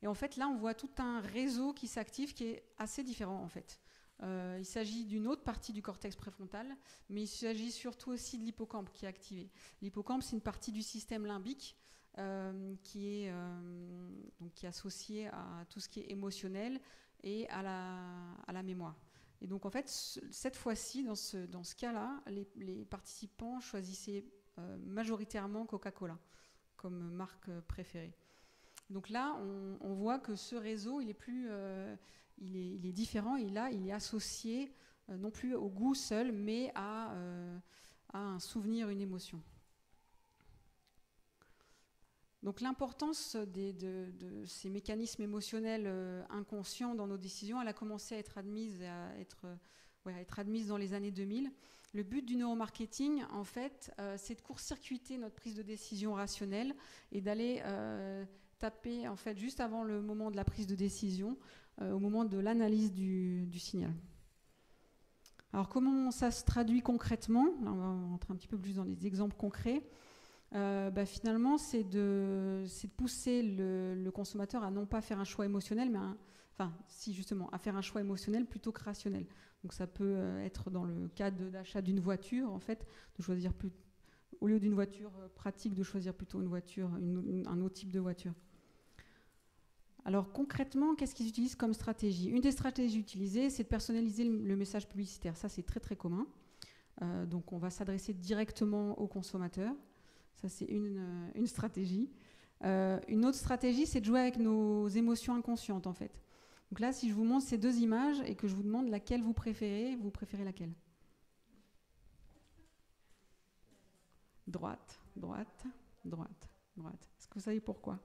Et en fait, là, on voit tout un réseau qui s'active qui est assez différent en fait. Euh, il s'agit d'une autre partie du cortex préfrontal, mais il s'agit surtout aussi de l'hippocampe qui est activé. L'hippocampe, c'est une partie du système limbique qui, est, donc, qui est associé à tout ce qui est émotionnel et à la, à la mémoire. Et donc en fait, cette fois-ci, dans ce, dans ce cas-là, les, participants choisissaient majoritairement Coca-Cola comme marque préférée. Donc là, on, voit que ce réseau, il est plus, il, est, il, est, différent. Et là, il est associé euh, non plus au goût seul, mais à, euh, un souvenir, une émotion. Donc l'importance de, ces mécanismes émotionnels euh, inconscients dans nos décisions, elle a commencé à être admise, à être, être admise dans les années 2000. Le but du neuromarketing, en fait, c'est de court-circuiter notre prise de décision rationnelle et d'aller taper, en fait, juste avant le moment de la prise de décision, au moment de l'analyse du signal. Alors comment ça se traduit concrètement? On va rentrer un petit peu plus dans des exemples concrets. Euh, bah, finalement, c'est de, pousser le, consommateur à non pas faire un choix émotionnel, mais enfin, si justement, à faire un choix émotionnel plutôt que rationnel. Donc ça peut euh, être dans le cadre d'achat d'une voiture, en fait, de choisir au lieu d'une voiture euh, pratique, de choisir plutôt une voiture, un autre type de voiture. Alors concrètement, qu'est-ce qu'ils utilisent comme stratégie? Une des stratégies utilisées, c'est de personnaliser le, message publicitaire. Ça, c'est très très commun. Euh, donc on va s'adresser directement au consommateur. Ça, c'est une, euh, stratégie. Euh, une autre stratégie, c'est de jouer avec nos émotions inconscientes, en fait. Donc là, si je vous montre ces deux images et que je vous demande laquelle vous préférez, vous préférez laquelle? Droite, droite, droite, droite. Est-ce que vous savez pourquoi?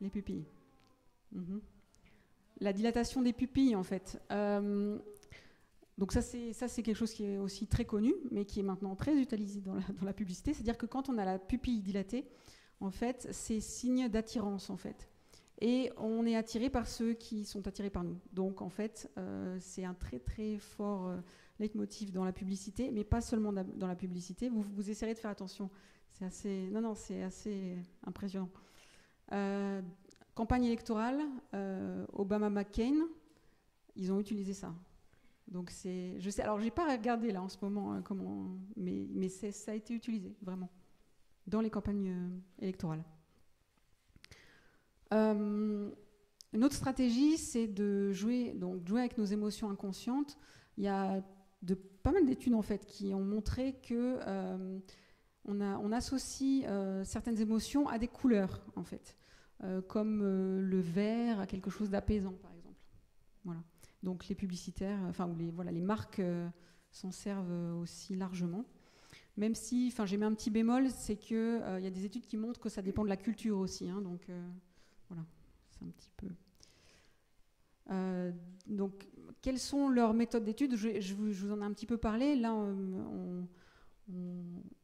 Les pupilles. Mhm. La dilatation des pupilles, en fait. Euh, donc ça, c'est ça, c'est quelque chose qui est aussi très connu, mais qui est maintenant très utilisé dans la, dans la publicité. C'est-à-dire que quand on a la pupille dilatée, en fait, c'est signe d'attirance, en fait. Et on est attiré par ceux qui sont attirés par nous. Donc, en fait, euh, c'est un très très fort euh, leitmotiv dans la publicité, mais pas seulement dans la publicité. Vous, vous essayerez de faire attention. C'est assez, non, non, c'est assez impressionnant. Euh, campagne électorale, Obama-McCain, ils ont utilisé ça. Donc c'est, je sais, alors j'ai pas regardé là en ce moment hein, comment, mais, mais ça a été utilisé vraiment dans les campagnes euh, électorales. une autre stratégie, c'est de jouer, donc jouer avec nos émotions inconscientes. Il y a pas mal d'études en fait qui ont montré que on, a, on, associe certaines émotions à des couleurs en fait. Euh, comme euh, le vert à quelque chose d'apaisant, par exemple. Voilà. Donc les publicitaires, enfin, les, voilà, les marques euh, s'en servent aussi largement. Même si, enfin, j'ai mis un petit bémol, c'est qu'il il y a des études qui montrent que ça dépend de la culture aussi. Hein, donc voilà, c'est un petit peu. donc, quelles sont leurs méthodes d'études? Je, vous en ai un petit peu parlé. Là, on,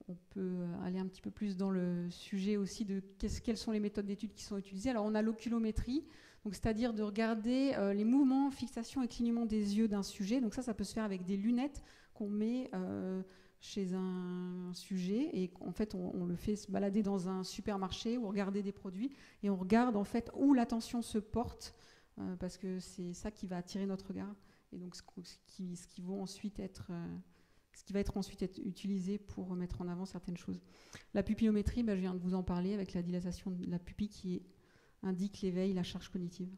on, peut aller un petit peu plus dans le sujet aussi de quelles sont les méthodes d'études qui sont utilisées. Alors on a l'oculométrie, c'est-à-dire de regarder euh, les mouvements, fixation et clignement des yeux d'un sujet. Donc ça, ça peut se faire avec des lunettes qu'on met euh, chez un, sujet et en fait on, le fait se balader dans un supermarché ou regarder des produits et on regarde en fait où l'attention se porte euh, parce que c'est ça qui va attirer notre regard et donc ce, qui, ensuite être ce qui va être ensuite être utilisé pour mettre en avant certaines choses. La pupillométrie, bah, je viens de vous en parler avec la dilatation de la pupille qui indique l'éveil, la charge cognitive.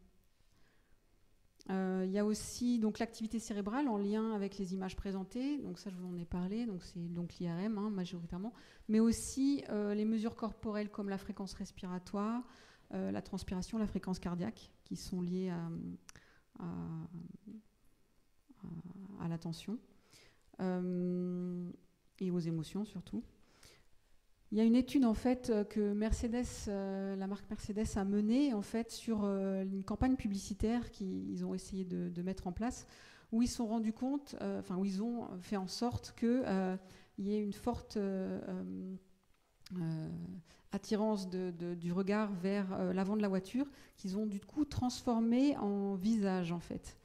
Euh, il y a aussi donc l'activité cérébrale en lien avec les images présentées, donc ça je vous en ai parlé, donc c'est donc l'IRM hein, majoritairement, mais aussi euh, les mesures corporelles comme la fréquence respiratoire, euh, la transpiration, la fréquence cardiaque, qui sont liées à, l'attention. Et aux émotions surtout. Il y a une étude en fait euh, que Mercedes, euh, la marque Mercedes a menée en fait sur une campagne publicitaire qu'ils ont essayé de, mettre en place, où ils sont rendus compte, enfin où ils ont fait en sorte qu'il y ait une forte attirance du regard vers l'avant de la voiture, qu'ils ont du coup transformé en visage en fait.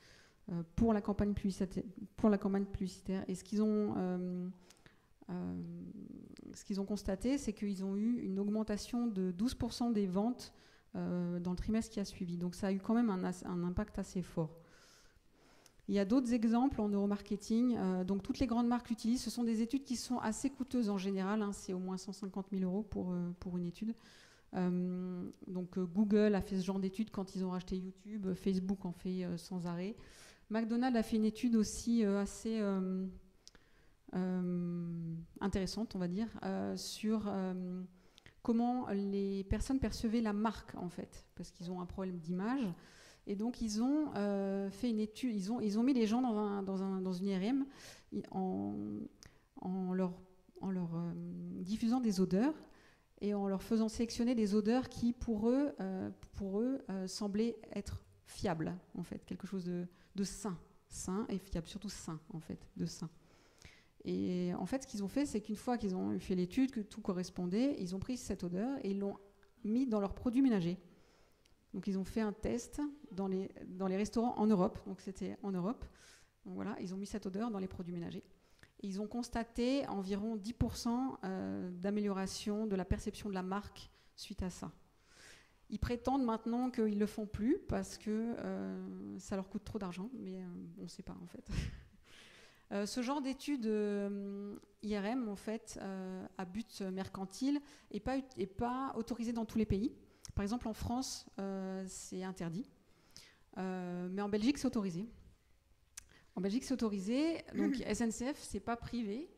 Euh, pour, la campagne publicitaire, pour la campagne publicitaire. Et ce qu'ils ont, euh, euh, ce qu'ils ont constaté, c'est qu'ils ont eu une augmentation de 12% des ventes dans le trimestre qui a suivi. Donc ça a eu quand même un, impact assez fort. Il y a d'autres exemples en neuromarketing. donc toutes les grandes marques l'utilisent. Ce sont des études qui sont assez coûteuses en général. Hein. c'est au moins 150 000 euros pour, pour une étude. donc Google a fait ce genre d'études quand ils ont racheté YouTube. Facebook en fait sans arrêt. McDonald's a fait une étude aussi assez intéressante, on va dire, sur comment les personnes percevaient la marque en fait, parce qu'ils ont un problème d'image. Et donc ils ont euh, fait une étude, ils ont, ils ont mis les gens dans, un, dans, un, dans une IRM en, en leur, en leur euh, diffusant des odeurs et en leur faisant sélectionner des odeurs qui pour eux, euh, pour eux semblaient être fiables en fait, quelque chose de, de sain, sain et fiable, surtout sain en fait, de sain. Et en fait, ce qu'ils ont fait, c'est qu'une fois qu'ils ont fait l'étude, que tout correspondait, ils ont pris cette odeur et ils l'ont mis dans leurs produits ménagers. Donc ils ont fait un test dans les, restaurants en Europe. Donc c'était en Europe. Donc voilà, ils ont mis cette odeur dans les produits ménagers. Ils ont constaté environ 10% euh, d'amélioration de la perception de la marque suite à ça. Ils prétendent maintenant qu'ils ne le font plus parce que euh, ça leur coûte trop d'argent, mais euh, on ne sait pas en fait. (laughs) Euh, ce genre d'études euh, IRM, en fait, euh, à but mercantile, n'est pas, est pas autorisé dans tous les pays. Par exemple, en France, c'est interdit. mais en Belgique, c'est autorisé. En Belgique, c'est autorisé. Donc, (clears throat) SNCF, c'est pas privé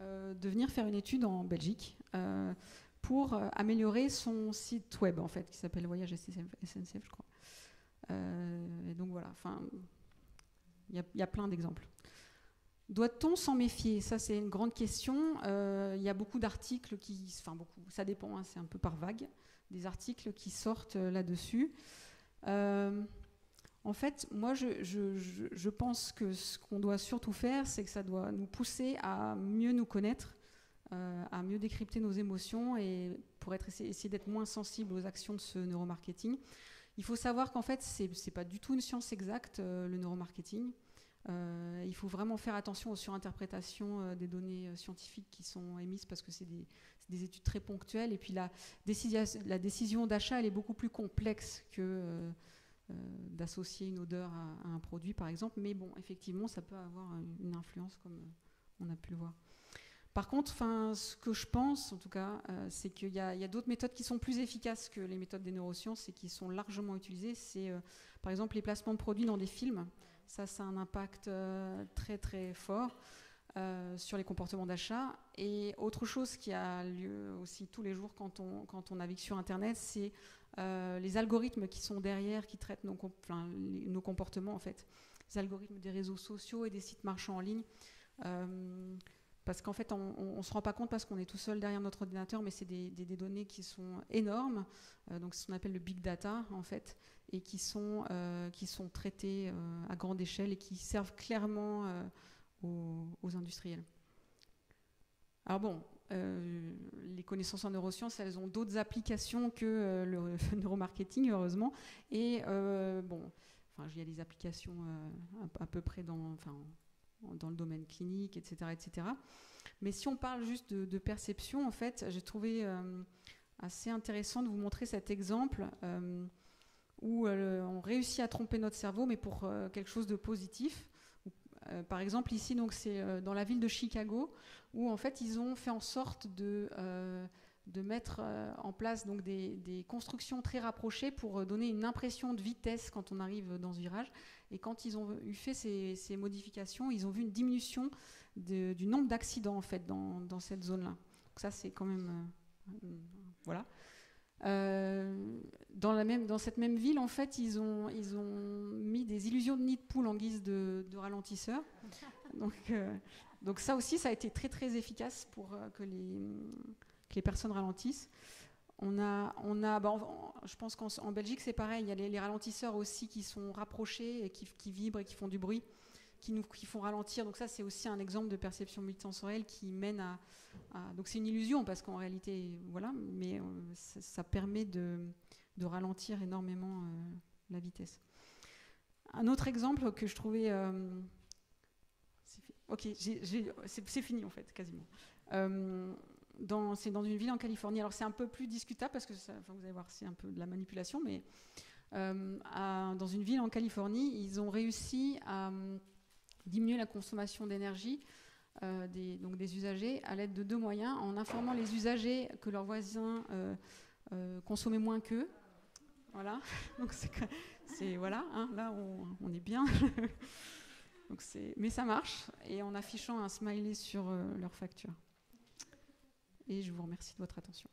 de venir faire une étude en Belgique pour améliorer son site web, en fait, qui s'appelle Voyage SNCF, je crois. et donc voilà, enfin, il y, a plein d'exemples. Doit-on s'en méfier? Ça, c'est une grande question. Euh, il y a beaucoup d'articles qui. Enfin, beaucoup, ça dépend, hein, c'est un peu par vague. Des articles qui sortent euh, là-dessus. Euh, en fait, moi, je, pense que ce qu'on doit surtout faire, c'est que ça doit nous pousser à mieux nous connaître, à mieux décrypter nos émotions et pour essayer d'être moins sensible aux actions de ce neuromarketing. Il faut savoir qu'en fait, ce n'est pas du tout une science exacte, le neuromarketing. Euh, il faut vraiment faire attention aux surinterprétations euh, des données euh, scientifiques qui sont émises parce que c'est des, études très ponctuelles. Et puis la, décision d'achat, elle est beaucoup plus complexe que d'associer une odeur à, un produit, par exemple. Mais bon, effectivement, ça peut avoir une influence, comme on a pu le voir. Par contre, ce que je pense, en tout cas, c'est qu'il y a, a d'autres méthodes qui sont plus efficaces que les méthodes des neurosciences et qui sont largement utilisées. C'est, par exemple, les placements de produits dans des films. Ça, ça a un impact euh, très très fort euh, sur les comportements d'achat. Et autre chose qui a lieu aussi tous les jours quand on, quand on navigue sur Internet, c'est euh, les algorithmes qui sont derrière, qui traitent nos, comportements en fait. Les algorithmes des réseaux sociaux et des sites marchands en ligne. parce qu'en fait, on ne se rend pas compte parce qu'on est tout seul derrière notre ordinateur, mais c'est des, des, données qui sont énormes. donc, ce qu'on appelle le big data, en fait et qui sont, euh, qui sont traités euh, à grande échelle et qui servent clairement euh, aux, industriels. Alors bon, les connaissances en neurosciences, elles ont d'autres applications que (laughs) le, neuromarketing, heureusement. Et bon, enfin, il y a des applications à, peu près dans, enfin, dans le domaine clinique, etc., etc. Mais si on parle juste de, de perception, en fait, j'ai trouvé assez intéressant de vous montrer cet exemple où euh, on réussit à tromper notre cerveau, mais pour euh, quelque chose de positif. Euh, par exemple, ici, donc c'est dans la ville de Chicago, où en fait ils ont fait en sorte de mettre en place donc des, constructions très rapprochées pour donner une impression de vitesse quand on arrive dans ce virage. Et quand ils ont eu fait ces, modifications, ils ont vu une diminution du nombre d'accidents en fait dans, dans cette zone-là. Donc ça c'est quand même voilà. Euh, dans, la même, dans cette même ville, en fait, ils ont, ils ont mis des illusions de nid de poule en guise de, de ralentisseur. (laughs) Donc, euh, donc ça aussi, ça a été très très efficace pour euh, que, les, que les personnes ralentissent. On a, on a bah, je pense qu'en Belgique, c'est pareil. Il y a les, ralentisseurs aussi qui sont rapprochés et qui, qui, vibrent et qui font du bruit, qui font ralentir. Donc ça, c'est aussi un exemple de perception multisensorielle qui mène à, donc c'est une illusion parce qu'en réalité, voilà, mais euh, ça, permet de, de, ralentir énormément euh, la vitesse. Un autre exemple que je trouvais, euh, ok, c'est fini en fait, quasiment. c'est dans une ville en Californie. Alors c'est un peu plus discutable parce que vous allez voir, c'est un peu de la manipulation, mais dans une ville en Californie, ils ont réussi à diminuer la consommation d'énergie des, donc des usagers à l'aide de deux moyens, en informant les usagers que leurs voisins consommaient moins qu'eux. Voilà, (laughs) donc c'est voilà, hein, là on, on, est bien. (laughs) donc mais ça marche, et en affichant un smiley sur leur facture. Et je vous remercie de votre attention.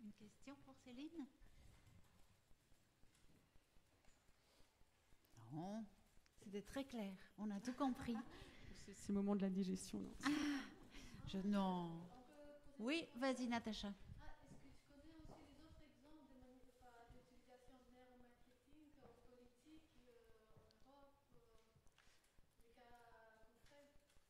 Une question pour Céline Non, c'était très clair. On a tout compris. C'est le moment de la digestion. Non ah, je non. Oui, vas-y, Natacha.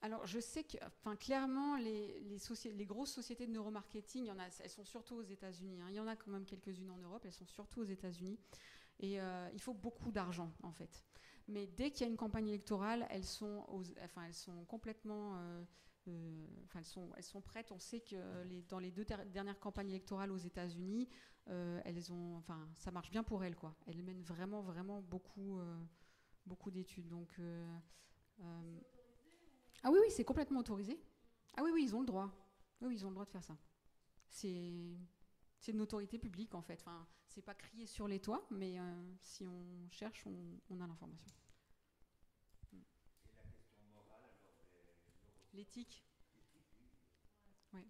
Alors, je sais que, enfin, clairement, les, les, grosses sociétés de neuromarketing, il y en a, elles sont surtout aux États-Unis. Hein. Il y en a quand même quelques-unes en Europe, elles sont surtout aux États-Unis. Et euh, il faut beaucoup d'argent, en fait. Mais dès qu'il y a une campagne électorale, elles sont, enfin, elles sont complètement. Euh, euh, elles, sont, elles sont prêtes. On sait que dans les deux dernières campagnes électorales aux États-Unis, elles ont, enfin, ça marche bien pour elles, quoi. Elles mènent vraiment, vraiment beaucoup, beaucoup d'études. Donc, ah oui, oui, c'est complètement autorisé. Ah oui, oui, ils ont le droit. Oui, ils ont le droit de faire ça. C'est c'est une autorité publique en fait. C'est pas crié sur les toits, mais euh, si on cherche, on, a l'information. L'éthique. Oui.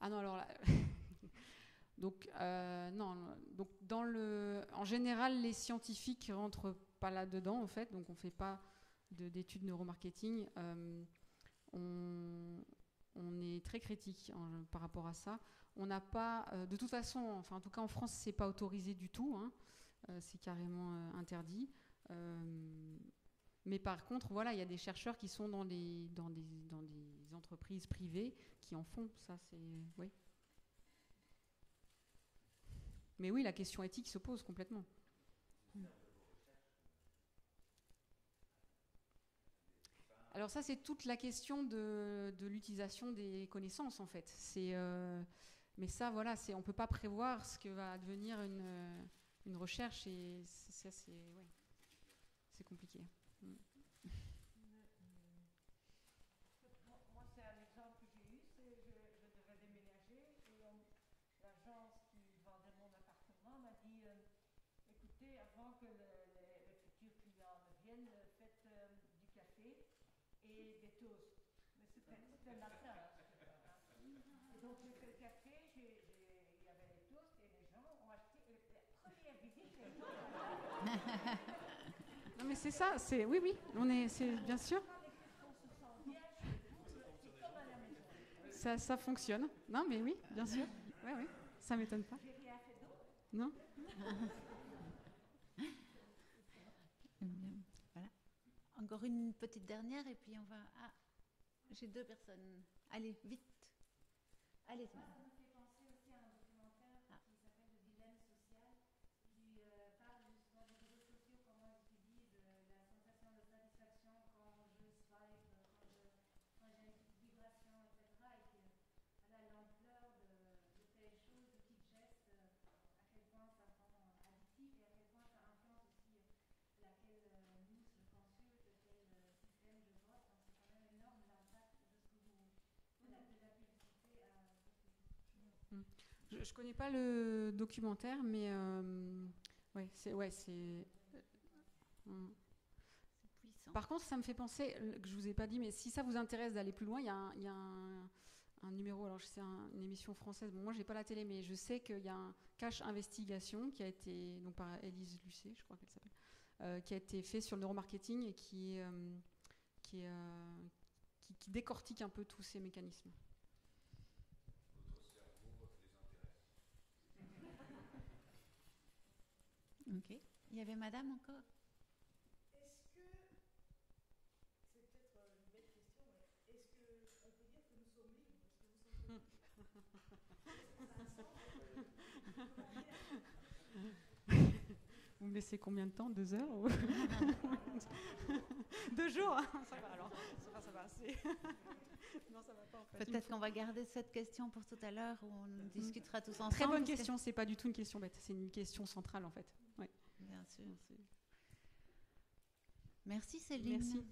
Ah non, alors là. (laughs) donc, euh, non, donc dans le, en général, les scientifiques rentrent pas là-dedans, en fait, donc on ne fait pas d'études neuromarketing. Euh, on, on, est très critique par rapport à ça. On n'a pas, euh, de toute façon, enfin en tout cas en France, c'est pas autorisé du tout, hein. euh, c'est carrément interdit. mais par contre, voilà, il y a des chercheurs qui sont dans, des, entreprises privées qui en font. C'est. Mais oui, la question éthique se pose complètement. Alors ça, c'est toute la question de, l'utilisation des connaissances, en fait. Euh, mais ça, voilà, on ne peut pas prévoir ce que va devenir une, une recherche, et ça, c'est compliqué. Mm. Moi, c'est un exemple que j'ai eu, c'est je, je devais déménager, et l'agence qui vendait mon appartement m'a dit, euh, écoutez, avant que les futurs clients ne viennent, faites euh, du café et des toasts. Mais c'était le matin. Et donc j'ai fait le café, il y avait des toasts et les gens ont acheté la première visite. non mais c'est ça, c'est oui oui, on est, c'est bien sûr. Ça, ça fonctionne. Non mais oui, bien sûr. Oui oui, ça m'étonne pas. Non? Encore une petite dernière et puis on va. Ah, j'ai deux personnes. Allez, vite. Allez. Je ne connais pas le documentaire, mais euh, ouais, c'est. Ouais, c'est euh, par contre, ça me fait penser, que je ne vous ai pas dit, mais si ça vous intéresse d'aller plus loin, il y a un, y a un, numéro, alors c'est une émission française, bon, moi j'ai pas la télé, mais je sais qu'il y a un cache investigation qui a été, donc par Élise Lucet, je crois qu'elle s'appelle, euh, qui a été fait sur le neuromarketing et qui, qui, qui décortique un peu tous ces mécanismes. Ok. Il y avait madame encore? Est-ce que. C'est peut-être une belle question, mais est-ce qu'on peut dire que nous sommes libres? Est-ce que (laughs) vous me laissez combien de temps? Deux heures (laughs) Deux jours hein, Ça va alors. Ça va, ça va. (laughs) non, ça va pas. En fait. Peut-être qu'on va garder cette question pour tout à l'heure où on discutera tous ensemble. Très bonne question. C'est pas du tout une question bête. C'est une question centrale en fait. Ouais. Bien sûr. Merci Céline. Merci.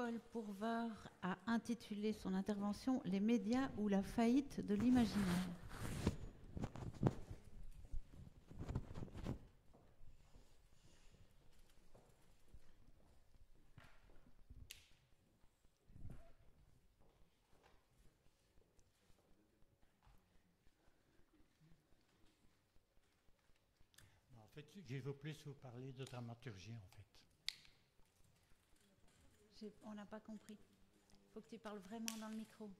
Paul Pourveur a intitulé son intervention Les médias ou la faillite de l'imaginaire. En fait, veux plus vous parler de dramaturgie, en fait on n'a pas compris. Il faut que tu parles vraiment dans le micro.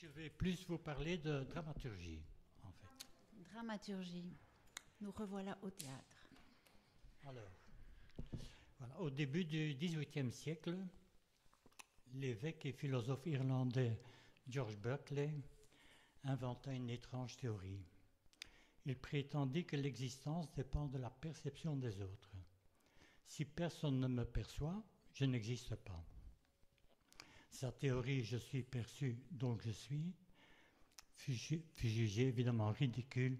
Je vais plus vous parler de dramaturgie, en fait. Dramaturgie. Nous revoilà au théâtre. Alors, voilà, au début du XVIIIe siècle, l'évêque et philosophe irlandais George Berkeley inventa une étrange théorie. Il prétendit que l'existence dépend de la perception des autres. Si personne ne me perçoit, je n'existe pas. Sa théorie je suis perçu, donc je suis, fut, jugée évidemment ridicule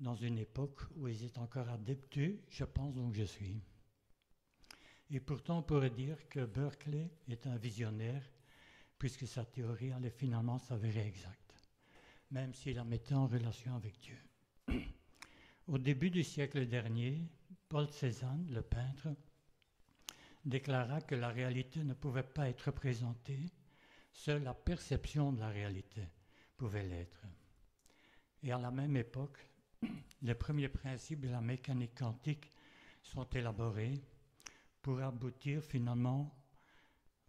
dans une époque où ils étaient encore adeptes je pense donc je suis. Et pourtant on pourrait dire que Berkeley est un visionnaire puisque sa théorie allait finalement s'avérer exacte, même s'il la mettait en relation avec Dieu. (clears throat) Au début du siècle dernier, Paul Cézanne, le peintre, déclara que la réalité ne pouvait pas être présentée, seule la perception de la réalité pouvait l'être. Et à la même époque, (clears throat) les premiers principes de la mécanique quantique sont élaborés pour aboutir finalement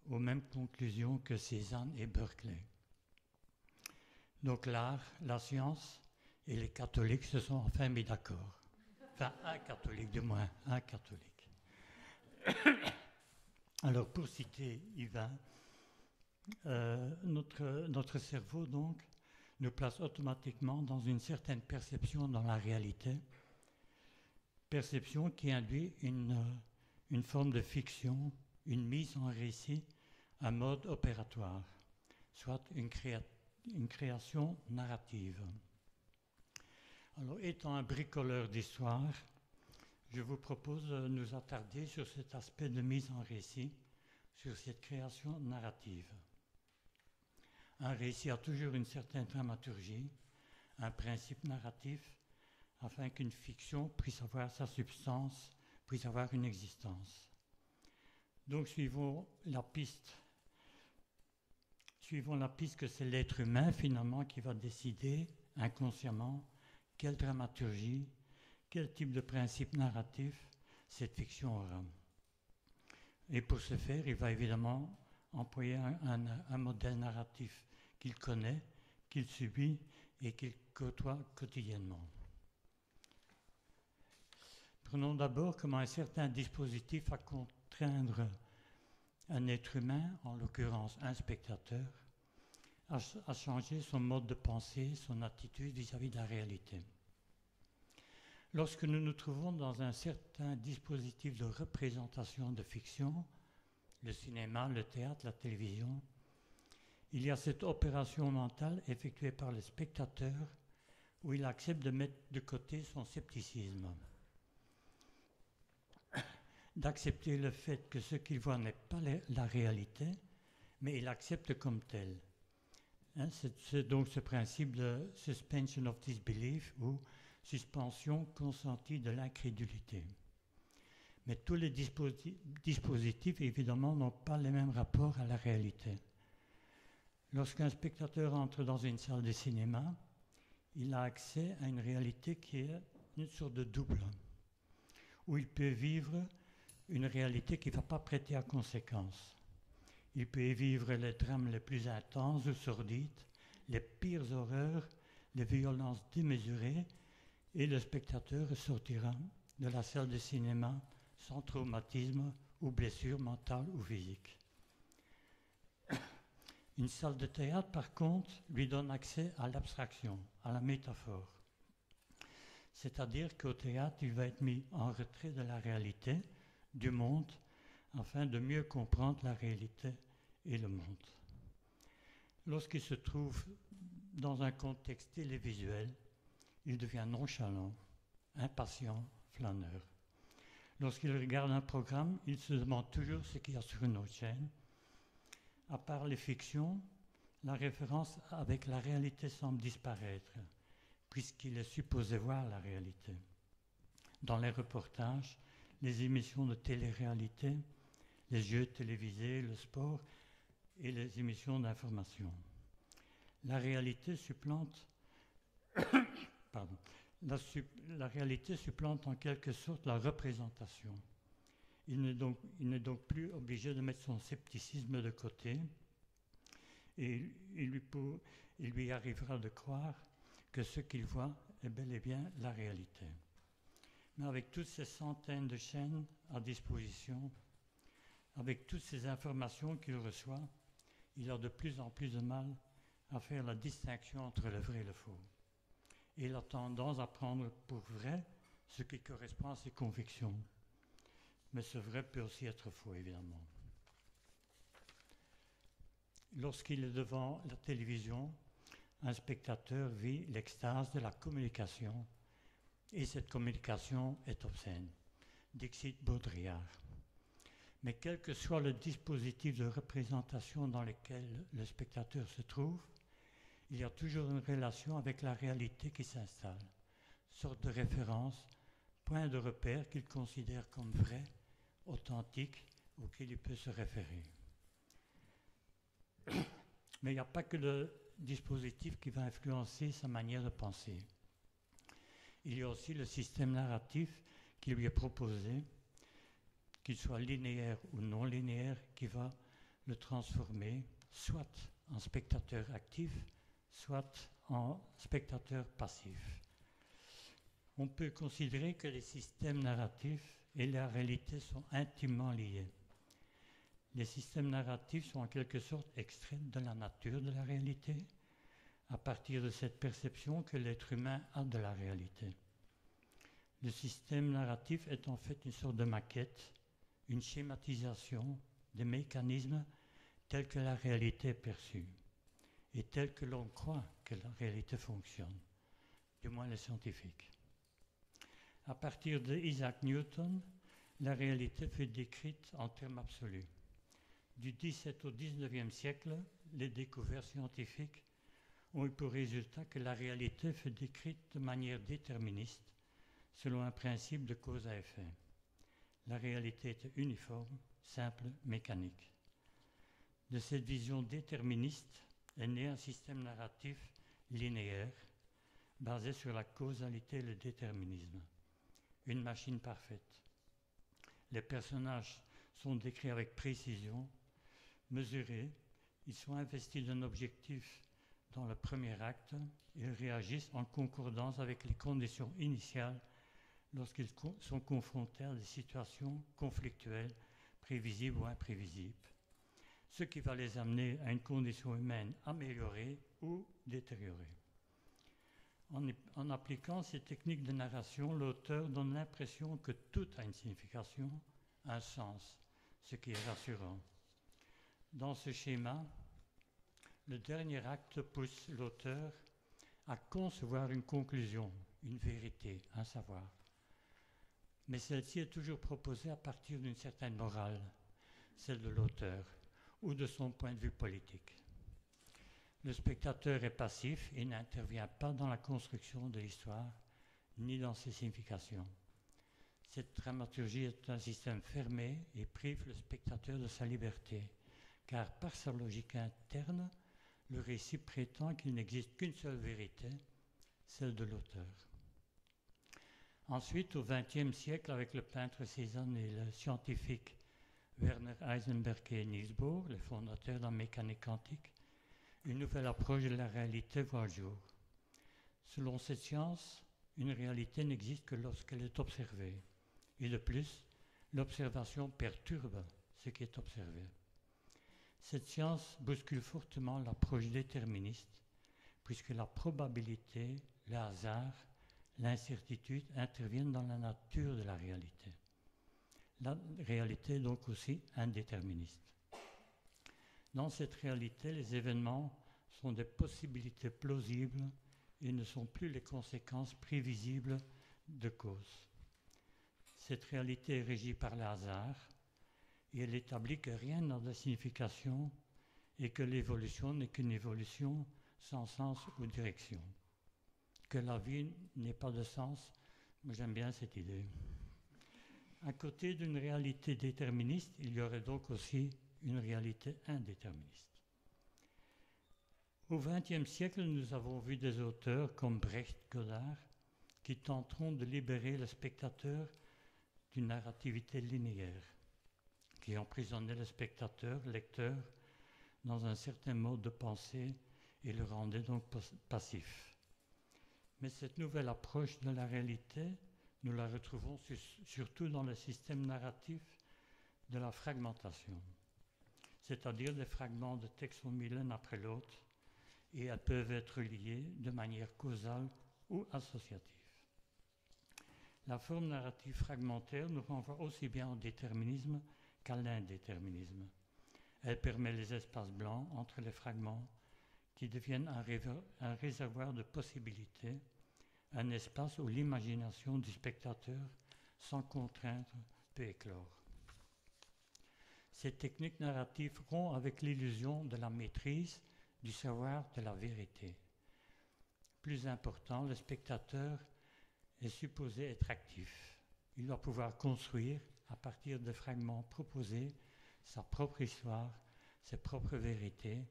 aux mêmes conclusions que Cézanne et Berkeley. Donc l'art, la science et les catholiques se sont enfin mis d'accord. Enfin, un catholique du moins, un catholique. Alors, pour citer Yvain, euh, notre, notre cerveau, donc, nous place automatiquement dans une certaine perception dans la réalité, perception qui induit une, une forme de fiction, une mise en récit, un mode opératoire, soit une, une création narrative. Alors, étant un bricoleur d'histoire, je vous propose de nous attarder sur cet aspect de mise en récit, sur cette création narrative. Un récit a toujours une certaine dramaturgie, un principe narratif, afin qu'une fiction puisse avoir sa substance, puisse avoir une existence. Donc suivons la piste. Suivons la piste que c'est l'être humain finalement qui va décider inconsciemment quelle dramaturgie, quel type de principe narratif cette fiction aura. Et pour ce faire, il va évidemment employer un, modèle narratif qu'il connaît, qu'il subit et qu'il côtoie quotidiennement. Prenons d'abord comment un certain dispositif a contraindre un être humain, en l'occurrence un spectateur, à, changer son mode de pensée, son attitude vis à -vis de la réalité. Lorsque nous nous trouvons dans un certain dispositif de représentation de fiction, le cinéma, le théâtre, la télévision, il y a cette opération mentale effectuée par le spectateur où il accepte de mettre de côté son scepticisme, (coughs) d'accepter le fait que ce qu'il voit n'est pas la réalité, mais il accepte comme tel. Hein, c'est donc ce principe de suspension of disbelief où suspension consentie de l'incrédulité. Mais tous les dispositifs, évidemment, n'ont pas les mêmes rapports à la réalité. Lorsqu'un spectateur entre dans une salle de cinéma, il a accès à une réalité qui est une sorte de double, où il peut vivre une réalité qui ne va pas prêter à conséquence. Il peut vivre les drames les plus intenses ou sordides, les pires horreurs les violences démesurées et le spectateur sortira de la salle de cinéma sans traumatisme ou blessure mentale ou physique. (coughs) Une salle de théâtre, par contre, lui donne accès à l'abstraction, à la métaphore. C'est-à-dire qu'au théâtre, il va être mis en retrait de la réalité, du monde, afin de mieux comprendre la réalité et le monde. Lorsqu'il se trouve dans un contexte télévisuel, il devient nonchalant, impatient, flâneur. Lorsqu'il regarde un programme, il se demande toujours ce qu'il y a sur une autre chaîne. À part les fictions, la référence avec la réalité semble disparaître, puisqu'il est supposé voir la réalité. Dans les reportages, les émissions de télé-réalité, les jeux télévisés, le sport et les émissions d'information. La réalité supplante La, réalité supplante en quelque sorte la représentation. Il n'est donc, plus obligé de mettre son scepticisme de côté et il lui, il lui arrivera de croire que ce qu'il voit est bel et bien la réalité. Mais avec toutes ces centaines de chaînes à disposition, avec toutes ces informations qu'il reçoit, il a de plus en plus de mal à faire la distinction entre le vrai et le faux. Il a tendance à prendre pour vrai ce qui correspond à ses convictions. Mais ce vrai peut aussi être faux, évidemment. Lorsqu'il est devant la télévision, un spectateur vit l'extase de la communication, et cette communication est obscène. Dixit Baudrillard. Mais quel que soit le dispositif de représentation dans lequel le spectateur se trouve, il y a toujours une relation avec la réalité qui s'installe, sorte de référence, point de repère qu'il considère comme vrai, authentique, auquel il peut se référer. (coughs) Mais il n'y a pas que le dispositif qui va influencer sa manière de penser. Il y a aussi le système narratif qui lui est proposé, qu'il soit linéaire ou non linéaire, qui va le transformer soit en spectateur actif, soit en spectateur passif. On peut considérer que les systèmes narratifs et la réalité sont intimement liés. Les systèmes narratifs sont en quelque sorte extraits de la nature de la réalité, à partir de cette perception que l'être humain a de la réalité. Le système narratif est en fait une sorte de maquette, une schématisation des mécanismes tels que la réalité perçue et tel que l'on croit que la réalité fonctionne, du moins les scientifiques. À partir de Isaac Newton, la réalité fut décrite en termes absolus. Du XVIIe au XIXe siècle, les découvertes scientifiques ont eu pour résultat que la réalité fut décrite de manière déterministe, selon un principe de cause à effet. La réalité était uniforme, simple, mécanique. De cette vision déterministe, est né un système narratif linéaire basé sur la causalité et le déterminisme. Une machine parfaite. Les personnages sont décrits avec précision, mesurés, ils sont investis d'un objectif dans le premier acte, ils réagissent en concordance avec les conditions initiales lorsqu'ils sont confrontés à des situations conflictuelles, prévisibles ou imprévisibles ce qui va les amener à une condition humaine améliorée ou détériorée. En, appliquant ces techniques de narration, l'auteur donne l'impression que tout a une signification, un sens, ce qui est rassurant. Dans ce schéma, le dernier acte pousse l'auteur à concevoir une conclusion, une vérité, un savoir. Mais celle-ci est toujours proposée à partir d'une certaine morale, celle de l'auteur ou de son point de vue politique. Le spectateur est passif et n'intervient pas dans la construction de l'histoire ni dans ses significations. Cette dramaturgie est un système fermé et prive le spectateur de sa liberté, car par sa logique interne, le récit prétend qu'il n'existe qu'une seule vérité, celle de l'auteur. Ensuite, au XXe siècle, avec le peintre Cézanne et le scientifique Werner Heisenberg et Niels Bohr, les fondateurs de la mécanique quantique, une nouvelle approche de la réalité voit le jour. Selon cette science, une réalité n'existe que lorsqu'elle est observée. Et de plus, l'observation perturbe ce qui est observé. Cette science bouscule fortement l'approche déterministe, puisque la probabilité, le hasard, l'incertitude interviennent dans la nature de la réalité. La réalité est donc aussi indéterministe. Dans cette réalité, les événements sont des possibilités plausibles et ne sont plus les conséquences prévisibles de causes. Cette réalité est régie par le hasard et elle établit que rien n'a de signification et que l'évolution n'est qu'une évolution sans sens ou direction. Que la vie n'ait pas de sens, j'aime bien cette idée. À côté d'une réalité déterministe, il y aurait donc aussi une réalité indéterministe. Au XXe siècle, nous avons vu des auteurs comme Brecht Godard qui tenteront de libérer le spectateur d'une narrativité linéaire, qui emprisonnait le spectateur, lecteur, dans un certain mode de pensée et le rendait donc passif. Mais cette nouvelle approche de la réalité, nous la retrouvons surtout dans le système narratif de la fragmentation, c'est-à-dire des fragments de textes mis l'un après l'autre, et elles peuvent être liées de manière causale ou associative. La forme narrative fragmentaire nous renvoie aussi bien au déterminisme qu'à l'indéterminisme. Elle permet les espaces blancs entre les fragments qui deviennent un, réservoir de possibilités, un espace où l'imagination du spectateur, sans contrainte, peut éclore. Cette technique narrative rompt avec l'illusion de la maîtrise, du savoir, de la vérité. Plus important, le spectateur est supposé être actif. Il doit pouvoir construire, à partir de fragments proposés, sa propre histoire, ses propres vérités,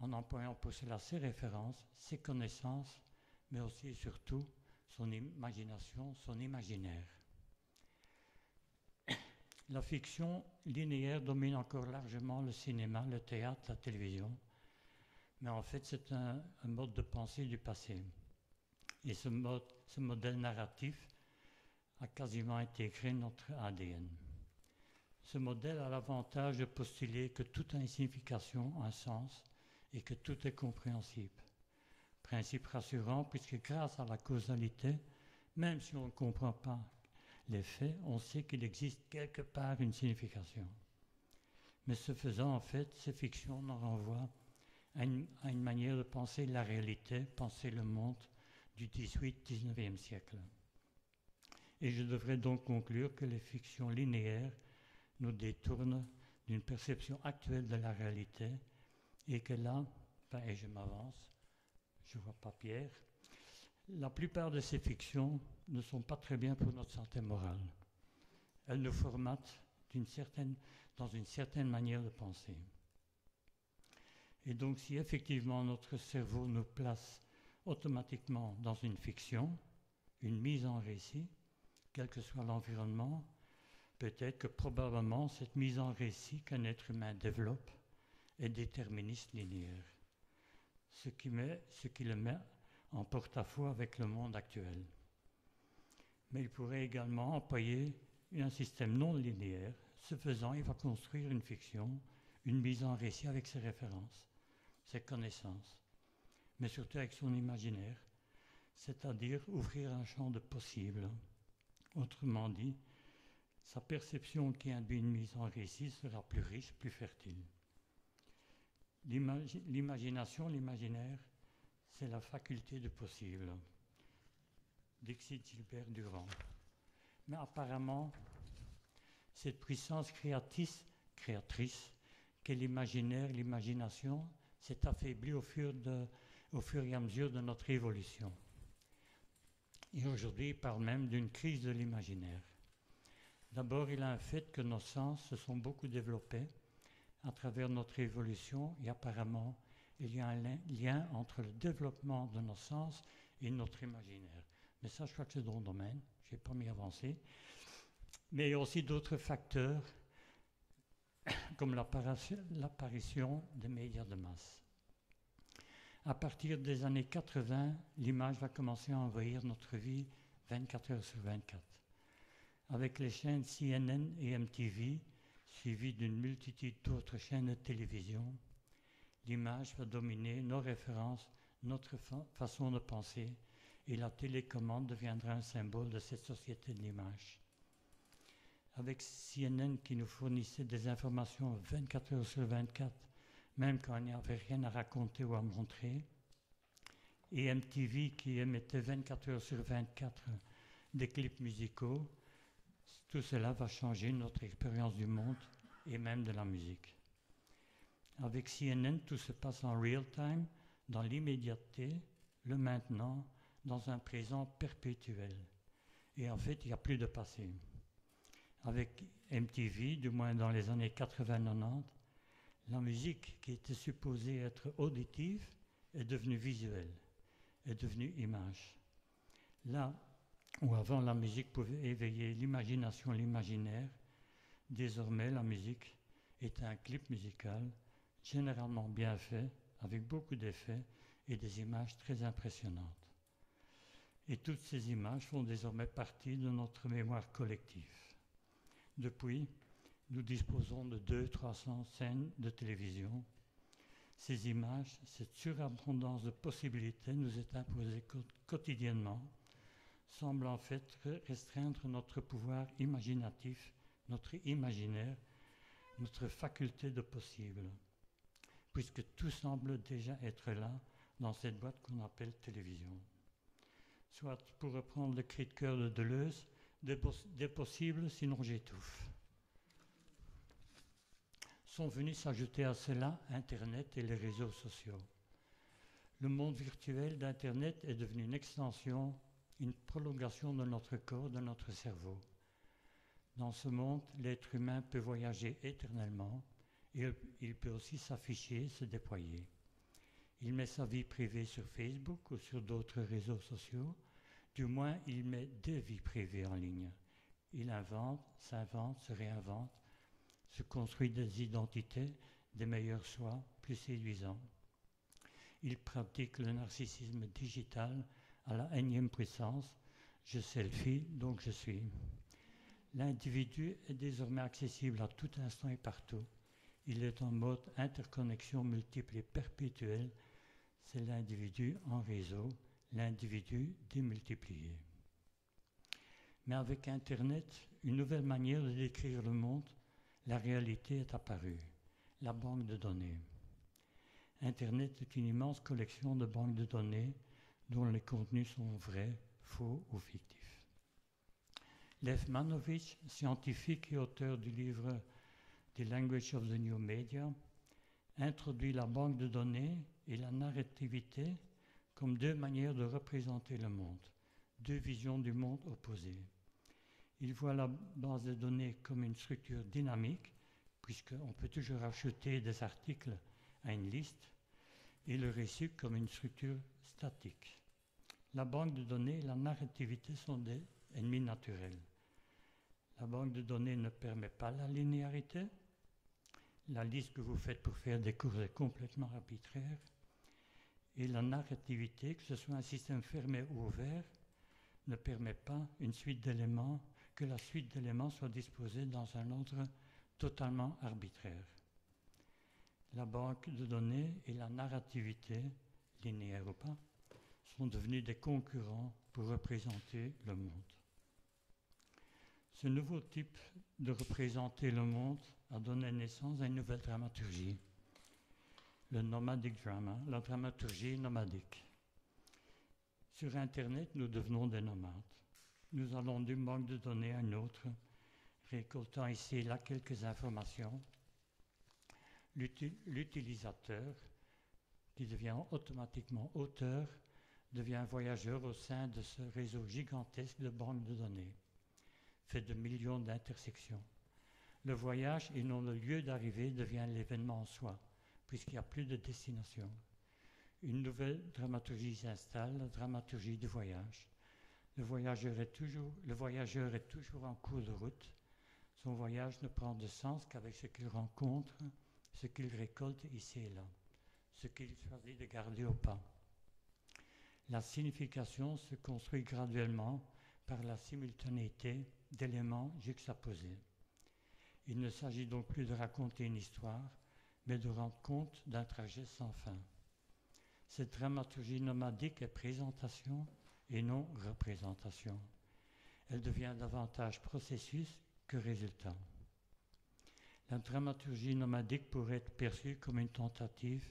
en employant pour cela ses références, ses connaissances, mais aussi et surtout son imagination, son imaginaire. (coughs) La fiction linéaire domine encore largement le cinéma, le théâtre, la télévision, mais en fait c'est un, mode de pensée du passé. Et ce, modèle narratif a quasiment intégré notre ADN. Ce modèle a l'avantage de postuler que tout a une signification, un sens, et que tout est compréhensible. Principe rassurant puisque grâce à la causalité, même si on ne comprend pas les faits, on sait qu'il existe quelque part une signification. Mais ce faisant, en fait, ces fictions nous renvoient à une, manière de penser la réalité, penser le monde du 18-19e siècle. Et je devrais donc conclure que les fictions linéaires nous détournent d'une perception actuelle de la réalité et que là, et je m'avance, je vois pas Pierre, la plupart de ces fictions ne sont pas très bien pour notre santé morale. Elles nous formatent dans une certaine manière de penser. Et donc si effectivement notre cerveau nous place automatiquement dans une fiction, une mise en récit, quel que soit l'environnement, peut-être que probablement cette mise en récit qu'un être humain développe est déterministe linéaire, ce qui, le met en porte-à-faux avec le monde actuel. Mais il pourrait également employer un système non linéaire. Ce faisant, il va construire une fiction, une mise en récit avec ses références, ses connaissances, mais surtout avec son imaginaire, c'est-à-dire ouvrir un champ de possibles. Autrement dit, sa perception qui induit une mise en récit sera plus riche, plus fertile. L'imagination, l'imaginaire, c'est la faculté de possible. Dixit Gilbert Durand. Mais apparemment, cette puissance créatrice, créatrice qu'est l'imaginaire, l'imagination, s'est affaiblie au fur, au fur et à mesure de notre évolution. Et aujourd'hui, il parle même d'une crise de l'imaginaire. D'abord, il a un fait que nos sens se sont beaucoup développés à travers notre évolution et apparemment il y a un lien entre le développement de nos sens et notre imaginaire. Mais ça, je crois que c'est dans le domaine, je n'ai pas m'y avancer. Mais il y a aussi d'autres facteurs, (coughs) comme l'apparition des médias de masse. À partir des années 80, l'image va commencer à envahir notre vie 24 heures sur 24. Avec les chaînes CNN et MTV, suivies d'une multitude d'autres chaînes de télévision, l'image va dominer nos références, notre façon de penser, et la télécommande deviendra un symbole de cette société de l'image. Avec CNN qui nous fournissait des informations 24 heures sur 24, même quand il n'y avait rien à raconter ou à montrer, et MTV qui émettait 24 heures sur 24 des clips musicaux, tout cela va changer notre expérience du monde et même de la musique. Avec CNN, tout se passe en real time, dans l'immédiateté, le maintenant, dans un présent perpétuel. Et en fait, il n'y a plus de passé. Avec MTV, du moins dans les années 80-90, la musique qui était supposée être auditive est devenue visuelle, est devenue image. Là où avant la musique pouvait éveiller l'imagination, l'imaginaire, désormais la musique est un clip musical généralement bien fait, avec beaucoup d'effets et des images très impressionnantes. Et toutes ces images font désormais partie de notre mémoire collective. Depuis, nous disposons de 200-300 scènes de télévision. Ces images, cette surabondance de possibilités nous est imposée quotidiennement, semble en fait restreindre notre pouvoir imaginatif, notre imaginaire, notre faculté de possible, puisque tout semble déjà être là dans cette boîte qu'on appelle télévision soit, pour reprendre le cri de cœur de Deleuze, des, possibles, sinon j'étouffe. Sont venus s'ajouter à cela Internet et les réseaux sociaux. Le monde virtuel d'Internet est devenu une extension, une prolongation de notre corps, de notre cerveau. Dans ce monde, l'être humain peut voyager éternellement et il peut aussi s'afficher, se déployer. Il met sa vie privée sur Facebook ou sur d'autres réseaux sociaux. Du moins, il met deux vies privées en ligne. Il invente, s'invente, se réinvente, se construit des identités, des meilleurs soi, plus séduisants. Il pratique le narcissisme digital à la énième puissance. Je selfie, donc je suis. L'individu est désormais accessible à tout instant et partout. Il est en mode interconnexion multiple et perpétuelle c'est l'individu en réseau, l'individu démultiplié. Mais avec Internet, une nouvelle manière de décrire le monde, la réalité est apparue, la banque de données. Internet est une immense collection de banques de données dont les contenus sont vrais, faux ou fictifs. Lev Manovich, scientifique et auteur du livre The Language of the New Media, introduit la banque de données et la narrativité comme deux manières de représenter le monde, deux visions du monde opposées. Il voit la base de données comme une structure dynamique, puisqu'on peut toujours ajouter des articles à une liste, et le récit comme une structure statique. La banque de données et la narrativité sont des ennemis naturels. La banque de données ne permet pas la linéarité, la liste que vous faites pour faire des cours est complètement arbitraire. Et la narrativité, que ce soit un système fermé ou ouvert, ne permet pas une suite d'éléments, que la suite d'éléments soit disposée dans un ordre totalement arbitraire. La banque de données et la narrativité, linéaire ou pas, sont devenus des concurrents pour représenter le monde. Ce nouveau type de représenter le monde a donné naissance à une nouvelle dramaturgie, le nomadic drama, la dramaturgie nomadique. Sur Internet, nous devenons des nomades. Nous allons d'une banque de données à une autre, récoltant ici et là quelques informations. L'utilisateur, qui devient automatiquement auteur, devient voyageur au sein de ce réseau gigantesque de banques de données fait de millions d'intersections. Le voyage et non le lieu d'arrivée devient l'événement en soi, puisqu'il n'y a plus de destination. Une nouvelle dramaturgie s'installe, la dramaturgie du voyage. Le voyageur, est toujours, le voyageur est toujours en cours de route. Son voyage ne prend de sens qu'avec ce qu'il rencontre, ce qu'il récolte ici et là. ce qu'il choisit de garder ou pas. La signification se construit graduellement par la simultanéité d'éléments juxtaposés. Il ne s'agit donc plus de raconter une histoire, mais de rendre compte d'un trajet sans fin. Cette dramaturgie nomadique est présentation et non représentation. Elle devient davantage processus que résultat. La dramaturgie nomadique pourrait être perçue comme une tentative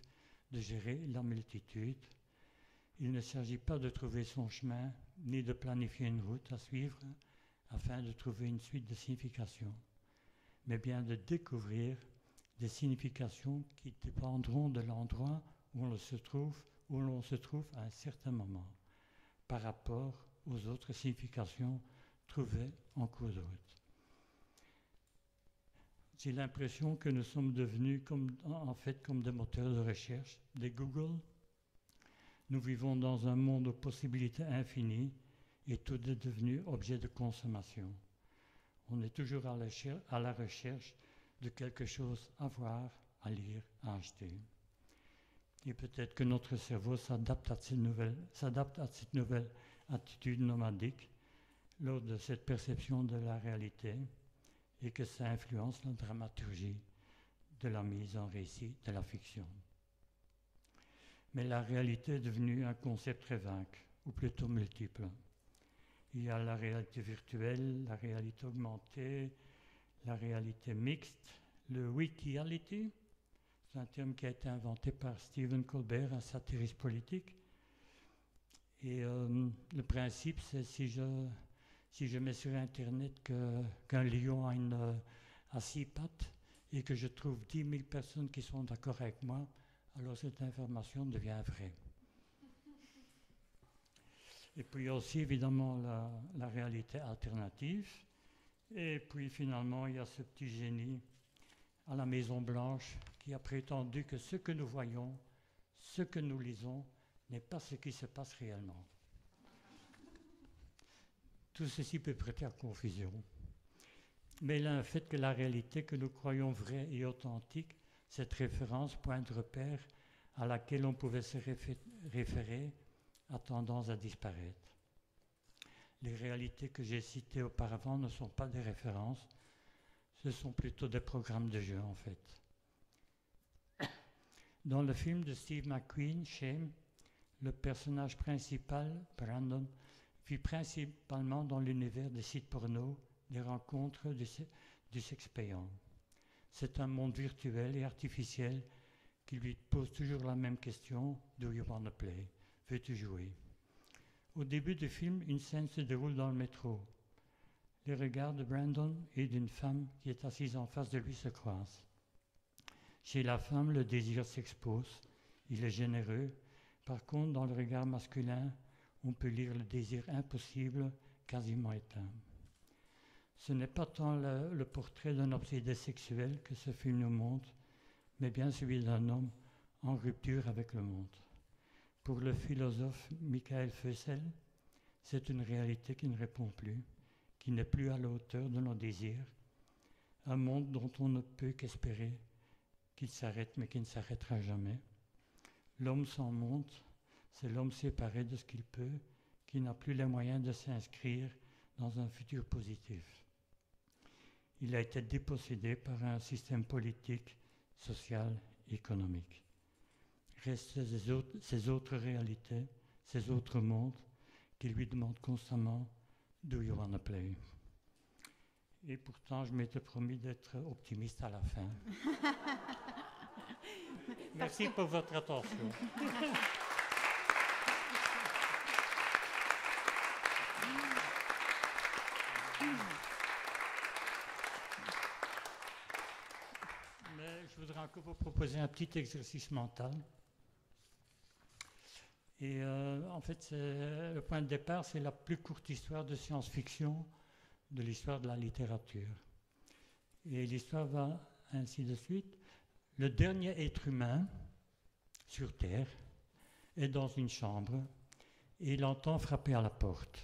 de gérer la multitude. Il ne s'agit pas de trouver son chemin ni de planifier une route à suivre afin de trouver une suite de significations, mais bien de découvrir des significations qui dépendront de l'endroit où l'on se trouve, à un certain moment, par rapport aux autres significations trouvées en cours de route. J'ai l'impression que nous sommes devenus comme, en fait comme des moteurs de recherche, des Google. Nous vivons dans un monde aux possibilités infinies et tout est devenu objet de consommation. On est toujours à la, recherche de quelque chose à voir, à lire, à acheter. Et peut-être que notre cerveau s'adapte à cette nouvelle attitude nomadique lors de cette perception de la réalité et que ça influence la dramaturgie de la mise en récit de la fiction. Mais la réalité est devenue un concept très vague, ou plutôt multiple. Il y a la réalité virtuelle, la réalité augmentée, la réalité mixte, le wikiality, c'est un terme qui a été inventé par Stephen Colbert, un satiriste politique. Et euh, le principe, c'est si je si je mets sur Internet qu'un lion a, euh, six pattes et que je trouve 10 000 personnes qui sont d'accord avec moi, alors cette information devient vraie. Et puis il y a aussi évidemment la, réalité alternative. Et puis finalement, il y a ce petit génie à la Maison Blanche qui a prétendu que ce que nous voyons, ce que nous lisons, n'est pas ce qui se passe réellement. Tout ceci peut prêter à confusion. Mais a un fait que la réalité que nous croyons vraie et authentique, cette référence, point de repère à laquelle on pouvait se référer, a tendance à disparaître. Les réalités que j'ai citées auparavant ne sont pas des références, ce sont plutôt des programmes de jeu en fait. (coughs) Dans le film de Steve McQueen, Shame, le personnage principal, Brandon, vit principalement dans l'univers des sites porno, des rencontres du, sexe payant. C'est un monde virtuel et artificiel qui lui pose toujours la même question Do you want to play? Veux-tu jouer? Au début du film, une scène se déroule dans le métro. Les regards de Brandon et d'une femme qui est assise en face de lui se croisent. Chez la femme, le désir s'expose, il est généreux. Par contre, dans le regard masculin, on peut lire le désir impossible quasiment éteint. Ce n'est pas tant le, portrait d'un obsédé sexuel que ce film nous montre, mais bien celui d'un homme en rupture avec le monde. Pour le philosophe Michael Fessel, c'est une réalité qui ne répond plus, qui n'est plus à la hauteur de nos désirs, un monde dont on ne peut qu'espérer qu'il s'arrête mais qui ne s'arrêtera jamais. L'homme sans monde, c'est l'homme séparé de ce qu'il peut, qui n'a plus les moyens de s'inscrire dans un futur positif. Il a été dépossédé par un système politique, social, économique. Restent ces autres, ces autres réalités, ces autres mondes qui lui demandent constamment Do you want to play? Et pourtant, je m'étais promis d'être optimiste à la fin. (laughs) Merci pour votre attention. (laughs) je voudrais encore vous proposer un petit exercice mental. Et euh, en fait, le point de départ, c'est la plus courte histoire de science-fiction de l'histoire de la littérature. Et l'histoire va ainsi de suite. Le dernier être humain sur Terre est dans une chambre et il entend frapper à la porte.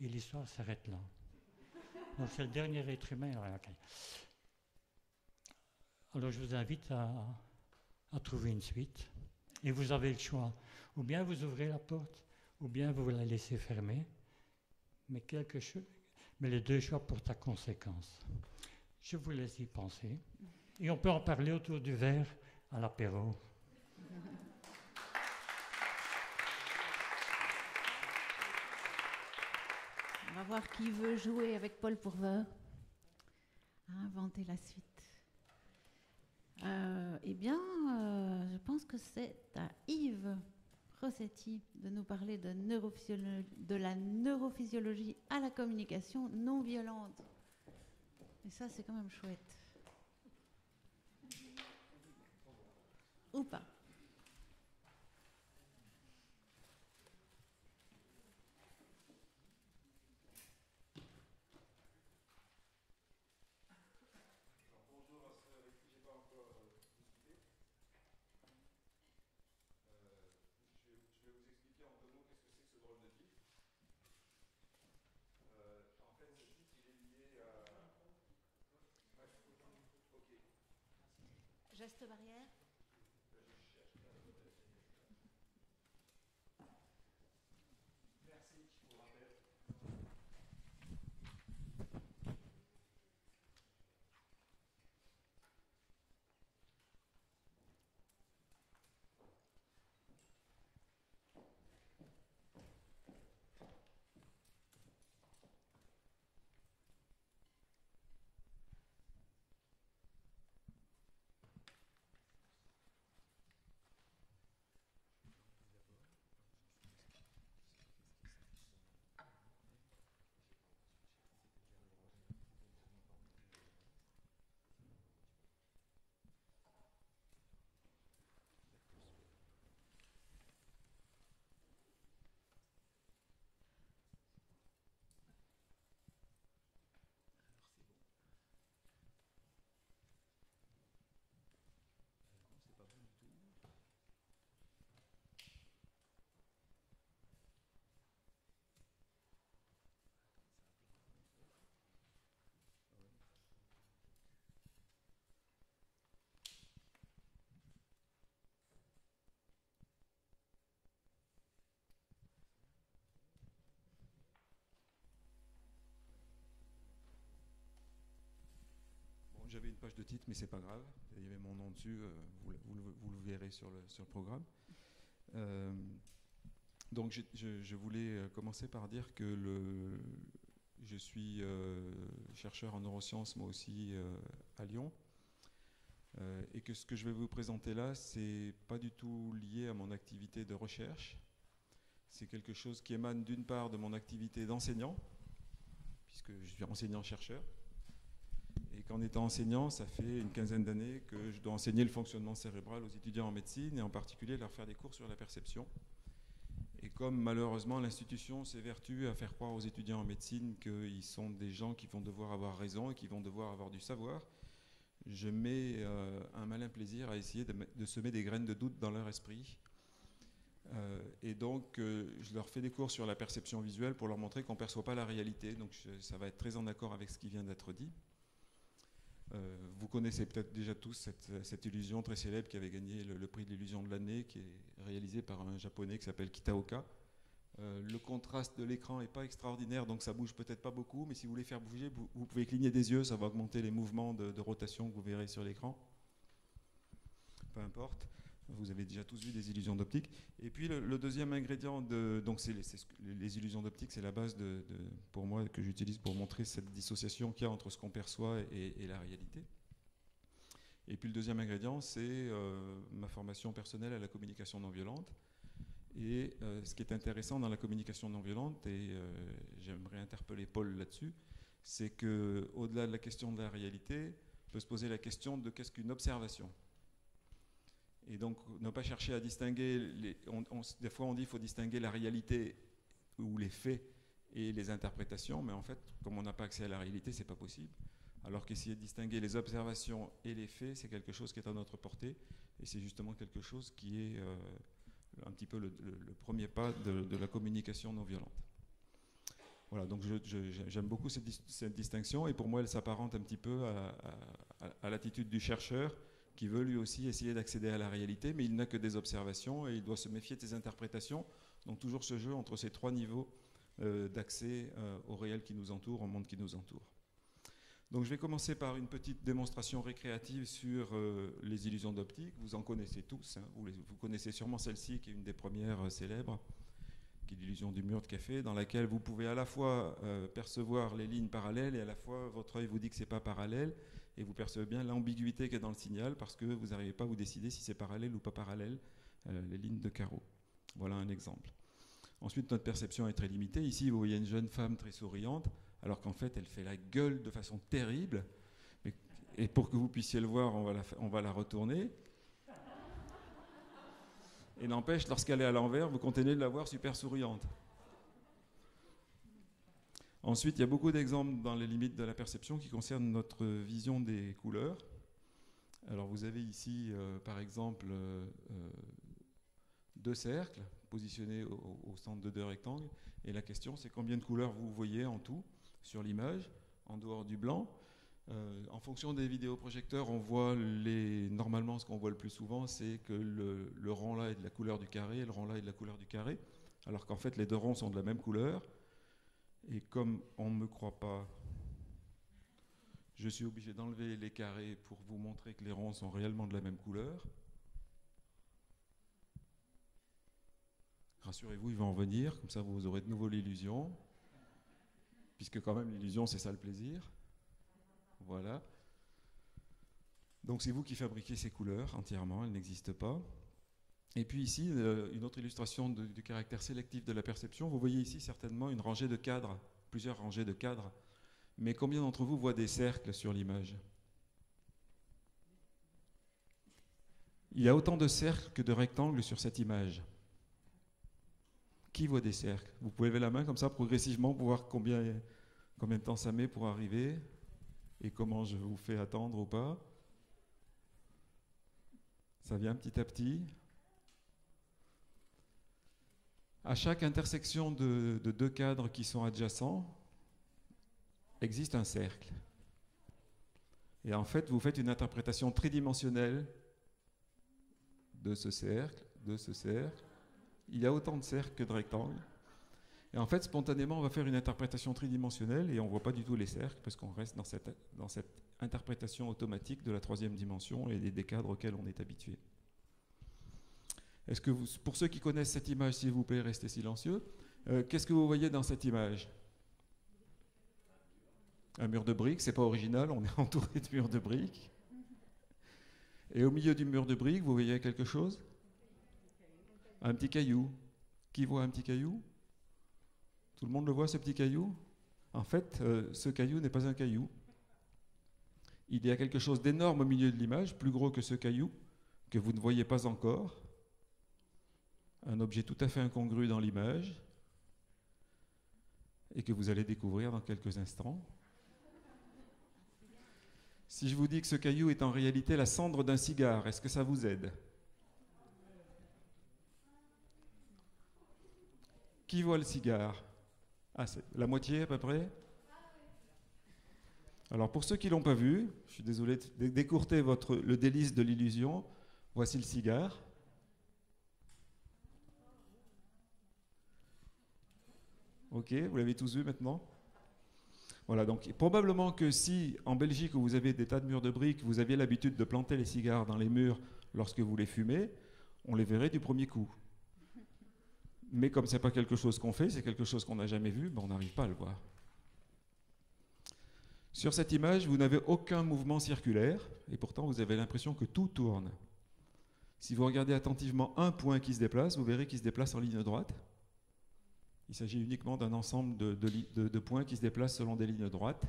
Et l'histoire s'arrête là. Donc c'est le dernier être humain. Alors je vous invite à, trouver une suite. Et vous avez le choix. Ou bien vous ouvrez la porte, ou bien vous la laissez fermer. Mais les deux choix portent à conséquence. Je vous laisse y penser. Et on peut en parler autour du verre à l'apéro. On va voir qui veut jouer avec Paul Pourveur à inventer la suite. Euh, eh bien, euh, je pense que c'est à Yves Rossetti de nous parler de, de la neurophysiologie à la communication non violente. Et ça, c'est quand même chouette. Ou pas. Geste barrière. j'avais une page de titre, mais c'est pas grave. Il y avait mon nom dessus, euh, vous, le verrez sur le, programme. Euh, donc je, voulais euh, commencer par dire que je suis chercheur en neurosciences, moi aussi, à Lyon. et que ce que je vais vous présenter là, c'est pas du tout lié à mon activité de recherche. C'est quelque chose qui émane d'une part de mon activité d'enseignant, puisque je suis enseignant-chercheur, qu'en étant enseignant, ça fait une quinzaine d'années que je dois enseigner le fonctionnement cérébral aux étudiants en médecine et en particulier leur faire des cours sur la perception. Et comme malheureusement l'institution s'évertue à faire croire aux étudiants en médecine qu'ils sont des gens qui vont devoir avoir raison et qui vont devoir avoir du savoir, je mets euh, un malin plaisir à essayer de, semer des graines de doute dans leur esprit. Euh, et donc, euh, je leur fais des cours sur la perception visuelle pour leur montrer qu'on ne perçoit pas la réalité. Donc, ça va être très en accord avec ce qui vient d'être dit. Euh, vous connaissez peut-être déjà tous cette, illusion très célèbre qui avait gagné le, prix de l'illusion de l'année, qui est réalisée par un japonais qui s'appelle Kitaoka. Euh, le contraste de l'écran n'est pas extraordinaire, donc ça bouge peut-être pas beaucoup, mais si vous voulez faire bouger, vous, pouvez cligner des yeux, ça va augmenter les mouvements de rotation que vous verrez sur l'écran. Peu importe. Vous avez déjà tous vu des illusions d'optique. Et puis le, deuxième ingrédient, de, donc c'est les, illusions d'optique, c'est la base pour moi que j'utilise pour montrer cette dissociation qu'il y a entre ce qu'on perçoit et, la réalité. Et puis le deuxième ingrédient, c'est euh, ma formation personnelle à la communication non violente. Et euh, ce qui est intéressant dans la communication non violente, et euh, j'aimerais interpeller Paul là-dessus, c'est que au-delà de la question de la réalité, peut se poser la question de qu'est-ce qu'une observation? Et donc, ne pas chercher à distinguer, des fois on dit qu'il faut distinguer la réalité ou les faits et les interprétations, mais en fait, comme on n'a pas accès à la réalité, c'est pas possible. Alors qu'essayer de distinguer les observations et les faits, c'est quelque chose qui est à notre portée, et c'est justement quelque chose qui est euh, un petit peu le, premier pas de, la communication non violente. Voilà, donc j'aime beaucoup cette, distinction, et pour moi, elle s'apparente un petit peu à l'attitude du chercheur qui veut lui aussi essayer d'accéder à la réalité, mais il n'a que des observations et il doit se méfier de ses interprétations. Donc toujours ce jeu entre ces trois niveaux euh, d'accès euh, au réel qui nous entoure, au monde qui nous entoure. Donc je vais commencer par une petite démonstration récréative sur euh, les illusions d'optique. Vous en connaissez tous, hein. vous, vous, connaissez sûrement celle-ci qui est une des premières célèbres, qui est l'illusion du mur de café, dans laquelle vous pouvez à la fois percevoir les lignes parallèles et à la fois votre œil vous dit que ce n'est pas parallèle et vous percevez bien l'ambiguïté qu'il y a dans le signal parce que vous n'arrivez pas à vous décider si c'est parallèle ou pas parallèle, euh, les lignes de carreau. Voilà un exemple. Ensuite, notre perception est très limitée. Ici, vous voyez une jeune femme très souriante, alors qu'en fait, elle fait la gueule de façon terrible. Et pour que vous puissiez le voir, on va la, on va la retourner. Et n'empêche, lorsqu'elle est à l'envers, vous continuez de la voir super souriante. Ensuite, il y a beaucoup d'exemples dans les limites de la perception qui concernent notre vision des couleurs. Alors vous avez ici, euh, par exemple, euh, euh, deux cercles positionnés au, centre de deux rectangles. Et la question, c'est combien de couleurs vous voyez en tout sur l'image, en dehors du blanc. en fonction des vidéoprojecteurs, on voit. Normalement, ce qu'on voit le plus souvent, c'est que le, le rang là est de la couleur du carré le rang là est de la couleur du carré. Alors qu'en fait, les deux rangs sont de la même couleur. Et comme on ne me croit pas, je suis obligé d'enlever les carrés pour vous montrer que les ronds sont réellement de la même couleur. Rassurez-vous, il va en venir, comme ça vous aurez de nouveau l'illusion. Puisque quand même l'illusion, c'est ça le plaisir. Voilà. Donc c'est vous qui fabriquez ces couleurs entièrement, elles n'existent pas. Et puis ici, euh, une autre illustration du caractère sélectif de la perception. Vous voyez ici certainement une rangée de cadres, plusieurs rangées de cadres. Mais combien d'entre vous voient des cercles sur l'image? Il y a autant de cercles que de rectangles sur cette image. Qui voit des cercles? Vous pouvez lever la main comme ça progressivement pour voir combien, combien de temps ça met pour arriver et comment je vous fais attendre ou pas. Ça vient petit à petit. À chaque intersection de, deux cadres qui sont adjacents, existe un cercle. Et en fait, vous faites une interprétation tridimensionnelle de ce cercle, de ce cercle. Il y a autant de cercles que de rectangles. Et en fait, spontanément, on va faire une interprétation tridimensionnelle et on ne voit pas du tout les cercles parce qu'on reste dans cette, dans cette interprétation automatique de la troisième dimension et des cadres auxquels on est habitué. Est-ce que pour ceux qui connaissent cette image, s'il vous plaît, restez silencieux. Euh, qu'est-ce que vous voyez dans cette image? Un mur de briques, c'est pas original, on est (laughs) entouré de murs de briques. Et au milieu du mur de briques, vous voyez quelque chose? Un petit caillou. Qui voit un petit caillou? Tout le monde le voit, ce petit caillou? En fait, euh, ce caillou n'est pas un caillou. Il y a quelque chose d'énorme au milieu de l'image, plus gros que ce caillou, que vous ne voyez pas encore un objet tout à fait incongru dans l'image et que vous allez découvrir dans quelques instants. Si je vous dis que ce caillou est en réalité la cendre d'un cigare, est-ce que ça vous aide? Qui voit le cigare? Ah, La moitié à peu près? Alors pour ceux qui ne l'ont pas vu, je suis désolé d'écourter votre, le délice de l'illusion, voici le cigare. Ok, vous l'avez tous vu maintenant Voilà, donc probablement que si en Belgique où vous avez des tas de murs de briques, vous aviez l'habitude de planter les cigares dans les murs lorsque vous les fumez, on les verrait du premier coup. Mais comme ce n'est pas quelque chose qu'on fait, c'est quelque chose qu'on n'a jamais vu, ben on n'arrive pas à le voir. Sur cette image, vous n'avez aucun mouvement circulaire, et pourtant vous avez l'impression que tout tourne. Si vous regardez attentivement un point qui se déplace, vous verrez qu'il se déplace en ligne droite. Il s'agit uniquement d'un ensemble de, points qui se déplacent selon des lignes droites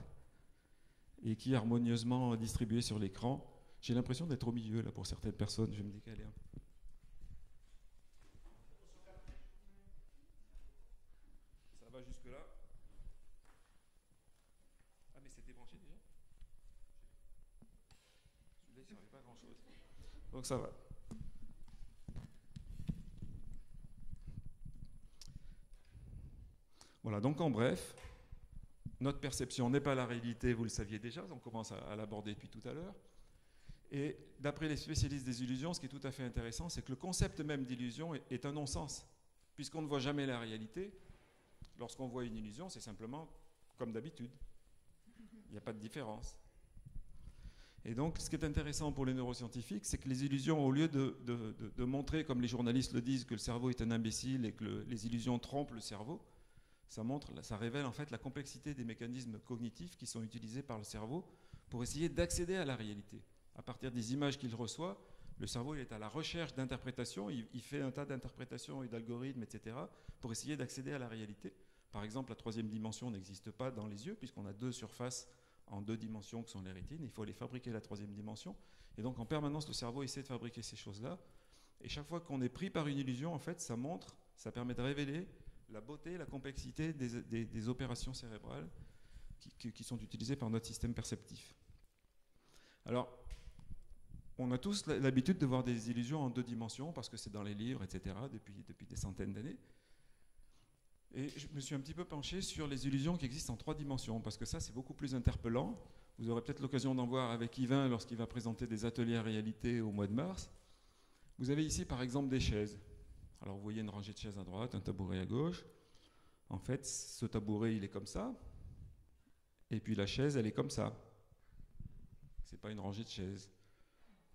et qui harmonieusement distribués sur l'écran. J'ai l'impression d'être au milieu là pour certaines personnes. Je vais me décaler un peu. Ça va jusque là Ah mais c'est débranché déjà? Celui-là il ne servait pas grand chose. Donc ça va. Voilà, donc en bref, notre perception n'est pas la réalité, vous le saviez déjà, on commence à, l'aborder depuis tout à l'heure. Et d'après les spécialistes des illusions, ce qui est tout à fait intéressant, c'est que le concept même d'illusion est, un non-sens, puisqu'on ne voit jamais la réalité. Lorsqu'on voit une illusion, c'est simplement comme d'habitude. Il n'y a pas de différence. Et donc, ce qui est intéressant pour les neuroscientifiques, c'est que les illusions, au lieu de, montrer, comme les journalistes le disent, que le cerveau est un imbécile et que le- les illusions trompent le cerveau, ça montre, ça révèle en fait la complexité des mécanismes cognitifs qui sont utilisés par le cerveau pour essayer d'accéder à la réalité. À partir des images qu'il reçoit, le cerveau est à la recherche d'interprétations, il, il fait un tas d'interprétations et d'algorithmes, etc., pour essayer d'accéder à la réalité. Par exemple, la troisième dimension n'existe pas dans les yeux, puisqu'on a deux surfaces en deux dimensions que sont les rétines. Il faut aller fabriquer la troisième dimension. Et donc, en permanence, le cerveau essaie de fabriquer ces choses-là. Et chaque fois qu'on est pris par une illusion, en fait, ça montre, ça permet de révéler la beauté, la complexité des, opérations cérébrales qui, sont utilisées par notre système perceptif. Alors, on a tous l'habitude de voir des illusions en deux dimensions parce que c'est dans les livres, etc., depuis, depuis des centaines d'années. Et je me suis un petit peu penché sur les illusions qui existent en trois dimensions, parce que ça, c'est beaucoup plus interpellant. Vous aurez peut-être l'occasion d'en voir avec Yvain lorsqu'il va présenter des ateliers à réalité au mois de mars. Vous avez ici, par exemple, des chaises. Alors, vous voyez une rangée de chaises à droite, un tabouret à gauche. En fait, ce tabouret, il est comme ça. Et puis la chaise, elle est comme ça. C'est pas une rangée de chaises.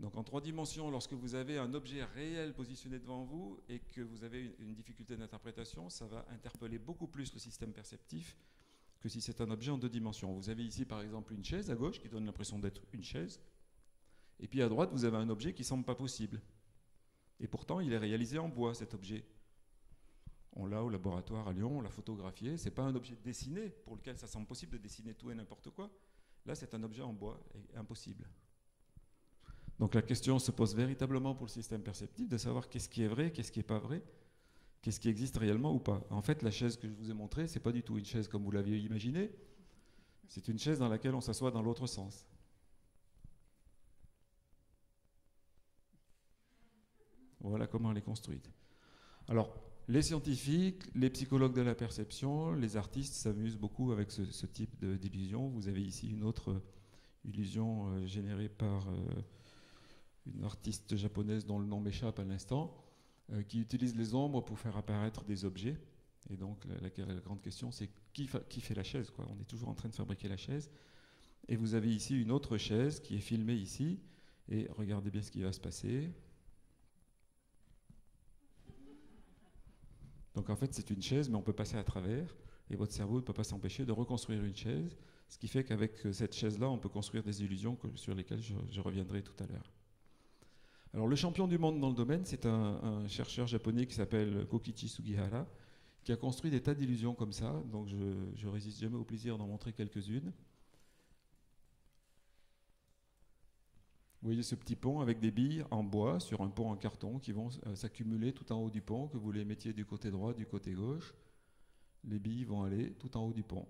Donc en trois dimensions, lorsque vous avez un objet réel positionné devant vous et que vous avez une, une difficulté d'interprétation, ça va interpeller beaucoup plus le système perceptif que si c'est un objet en deux dimensions. Vous avez ici par exemple une chaise à gauche qui donne l'impression d'être une chaise, et puis à droite vous avez un objet qui semble pas possible. Et pourtant il est réalisé en bois cet objet. On l'a au laboratoire à Lyon, on l'a photographié. C'est pas un objet dessiné pour lequel ça semble possible de dessiner tout et n'importe quoi. Là c'est un objet en bois et impossible. Donc la question se pose véritablement pour le système perceptif de savoir qu'est-ce qui est vrai, qu'est-ce qui n'est pas vrai, qu'est-ce qui existe réellement ou pas. En fait, la chaise que je vous ai montrée, c'est pas du tout une chaise comme vous l'aviez imaginé. C'est une chaise dans laquelle on s'assoit dans l'autre sens. Voilà comment elle est construite. Alors, les scientifiques, les psychologues de la perception, les artistes s'amusent beaucoup avec ce, type d'illusion. Vous avez ici une autre euh, illusion euh, générée par euh, une artiste japonaise dont le nom m'échappe à l'instant, qui utilise les ombres pour faire apparaître des objets. Et donc la, grande question, c'est qui, fa- qui fait la chaise On est toujours en train de fabriquer la chaise. Et vous avez ici une autre chaise qui est filmée ici. Et regardez bien ce qui va se passer. Donc en fait, c'est une chaise, mais on peut passer à travers. Et votre cerveau ne peut pas s'empêcher de reconstruire une chaise. Ce qui fait qu'avec euh, cette chaise-là, on peut construire des illusions sur lesquelles je, reviendrai tout à l'heure. Alors le champion du monde dans le domaine, c'est un, un chercheur japonais qui s'appelle Kokichi Sugihara, qui a construit des tas d'illusions comme ça. Donc je, je résiste jamais au plaisir d'en montrer quelques-unes. Vous voyez ce petit pont avec des billes en bois sur un pont en carton qui vont euh, s'accumuler tout en haut du pont, que vous les mettiez du côté droit, du côté gauche. Les billes vont aller tout en haut du pont.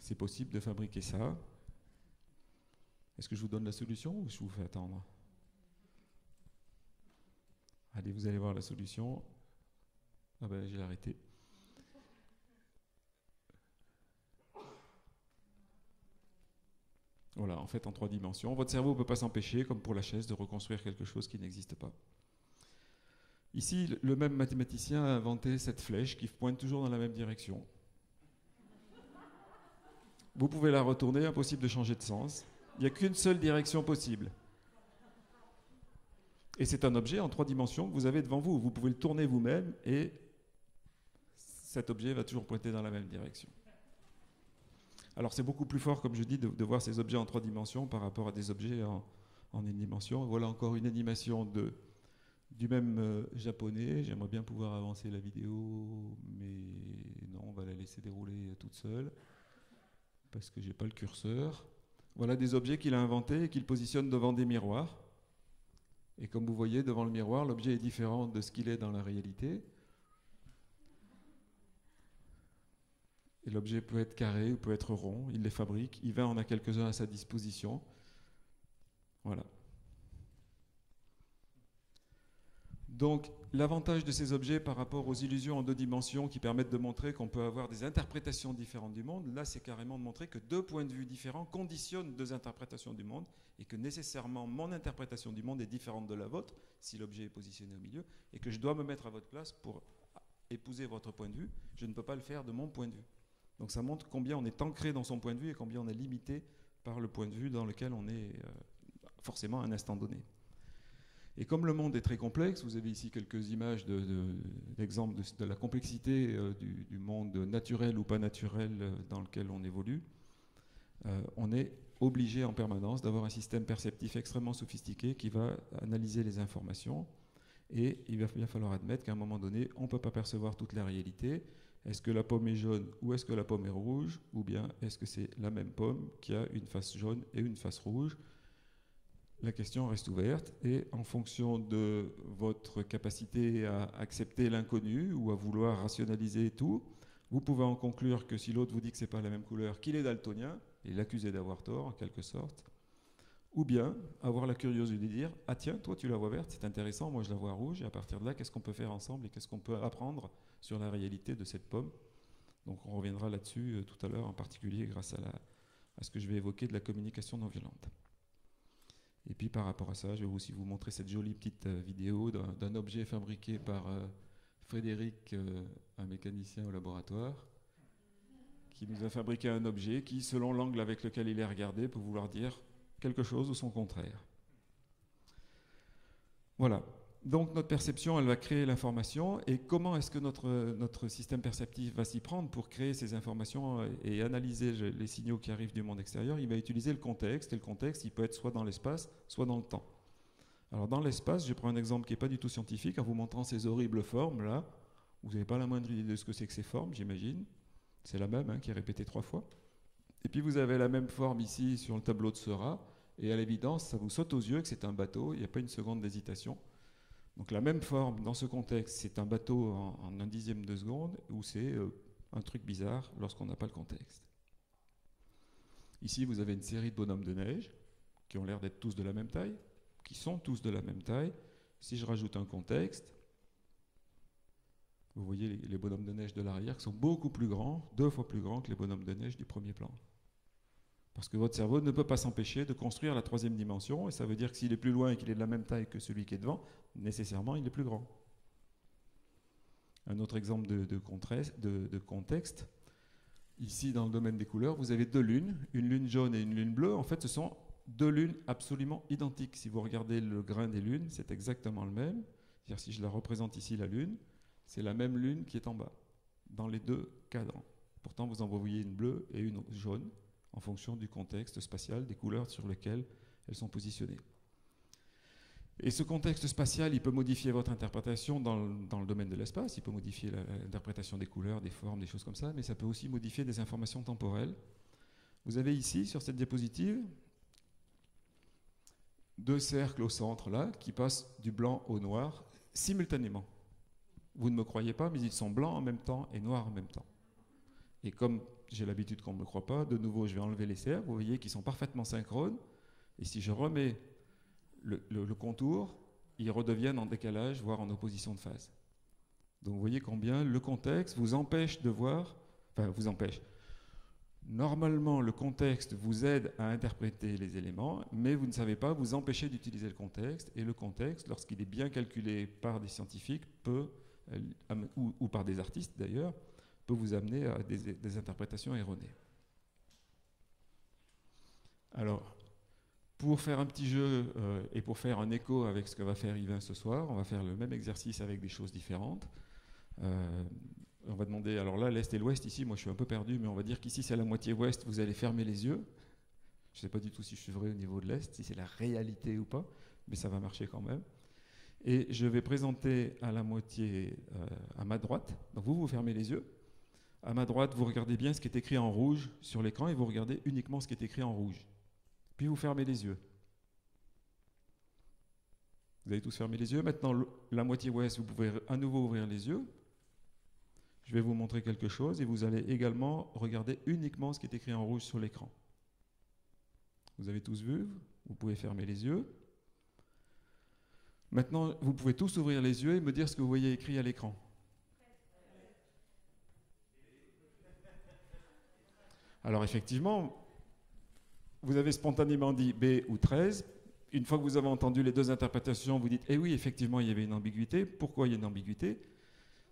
C'est possible de fabriquer ça. Est-ce que je vous donne la solution ou je vous fais attendre? Allez, vous allez voir la solution. Ah ben, j'ai arrêté. Voilà, en fait, en trois dimensions. Votre cerveau ne peut pas s'empêcher, comme pour la chaise, de reconstruire quelque chose qui n'existe pas. Ici, le- même mathématicien a inventé cette flèche qui pointe toujours dans la même direction. Vous pouvez la retourner, impossible de changer de sens. Il n'y a qu'une seule direction possible. Et c'est un objet en trois dimensions que vous avez devant vous. Vous pouvez le tourner vous-même et cet objet va toujours pointer dans la même direction. Alors c'est beaucoup plus fort, comme je dis, de, voir ces objets en trois dimensions par rapport à des objets en, une dimension. Voilà encore une animation de, du même euh, japonais. J'aimerais bien pouvoir avancer la vidéo, mais non, on va la laisser dérouler toute seule parce que j'ai pas le curseur. Voilà des objets qu'il a inventés et qu'il positionne devant des miroirs. Et comme vous voyez, devant le miroir, l'objet est différent de ce qu'il est dans la réalité. Et l'objet peut être carré ou peut être rond. Il les fabrique. Yvain en a quelques-uns à sa disposition. Voilà. Donc l'avantage de ces objets par rapport aux illusions en deux dimensions qui permettent de montrer qu'on peut avoir des interprétations différentes du monde, là c'est carrément de montrer que deux points de vue différents conditionnent deux interprétations du monde et que nécessairement mon interprétation du monde est différente de la vôtre si l'objet est positionné au milieu et que je dois me mettre à votre place pour épouser votre point de vue. Je ne peux pas le faire de mon point de vue. Donc ça montre combien on est ancré dans son point de vue et combien on est limité par le point de vue dans lequel on est euh, forcément à un instant donné. Et comme le monde est très complexe, vous avez ici quelques images d'exemples de, la complexité euh, du, monde naturel ou pas naturel euh, dans lequel on évolue, on est obligé en permanence d'avoir un système perceptif extrêmement sophistiqué qui va analyser les informations. Et il va bien falloir admettre qu'à un moment donné, on ne peut pas percevoir toute la réalité est-ce que la pomme est jaune ou est-ce que la pomme est rouge Ou bien est-ce que c'est la même pomme qui a une face jaune et une face rouge? La question reste ouverte et en fonction de votre capacité à accepter l'inconnu ou à vouloir rationaliser tout, vous pouvez en conclure que si l'autre vous dit que ce n'est pas la même couleur, qu'il est daltonien et l'accuser d'avoir tort en quelque sorte. Ou bien avoir la curiosité de dire Ah tiens, toi tu la vois verte, c'est intéressant, moi je la vois rouge, et à partir de là, qu'est-ce qu'on peut faire ensemble et qu'est-ce qu'on peut apprendre sur la réalité de cette pomme Donc on reviendra là-dessus euh, tout à l'heure, en particulier grâce à, ce que je vais évoquer de la communication non violente. Et puis par rapport à ça, je vais aussi vous montrer cette jolie petite euh, vidéo d'un objet fabriqué par euh, Frédéric, un mécanicien au laboratoire, qui nous a fabriqué un objet qui, selon l'angle avec lequel il est regardé, peut vouloir dire quelque chose ou son contraire. Voilà. Donc notre perception, elle va créer l'information. Et comment est-ce que notre, notre système perceptif va s'y prendre pour créer ces informations et analyser les signaux qui arrivent du monde extérieur? Il va utiliser le contexte. Et le contexte, il peut être soit dans l'espace, soit dans le temps. Alors dans l'espace, je prends un exemple qui n'est pas du tout scientifique en vous montrant ces horribles formes là. Vous n'avez pas la moindre idée de ce que c'est que ces formes, j'imagine. C'est la même, hein, qui est répétée trois fois. Et puis vous avez la même forme ici sur le tableau de Seurat, et à l'évidence, ça vous saute aux yeux que c'est un bateau, il n'y a pas une seconde d'hésitation. Donc la même forme dans ce contexte, c'est un bateau en, un dixième de seconde, ou c'est euh, un truc bizarre lorsqu'on n'a pas le contexte. Ici, vous avez une série de bonhommes de neige, qui ont l'air d'être tous de la même taille, qui sont tous de la même taille. Si je rajoute un contexte, vous voyez les, bonhommes de neige de l'arrière qui sont beaucoup plus grands, deux fois plus grands que les bonhommes de neige du premier plan. Parce que votre cerveau ne peut pas s'empêcher de construire la troisième dimension, et ça veut dire que s'il est plus loin et qu'il est de la même taille que celui qui est devant, nécessairement il est plus grand. Un autre exemple de, contexte, ici dans le domaine des couleurs, vous avez deux lunes, une lune jaune et une lune bleue. En fait, ce sont deux lunes absolument identiques. Si vous regardez le grain des lunes, c'est exactement le même. C'est-à-dire si je la représente ici, la lune, c'est la même lune qui est en bas, dans les deux cadrans. Pourtant, vous en voyez une bleue et une jaune en fonction du contexte spatial, des couleurs sur lesquelles elles sont positionnées. Et ce contexte spatial, il peut modifier votre interprétation dans le, domaine de l'espace, il peut modifier l'interprétation des couleurs, des formes, des choses comme ça, mais ça peut aussi modifier des informations temporelles. Vous avez ici, sur cette diapositive, deux cercles au centre, là, qui passent du blanc au noir simultanément. Vous ne me croyez pas, mais ils sont blancs en même temps et noirs en même temps. Et comme j'ai l'habitude qu'on ne me croit pas, de nouveau, je vais enlever les cercles. Vous voyez qu'ils sont parfaitement synchrones. Et si je remets le, contour, ils redeviennent en décalage, voire en opposition de phase. Donc vous voyez combien le contexte vous empêche de voir, enfin vous empêche. Normalement, le contexte vous aide à interpréter les éléments, mais vous ne savez pas vous empêcher d'utiliser le contexte. Et le contexte, lorsqu'il est bien calculé par des scientifiques, peut ou, par des artistes d'ailleurs, peut vous amener à des, interprétations erronées. Alors, pour faire un petit jeu euh, et pour faire un écho avec ce que va faire Yvain ce soir, on va faire le même exercice avec des choses différentes. Euh, on va demander, alors là, l'Est et l'Ouest, ici, moi je suis un peu perdu, mais on va dire qu'ici c'est la moitié Ouest, vous allez fermer les yeux. Je ne sais pas du tout si je suis vrai au niveau de l'Est, si c'est la réalité ou pas, mais ça va marcher quand même. Et je vais présenter à la moitié euh, à ma droite. Donc vous, vous fermez les yeux. À ma droite, vous regardez bien ce qui est écrit en rouge sur l'écran et vous regardez uniquement ce qui est écrit en rouge. Puis vous fermez les yeux. Vous avez tous fermé les yeux. Maintenant, la moitié ouest, vous pouvez à nouveau ouvrir les yeux. Je vais vous montrer quelque chose et vous allez également regarder uniquement ce qui est écrit en rouge sur l'écran. Vous avez tous vu Vous pouvez fermer les yeux. Maintenant, vous pouvez tous ouvrir les yeux et me dire ce que vous voyez écrit à l'écran. Alors effectivement, vous avez spontanément dit B ou 13. Une fois que vous avez entendu les deux interprétations, vous dites, eh oui, effectivement, il y avait une ambiguïté. Pourquoi il y a une ambiguïté?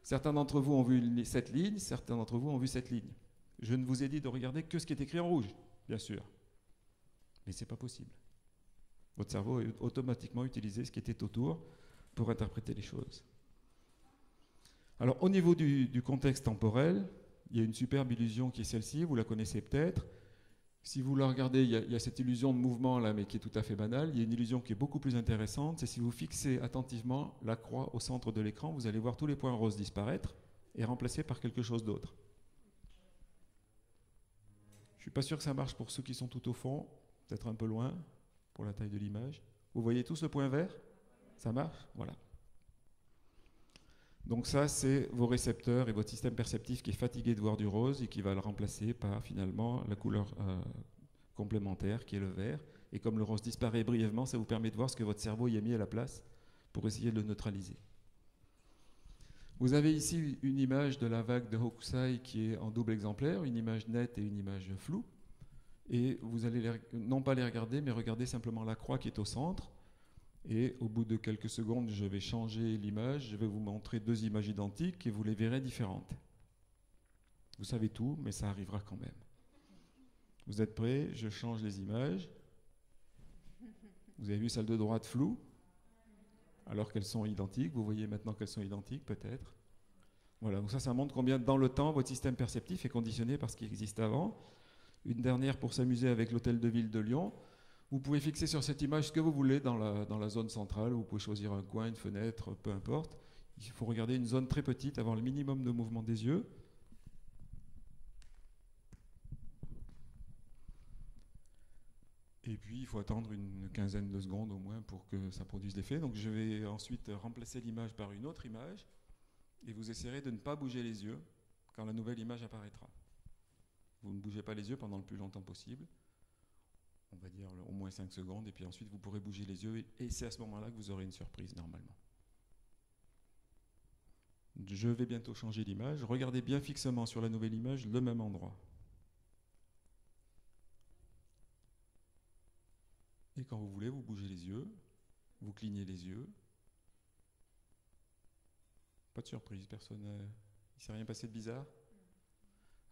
Certains d'entre vous ont vu cette ligne, certains d'entre vous ont vu cette ligne. Je ne vous ai dit de regarder que ce qui est écrit en rouge, bien sûr. Mais ce n'est pas possible. Votre cerveau a automatiquement utilisé ce qui était autour pour interpréter les choses. Alors au niveau du, contexte temporel, il y a une superbe illusion qui est celle-ci, vous la connaissez peut-être. Si vous la regardez, il y, a, cette illusion de mouvement là, mais qui est tout à fait banale. Il y a une illusion qui est beaucoup plus intéressante, c'est si vous fixez attentivement la croix au centre de l'écran, vous allez voir tous les points roses disparaître et remplacés par quelque chose d'autre. Je ne suis pas sûr que ça marche pour ceux qui sont tout au fond, peut-être un peu loin pour la taille de l'image. Vous voyez tout ce point vert? Ça marche? Voilà. Donc ça, c'est vos récepteurs et votre système perceptif qui est fatigué de voir du rose et qui va le remplacer par finalement la couleur euh, complémentaire qui est le vert. Et comme le rose disparaît brièvement, ça vous permet de voir ce que votre cerveau y a mis à la place pour essayer de le neutraliser. Vous avez ici une image de la vague de Hokusai qui est en double exemplaire, une image nette et une image floue et vous allez non pas les regarder, mais regarder simplement la croix qui est au centre. Et au bout de quelques secondes, je vais changer l'image, je vais vous montrer deux images identiques et vous les verrez différentes. Vous savez tout, mais ça arrivera quand même. Vous êtes prêts? Je change les images. Vous avez vu celle de droite floue Alors qu'elles sont identiques. Vous voyez maintenant qu'elles sont identiques, peut-être. Voilà, donc ça, ça montre combien dans le temps votre système perceptif est conditionné par ce qui existe avant. Une dernière pour s'amuser avec l'hôtel de ville de Lyon. Vous pouvez fixer sur cette image ce que vous voulez dans la, dans la zone centrale. Vous pouvez choisir un coin, une fenêtre, peu importe. Il faut regarder une zone très petite, avoir le minimum de mouvement des yeux. Et puis, il faut attendre une quinzaine de secondes au moins pour que ça produise l'effet. Donc, je vais ensuite remplacer l'image par une autre image. Et vous essayerez de ne pas bouger les yeux quand la nouvelle image apparaîtra. Vous ne bougez pas les yeux pendant le plus longtemps possible. On va dire au moins 5 secondes, et puis ensuite vous pourrez bouger les yeux, et c'est à ce moment-là que vous aurez une surprise normalement. Je vais bientôt changer l'image. Regardez bien fixement sur la nouvelle image le même endroit. Et quand vous voulez, vous bougez les yeux, vous clignez les yeux. Pas de surprise, personne. Il ne s'est rien passé de bizarre?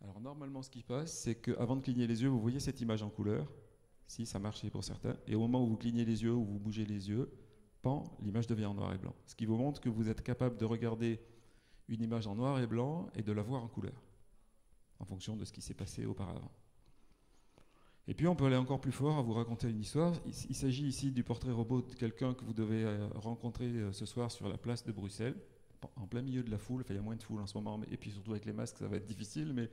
Alors normalement, ce qui passe, c'est qu'avant de cligner les yeux, vous voyez cette image en couleur. Si, ça marchait pour certains. Et au moment où vous clignez les yeux, ou vous bougez les yeux, pan, l'image devient en noir et blanc. Ce qui vous montre que vous êtes capable de regarder une image en noir et blanc et de la voir en couleur, en fonction de ce qui s'est passé auparavant. Et puis on peut aller encore plus fort à vous raconter une histoire. Il, s'agit ici du portrait robot de quelqu'un que vous devez euh, rencontrer euh, ce soir sur la place de Bruxelles en plein milieu de la foule, enfin il y a moins de foule en ce moment, et puis surtout avec les masques ça va être difficile, mais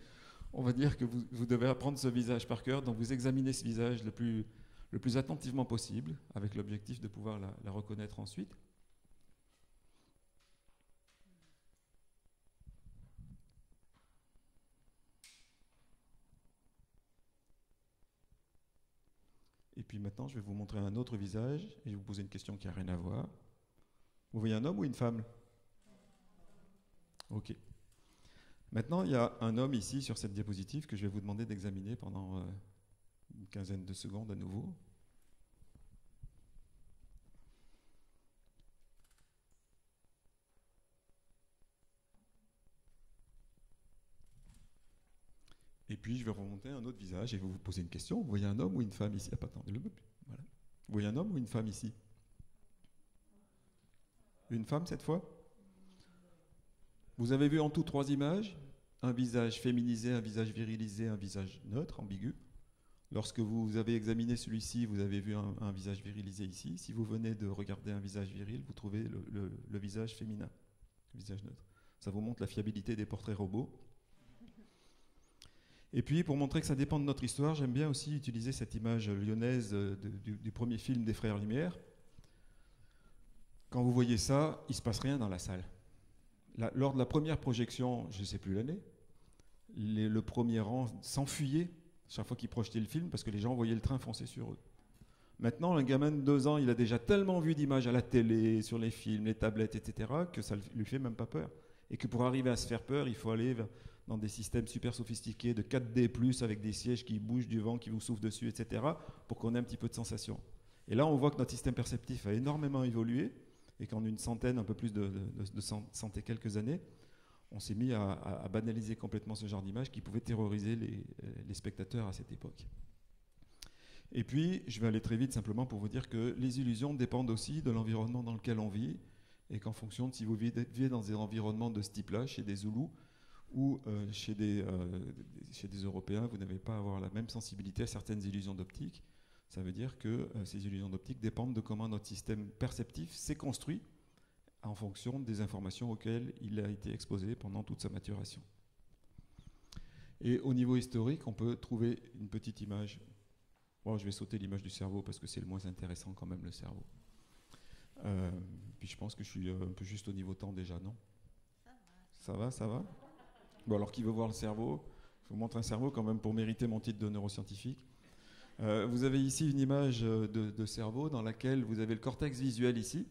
on va dire que vous, devez apprendre ce visage par cœur, donc vous examinez ce visage le plus, attentivement possible, avec l'objectif de pouvoir la, la reconnaître ensuite. Et puis maintenant, je vais vous montrer un autre visage et je vais vous poser une question qui n'a rien à voir. Vous voyez un homme ou une femme? Ok. Maintenant, il y a un homme ici sur cette diapositive que je vais vous demander d'examiner pendant euh, une quinzaine de secondes à nouveau. Et puis, je vais remonter un autre visage et vous poser une question. Vous voyez un homme ou une femme ici? Ah, pas voilà. Vous voyez un homme ou une femme ici? Une femme cette fois? Vous avez vu en tout trois images, un visage féminisé, un visage virilisé, un visage neutre, ambigu. Lorsque vous avez examiné celui-ci, vous avez vu un, visage virilisé ici. Si vous venez de regarder un visage viril, vous trouvez le, visage féminin, le visage neutre. Ça vous montre la fiabilité des portraits robots. Et puis, pour montrer que ça dépend de notre histoire, j'aime bien aussi utiliser cette image lyonnaise euh, du, du, premier film des Frères Lumière. Quand vous voyez ça, il ne se passe rien dans la salle lors de la première projection, je ne sais plus l'année, le premier rang s'enfuyait chaque fois qu'ils projetaient le film parce que les gens voyaient le train foncer sur eux. Maintenant, un gamin de 2 ans, il a déjà tellement vu d'images à la télé, sur les films, les tablettes, etc., que ça lui fait même pas peur. Et que pour arriver à se faire peur, il faut aller dans des systèmes super sophistiqués de 4D, avec des sièges qui bougent du vent, qui vous soufflent dessus, etc., pour qu'on ait un petit peu de sensation. Et là, on voit que notre système perceptif a énormément évolué, et qu'en une centaine, un peu plus de, de, quelques années, on s'est mis à, banaliser complètement ce genre d'image qui pouvait terroriser les spectateurs à cette époque. Et puis, je vais aller très vite simplement pour vous dire que les illusions dépendent aussi de l'environnement dans lequel on vit, et qu'en fonction de si vous vivez dans des environnements de ce type-là, chez des Zoulous ou euh, chez, des, euh, chez des Européens, vous n'avez pas à avoir la même sensibilité à certaines illusions d'optique. Ça veut dire que euh, ces illusions d'optique dépendent de comment notre système perceptif s'est construit en fonction des informations auxquelles il a été exposé pendant toute sa maturation. Et au niveau historique, on peut trouver une petite image Bon, je vais sauter l'image du cerveau parce que c'est le moins intéressant quand même, le cerveau. Euh, puis je pense que je suis euh, un peu juste au niveau temps déjà, non? Ça va, ça va? Bon, alors qui veut voir le cerveau? Je vous montre un cerveau quand même pour mériter mon titre de neuroscientifique. Euh, vous avez ici une image de, de, cerveau dans laquelle vous avez le cortex visuel ici,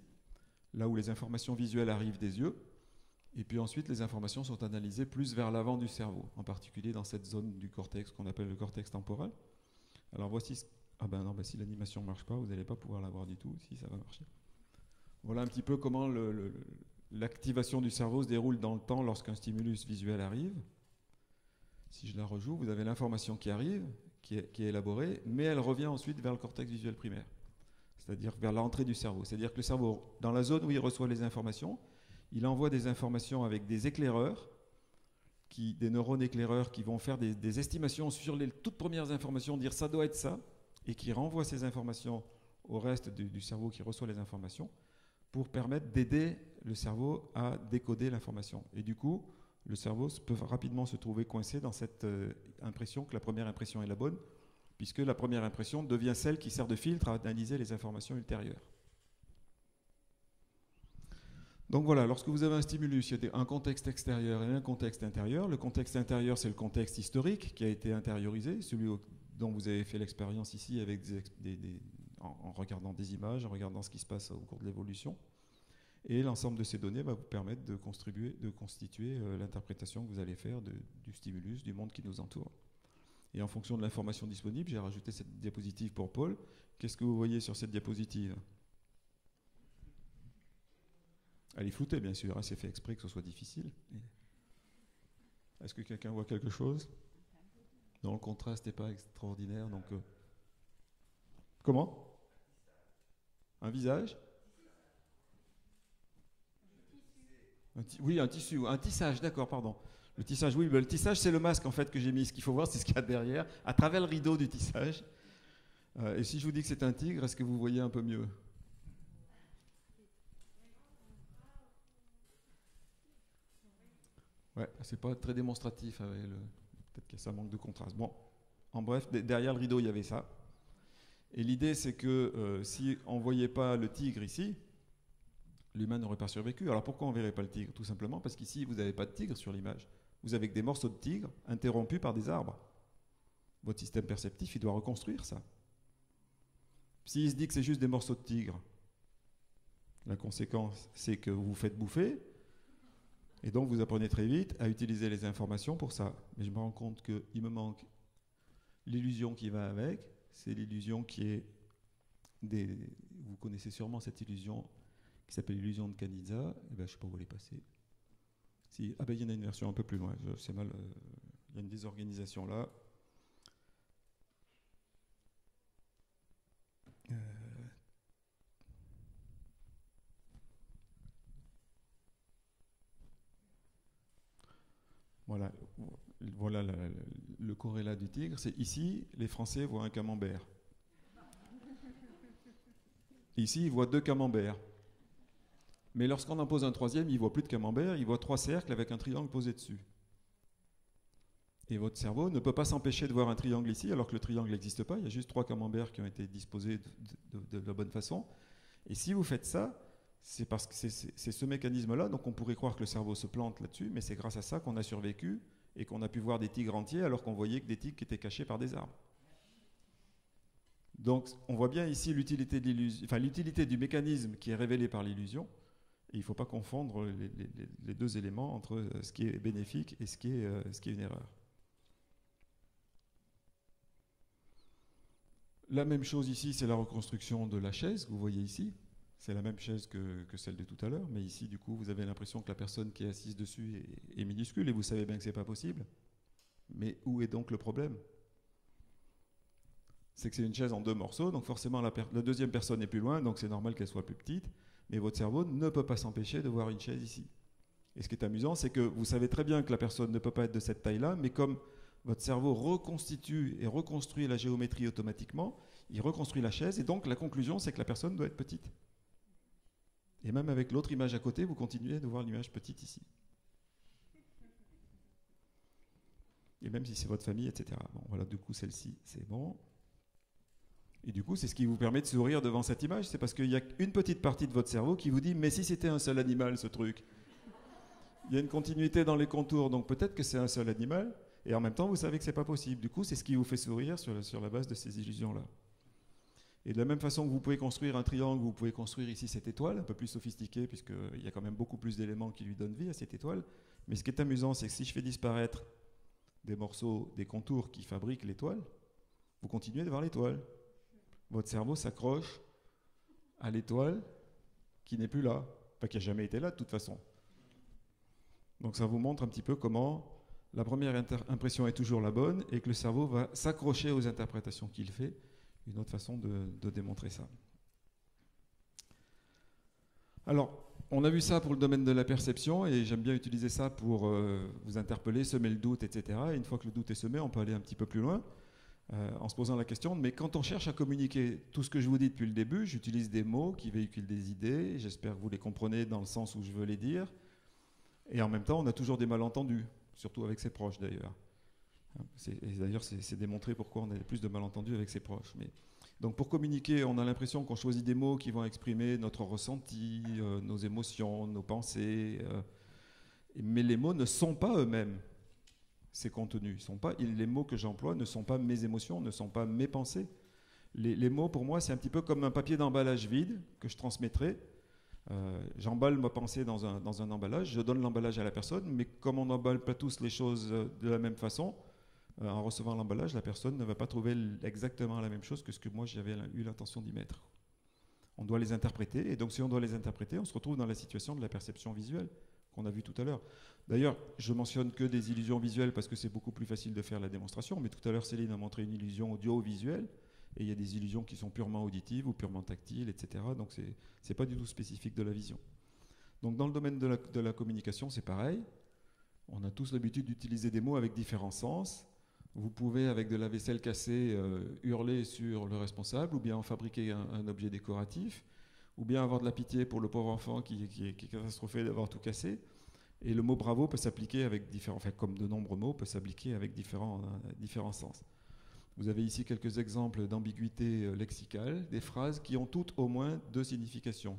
là où les informations visuelles arrivent des yeux. Et puis ensuite, les informations sont analysées plus vers l'avant du cerveau, en particulier dans cette zone du cortex qu'on appelle le cortex temporel. Alors voici. Ah ben non, ben si l'animation ne marche pas, vous n'allez pas pouvoir la voir du tout. Si ça va marcher. Voilà un petit peu comment l'activation du cerveau se déroule dans le temps lorsqu'un stimulus visuel arrive. Si je la rejoue, vous avez l'information qui arrive, qui est, qui élaborée, mais elle revient ensuite vers le cortex visuel primaire, c'est-à-dire vers l'entrée du cerveau. C'est-à-dire que le cerveau, dans la zone où il reçoit les informations, il envoie des informations avec des éclaireurs des neurones éclaireurs qui vont faire des, estimations sur les toutes premières informations, dire ça doit être ça, et qui renvoient ces informations au reste du, cerveau qui reçoit les informations pour permettre d'aider le cerveau à décoder l'information. Et du coup, le cerveau peut rapidement se trouver coincé dans cette euh, impression que la première impression est la bonne, puisque la première impression devient celle qui sert de filtre à analyser les informations ultérieures. Donc voilà, lorsque vous avez un stimulus, il y a un contexte extérieur et un contexte intérieur. Le contexte intérieur, c'est le contexte historique qui a été intériorisé, celui dont vous avez fait l'expérience ici en, regardant des images, en regardant ce qui se passe au cours de l'évolution. Et l'ensemble de ces données va vous permettre de, de constituer euh, l'interprétation que vous allez faire du stimulus, du monde qui nous entoure. Et en fonction de l'information disponible, j'ai rajouté cette diapositive pour Paul. Qu'est-ce que vous voyez sur cette diapositive? Elle est floutée, bien sûr, hein, c'est fait exprès que ce soit difficile. Est-ce que quelqu'un voit quelque chose? Non, le contraste n'est pas extraordinaire, donc... Euh, comment? Un visage? Oui, un tissu, un tissage, d'accord, pardon. Le tissage, oui, le tissage, c'est le masque en fait que j'ai mis. Ce qu'il faut voir, c'est ce qu'il y a derrière, à travers le rideau du tissage. Euh, et si je vous dis que c'est un tigre, est-ce que vous voyez un peu mieux? Ouais, c'est pas très démonstratif avec le. Peut-être que ça manque de contraste. Bon, en bref, derrière le rideau, il y avait ça. Et l'idée, c'est que euh, si on ne voyait pas le tigre ici, l'humain n'aurait pas survécu. Alors pourquoi on ne verrait pas le tigre? Tout simplement parce qu'ici, vous n'avez pas de tigre sur l'image. Vous avez que des morceaux de tigre interrompus par des arbres. Votre système perceptif, il doit reconstruire ça. S'il se dit que c'est juste des morceaux de tigre, la conséquence, c'est que vous vous faites bouffer, et donc, vous apprenez très vite à utiliser les informations pour ça. Mais je me rends compte qu'il me manque l'illusion qui va avec. C'est l'illusion qui est. Vous connaissez sûrement cette illusion qui s'appelle l'illusion de Canizza. Eh ben, je ne sais pas où elle est passée. Si, ah ben, il y en a une version un peu plus loin. C'est mal. Euh, il y a une désorganisation là. Euh, Voilà, voilà le, corrélat du tigre. C'est ici, les Français voient un camembert. Ici, ils voient deux camemberts. Mais lorsqu'on en pose un troisième, ils ne voient plus de camembert, ils voient trois cercles avec un triangle posé dessus. Et votre cerveau ne peut pas s'empêcher de voir un triangle ici, alors que le triangle n'existe pas. Il y a juste trois camemberts qui ont été disposés de la bonne façon. Et si vous faites ça, c'est parce que c'est ce mécanisme-là, donc on pourrait croire que le cerveau se plante là-dessus, mais c'est grâce à ça qu'on a survécu et qu'on a pu voir des tigres entiers alors qu'on voyait que des tigres étaient cachés par des arbres. Donc on voit bien ici l'utilité du mécanisme qui est révélé par l'illusion. Il ne faut pas confondre les, deux éléments entre euh, ce qui est bénéfique et ce qui est, euh, ce qui est une erreur. La même chose ici, c'est la reconstruction de la chaise que vous voyez ici. C'est la même chaise que, celle de tout à l'heure, mais ici, du coup, vous avez l'impression que la personne qui est assise dessus est, minuscule et vous savez bien que ce n'est pas possible. Mais où est donc le problème? C'est que c'est une chaise en deux morceaux, donc forcément la deuxième personne est plus loin, donc c'est normal qu'elle soit plus petite mais votre cerveau ne peut pas s'empêcher de voir une chaise ici. Et ce qui est amusant, c'est que vous savez très bien que la personne ne peut pas être de cette taille-là, mais comme votre cerveau reconstitue et reconstruit la géométrie automatiquement, il reconstruit la chaise, et donc la conclusion, c'est que la personne doit être petite. Et même avec l'autre image à côté, vous continuez de voir l'image petite ici. Et même si c'est votre famille, etc. Bon, voilà, du coup, celle-ci, c'est bon. Et du coup, c'est ce qui vous permet de sourire devant cette image. C'est parce qu'il y a une petite partie de votre cerveau qui vous dit Mais si c'était un seul animal, ce truc Il y a une continuité dans les contours, donc peut-être que c'est un seul animal. Et en même temps, vous savez que ce n'est pas possible. Du coup, c'est ce qui vous fait sourire sur, sur la base de ces illusions-là. Et de la même façon que vous pouvez construire un triangle, vous pouvez construire ici cette étoile, un peu plus sophistiquée, puisqu'il y a quand même beaucoup plus d'éléments qui lui donnent vie à cette étoile. Mais ce qui est amusant, c'est que si je fais disparaître des morceaux, des contours qui fabriquent l'étoile, vous continuez de voir l'étoile votre cerveau s'accroche à l'étoile qui n'est plus là, pas qui n'a jamais été là de toute façon. Donc ça vous montre un petit peu comment la première impression est toujours la bonne et que le cerveau va s'accrocher aux interprétations qu'il fait. Une autre façon de, démontrer ça. Alors, on a vu ça pour le domaine de la perception et j'aime bien utiliser ça pour euh, vous interpeller, semer le doute, etc. Et une fois que le doute est semé, on peut aller un petit peu plus loin. Euh, en se posant la question, mais quand on cherche à communiquer tout ce que je vous dis depuis le début, j'utilise des mots qui véhiculent des idées, j'espère que vous les comprenez dans le sens où je veux les dire, et en même temps on a toujours des malentendus, surtout avec ses proches d'ailleurs. Et d'ailleurs c'est démontré pourquoi on a plus de malentendus avec ses proches. Mais... Donc pour communiquer, on a l'impression qu'on choisit des mots qui vont exprimer notre ressenti, euh, nos émotions, nos pensées, euh, mais les mots ne sont pas eux-mêmes ces contenus. Ils sont pas, les mots que j'emploie ne sont pas mes émotions, ne sont pas mes pensées. Les, mots, pour moi, c'est un petit peu comme un papier d'emballage vide que je transmettrai. Euh, j'emballe ma pensée dans un, emballage, je donne l'emballage à la personne, mais comme on n'emballe pas tous les choses euh, de la même façon, euh, en recevant l'emballage, la personne ne va pas trouver exactement la même chose que ce que moi j'avais eu l'intention d'y mettre. On doit les interpréter, et donc si on doit les interpréter, on se retrouve dans la situation de la perception visuelle qu'on a vu tout à l'heure. D'ailleurs, je mentionne que des illusions visuelles parce que c'est beaucoup plus facile de faire la démonstration, mais tout à l'heure Céline a montré une illusion audio-visuelle, et il y a des illusions qui sont purement auditives ou purement tactiles, etc. Donc ce n'est pas du tout spécifique de la vision. Donc dans le domaine de la, communication, c'est pareil. On a tous l'habitude d'utiliser des mots avec différents sens. Vous pouvez, avec de la vaisselle cassée, euh, hurler sur le responsable, ou bien en fabriquer un, objet décoratif, ou bien avoir de la pitié pour le pauvre enfant qui, est catastrophé d'avoir tout cassé. Et le mot bravo peut s'appliquer avec différents, enfin, comme de nombreux mots, peut s'appliquer avec différents, euh, différents sens. Vous avez ici quelques exemples d'ambiguïté euh, lexicale, des phrases qui ont toutes au moins deux significations.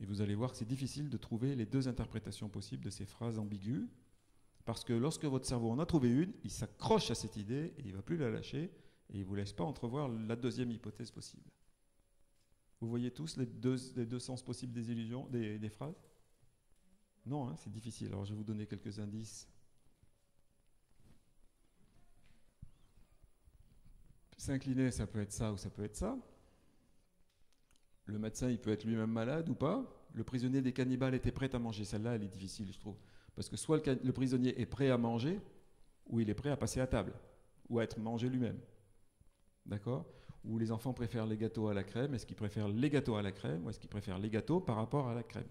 Et vous allez voir que c'est difficile de trouver les deux interprétations possibles de ces phrases ambiguës, parce que lorsque votre cerveau en a trouvé une, il s'accroche à cette idée et il ne va plus la lâcher, et il ne vous laisse pas entrevoir la deuxième hypothèse possible. Vous voyez tous les deux, sens possibles des illusions, des, des phrases? Non, hein, c'est difficile. Alors je vais vous donner quelques indices. S'incliner, ça peut être ça ou ça peut être ça. Le médecin, il peut être lui-même malade ou pas. Le prisonnier des cannibales était prêt à manger. Celle-là, elle est difficile, je trouve. Parce que soit le, prisonnier est prêt à manger, ou il est prêt à passer à table, ou à être mangé lui-même. D'accord? Ou les enfants préfèrent les gâteaux à la crème? Est-ce qu'ils préfèrent les gâteaux à la crème, ou est-ce qu'ils préfèrent les gâteaux par rapport à la crème?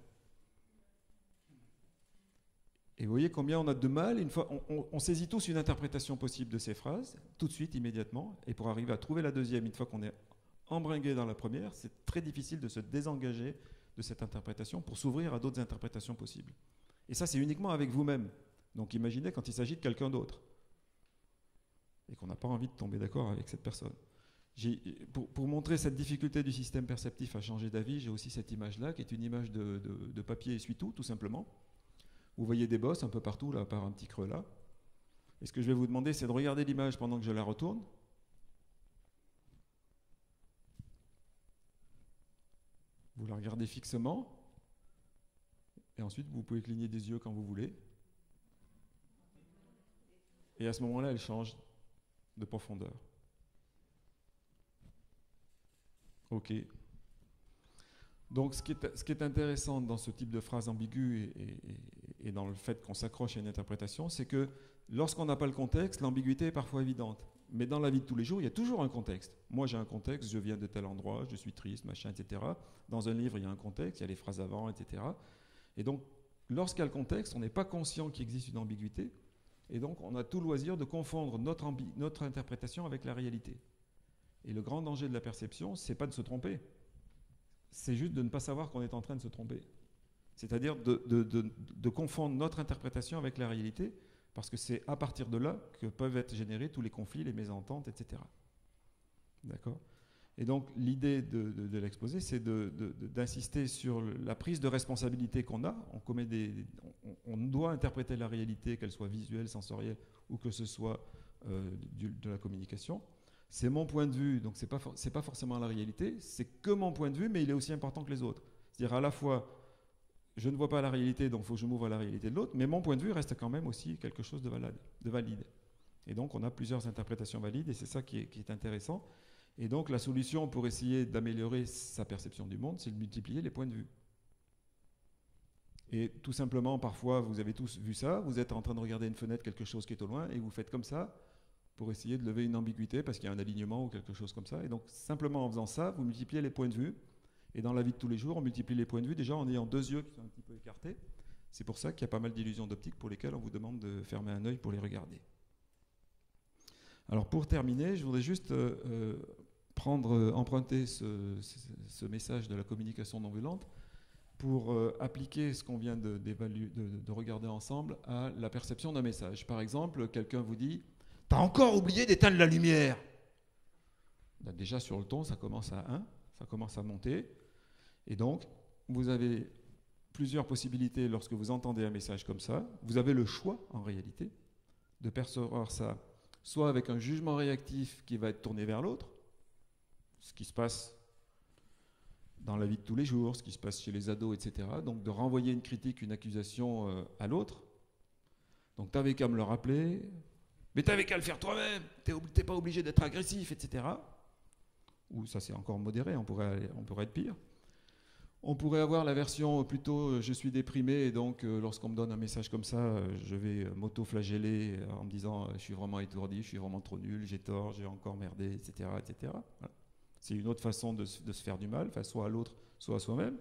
Et vous voyez combien on a de mal, une fois, on, saisit tous une interprétation possible de ces phrases, tout de suite, immédiatement, et pour arriver à trouver la deuxième, une fois qu'on est embringué dans la première, c'est très difficile de se désengager de cette interprétation pour s'ouvrir à d'autres interprétations possibles. Et ça, c'est uniquement avec vous-même. Donc imaginez quand il s'agit de quelqu'un d'autre, et qu'on n'a pas envie de tomber d'accord avec cette personne. Pour, montrer cette difficulté du système perceptif à changer d'avis, j'ai aussi cette image-là, qui est une image de, de papier essuie-tout, tout simplement. Vous voyez des bosses un peu partout, là, par un petit creux là. Et ce que je vais vous demander, c'est de regarder l'image pendant que je la retourne. Vous la regardez fixement. Et ensuite, vous pouvez cligner des yeux quand vous voulez. Et à ce moment-là, elle change de profondeur. Ok. Donc ce qui, est, intéressant dans ce type de phrase ambiguë et, dans le fait qu'on s'accroche à une interprétation, c'est que lorsqu'on n'a pas le contexte, l'ambiguïté est parfois évidente. Mais dans la vie de tous les jours, il y a toujours un contexte. Moi, j'ai un contexte, je viens de tel endroit, je suis triste, machin, etc. Dans un livre, il y a un contexte, il y a les phrases avant, etc. Et donc, lorsqu'il y a le contexte, on n'est pas conscient qu'il existe une ambiguïté. Et donc, on a tout loisir de confondre notre, notre interprétation avec la réalité. Et le grand danger de la perception, c'est pas de se tromper, c'est juste de ne pas savoir qu'on est en train de se tromper. C'est-à-dire de, confondre notre interprétation avec la réalité, parce que c'est à partir de là que peuvent être générés tous les conflits, les mésententes, etc. D'accord? Et donc l'idée de, l'exposé, c'est d'insister sur la prise de responsabilité qu'on a. On, commet des, on, doit interpréter la réalité, qu'elle soit visuelle, sensorielle, ou que ce soit euh, de la communication. C'est mon point de vue, donc ce n'est pas, pas forcément la réalité, c'est que mon point de vue, mais il est aussi important que les autres. C'est-à-dire à la fois, je ne vois pas la réalité, donc il faut que je m'ouvre à la réalité de l'autre, mais mon point de vue reste quand même aussi quelque chose de, valide. De valide. Et donc on a plusieurs interprétations valides, et c'est ça qui est, qui est, intéressant. Et donc la solution pour essayer d'améliorer sa perception du monde, c'est de multiplier les points de vue. Et tout simplement, parfois, vous avez tous vu ça, vous êtes en train de regarder une fenêtre, quelque chose qui est au loin, et vous faites comme ça, pour essayer de lever une ambiguïté parce qu'il y a un alignement ou quelque chose comme ça. Et donc, simplement en faisant ça, vous multipliez les points de vue. Et dans la vie de tous les jours, on multiplie les points de vue déjà en ayant deux yeux qui sont un petit peu écartés. C'est pour ça qu'il y a pas mal d'illusions d'optique pour lesquelles on vous demande de fermer un œil pour les regarder. Alors pour terminer, je voudrais juste euh, euh, prendre, euh, emprunter ce, message de la communication non violente pour appliquer ce qu'on vient de, de, regarder ensemble à la perception d'un message. Par exemple, quelqu'un vous dit T'as encore oublié d'éteindre la lumière. déjà sur le ton, ça commence à 1, ça commence à monter. Et donc, vous avez plusieurs possibilités lorsque vous entendez un message comme ça. Vous avez le choix, en réalité, de percevoir ça soit avec un jugement réactif qui va être tourné vers l'autre, ce qui se passe dans la vie de tous les jours, ce qui se passe chez les ados, etc. Donc de renvoyer une critique, une accusation euh, à l'autre. Donc tu avais qu'à me le rappeler, mais t'avais qu'à le faire toi-même, t'es pas obligé d'être agressif, etc. Ou ça c'est encore modéré, on pourrait, on pourrait être pire. On pourrait avoir la version plutôt euh, je suis déprimé et donc euh, lorsqu'on me donne un message comme ça, euh, je vais m'auto-flageller en me disant je suis vraiment étourdi, je suis vraiment trop nul, j'ai tort, j'ai encore merdé, etc. etc. C'est une autre façon de, se faire du mal, soit à l'autre, soit à soi-même.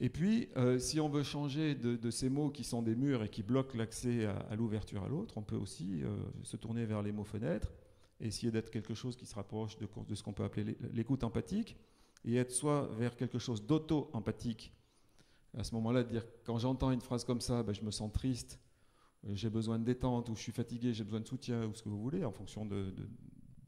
Et puis, euh, si on veut changer de, ces mots qui sont des murs et qui bloquent l'accès à, l'ouverture à l'autre, on peut aussi euh, se tourner vers les mots fenêtres, essayer d'être quelque chose qui se rapproche de, ce qu'on peut appeler l'écoute empathique, et être soit vers quelque chose d'auto-empathique. À ce moment-là, dire quand j'entends une phrase comme ça, ben, je me sens triste, euh, j'ai besoin de détente, ou je suis fatigué, j'ai besoin de soutien, ou ce que vous voulez, en fonction de,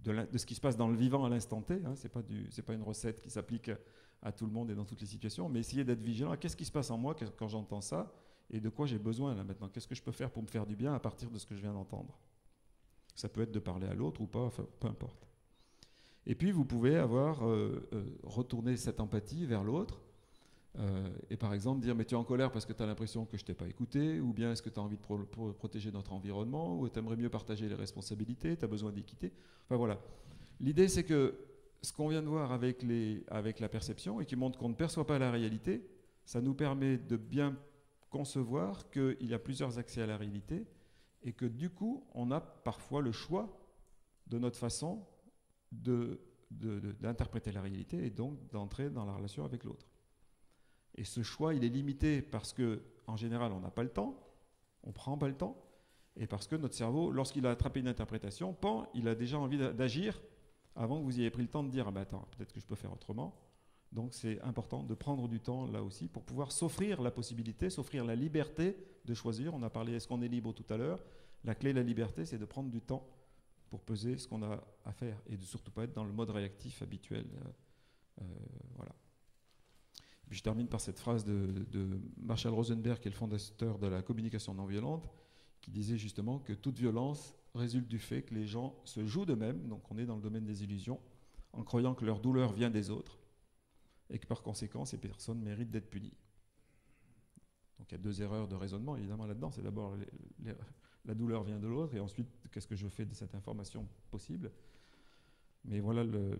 ce qui se passe dans le vivant à l'instant T. Hein. Ce n'est pas une recette qui s'applique à tout le monde et dans toutes les situations, mais essayer d'être vigilant. Qu'est-ce qui se passe en moi quand j'entends ça et de quoi j'ai besoin là maintenant? Qu'est-ce que je peux faire pour me faire du bien à partir de ce que je viens d'entendre? Ça peut être de parler à l'autre ou pas, peu importe. Et puis vous pouvez avoir euh, euh, retourné cette empathie vers l'autre euh, et par exemple dire mais tu es en colère parce que tu as l'impression que je t'ai pas écouté ou bien est-ce que tu as envie de protéger notre environnement ou tu aimerais mieux partager les responsabilités, tu as besoin d'équité? Enfin voilà. L'idée c'est que ce qu'on vient de voir avec, les, avec la perception et qui montre qu'on ne perçoit pas la réalité, ça nous permet de bien concevoir qu'il y a plusieurs accès à la réalité et que du coup, on a parfois le choix de notre façon d'interpréter de, la réalité et donc d'entrer dans la relation avec l'autre. Et ce choix, il est limité parce que, en général, on n'a pas le temps, on prend pas le temps, et parce que notre cerveau, lorsqu'il a attrapé une interprétation, pan, il a déjà envie d'agir avant que vous ayez pris le temps de dire ah ben attends, peut-être que je peux faire autrement. Donc c'est important de prendre du temps là aussi pour pouvoir s'offrir la possibilité, s'offrir la liberté de choisir. On a parlé est-ce qu'on est libre tout à l'heure? La clé de la liberté, c'est de prendre du temps pour peser ce qu'on a à faire et de surtout pas être dans le mode réactif habituel. Euh, euh, voilà. Je termine par cette phrase de, Marshall Rosenberg, qui est le fondateur de la communication non violente, qui disait justement que toute violence résulte du fait que les gens se jouent d'eux-mêmes, donc on est dans le domaine des illusions, en croyant que leur douleur vient des autres. et que par conséquent, ces personnes méritent d'être punies. Donc il y a deux erreurs de raisonnement évidemment là-dedans. C'est d'abord la douleur vient de l'autre et ensuite qu'est-ce que je fais de cette information possible? Mais voilà le,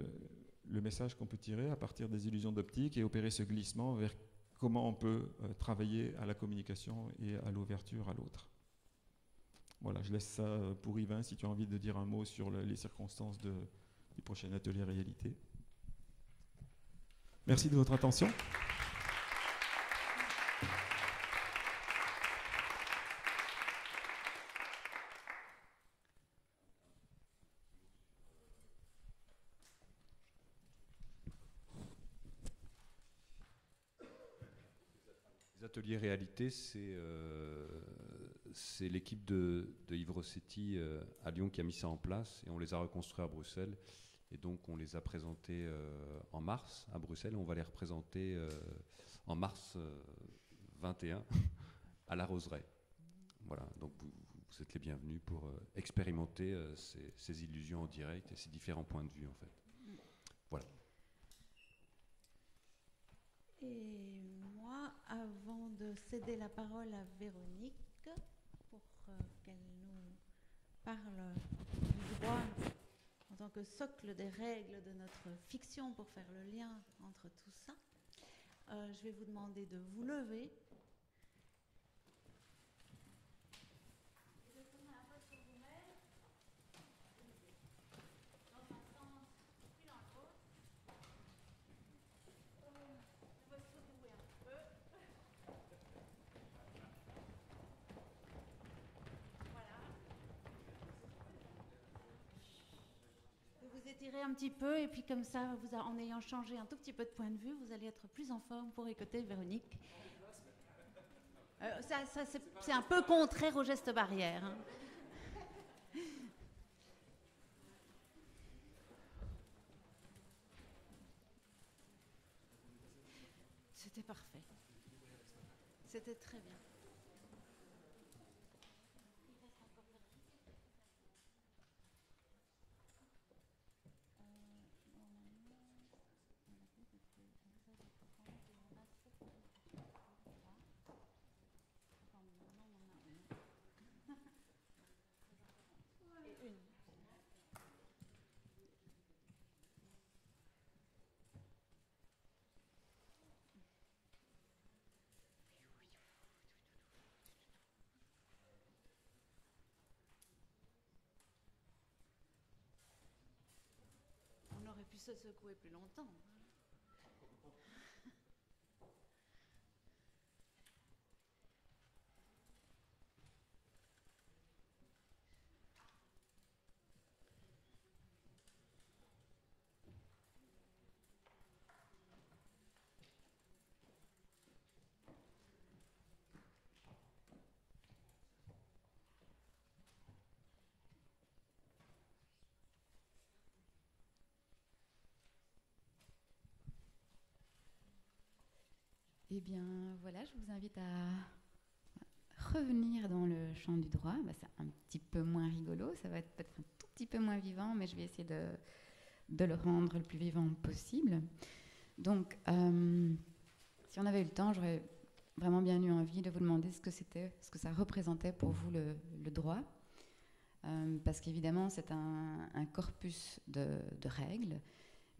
message qu'on peut tirer à partir des illusions d'optique et opérer ce glissement vers comment on peut euh, travailler à la communication et à l'ouverture à l'autre. Voilà, je laisse ça euh, pour Yvain si tu as envie de dire un mot sur les circonstances de, du prochain atelier réalité. Merci de votre attention. Atelier Réalité, euh, c'est l'équipe de, Yves Rossetti euh, à Lyon qui a mis ça en place et on les a reconstruits à Bruxelles. Et donc on les a présentés euh, en mars à Bruxelles et on va les représenter en mars 21 à la Roseraie. Voilà, donc vous, êtes les bienvenus pour expérimenter ces, ces illusions en direct et ces différents points de vue en fait. Voilà. Et moi, avant de céder la parole à Véronique euh, qu'elle nous parle du droit en tant que socle des règles de notre fiction pour faire le lien entre tout ça, euh, je vais vous demander de vous lever un petit peu et puis comme ça, vous en ayant changé un tout petit peu de point de vue, vous allez être plus en forme pour écouter Véronique. Euh, ça, ça c'est un peu contraire au geste barrière. Hein. C'était parfait. C'était très bien. Pu se secouer plus longtemps. Eh bien, voilà, je vous invite à revenir dans le champ du droit. Bah, c'est un petit peu moins rigolo, ça va être peut-être un tout petit peu moins vivant, mais je vais essayer de, le rendre le plus vivant possible. Donc, euh, si on avait eu le temps, j'aurais vraiment bien eu envie de vous demander ce que c'était, ce que ça représentait pour vous le, droit. Euh, parce qu'évidemment, c'est un, corpus de règles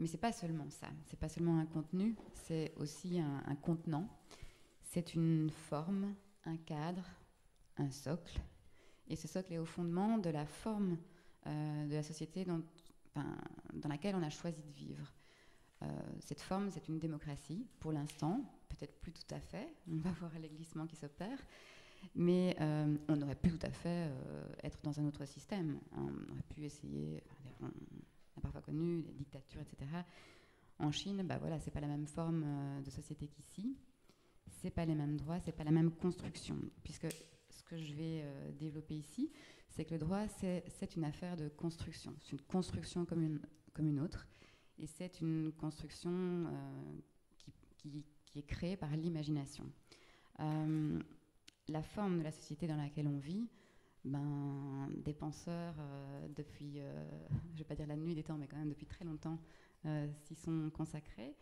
mais c'est pas seulement ça. C'est pas seulement un contenu, c'est aussi un, contenant. C'est une forme, un cadre, un socle. Et ce socle est au fondement de la forme euh, de la société dans laquelle on a choisi de vivre. Euh, cette forme, c'est une démocratie, pour l'instant, peut-être plus tout à fait, on va voir les glissements qui s'opèrent, mais euh, on aurait pu tout à fait être dans un autre système. On aurait pu essayer, parfois connu, les dictatures, etc. En Chine, bah voilà, c'est pas la même forme euh, de société qu'ici, c'est pas les mêmes droits, c'est pas la même construction, puisque ce que je vais euh, développer ici, c'est que le droit, c'est une affaire de construction. C'est une construction comme une, comme une autre, et c'est une construction euh, qui, qui, qui, est créée par l'imagination. la forme de la société dans laquelle on vit, ben, des penseurs euh, depuis, euh, (laughs) je ne vais pas dire la nuit des temps, mais quand même depuis très longtemps, euh, s'y sont consacrés.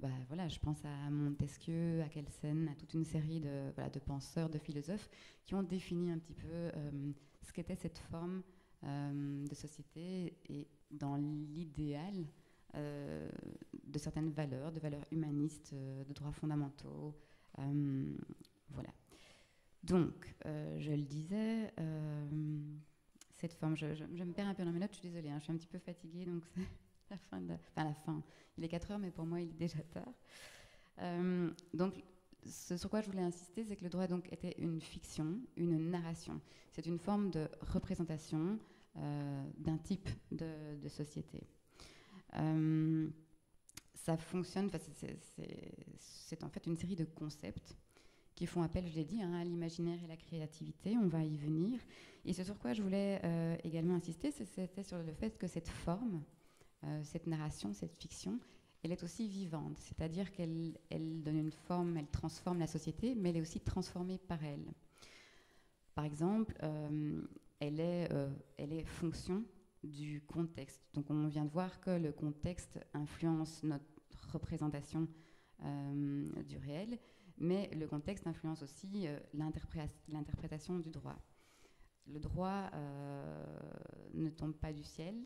bah, voilà, je pense à Montesquieu, à Kelsen, à toute une série de, voilà, de penseurs, de philosophes qui ont défini un petit peu euh, ce qu'était cette forme de société et dans l'idéal de certaines valeurs, de valeurs humanistes, de droits fondamentaux. voilà. Donc, je le disais, cette forme, je, me perds un peu dans mes notes, je suis désolée, hein, je suis un petit peu fatiguée, donc (laughs) c'est la fin, de, enfin la fin. Il est 4 heures, mais pour moi, il est déjà tard. Euh, donc, ce sur quoi je voulais insister, c'est que le droit donc était une fiction, une narration. C'est une forme de représentation euh, d'un type de, société. Euh, ça fonctionne, c'est en fait une série de concepts qui font appel, je l'ai dit, hein, à l'imaginaire et la créativité. On va y venir. Et ce sur quoi je voulais également insister, c'était sur le fait que cette forme, euh, cette narration, cette fiction, elle est aussi vivante, c'est-à-dire qu'elle elle donne une forme, elle transforme la société, mais elle est aussi transformée par elle. Par exemple, euh, euh, elle est fonction du contexte. Donc on vient de voir que le contexte influence notre représentation du réel, mais le contexte influence aussi l'interprétation du droit. Le droit ne tombe pas du ciel,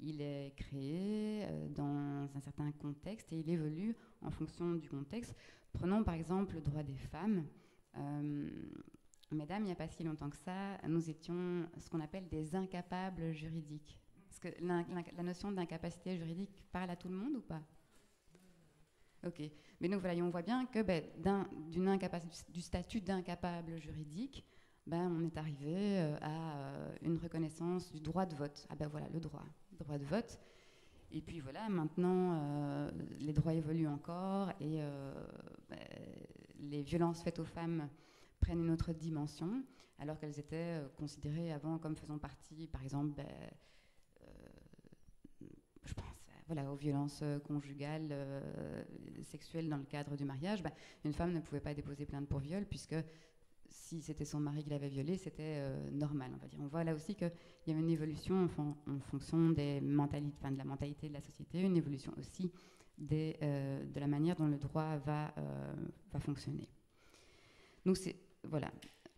il est créé euh, dans un certain contexte et il évolue en fonction du contexte. Prenons par exemple le droit des femmes. Euh, mesdames, il n'y a pas si longtemps que ça, nous étions ce qu'on appelle des incapables juridiques. Est-ce que la, notion d'incapacité juridique parle à tout le monde ou pas? Ok. Mais donc voilà, on voit bien que ben, d'une du statut d'incapable juridique, ben, on est arrivé euh, à une reconnaissance du droit de vote. Ah ben voilà, le droit droit de vote. Et puis voilà, maintenant, euh, les droits évoluent encore et euh, ben, les violences faites aux femmes prennent une autre dimension, alors qu'elles étaient euh, considérées avant comme faisant partie, par exemple, ben, voilà, aux violences conjugales, sexuelles dans le cadre du mariage. Ben, une femme ne pouvait pas déposer plainte pour viol puisque si c'était son mari qui l'avait violée, c'était euh, normal, on voit là aussi qu'il y a une évolution en, fonction des mentalités, de la mentalité de la société, une évolution aussi euh, de la manière dont le droit va, euh, fonctionner. Donc voilà,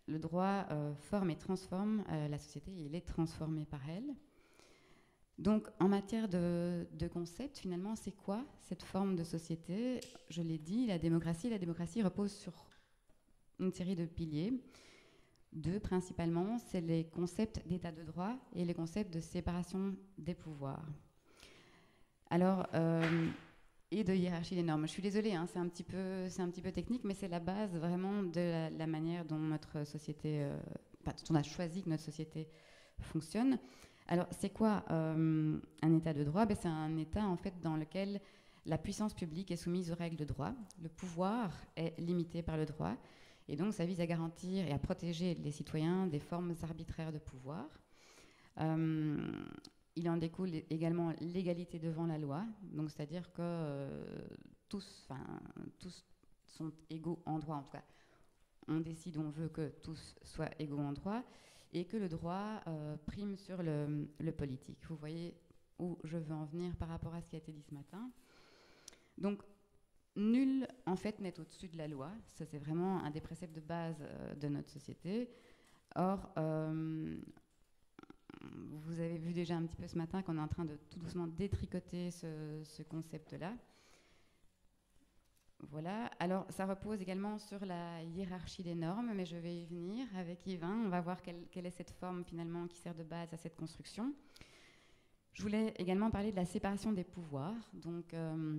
le droit forme et transforme la société il est transformé par elle. Donc, en matière de, de concept, finalement, c'est quoi cette forme de société? Je l'ai dit, la démocratie. La démocratie repose sur une série de piliers. Deux principalement, c'est les concepts d'état de droit et les concepts de séparation des pouvoirs. Alors, euh, et de hiérarchie des normes. Je suis désolée, hein, c'est un, petit peu, technique, mais c'est la base vraiment de la, manière dont notre société, euh, on a choisi que notre société fonctionne. Alors, c'est quoi euh, un état de droit? Ben, C'est un état en fait dans lequel la puissance publique est soumise aux règles de droit, le pouvoir est limité par le droit, et donc, ça vise à garantir et à protéger les citoyens des formes arbitraires de pouvoir. Euh, il en découle également l'égalité devant la loi, donc c'est-à-dire que euh, tous, tous sont égaux en droit, en tout cas, on décide, on veut que tous soient égaux en droit, et que le droit euh, prime sur le, politique. Vous voyez où je veux en venir par rapport à ce qui a été dit ce matin. Donc, Nul, en fait, n'est au-dessus de la loi. Ça, c'est vraiment un des préceptes de base euh, de notre société. Or, euh, vous avez vu déjà un petit peu ce matin qu'on est en train de tout doucement détricoter ce, concept-là. Voilà. Alors, ça repose également sur la hiérarchie des normes, mais je vais y venir avec Yvain. On va voir quelle, est cette forme finalement qui sert de base à cette construction. Je voulais également parler de la séparation des pouvoirs. Donc, euh,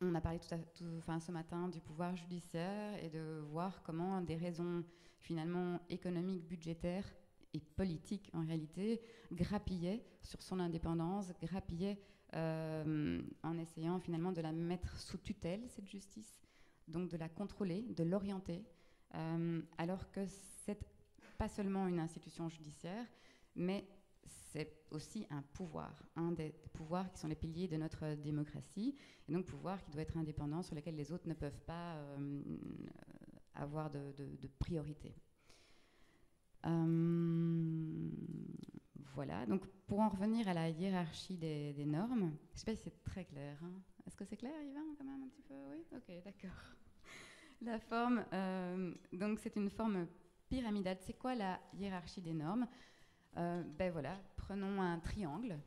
on a parlé tout, enfin, ce matin du pouvoir judiciaire et de voir comment des raisons finalement économiques, budgétaires et politiques en réalité grappillaient sur son indépendance, grappillaient en essayant finalement de la mettre sous tutelle, cette justice, donc de la contrôler, de l'orienter, euh, alors que c'est pas seulement une institution judiciaire, mais c'est aussi un pouvoir, un des pouvoirs qui sont les piliers de notre démocratie, et donc pouvoir qui doit être indépendant, sur lequel les autres ne peuvent pas euh, avoir de, priorité. Euh, voilà, donc pour en revenir à la hiérarchie des, normes, je ne sais pas si c'est très clair. Hein. Est-ce que c'est clair, Yvan, quand même un petit peu? Oui, ok, d'accord. (laughs) La forme, euh, donc c'est une forme pyramidale. C'est quoi la hiérarchie des normes? Euh, Ben voilà, prenons un triangle.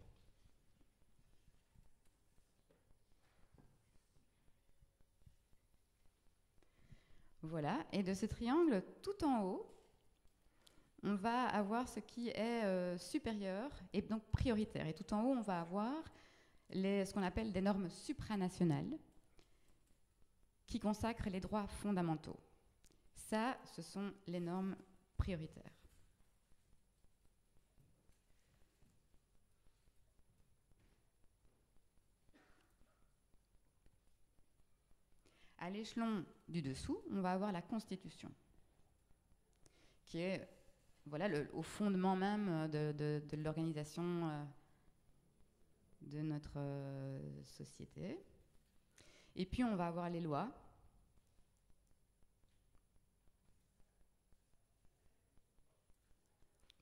Voilà, et de ce triangle, tout en haut, on va avoir ce qui est euh, supérieur et donc prioritaire. Et tout en haut, on va avoir ce qu'on appelle des normes supranationales qui consacrent les droits fondamentaux. Ça, ce sont les normes prioritaires. À l'échelon du dessous, on va avoir la Constitution, qui est voilà, au fondement même euh, de, l'organisation euh, de notre euh, société. Et puis on va avoir les lois.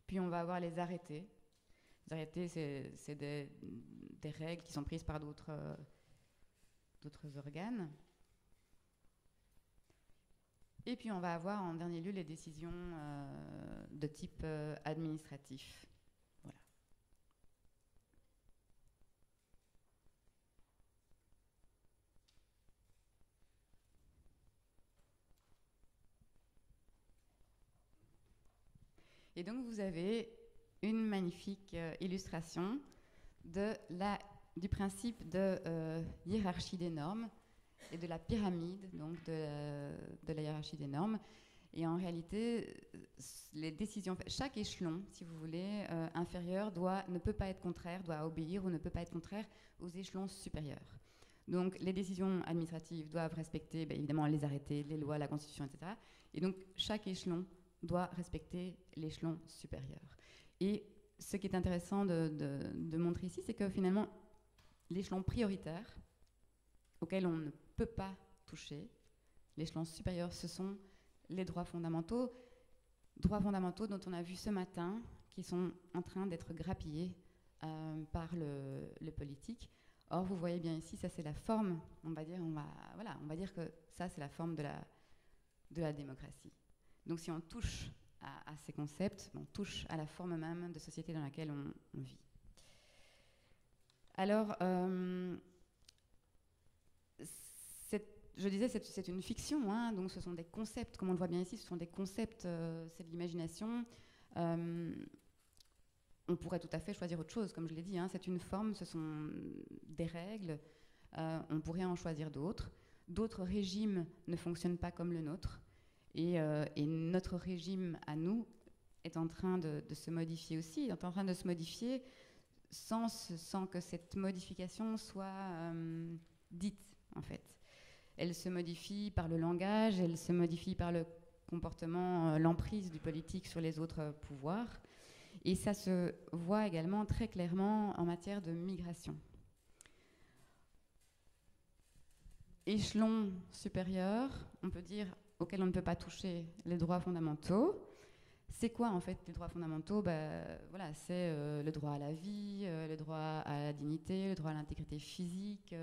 Puis on va avoir les arrêtés. Les arrêtés, c'est des, règles qui sont prises par d'autres organes. Et puis on va avoir en dernier lieu les décisions euh, de type euh, administratif. Voilà. Et donc vous avez une magnifique euh, illustration de la, du principe de hiérarchie des normes et de la pyramide, donc de, la hiérarchie des normes. Et en réalité, les décisions, chaque échelon, si vous voulez, euh, inférieur, doit, ne peut pas être contraire, doit obéir ou ne peut pas être contraire aux échelons supérieurs. Donc les décisions administratives doivent respecter ben, évidemment les arrêtés, les lois, la constitution, etc. Et donc chaque échelon doit respecter l'échelon supérieur. Et ce qui est intéressant de, de montrer ici, c'est que finalement, l'échelon prioritaire, auquel on ne peut pas toucher. L'échelon supérieur, ce sont les droits fondamentaux, droits fondamentaux dont on a vu ce matin, qui sont en train d'être grappillés euh, par le, politique. Or, vous voyez bien ici, ça c'est la forme, on va dire, on va, voilà, on va dire que ça c'est la forme de la, de la démocratie. Donc si on touche à, ces concepts, on touche à la forme même de société dans laquelle on, vit. Alors, euh, je disais, c'est une fiction, hein, donc ce sont des concepts, comme on le voit bien ici, ce sont des concepts, euh, c'est de l'imagination. Euh, on pourrait tout à fait choisir autre chose, comme je l'ai dit, hein, c'est une forme, ce sont des règles, euh, on pourrait en choisir d'autres. D'autres régimes ne fonctionnent pas comme le nôtre, et, notre régime à nous est en train de, se modifier aussi, est en train de se modifier sans, sans que cette modification soit dite, en fait elle se modifie par le langage, elle se modifie par le comportement, euh, l'emprise du politique sur les autres pouvoirs. Et ça se voit également très clairement en matière de migration. Échelon supérieur, on peut dire auquel on ne peut pas toucher les droits fondamentaux. C'est quoi en fait les droits fondamentaux? Ben, voilà, C'est euh, le droit à la vie, euh, le droit à la dignité, le droit à l'intégrité physique,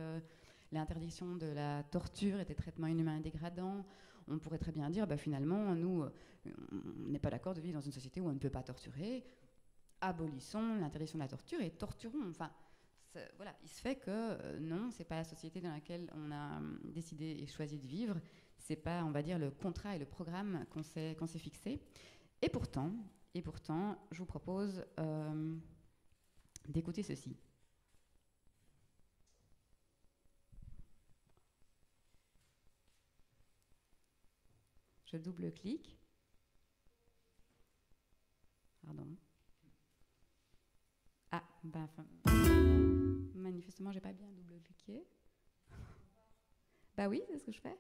l'interdiction de la torture et des traitements inhumains et dégradants. On pourrait très bien dire, bah, finalement, nous, euh, on n'est pas d'accord de vivre dans une société où on ne peut pas torturer. Abolissons l'interdiction de la torture et torturons. Enfin, voilà, il se fait que euh, non, c'est pas la société dans laquelle on a hum, décidé et choisi de vivre. C'est pas, on va dire, le contrat et le programme qu'on s'est fixé. Et pourtant, et pourtant, je vous propose euh, d'écouter ceci. Je double-clique. Pardon. Ah, ben, manifestement, j'ai pas bien double-cliqué. Bah oui, c'est ce que je fais.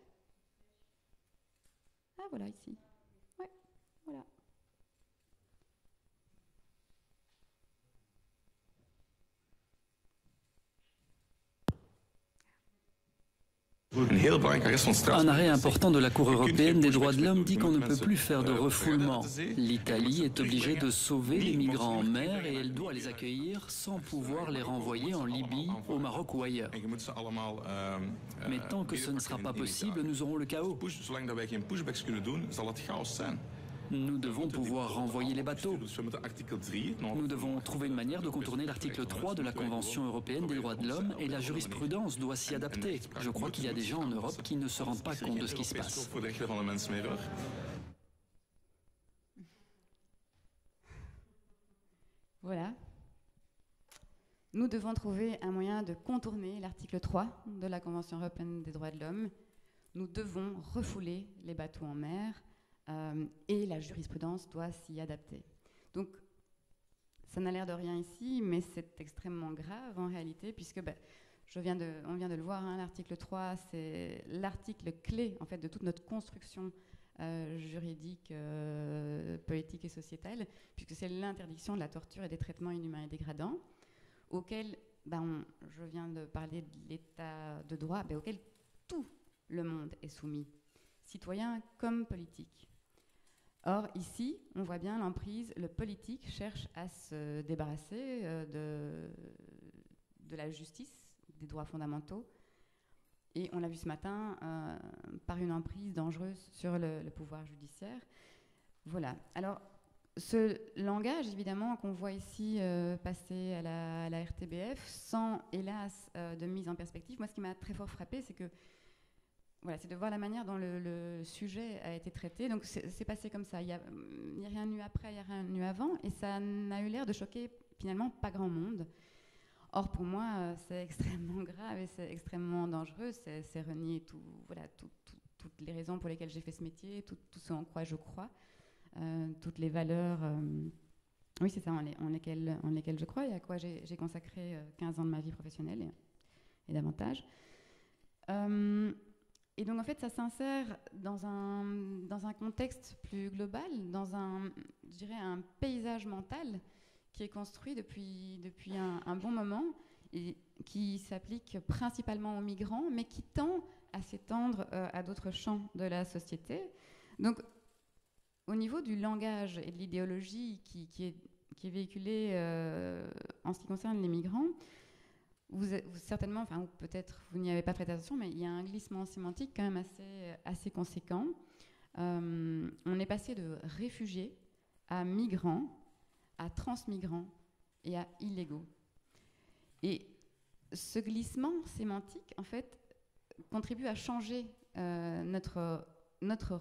Ah, voilà, ici. Ouais, voilà. Un arrêt important de la Cour européenne des droits de l'homme dit qu'on ne peut plus faire de refoulement. L'Italie est obligée de sauver les migrants en mer et elle doit les accueillir sans pouvoir les renvoyer en Libye, au Maroc ou ailleurs. Mais tant que ce ne sera pas possible, nous aurons le chaos. Nous devons pouvoir renvoyer les bateaux. Nous devons trouver une manière de contourner l'article 3 de la Convention européenne des droits de l'homme et la jurisprudence doit s'y adapter. Je crois qu'il y a des gens en Europe qui ne se rendent pas compte de ce qui se passe. Voilà. Nous devons trouver un moyen de contourner l'article 3 de la Convention européenne des droits de l'homme. Nous devons refouler les bateaux en mer et la jurisprudence doit s'y adapter. Donc, ça n'a l'air de rien ici, mais c'est extrêmement grave en réalité, puisque de, on vient de le voir, hein, l'article 3, c'est l'article clé en fait, de toute notre construction euh, juridique, euh, politique et sociétale, puisque c'est l'interdiction de la torture et des traitements inhumains et dégradants, auquel, ben, je viens de parler de l'état de droit, ben, auquel tout le monde est soumis, citoyen comme politique. Or, ici, on voit bien l'emprise, le politique cherche à se débarrasser euh, de, de la justice, des droits fondamentaux. Et on l'a vu ce matin euh, par une emprise dangereuse sur le, pouvoir judiciaire. Voilà. Alors, ce langage, évidemment, qu'on voit ici euh, passer à la, à la, RTBF, sans, hélas, de mise en perspective, moi, ce qui m'a très fort frappé, c'est que voilà, c'est de voir la manière dont le, sujet a été traité. Donc c'est passé comme ça. Il n'y a, rien eu après, il n'y a rien eu avant, et ça n'a eu l'air de choquer finalement pas grand monde. Or pour moi, euh, c'est (laughs) extrêmement grave et c'est extrêmement dangereux. C'est renier tout, voilà, toutes les raisons pour lesquelles j'ai fait ce métier, tout, ce en quoi je crois, euh, toutes les valeurs. Euh, oui, c'est ça, en, lesquelles, en lesquelles je crois et à quoi j'ai consacré 15 ans de ma vie professionnelle et davantage. Et donc en fait, ça s'insère dans un, dans un contexte plus global, dans un, je dirais, un paysage mental qui est construit depuis, depuis un, bon moment et qui s'applique principalement aux migrants, mais qui tend à s'étendre euh, à d'autres champs de la société. Donc au niveau du langage et de l'idéologie qui, qui, est, véhiculée euh, en ce qui concerne les migrants, vous, certainement, enfin, peut-être vous n'y avez pas prêté attention, mais il y a un glissement sémantique quand même assez, assez conséquent. Euh, on est passé de réfugiés à migrants, à transmigrants et à illégaux. Et ce glissement sémantique, en fait, contribue à changer euh, notre, notre,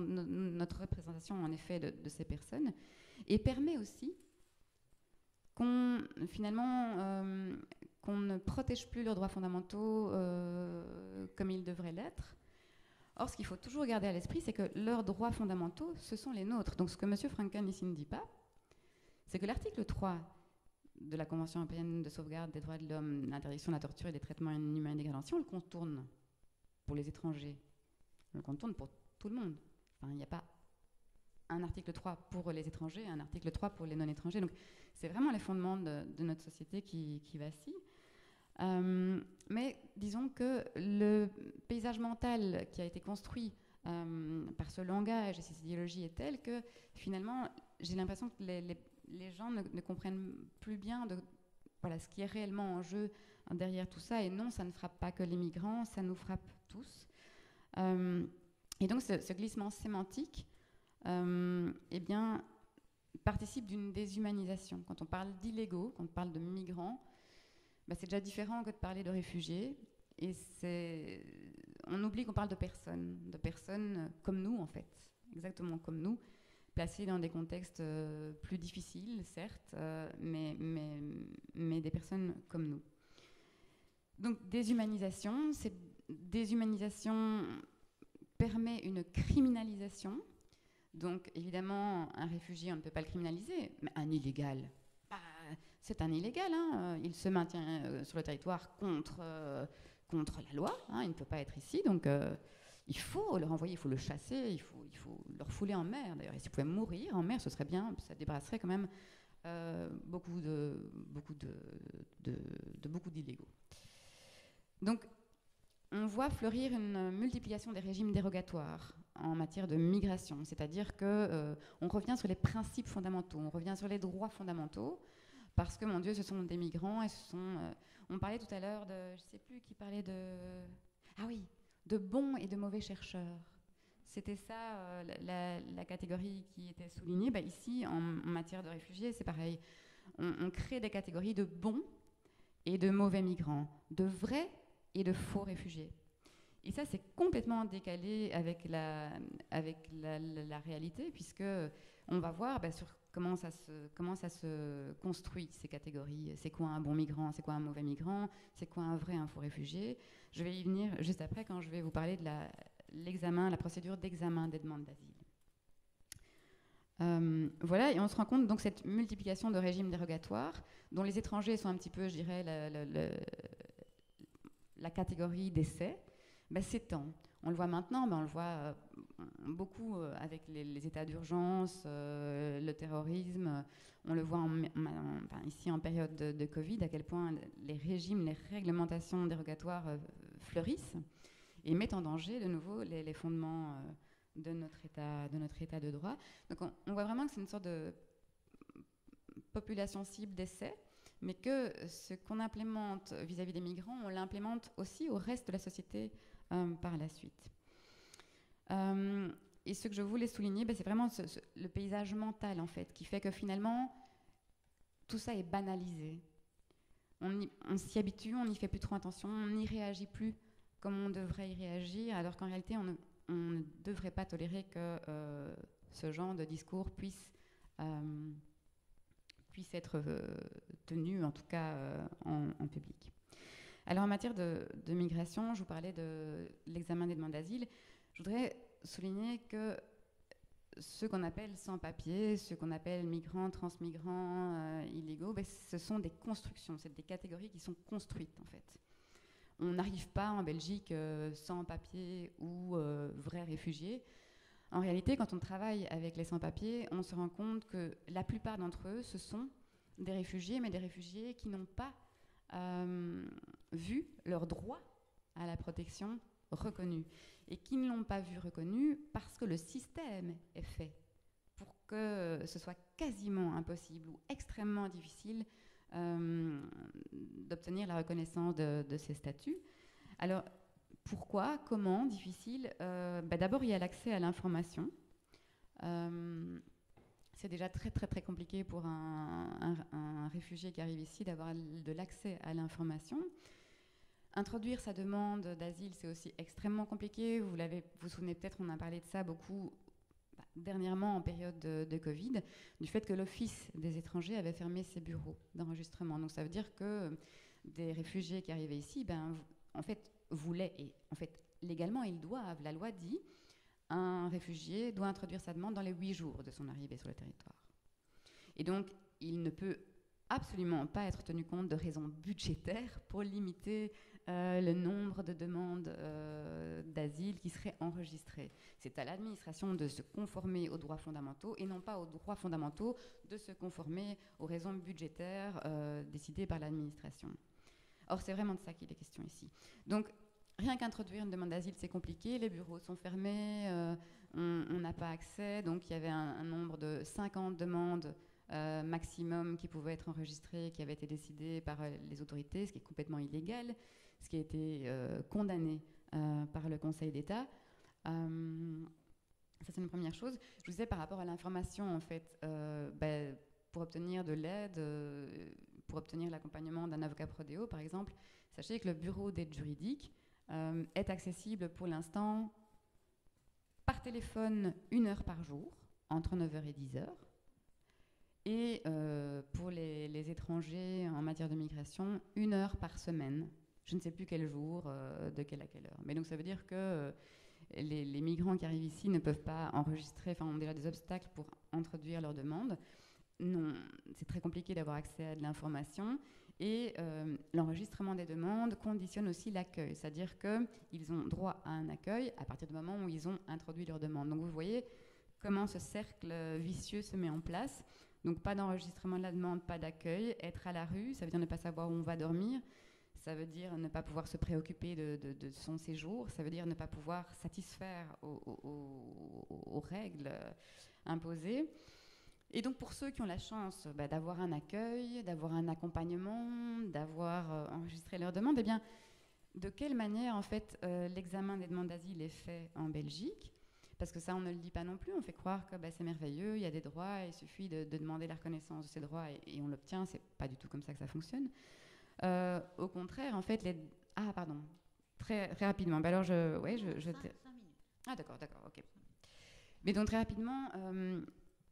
notre, représentation, en effet, de, ces personnes et permet aussi qu'on, finalement, euh, qu'on ne protège plus leurs droits fondamentaux euh, comme ils devraient l'être. Or, ce qu'il faut toujours garder à l'esprit, c'est que leurs droits fondamentaux, ce sont les nôtres. Donc, ce que M. Franken ici ne dit pas, c'est que l'article 3 de la Convention européenne de sauvegarde des droits de l'homme, l'interdiction de la torture et des traitements inhumains et dégradants, on le contourne pour les étrangers. On le contourne pour tout le monde. Il n'y a pas un article 3 pour les étrangers, un article 3 pour les non-étrangers. Donc, c'est vraiment les fondements de, notre société qui, qui vacillent. Euh, mais disons que le paysage mental qui a été construit euh, par ce langage et ces idéologies est tel que finalement, j'ai l'impression que les, gens ne, comprennent plus bien voilà, ce qui est réellement en jeu derrière tout ça. Et non, ça ne frappe pas que les migrants, ça nous frappe tous. Euh, et donc ce, glissement sémantique, eh bien, participe d'une déshumanisation. Quand on parle d'illégaux, quand on parle de migrants, bah, c'est déjà différent que de parler de réfugiés. Et c'est, on oublie qu'on parle de personnes, de personnes comme nous en fait, exactement comme nous, placées dans des contextes euh, plus difficiles, certes, euh, mais, mais, mais des personnes comme nous. Donc déshumanisation, cette déshumanisation permet une criminalisation. Donc évidemment, un réfugié, on ne peut pas le criminaliser, mais un illégal, c'est un illégal. Hein. Il se maintient euh, sur le territoire contre, euh, contre la loi. Hein. Il ne peut pas être ici. Donc, euh, il faut le renvoyer, il faut le chasser, il faut, il faut le refouler en mer. D'ailleurs, s'il pouvait mourir en mer, ce serait bien. Ça débarrasserait quand même beaucoup de beaucoup de, beaucoup d'illégaux. Donc, on voit fleurir une multiplication des régimes dérogatoires en matière de migration, c'est-à-dire que euh, on revient sur les principes fondamentaux, on revient sur les droits fondamentaux, parce que mon Dieu, ce sont des migrants et ce sont. Euh, on parlait tout à l'heure de, je sais plus qui parlait de, ah oui, de bons et de mauvais chercheurs. C'était ça euh, la, catégorie qui était soulignée. Bah, ici, en, matière de réfugiés, c'est pareil. on crée des catégories de bons et de mauvais migrants, de vrais et de faux réfugiés. Et ça, c'est complètement décalé avec la, avec la, réalité, puisque on va voir bah, comment ça, se, comment ça se construit, ces catégories. C'est quoi un bon migrant C'est quoi un mauvais migrant C'est quoi un vrai, un faux réfugié Je vais y venir juste après quand je vais vous parler de l'examen, la, procédure d'examen des demandes d'asile. Euh, voilà, et on se rend compte donc cette multiplication de régimes dérogatoires, dont les étrangers sont un petit peu, je dirais, la catégorie d'essai, ben, s'étend. On le voit maintenant, ben, on le voit euh, beaucoup euh, avec les, états d'urgence, euh, le terrorisme. On le voit ici en période de, Covid, à quel point les régimes, les réglementations dérogatoires fleurissent et mettent en danger de nouveau les, fondements de, notre état, de droit. Donc on, voit vraiment que c'est une sorte de population cible d'essai mais que ce qu'on implémente vis-à-vis des migrants, on l'implémente aussi au reste de la société euh, par la suite. Euh, et ce que je voulais souligner, ben, c'est vraiment le paysage mental, en fait, qui fait que finalement, tout ça est banalisé. On, s'y habitue, on n'y fait plus trop attention, on n'y réagit plus comme on devrait y réagir, alors qu'en réalité, on ne, devrait pas tolérer que euh, ce genre de discours puisse puisse être euh, tenu, en tout cas euh, en, public. Alors en matière de, migration, je vous parlais de l'examen des demandes d'asile. Je voudrais souligner que ceux qu'on appelle sans-papiers, ceux qu'on appelle migrants, transmigrants, euh, illégaux, ben, ce sont des constructions, c'est des catégories qui sont construites en fait. On n'arrive pas en Belgique sans papiers ou vrais réfugiés. En réalité, quand on travaille avec les sans-papiers, on se rend compte que la plupart d'entre eux, ce sont des réfugiés, mais des réfugiés qui n'ont pas euh, vu leur droit à la protection reconnu et qui ne l'ont pas vu reconnu parce que le système est fait pour que ce soit quasiment impossible ou extrêmement difficile euh, d'obtenir la reconnaissance de, ces statuts. Alors, pourquoi Comment Difficile euh, bah, D'abord, il y a l'accès à l'information. Euh, c'est déjà très très très compliqué pour un, réfugié qui arrive ici d'avoir de l'accès à l'information. Introduire sa demande d'asile, c'est aussi extrêmement compliqué. Vous vous, souvenez peut-être, on a parlé de ça beaucoup bah, dernièrement en période de, de, Covid, du fait que l'Office des étrangers avait fermé ses bureaux d'enregistrement. Donc ça veut dire que des réfugiés qui arrivaient ici, ben, en fait, voulaient, et en fait, légalement, ils doivent, la loi dit, un réfugié doit introduire sa demande dans les huit jours de son arrivée sur le territoire. Et donc, il ne peut absolument pas être tenu compte de raisons budgétaires pour limiter euh, le nombre de demandes euh, d'asile qui seraient enregistrées. C'est à l'administration de se conformer aux droits fondamentaux et non pas aux droits fondamentaux de se conformer aux raisons budgétaires euh, décidées par l'administration. Or, c'est vraiment de ça qu'il est question ici. Donc, rien qu'introduire une demande d'asile, c'est compliqué. Les bureaux sont fermés, on n'a pas accès. Donc, il y avait un, nombre de 50 demandes maximum qui pouvaient être enregistrées, qui avaient été décidées par les autorités, ce qui est complètement illégal, ce qui a été condamné par le Conseil d'État. ça, c'est une première chose. Je vous disais par rapport à l'information, en fait, ben, pour obtenir de l'aide pour obtenir l'accompagnement d'un avocat prodéo, par exemple, sachez que le bureau d'aide juridique euh, est accessible pour l'instant par téléphone une heure par jour, entre 9h et 10h. Et euh, pour les, étrangers en matière de migration, une heure par semaine. Je ne sais plus quel jour, euh, de quelle à quelle heure. Mais donc ça veut dire que les, les, migrants qui arrivent ici ne peuvent pas enregistrer, enfin ont déjà des obstacles pour introduire leur demande non, c'est très compliqué d'avoir accès à de l'information. Et euh, l'enregistrement des demandes conditionne aussi l'accueil, c'est-à-dire qu'ils ont droit à un accueil à partir du moment où ils ont introduit leur demande. Donc vous voyez comment ce cercle vicieux se met en place. Donc pas d'enregistrement de la demande, pas d'accueil, être à la rue, ça veut dire ne pas savoir où on va dormir. Ça veut dire ne pas pouvoir se préoccuper de, son séjour, ça veut dire ne pas pouvoir satisfaire aux, règles imposées. Et donc pour ceux qui ont la chance bah, d'avoir un accueil, d'avoir un accompagnement, d'avoir euh, enregistré leur demande, eh bien, de quelle manière en fait euh, l'examen des demandes d'asile est fait en Belgique? Parce que ça, on ne le dit pas non plus. On fait croire que bah, c'est merveilleux, il y a des droits, il suffit de, demander la reconnaissance de ces droits et, et on l'obtient. C'est pas du tout comme ça que ça fonctionne. Euh, au contraire, en fait, les... Ah, pardon. Très, très rapidement. Bah alors, je... Ouais, je, je Ah, d'accord, d'accord, ok. Mais donc, très rapidement, euh,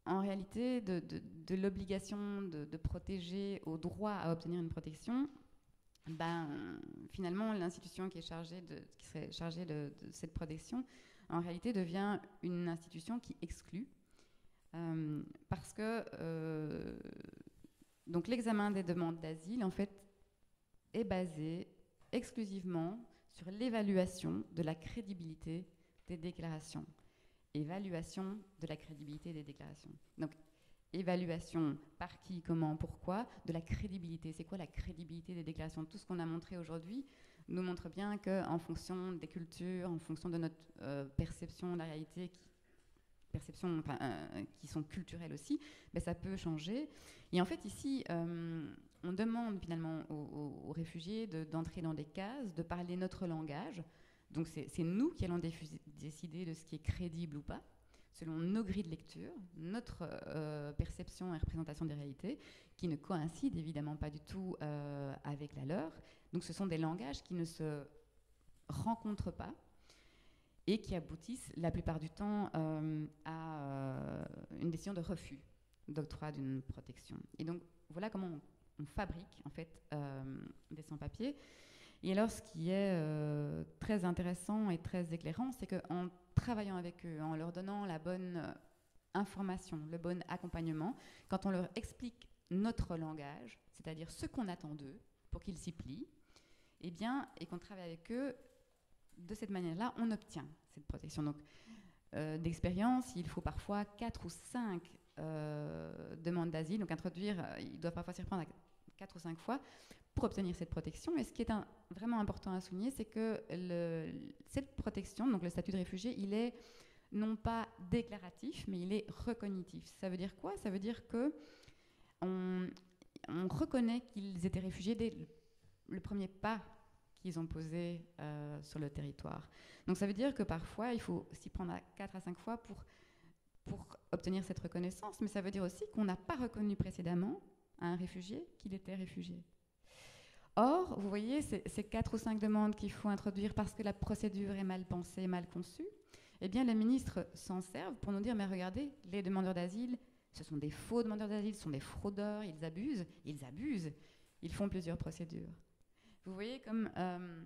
en réalité, de, de, l'obligation de, de, protéger au droit à obtenir une protection, ben, finalement, l'institution qui est chargée de, qui serait chargée de, cette protection, en réalité, devient une institution qui exclut. Euh, parce que donc l'examen des demandes d'asile, en fait, est basé exclusivement sur l'évaluation de la crédibilité des déclarations. Évaluation de la crédibilité des déclarations. Donc, évaluation par qui, comment, pourquoi, de la crédibilité. C'est quoi la crédibilité des déclarations? Tout ce qu'on a montré aujourd'hui nous montre bien qu'en fonction des cultures, en fonction de notre euh, perception de la réalité, qui, perceptions euh, qui sont culturelles aussi, ben, ça peut changer. Et en fait, ici, euh, on demande finalement aux, réfugiés d'entrer dans des cases, de parler notre langage. Donc c'est nous qui allons décider de ce qui est crédible ou pas, selon nos grilles de lecture, notre euh, perception et représentation des réalités, qui ne coïncident évidemment pas du tout euh, avec la leur. Donc ce sont des langages qui ne se rencontrent pas et qui aboutissent la plupart du temps euh, à une décision de refus d'octroi d'une protection. Et donc voilà comment on on fabrique en fait euh, des sans-papiers. Et alors, ce qui est euh, très intéressant et très éclairant, c'est qu'en travaillant avec eux, en leur donnant la bonne euh, information, le bon accompagnement, quand on leur explique notre langage, c'est-à-dire ce qu'on attend d'eux pour qu'ils s'y plient, eh bien, et qu'on travaille avec eux, de cette manière-là, on obtient cette protection. Donc, d'expérience, il faut parfois quatre ou cinq demandes d'asile. Donc, introduire, il doit parfois s'y reprendre quatre ou cinq fois pour obtenir cette protection. Et ce qui est vraiment important à souligner, c'est que cette protection, donc le statut de réfugié, il est non pas déclaratif, mais il est recognitif. Ça veut dire quoi? Ça veut dire que on, reconnaît qu'ils étaient réfugiés dès le premier pas qu'ils ont posé euh, sur le territoire. Donc ça veut dire que parfois, il faut s'y prendre à 4 à 5 fois pour obtenir cette reconnaissance, mais ça veut dire aussi qu'on n'a pas reconnu précédemment à un réfugié qu'il était réfugié. Or, vous voyez, ces quatre ou cinq demandes qu'il faut introduire parce que la procédure est mal pensée, mal conçue, eh bien, les ministres s'en servent pour nous dire, mais regardez, les demandeurs d'asile, ce sont des faux demandeurs d'asile, ce sont des fraudeurs, ils abusent, ils abusent, ils font plusieurs procédures. Vous voyez comme euh,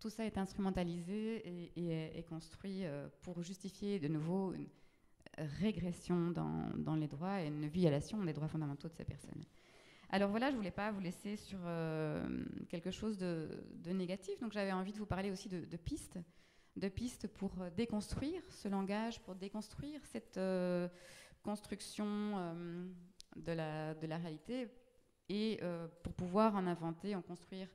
tout ça est instrumentalisé et, est construit euh, pour justifier de nouveau régression dans, dans, les droits et une violation des droits fondamentaux de ces personnes. Alors voilà, je voulais pas vous laisser sur euh, quelque chose de, négatif, donc j'avais envie de vous parler aussi de, pistes, de pistes pour euh, déconstruire ce langage, pour déconstruire cette euh, construction de, la, de la réalité et pour pouvoir en inventer, en construire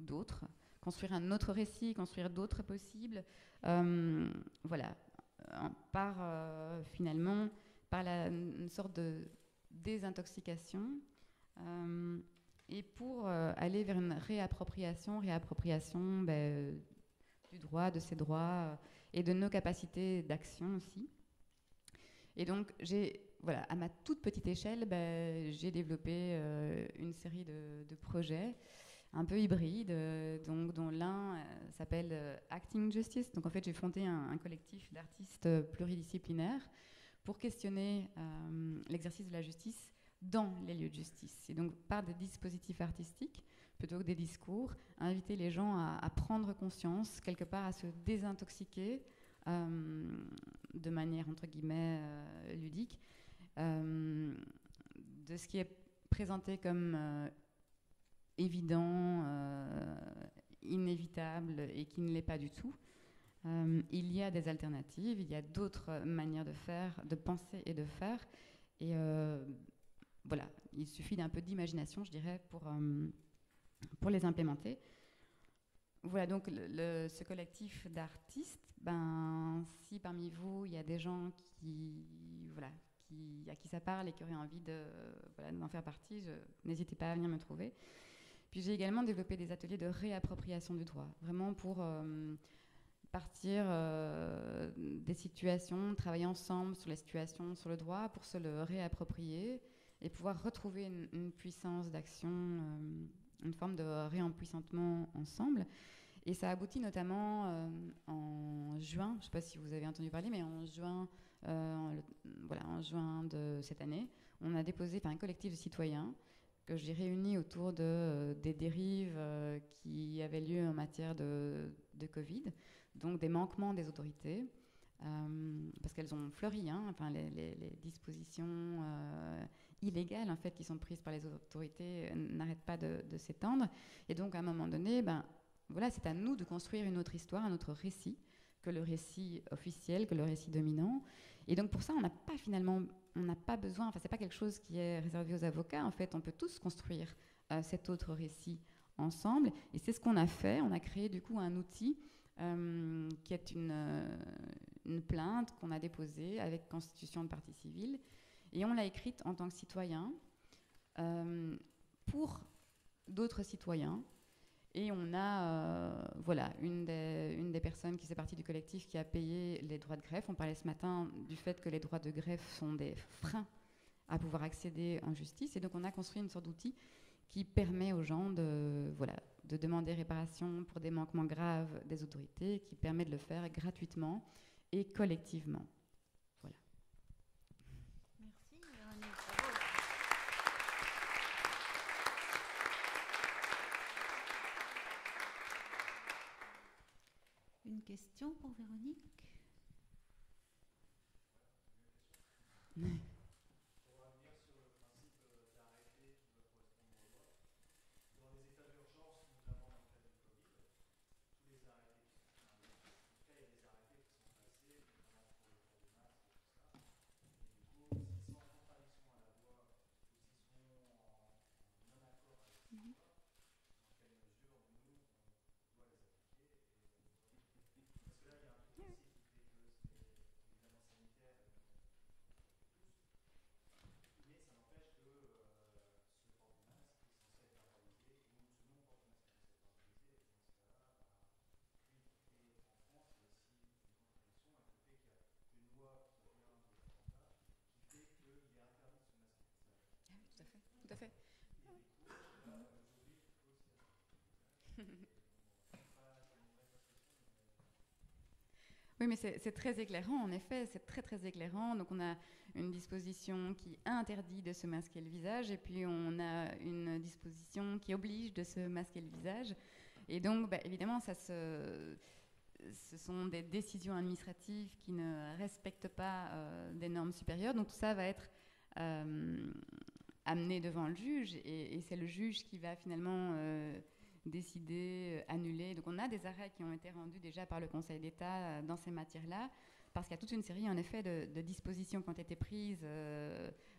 d'autres, construire un autre récit, construire d'autres possibles. voilà, par finalement par une sorte de désintoxication euh, et pour euh, aller vers une réappropriation, réappropriation ben, du droit, de ses droits euh, et de nos capacités d'action aussi. Et donc, j'ai, voilà, à ma toute petite échelle, ben, j'ai développé une série de, projets un peu hybrides, donc, dont l'un s'appelle Acting Justice. Donc, en fait, j'ai fondé un, collectif d'artistes pluridisciplinaires pour questionner l'exercice de la justice dans les lieux de justice. Et donc, par des dispositifs artistiques, plutôt que des discours, inviter les gens à, prendre conscience, quelque part à se désintoxiquer euh, de manière, entre guillemets, euh, ludique, euh, de ce qui est présenté comme évident, inévitable et qui ne l'est pas du tout. il y a des alternatives, il y a d'autres manières de faire, de penser et de faire. Et voilà, il suffit d'un peu d'imagination, je dirais, pour, euh, pour les implémenter. voilà, donc ce collectif d'artistes, ben, si parmi vous, il y a des gens qui, voilà, qui, à qui ça parle et qui auraient envie de, voilà, d'en faire partie, n'hésitez pas à venir me trouver. Puis j'ai également développé des ateliers de réappropriation du droit, vraiment pour euh, partir euh, des situations, travailler ensemble sur les situations, sur le droit, pour se le réapproprier et pouvoir retrouver une, puissance d'action, euh, une forme de réempuissantement ensemble. Et ça aboutit notamment en juin, je ne sais pas si vous avez entendu parler, mais en juin, voilà, en juin de cette année, on a déposé un collectif de citoyens que j'ai réuni autour de, euh, des dérives qui avaient lieu en matière de, Covid, donc des manquements des autorités, parce qu'elles ont fleuri, hein, enfin, les, les, dispositions illégales en fait, qui sont prises par les autorités n'arrêtent pas de, de s'étendre. Et donc à un moment donné, ben, voilà, c'est à nous de construire une autre histoire, un autre récit que le récit officiel, que le récit dominant. Et donc pour ça, on n'a pas finalement, on n'a pas besoin, enfin c'est pas quelque chose qui est réservé aux avocats. En fait, on peut tous construire euh, cet autre récit ensemble. Et c'est ce qu'on a fait. On a créé du coup un outil euh, qui est une, euh, une plainte qu'on a déposée avec constitution de partie civile. Et on l'a écrite en tant que citoyen pour d'autres citoyens et on a euh, voilà, une des, personnes qui fait partie du collectif qui a payé les droits de greffe. On parlait ce matin du fait que les droits de greffe sont des freins à pouvoir accéder en justice. Et donc on a construit une sorte d'outil qui permet aux gens de, voilà, de demander réparation pour des manquements graves des autorités, qui permet de le faire gratuitement et collectivement. Une question pour Véronique? Mais c'est très éclairant, en effet, c'est très très éclairant. Donc on a une disposition qui interdit de se masquer le visage, et puis on a une disposition qui oblige de se masquer le visage. Et donc, bah, évidemment, ça ce sont des décisions administratives qui ne respectent pas euh, des normes supérieures. Donc tout ça va être euh, amené devant le juge, et, c'est le juge qui va finalement euh, décider, euh, annuler. Donc on a des arrêts qui ont été rendus déjà par le Conseil d'État euh, dans ces matières-là, parce qu'il y a toute une série en effet de, dispositions qui ont été prises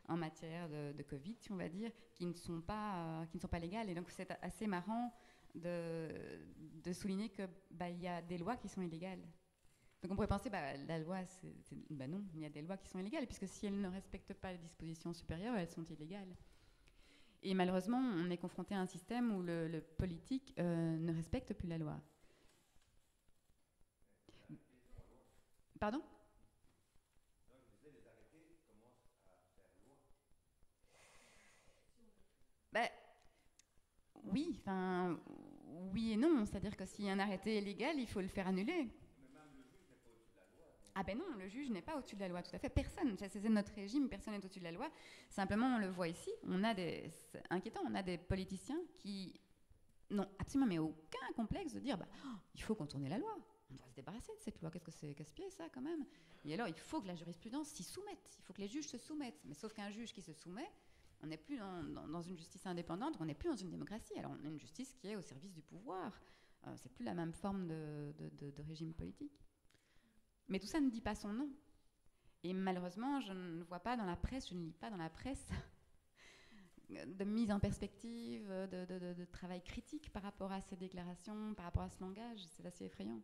en matière de, Covid, si on va dire, qui ne sont pas, qui ne sont pas légales. Et donc c'est assez marrant de, de souligner qu'il bah, y a des lois qui sont illégales. Donc on pourrait penser, bah, la loi, c'est, bah non, il y a des lois qui sont illégales, puisque si elles ne respectent pas les dispositions supérieures, elles sont illégales. Et malheureusement, on est confronté à un système où le, politique euh, ne respecte plus la loi. Pardon? Bah, Oui, enfin, oui et non. C'est-à-dire que a un arrêté illégal, il faut le faire annuler. Ah ben non, le juge n'est pas au-dessus de la loi, tout à fait. Personne, c'est notre régime, personne n'est au-dessus de la loi. Simplement, on le voit ici, on a des, inquiétant, on a des politiciens qui n'ont absolument aucun complexe de dire, bah, il faut contourner la loi. On doit se débarrasser de cette loi. Qu'est-ce que c'est casse-pied ça quand même? Et alors, il faut que la jurisprudence s'y soumette. Il faut que les juges se soumettent. Mais sauf qu'un juge qui se soumet, on n'est plus dans, une justice indépendante, on n'est plus dans une démocratie. Alors, on a une justice qui est au service du pouvoir. Euh, c'est plus la même forme de régime politique. Mais tout ça ne dit pas son nom. Et malheureusement, je ne vois pas dans la presse, je ne lis pas dans la presse (laughs) de mise en perspective, de, travail critique par rapport à ces déclarations, par rapport à ce langage. C'est assez effrayant.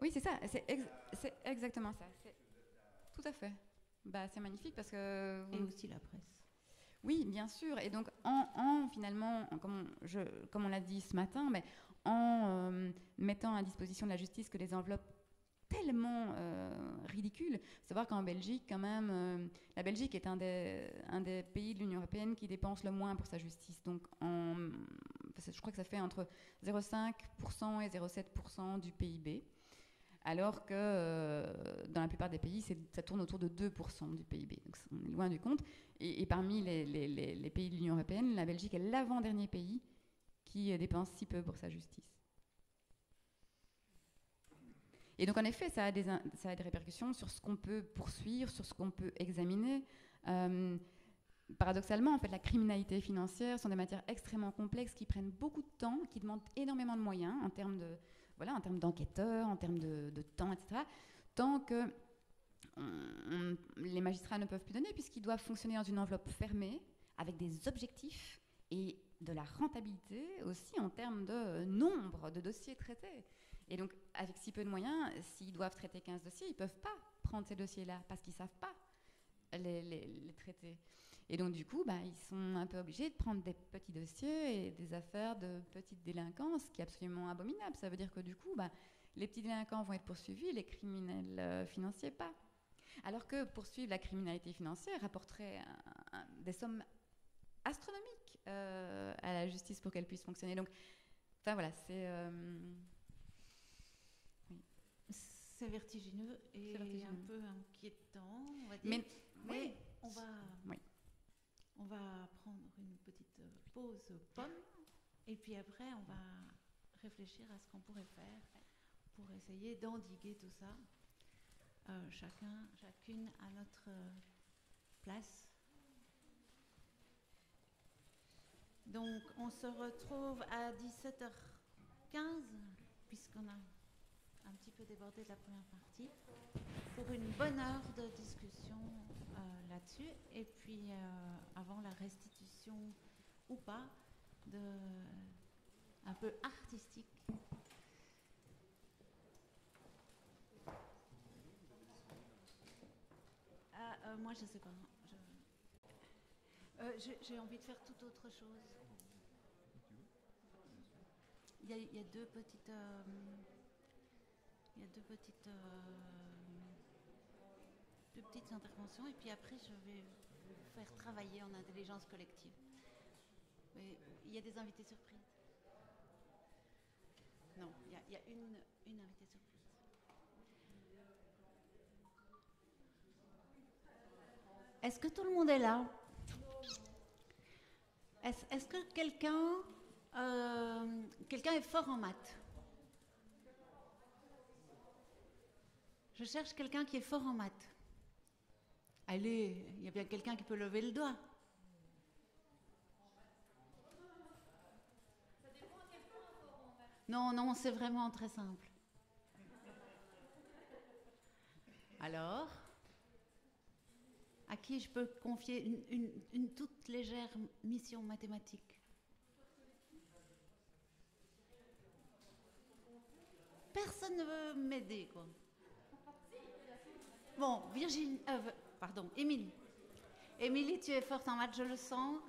Oui, c'est ça, c'est exactement ça. Tout à fait. Bah, c'est magnifique parce que. Et aussi la presse. Oui, bien sûr. Et donc, en, finalement, comme on, l'a dit ce matin, mais en euh, mettant à disposition de la justice que les enveloppes tellement euh, ridicules, savoir qu'en Belgique, quand même, euh, la Belgique est un des, un des pays de l'Union européenne qui dépense le moins pour sa justice. Donc, en, je crois que ça fait entre 0,5% et 0,7% du PIB alors que euh, dans la plupart des pays, ça tourne autour de 2% du PIB. Donc on est loin du compte. Et, parmi les, pays de l'Union européenne, la Belgique est l'avant-dernier pays qui dépense si peu pour sa justice. Et donc en effet, ça a des, ça a des répercussions sur ce qu'on peut poursuivre, sur ce qu'on peut examiner. Euh, paradoxalement, en fait, la criminalité financière sont des matières extrêmement complexes qui prennent beaucoup de temps, qui demandent énormément de moyens en termes de, voilà, en termes d'enquêteurs, en termes de, temps, etc., tant que les magistrats ne peuvent plus donner, puisqu'ils doivent fonctionner dans une enveloppe fermée, avec des objectifs et de la rentabilité aussi en termes de nombre de dossiers traités. Et donc, avec si peu de moyens, s'ils doivent traiter 15 dossiers, ils ne peuvent pas prendre ces dossiers-là, parce qu'ils ne savent pas les traiter. Et donc, du coup, bah, ils sont un peu obligés de prendre des petits dossiers et des affaires de petite délinquance, ce qui est absolument abominable. Ça veut dire que, du coup, bah, les petits délinquants vont être poursuivis, les criminels euh, financiers pas. Alors que poursuivre la criminalité financière rapporterait des sommes astronomiques euh, à la justice pour qu'elle puisse fonctionner. Donc, enfin voilà, c'est. Euh, c'est vertigineux et un peu inquiétant, on va dire. Mais, mais on va. Oui. On va prendre une petite pause pomme et puis après on va réfléchir à ce qu'on pourrait faire pour essayer d'endiguer tout ça, euh, chacun, chacune à notre place. Donc on se retrouve à 17h15 puisqu'on a un petit peu débordé de la première partie pour une bonne heure de discussion là-dessus. Et puis, euh, avant la restitution ou pas, de, un peu artistique. Ah, euh, moi, je sais pas. Euh, j'ai envie de faire toute autre chose. Il y a deux petites. Il y a deux petites de petites interventions et puis après je vais vous faire travailler en intelligence collective. Il y a des invités surprises. Non, il y a, une, une invitée surprise. Est-ce que tout le monde est là? Est-ce que quelqu'un euh, quelqu'un est fort en maths? Je cherche quelqu'un qui est fort en maths. Allez, il y a bien quelqu'un qui peut lever le doigt. Non, non, c'est vraiment très simple. Alors, à qui je peux confier une, toute légère mission mathématique? Personne ne veut m'aider, quoi. Bon, Virginie, euh, pardon, Émilie. Émilie, tu es forte en maths, je le sens.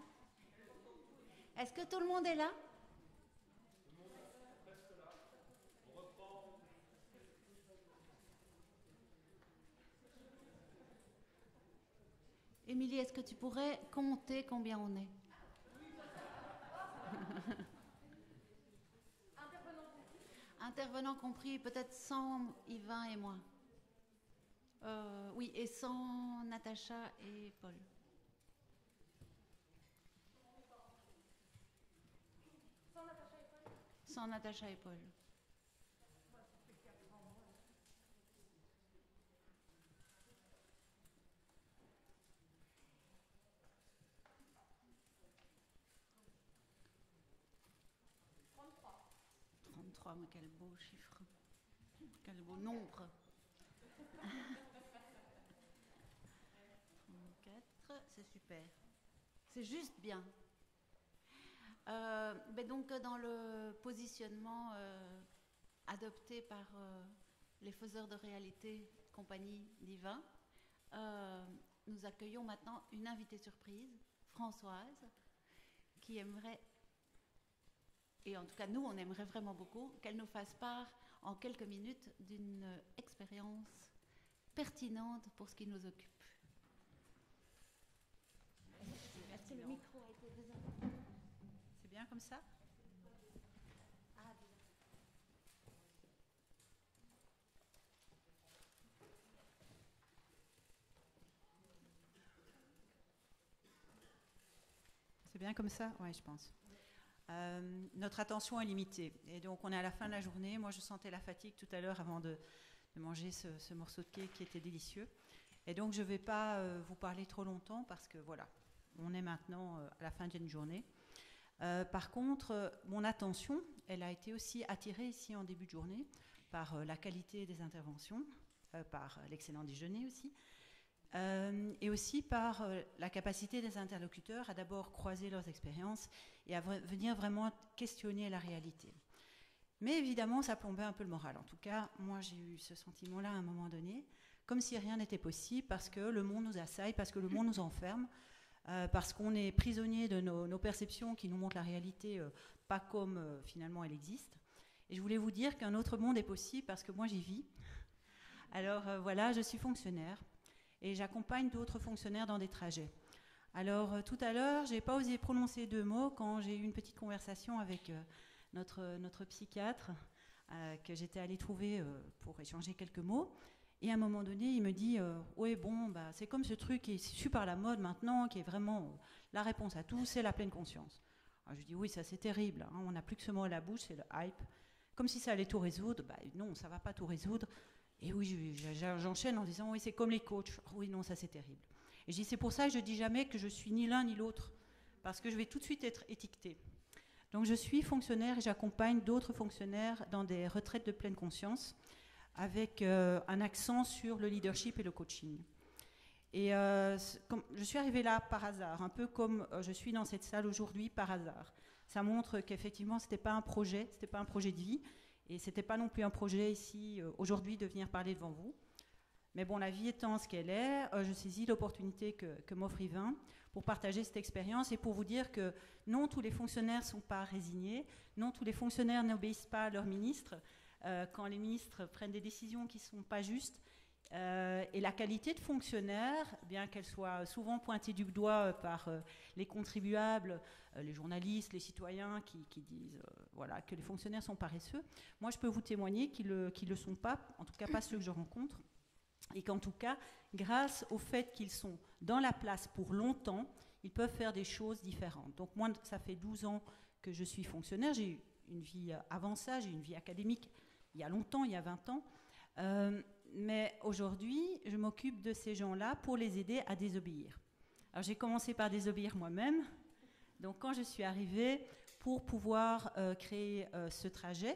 Est-ce que tout le monde est là? Émilie, est-ce que tu pourrais compter combien on est? (laughs) Intervenant compris, peut-être 100, Yvain et moi. Euh, oui, et sans Natacha et Paul. Sans Natacha et Paul. Trente-trois, mais quel beau chiffre. Quel beau nombre. (laughs) super. C'est juste bien. Euh, ben donc, dans le positionnement euh, adopté par euh, les faiseurs de réalité, compagnie Divin, nous accueillons maintenant une invitée surprise, Françoise, qui aimerait, et en tout cas nous, on aimerait vraiment beaucoup, qu'elle nous fasse part en quelques minutes d'une expérience pertinente pour ce qui nous occupe. Le micro a été C'est bien comme ça C'est bien comme ça? Oui, je pense. Euh, notre attention est limitée. Et donc, on est à la fin de la journée. Moi, je sentais la fatigue tout à l'heure avant de, manger ce, morceau de cake qui était délicieux. Et donc, je ne vais pas euh, vous parler trop longtemps parce que, voilà, on est maintenant euh, à la fin d'une journée. par contre, mon attention, elle a été aussi attirée ici en début de journée par la qualité des interventions, par l'excellent déjeuner aussi, euh, et aussi par euh, la capacité des interlocuteurs à d'abord croiser leurs expériences et à venir vraiment questionner la réalité. Mais évidemment, ça plombait un peu le moral. En tout cas, moi, j'ai eu ce sentiment-là à un moment donné, comme si rien n'était possible, parce que le monde nous assaille, parce que le monde nous enferme, euh, parce qu'on est prisonnier de nos, perceptions qui nous montrent la réalité pas comme finalement elle existe. Et je voulais vous dire qu'un autre monde est possible parce que moi j'y vis. Alors voilà, je suis fonctionnaire et j'accompagne d'autres fonctionnaires dans des trajets. Alors euh, tout à l'heure, j'ai pas osé prononcer deux mots quand j'ai eu une petite conversation avec euh, notre, notre psychiatre euh, que j'étais allée trouver pour échanger quelques mots. Et à un moment donné, il me dit Oui, bon, bah, c'est comme ce truc qui est super la mode maintenant, qui est vraiment la réponse à tout, c'est la pleine conscience. Je dis Oui, ça c'est terrible, hein, on n'a plus que ce mot à la bouche, c'est le hype. Comme si ça allait tout résoudre. Bah, non, ça va pas tout résoudre. Et oui, j'enchaîne en disant, oui, c'est comme les coachs. Oui, non, ça c'est terrible. Et je dis, c'est pour ça que je dis jamais que je suis ni l'un ni l'autre, parce que je vais tout de suite être étiquetée. Donc je suis fonctionnaire et j'accompagne d'autres fonctionnaires dans des retraites de pleine conscience, avec euh, un accent sur le leadership et le coaching. Et euh, je suis arrivée là par hasard, un peu comme euh, je suis dans cette salle aujourd'hui par hasard. Ça montre qu'effectivement, ce n'était pas un projet, ce n'était pas un projet de vie, et ce n'était pas non plus un projet ici, aujourd'hui, de venir parler devant vous. Mais bon, la vie étant ce qu'elle est, je saisis l'opportunité que, m'offre Yvain pour partager cette expérience et pour vous dire que non, tous les fonctionnaires ne sont pas résignés, non, tous les fonctionnaires n'obéissent pas à leurs ministres. Euh, quand les ministres prennent des décisions qui ne sont pas justes, euh, et la qualité de fonctionnaire, bien qu'elle soit souvent pointée du doigt euh, par les contribuables, les journalistes, les citoyens qui, disent voilà, que les fonctionnaires sont paresseux, moi je peux vous témoigner qu'ils ne le, sont pas, en tout cas pas ceux que je rencontre, et qu'en tout cas, grâce au fait qu'ils sont dans la place pour longtemps, ils peuvent faire des choses différentes. Donc moi, ça fait 12 ans que je suis fonctionnaire, j'ai eu une vie avant ça, j'ai eu une vie académique il y a longtemps, il y a 20 ans mais aujourd'hui, je m'occupe de ces gens-là pour les aider à désobéir. Alors j'ai commencé par désobéir moi-même. Donc quand je suis arrivée pour pouvoir euh, créer euh, ce trajet,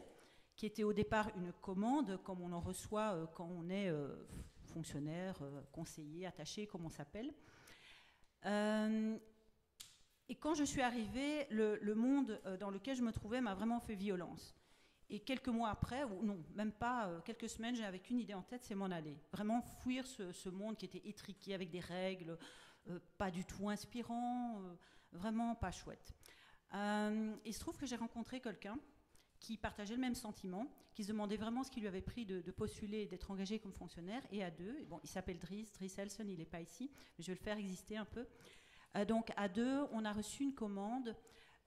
qui était au départ une commande, comme on en reçoit euh, quand on est fonctionnaire, conseiller, attaché, comme on s'appelle. et quand je suis arrivée, le monde dans lequel je me trouvais m'a vraiment fait violence. Et quelques mois après, ou non, même pas euh, quelques semaines, j'avais qu'une idée en tête, c'est m'en aller. Vraiment fuir ce, monde qui était étriqué avec des règles, euh, pas du tout inspirant, euh, vraiment pas chouette. il se trouve que j'ai rencontré quelqu'un qui partageait le même sentiment, qui se demandait vraiment ce qui lui avait pris de, postuler et d'être engagé comme fonctionnaire, et à deux, bon, il s'appelle Dries, Dries Elson, il n'est pas ici, mais je vais le faire exister un peu. donc à deux, on a reçu une commande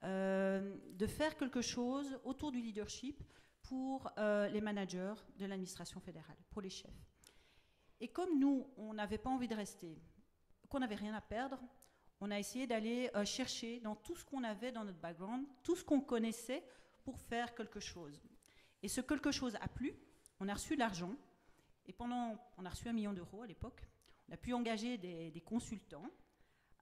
euh, de faire quelque chose autour du leadership pour euh, les managers de l'administration fédérale, pour les chefs. Et comme nous, on n'avait pas envie de rester, qu'on n'avait rien à perdre, on a essayé d'aller euh, chercher dans tout ce qu'on avait dans notre background, tout ce qu'on connaissait pour faire quelque chose. Et ce quelque chose a plu, on a reçu l'argent, et pendant, on a reçu un million d'euros à l'époque, on a pu engager des consultants,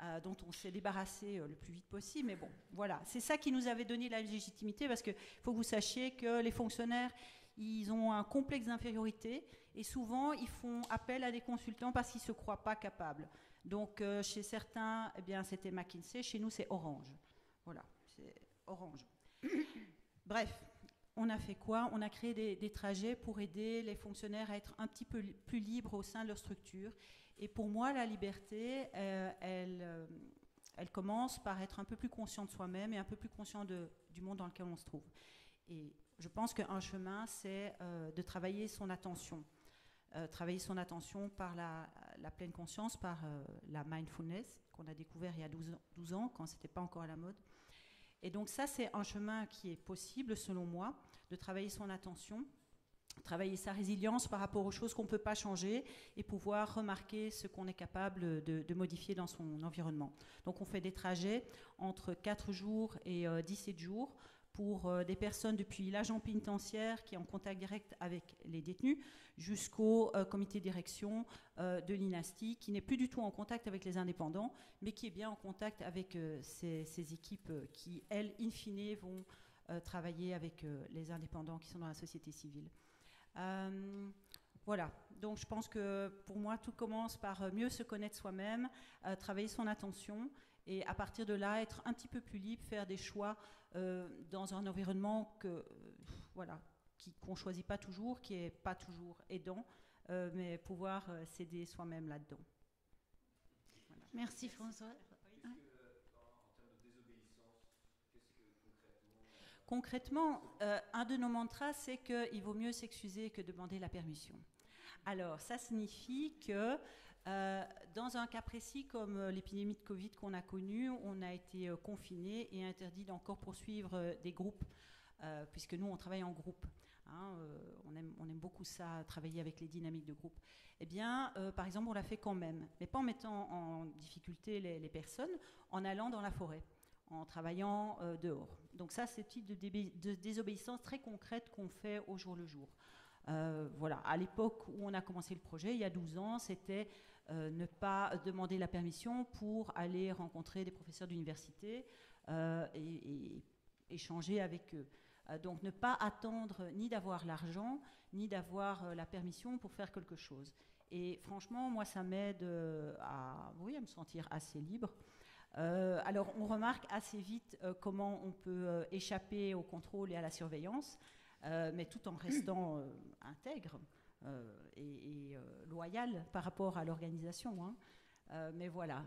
euh, dont on s'est débarrassé euh, le plus vite possible. Mais bon, voilà, c'est ça qui nous avait donné la légitimité, parce qu'il faut que vous sachiez que les fonctionnaires, ils ont un complexe d'infériorité et souvent ils font appel à des consultants parce qu'ils ne se croient pas capables. Donc euh, chez certains, eh bien c'était McKinsey, chez nous c'est Orange. Voilà, c'est Orange. (coughs) Bref, on a fait quoi? On a créé des, trajets pour aider les fonctionnaires à être un petit peu plus libres au sein de leur structure. Et pour moi, la liberté, euh, elle, euh, elle commence par être un peu plus conscient de soi-même et un peu plus conscient du monde dans lequel on se trouve. Et je pense qu'un chemin, c'est euh, de travailler son attention. travailler son attention par la, pleine conscience, par la mindfulness, qu'on a découvert il y a 12 ans, 12 ans quand ce n'était pas encore à la mode. Et donc ça, c'est un chemin qui est possible, selon moi, de travailler son attention, travailler sa résilience par rapport aux choses qu'on ne peut pas changer et pouvoir remarquer ce qu'on est capable de, modifier dans son environnement. Donc on fait des trajets entre 4 jours et 17 euh, jours pour euh, des personnes depuis l'agent pénitentiaire qui est en contact direct avec les détenus jusqu'au euh, comité de direction de l'INASTI qui n'est plus du tout en contact avec les indépendants mais qui est bien en contact avec ces, ces, équipes qui, elles, in fine, vont travailler avec les indépendants qui sont dans la société civile. Euh, voilà, donc je pense que pour moi, tout commence par mieux se connaître soi-même, euh, travailler son attention et à partir de là, être un petit peu plus libre, faire des choix euh, dans un environnement voilà, qu'on ne choisit pas toujours, qui n'est pas toujours aidant, mais pouvoir s'aider soi-même là-dedans. Merci François. Concrètement, euh, un de nos mantras, c'est qu'il vaut mieux s'excuser que demander la permission. Alors, ça signifie que euh, dans un cas précis comme euh, l'épidémie de Covid qu'on a connue, on a été confiné et interdit d'encore poursuivre des groupes, puisque nous, on travaille en groupe. Hein, on, aime, beaucoup ça, travailler avec les dynamiques de groupe. Eh bien, par exemple, on l'a fait quand même, mais pas en mettant en difficulté les personnes, en allant dans la forêt, en travaillant dehors. Donc ça, c'est le type de, désobéissance très concrète qu'on fait au jour le jour. Euh, voilà, à l'époque où on a commencé le projet, il y a 12 ans, c'était euh, ne pas demander la permission pour aller rencontrer des professeurs d'université euh, et, échanger avec eux. donc ne pas attendre ni d'avoir l'argent, ni d'avoir la permission pour faire quelque chose. Et franchement, moi, ça m'aide à, oui, à me sentir assez libre. Euh, alors, on remarque assez vite euh, comment on peut euh, échapper au contrôle et à la surveillance, mais tout en restant intègre et, loyal par rapport à l'organisation. Hein. mais voilà.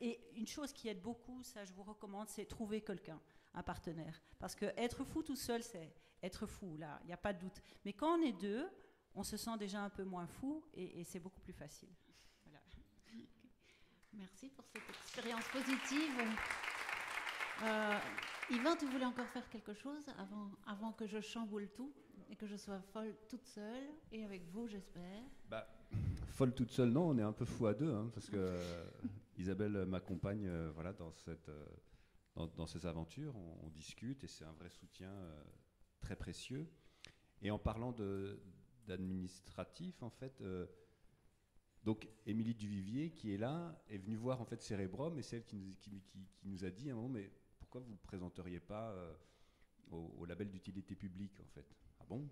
et une chose qui aide beaucoup, ça je vous recommande, c'est trouver quelqu'un, un partenaire. Parce que être fou tout seul, c'est être fou, là, il n'y a pas de doute. Mais quand on est deux, on se sent déjà un peu moins fou et c'est beaucoup plus facile. Merci pour cette expérience positive. Euh, Yvan, tu voulais encore faire quelque chose avant, avant que je chamboule tout et que je sois folle toute seule et avec vous, j'espère? Bah, Folle toute seule, non, on est un peu fou à deux hein, parce que euh, Isabelle m'accompagne euh, voilà, dans, cette, dans, dans, ces aventures. On, discute et c'est un vrai soutien très précieux. Et en parlant d'administratif, en fait, donc Émilie Duvivier, qui est là, est venue voir en fait Cérébrum et c'est elle qui nous, a dit un moment, mais pourquoi vous ne présenteriez pas euh, au, label d'utilité publique en fait? Ah bon?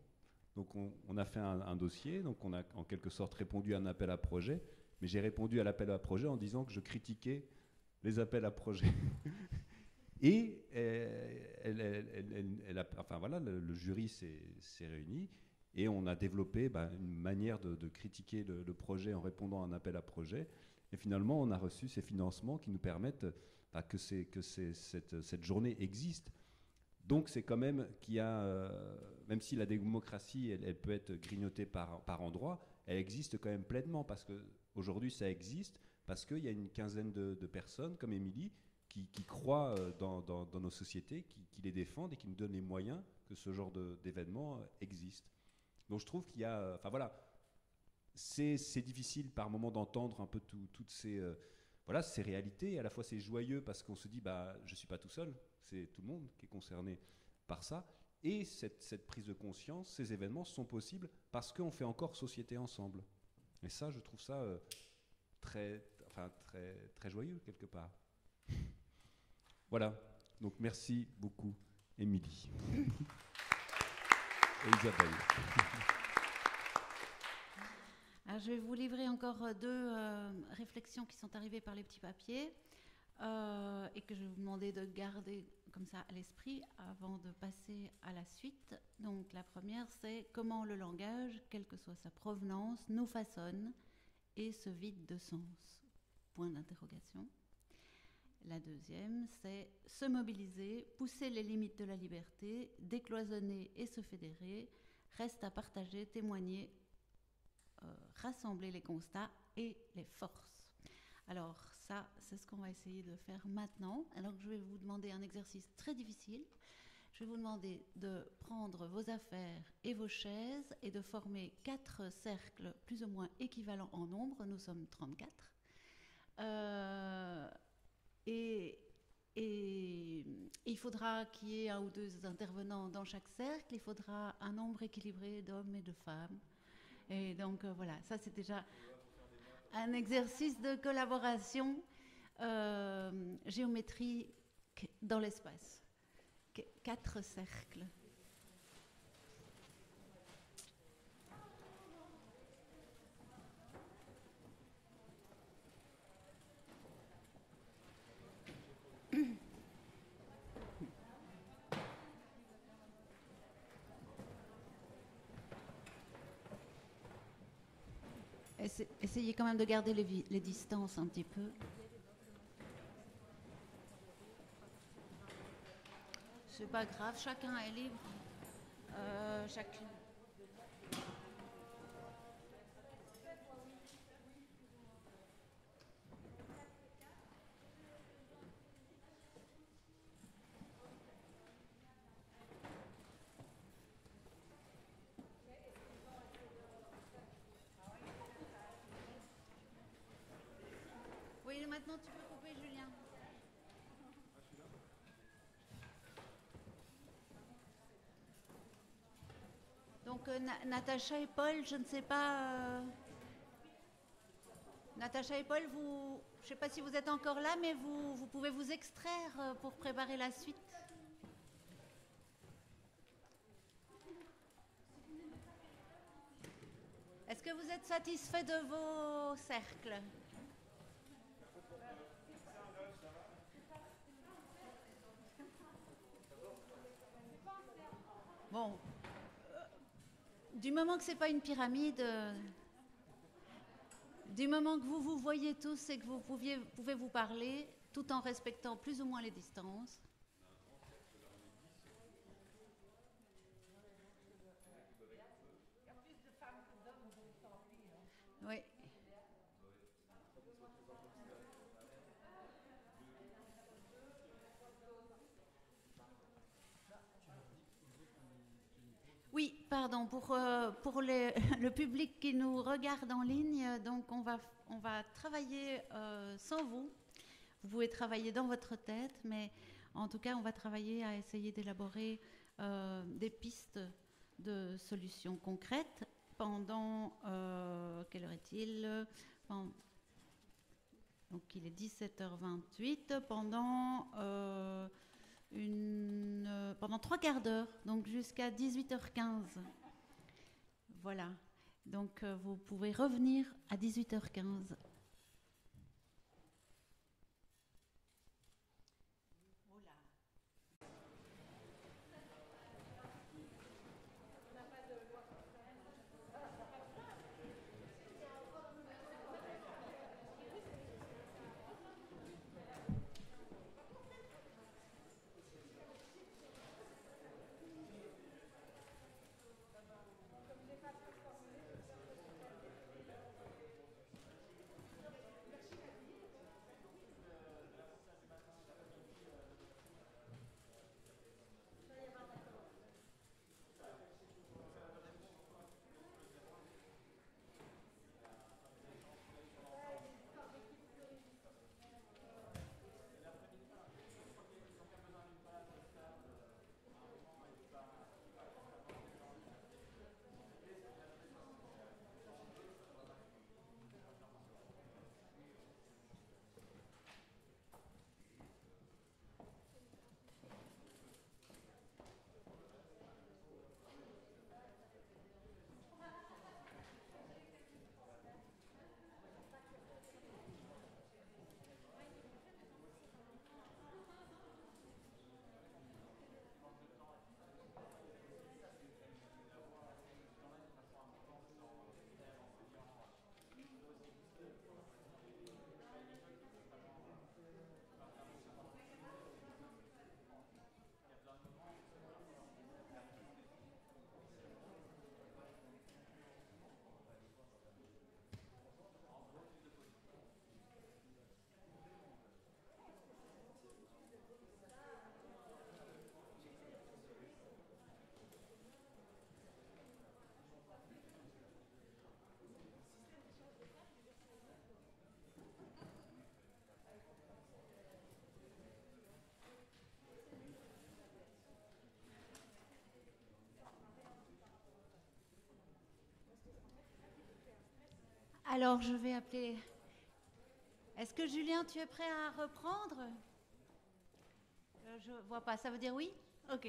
Donc on, a fait un, dossier, donc on a en quelque sorte répondu à un appel à projet, mais j'ai répondu à l'appel à projet en disant que je critiquais les appels à projet. (laughs) Et elle, enfin voilà, le jury s'est réuni et on a développé bah, une manière de, critiquer le, projet en répondant à un appel à projet. Et finalement, on a reçu ces financements qui nous permettent bah, que, que cette, journée existe. Donc c'est quand même qu'il y a, euh, même si la démocratie, elle, peut être grignotée par, par endroits, elle existe quand même pleinement parce qu'aujourd'hui ça existe, parce qu'il y a une quinzaine de, personnes comme Émilie qui, croient euh, dans, nos sociétés, qui, qui, les défendent et qui nous donnent les moyens que ce genre d'événement euh, existe. Donc je trouve qu'il y a. Enfin voilà, c'est difficile par moment d'entendre un peu toutes ces, euh, voilà, ces réalités. À la fois c'est joyeux parce qu'on se dit, bah, je ne suis pas tout seul, c'est tout le monde qui est concerné par ça. Et cette, cette, prise de conscience, ces événements sont possibles parce qu'on fait encore société ensemble. Et ça, je trouve ça euh, très, enfin, très, très joyeux quelque part. (laughs) voilà. Donc merci beaucoup, Émilie. (laughs) Alors, (laughs) je vais vous livrer encore deux euh, réflexions qui sont arrivées par les petits papiers euh, et que je vais vous demander de garder comme ça à l'esprit avant de passer à la suite. Donc la première, c'est comment le langage, quelle que soit sa provenance, nous façonne et se vide de sens? Point d'interrogation. La deuxième, c'est se mobiliser, pousser les limites de la liberté, décloisonner et se fédérer. Reste à partager, témoigner, euh, rassembler les constats et les forces. Alors ça, c'est ce qu'on va essayer de faire maintenant. Alors je vais vous demander un exercice très difficile. Je vais vous demander de prendre vos affaires et vos chaises et de former quatre cercles plus ou moins équivalents en nombre. Nous sommes 34. Euh, et, il faudra qu'il y ait un ou deux intervenants dans chaque cercle. Il faudra un nombre équilibré d'hommes et de femmes. Et donc euh, voilà, ça c'est déjà un exercice de collaboration euh, géométrie dans l'espace. Quatre cercles. Quand même de garder les, distances un petit peu. C'est pas grave, chacun est libre. Euh. maintenant tu peux couper, Julien. Donc Natacha et Paul, je ne sais pas. Euh, Natacha et Paul, vous, je ne sais pas si vous êtes encore là, mais vous, pouvez vous extraire euh, pour préparer la suite. Est-ce que vous êtes satisfait de vos cercles? Bon, du moment que c'est pas une pyramide, euh, du moment que vous vous voyez tous et que vous pouvez vous parler, tout en respectant plus ou moins les distances. Oui. Oui, pardon, pour, euh, pour (laughs) le public qui nous regarde en ligne, donc on va, on va travailler euh, sans vous. Vous pouvez travailler dans votre tête, mais en tout cas, on va travailler à essayer d'élaborer euh, des pistes de solutions concrètes. Pendant, quelle heure est-il? Donc il est 17h28, pendant une, euh, pendant trois quarts d'heure, donc jusqu'à 18h15. Voilà. Donc euh, vous pouvez revenir à 18h15. Alors, je vais appeler. Est-ce que Julien, tu es prêt à reprendre? Je ne vois pas. Ça veut dire oui? Ok.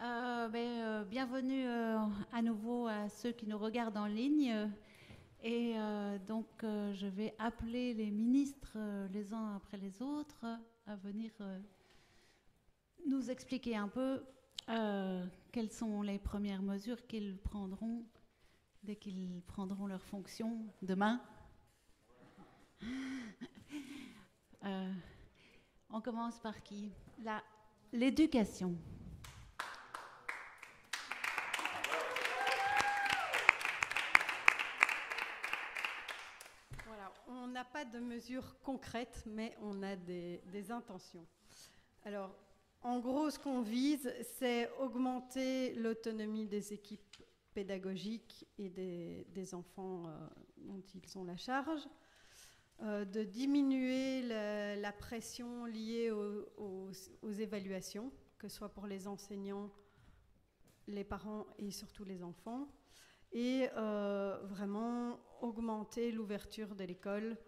Euh, ben, euh, bienvenue euh, à nouveau à ceux qui nous regardent en ligne. Et donc, je vais appeler les ministres les uns après les autres à venir nous expliquer un peu quelles sont les premières mesures qu'ils prendront dès qu'ils prendront leurs fonctions demain. (laughs) on commence par qui? L'éducation. on n'a pas de mesures concrètes, mais on a des, intentions. Alors, en gros, ce qu'on vise, c'est augmenter l'autonomie des équipes pédagogiques et des, enfants euh, dont ils ont la charge, euh, de diminuer la, pression liée aux, évaluations, que ce soit pour les enseignants, les parents et surtout les enfants, et euh, vraiment augmenter l'ouverture de l'école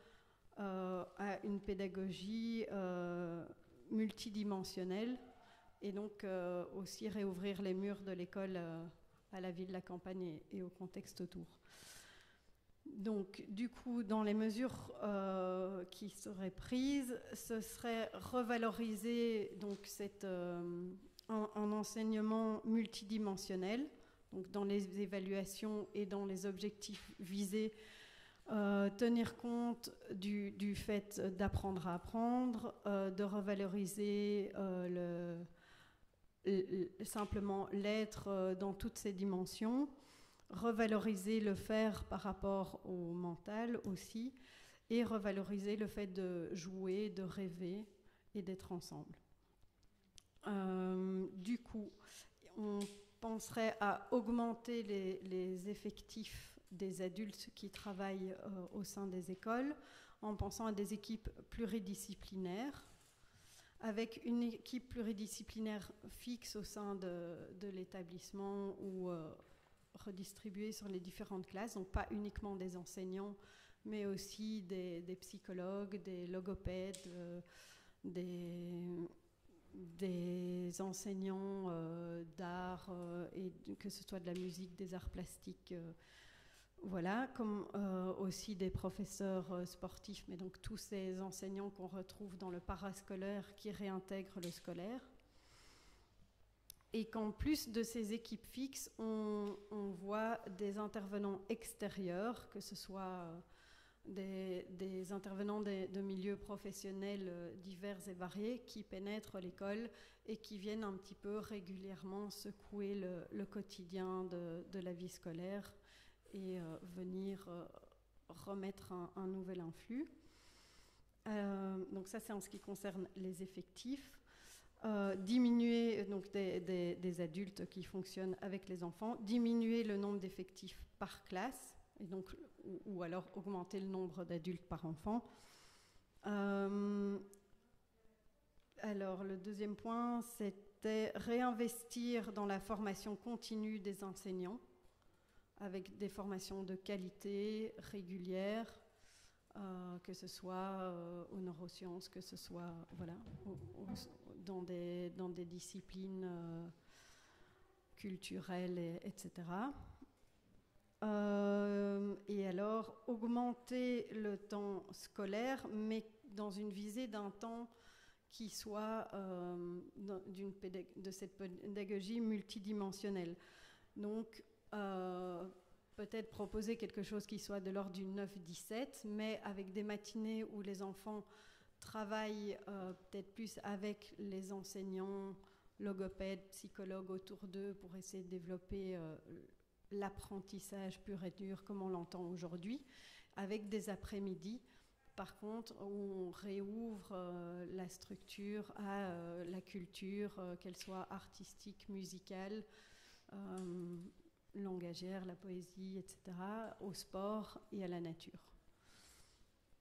à une pédagogie multidimensionnelle et donc aussi réouvrir les murs de l'école à la ville, la campagne et, au contexte autour. Donc, du coup, dans les mesures qui seraient prises, ce serait revaloriser donc cette, un enseignement multidimensionnel donc dans les évaluations et dans les objectifs visés, euh, tenir compte du, fait d'apprendre à apprendre, euh, de revaloriser euh, simplement l'être dans toutes ses dimensions, revaloriser le faire par rapport au mental aussi, et revaloriser le fait de jouer, de rêver et d'être ensemble. du coup, on penserait à augmenter les, effectifs des adultes qui travaillent euh, au sein des écoles en pensant à des équipes pluridisciplinaires, avec une équipe pluridisciplinaire fixe au sein de, l'établissement ou euh, redistribuée sur les différentes classes, donc pas uniquement des enseignants, mais aussi des, psychologues, des logopèdes, euh, des enseignants euh, d'art et que ce soit de la musique, des arts plastiques, voilà, comme aussi des professeurs sportifs, mais donc tous ces enseignants qu'on retrouve dans le parascolaire qui réintègrent le scolaire. Et qu'en plus de ces équipes fixes, on, voit des intervenants extérieurs, que ce soit des, intervenants de, milieux professionnels euh, divers et variés qui pénètrent l'école et qui viennent un petit peu régulièrement secouer le, quotidien de, la vie scolaire et euh, venir euh, remettre un, nouvel influx. donc ça, c'est en ce qui concerne les effectifs. diminuer donc des, adultes qui fonctionnent avec les enfants, diminuer le nombre d'effectifs par classe, et donc ou, alors augmenter le nombre d'adultes par enfant. Euh, alors le deuxième point, c'était réinvestir dans la formation continue des enseignants avec des formations de qualité régulières, euh, que ce soit euh, aux neurosciences, que ce soit voilà, dans, des, dans des disciplines culturelles, etc. Euh, et alors augmenter le temps scolaire, mais dans une visée d'un temps qui soit euh, de cette pédagogie multidimensionnelle. Donc, euh, peut-être proposer quelque chose qui soit de l'ordre du 9-17, mais avec des matinées où les enfants travaillent peut-être plus avec les enseignants, logopèdes, psychologues autour d'eux pour essayer de développer l'apprentissage pur et dur comme on l'entend aujourd'hui, avec des après-midi, par contre, où on réouvre euh, la structure à euh, la culture, euh, qu'elle soit artistique, musicale, langagère, la poésie, etc., au sport et à la nature.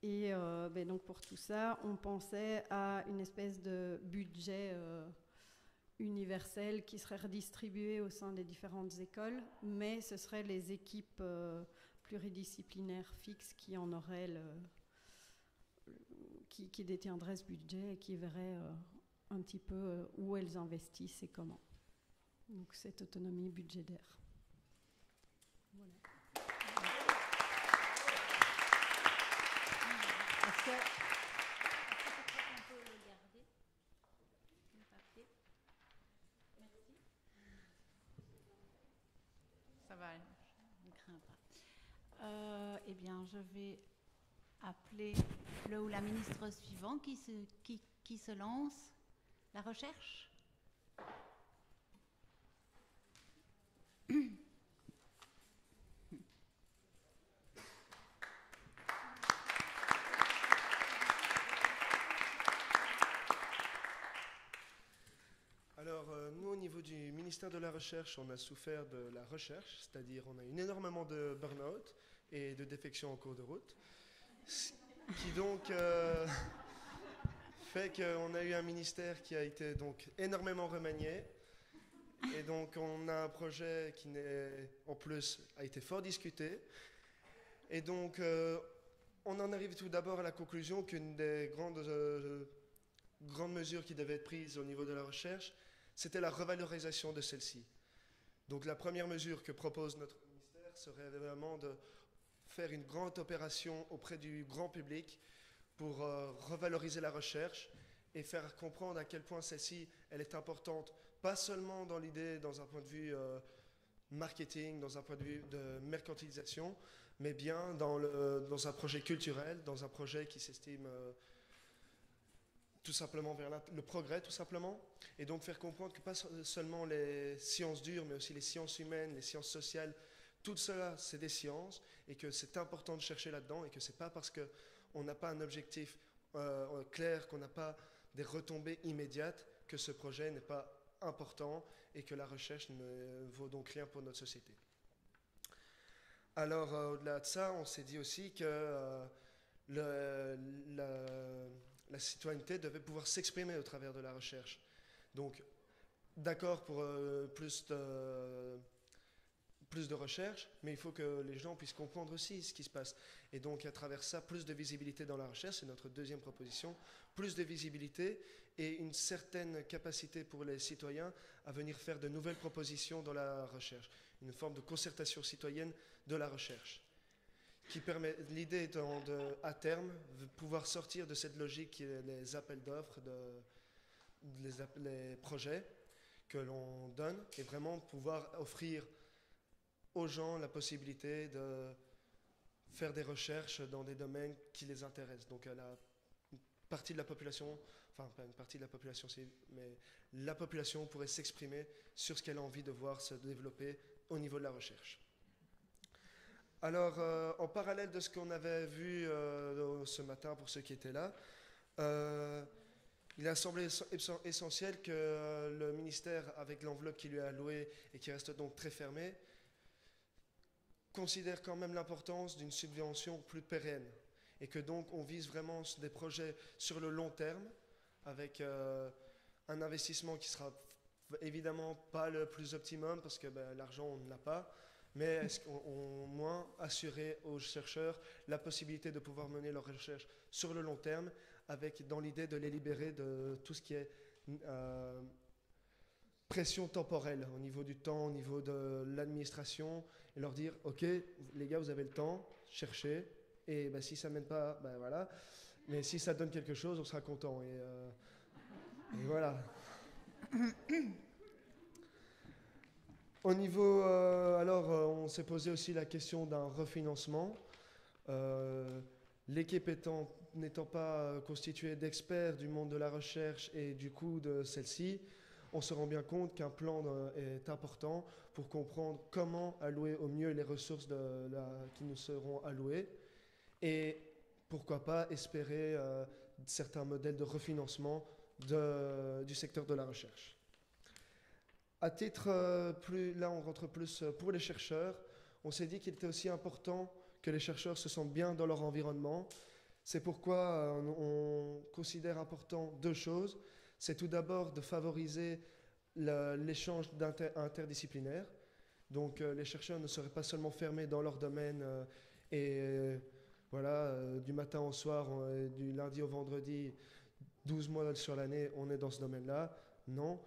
Et ben donc pour tout ça, on pensait à une espèce de budget universel qui serait redistribué au sein des différentes écoles, mais ce seraient les équipes euh, pluridisciplinaire fixe qui en aurait le, qui, qui, détiendrait ce budget et qui verrait euh, un petit peu euh, où elles investissent et comment. Donc cette autonomie budgétaire. Voilà. Est-ce que, on peut le garder le papier Merci. Euh, eh bien, je vais appeler le ou la ministre suivant qui se lance. La recherche (clears throat) Alors, euh, nous, au niveau du ministère de la Recherche, on a souffert de la recherche, c'est-à-dire on a eu énormément de burn-out et de défections en cours de route, qui donc euh, (laughs) fait qu'on a eu un ministère qui a été donc énormément remanié, et donc on a un projet qui, en plus, a été fort discuté, et donc euh, on en arrive tout d'abord à la conclusion qu'une des grandes, euh, grandes mesures qui devaient être prises au niveau de la recherche, c'était la revalorisation de celle-ci. Donc la première mesure que propose notre ministère serait vraiment de faire une grande opération auprès du grand public pour euh, revaloriser la recherche et faire comprendre à quel point celle-ci, elle est importante, pas seulement dans l'idée, dans un point de vue euh, marketing, dans un point de vue de mercantilisation, mais bien dans, le, dans un projet culturel, dans un projet qui s'estime euh, tout simplement vers le progrès, tout simplement, et donc faire comprendre que pas seulement les sciences dures, mais aussi les sciences humaines, les sciences sociales, tout cela, c'est des sciences, et que c'est important de chercher là-dedans, et que c'est pas parce qu'on n'a pas un objectif euh, clair, qu'on n'a pas des retombées immédiates, que ce projet n'est pas important, et que la recherche ne vaut donc rien pour notre société. Alors, euh, au-delà de ça, on s'est dit aussi que euh, le la citoyenneté devait pouvoir s'exprimer au travers de la recherche. Donc, d'accord pour euh, plus, de, plus de recherche, mais il faut que les gens puissent comprendre aussi ce qui se passe. Et donc, à travers ça, plus de visibilité dans la recherche, c'est notre deuxième proposition, plus de visibilité et une certaine capacité pour les citoyens à venir faire de nouvelles propositions dans la recherche, une forme de concertation citoyenne de la recherche l'idée étant de, à terme, de pouvoir sortir de cette logique qui est les appels d'offres, de, les, projets que l'on donne, et vraiment pouvoir offrir aux gens la possibilité de faire des recherches dans des domaines qui les intéressent. Donc à la partie de la population, enfin pas une partie de la population, mais la population pourrait s'exprimer sur ce qu'elle a envie de voir se développer au niveau de la recherche. Alors, euh, en parallèle de ce qu'on avait vu euh, ce matin pour ceux qui étaient là, euh, il a semblé essentiel que le ministère, avec l'enveloppe qui lui est allouée et qui reste donc très fermée, considère quand même l'importance d'une subvention plus pérenne et que donc on vise vraiment des projets sur le long terme avec un investissement qui sera évidemment pas le plus optimum parce que ben, l'argent on ne l'a pas, mais est-ce qu'au moins assurer aux chercheurs la possibilité de pouvoir mener leurs recherches sur le long terme, avec dans l'idée de les libérer de tout ce qui est euh, pression temporelle au niveau du temps, au niveau de l'administration, et leur dire ok les gars vous avez le temps, cherchez, et ben, si ça mène pas, ben voilà, mais si ça donne quelque chose, on sera content et, euh, et voilà. Au niveau, euh, alors, euh, on s'est posé aussi la question d'un refinancement. Euh, l'équipe n'étant pas constituée d'experts du monde de la recherche et du coût de celle-ci, on se rend bien compte qu'un plan est important pour comprendre comment allouer au mieux les ressources qui nous seront allouées et pourquoi pas espérer certains modèles de refinancement du secteur de la recherche. À titre euh, plus, là on rentre plus euh, pour les chercheurs, on s'est dit qu'il était aussi important que les chercheurs se sentent bien dans leur environnement. C'est pourquoi euh, on considère important deux choses. C'est tout d'abord de favoriser l'échange interdisciplinaire, Donc les chercheurs ne seraient pas seulement fermés dans leur domaine et voilà, du matin au soir, du lundi au vendredi, 12 mois sur l'année, on est dans ce domaine-là. Non.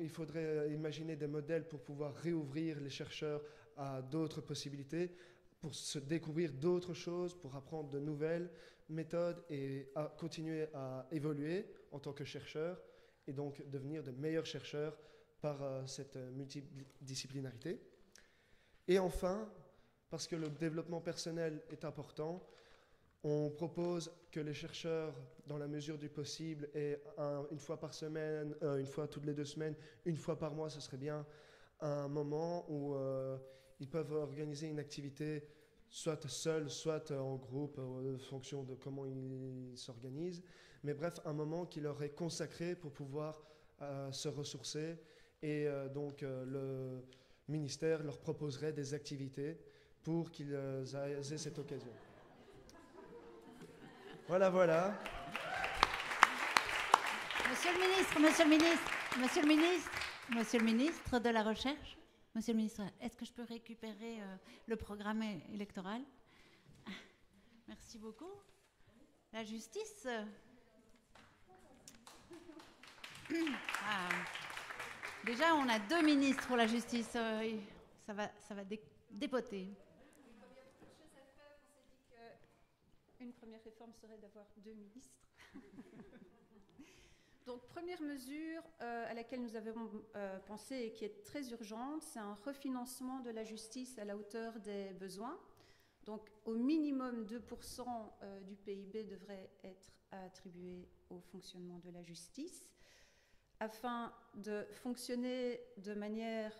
Il faudrait imaginer des modèles pour pouvoir réouvrir les chercheurs à d'autres possibilités, pour se découvrir d'autres choses, pour apprendre de nouvelles méthodes et continuer à évoluer en tant que chercheur et donc devenir de meilleurs chercheurs par euh, cette multidisciplinarité. Et enfin, parce que le développement personnel est important, on propose que les chercheurs, dans la mesure du possible, aient une fois par semaine, euh, une fois toutes les deux semaines, une fois par mois, ce serait bien, un moment où euh, ils peuvent organiser une activité, soit seul, soit en groupe, en fonction de comment ils s'organisent. Mais bref, un moment qui leur est consacré pour pouvoir euh, se ressourcer. Et donc, le ministère leur proposerait des activités pour qu'ils aient cette occasion. Voilà, voilà. Monsieur le ministre, monsieur le ministre, monsieur le ministre, monsieur le ministre de la Recherche, monsieur le ministre, est-ce que je peux récupérer euh, le programme électoral? Merci beaucoup. La justice? Ah. Déjà, on a deux ministres pour la justice. Euh, ça va, ça va dépoter. Une première réforme serait d'avoir deux ministres. (laughs) Donc, première mesure euh, à laquelle nous avons euh, pensé et qui est très urgente, c'est un refinancement de la justice à la hauteur des besoins. Donc, au minimum 2% euh, du PIB devrait être attribué au fonctionnement de la justice afin de fonctionner de manière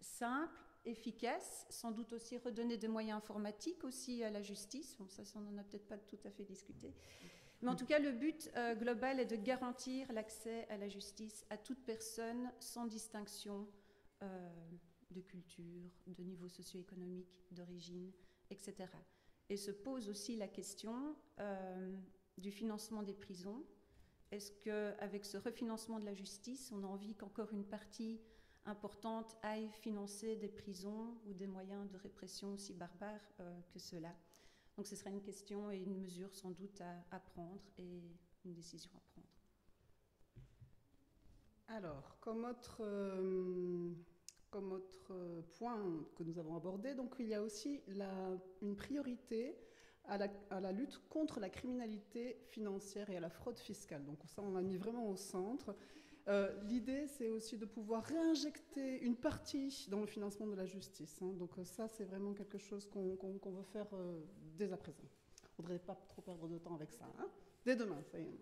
simple, efficace, sans doute aussi redonner des moyens informatiques aussi à la justice. Bon, ça, on n'en a peut-être pas tout à fait discuté. Mais en tout cas, le but euh, global est de garantir l'accès à la justice à toute personne sans distinction euh, de culture, de niveau socio-économique, d'origine, etc. Et se pose aussi la question euh, du financement des prisons. Est-ce qu'avec ce refinancement de la justice, on a envie qu'encore une partie importante aille financer des prisons ou des moyens de répression aussi barbares euh, que cela. Donc ce sera une question et une mesure sans doute à, prendre et une décision à prendre. Alors, comme autre, euh, comme autre point que nous avons abordé, donc il y a aussi une priorité à la, à la, lutte contre la criminalité financière et à la fraude fiscale. Donc ça, on l'a mis vraiment au centre. Euh, l'idée, c'est aussi de pouvoir réinjecter une partie dans le financement de la justice. Hein. Donc euh, ça, c'est vraiment quelque chose qu'on veut faire euh, dès à présent. On ne voudrait pas trop perdre de temps avec ça. Hein. Dès demain, ça y est.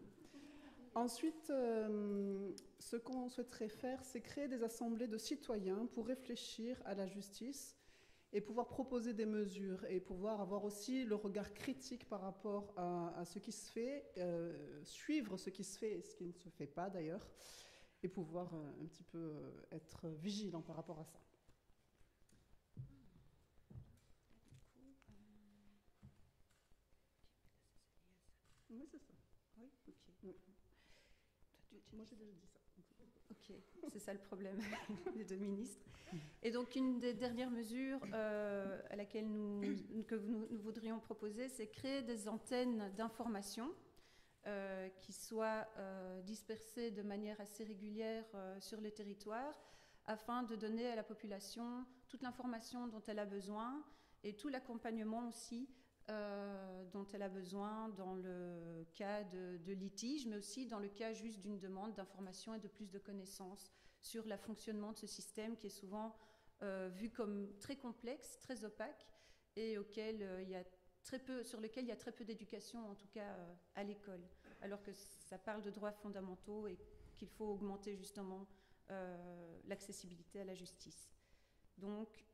Ensuite, ce qu'on souhaiterait faire, c'est créer des assemblées de citoyens pour réfléchir à la justice et pouvoir proposer des mesures et pouvoir avoir aussi le regard critique par rapport à, à ce qui se fait, suivre ce qui se fait et ce qui ne se fait pas d'ailleurs, et pouvoir euh, un petit peu euh, être vigilant par rapport à ça. Oui, c'est ça. Oui, ok. Moi, j'ai déjà dit ça. Ok, c'est ça le problème (laughs) des deux ministres. Et donc, une des dernières mesures euh, à laquelle nous, que nous, nous voudrions proposer, c'est créer des antennes d'information euh, qui soient euh, dispersés de manière assez régulière euh, sur le territoire afin de donner à la population toute l'information dont elle a besoin et tout l'accompagnement aussi dont elle a besoin dans le cas de, de, litige, mais aussi dans le cas juste d'une demande d'information et de plus de connaissances sur le fonctionnement de ce système qui est souvent vu comme très complexe, très opaque et auquel il y a très peu, sur lequel il y a très peu d'éducation, en tout cas euh, à l'école, alors que ça parle de droits fondamentaux et qu'il faut augmenter justement euh, l'accessibilité à la justice. Donc,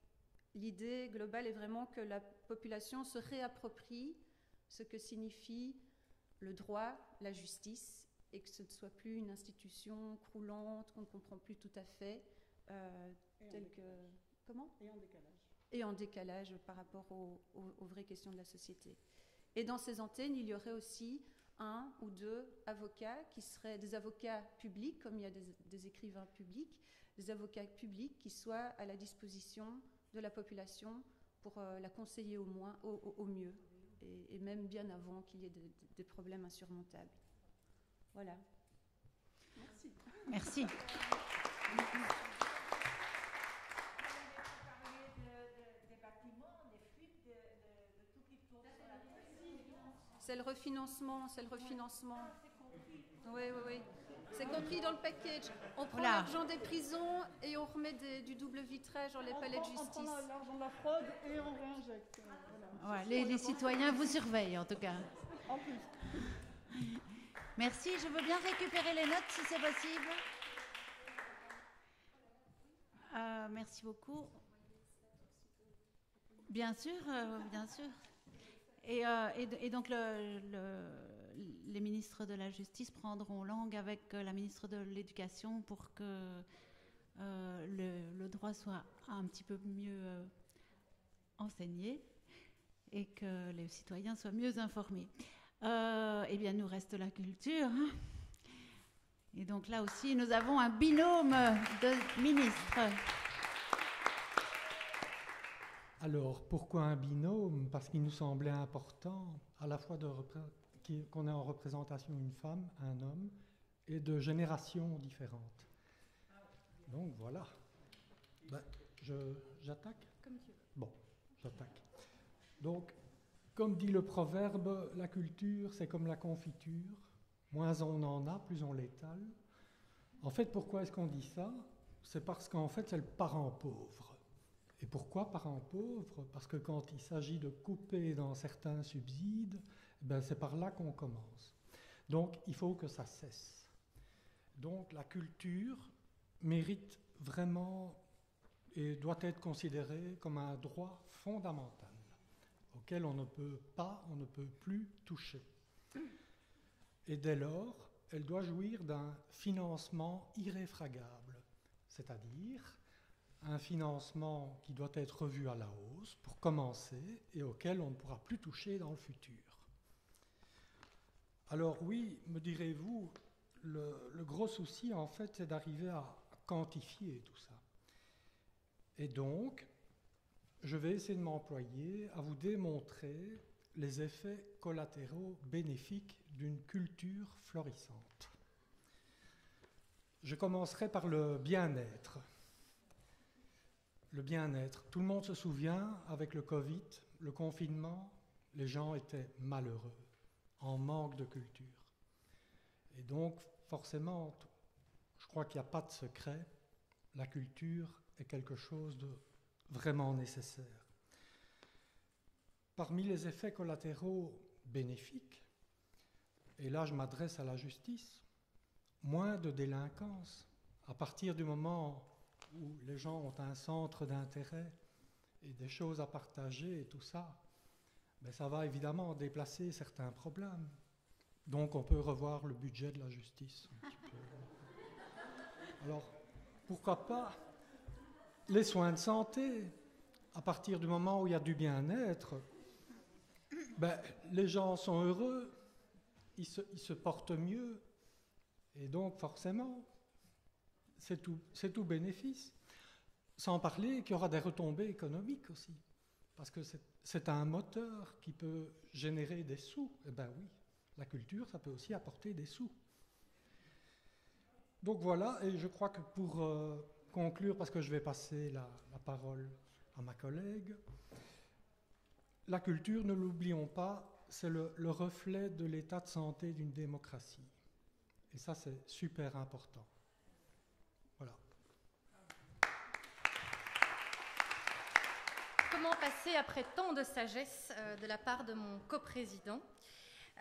l'idée globale est vraiment que la population se réapproprie ce que signifie le droit, la justice, et que ce ne soit plus une institution croulante qu'on ne comprend plus tout à fait, euh, telle que... Comment? Et en décalage et en décalage par rapport aux, vraies questions de la société. Et dans ces antennes, il y aurait aussi un ou deux avocats qui seraient des avocats publics, comme il y a des, écrivains publics, des avocats publics qui soient à la disposition de la population pour euh, la conseiller au, moins, au, mieux, et, même bien avant qu'il y ait des problèmes insurmontables. Voilà. Merci. Merci. C'est le refinancement, c'est le refinancement. Oui, oui, oui. C'est compris dans le package. On prend l'argent des prisons et on remet du double vitrage dans les palais de justice. On prend l'argent de la fraude et on réinjecte. les, citoyens vous surveillent en tout cas. En plus. Merci, je veux bien récupérer les notes si c'est possible. Euh, merci beaucoup. Bien sûr, euh, bien sûr. Euh, et, donc les ministres de la Justice prendront langue avec euh, la ministre de l'Éducation pour que euh, le, droit soit un petit peu mieux enseigné et que les citoyens soient mieux informés. eh bien, nous reste la culture. Hein. et donc là aussi, nous avons un binôme de ministres. Alors, pourquoi un binôme? Parce qu'il nous semblait important à la fois qu'on ait en représentation une femme, un homme, et de générations différentes. Donc voilà. Ben, j'attaque? Comme tu veux. Bon, j'attaque. Donc, comme dit le proverbe, la culture, c'est comme la confiture. Moins on en a, plus on l'étale. En fait, pourquoi est-ce qu'on dit ça? C'est parce qu'en fait, c'est le parent pauvre. Et pourquoi parents pauvres? Parce que quand il s'agit de couper dans certains subsides, eh ben c'est par là qu'on commence. Donc il faut que ça cesse. Donc la culture mérite vraiment et doit être considérée comme un droit fondamental auquel on ne peut pas, on ne peut plus toucher. Et dès lors, elle doit jouir d'un financement irréfragable, c'est-à-dire un financement qui doit être revu à la hausse pour commencer et auquel on ne pourra plus toucher dans le futur. Alors oui, me direz-vous, le, gros souci en fait c'est d'arriver à quantifier tout ça. Et donc, je vais essayer de m'employer à vous démontrer les effets collatéraux bénéfiques d'une culture florissante. Je commencerai par le bien-être le bien-être. Tout le monde se souvient, avec le Covid, le confinement, les gens étaient malheureux, en manque de culture. Et donc, forcément, je crois qu'il n'y a pas de secret, la culture est quelque chose de vraiment nécessaire. Parmi les effets collatéraux bénéfiques, et là je m'adresse à la justice, moins de délinquance. À partir du moment où les gens ont un centre d'intérêt et des choses à partager et tout ça, mais ça va évidemment déplacer certains problèmes. Donc on peut revoir le budget de la justice. Alors, pourquoi pas les soins de santé? À partir du moment où il y a du bien-être, ben, les gens sont heureux, ils se portent mieux, et donc forcément, c'est tout, bénéfice. Sans parler qu'il y aura des retombées économiques aussi. Parce que c'est un moteur qui peut générer des sous. Eh bien oui, la culture, ça peut aussi apporter des sous. Donc voilà, et je crois que pour euh, conclure, parce que je vais passer la, parole à ma collègue, la culture, ne l'oublions pas, c'est le reflet de l'état de santé d'une démocratie. Et ça, c'est super important. Comment passer après tant de sagesse euh, de la part de mon coprésident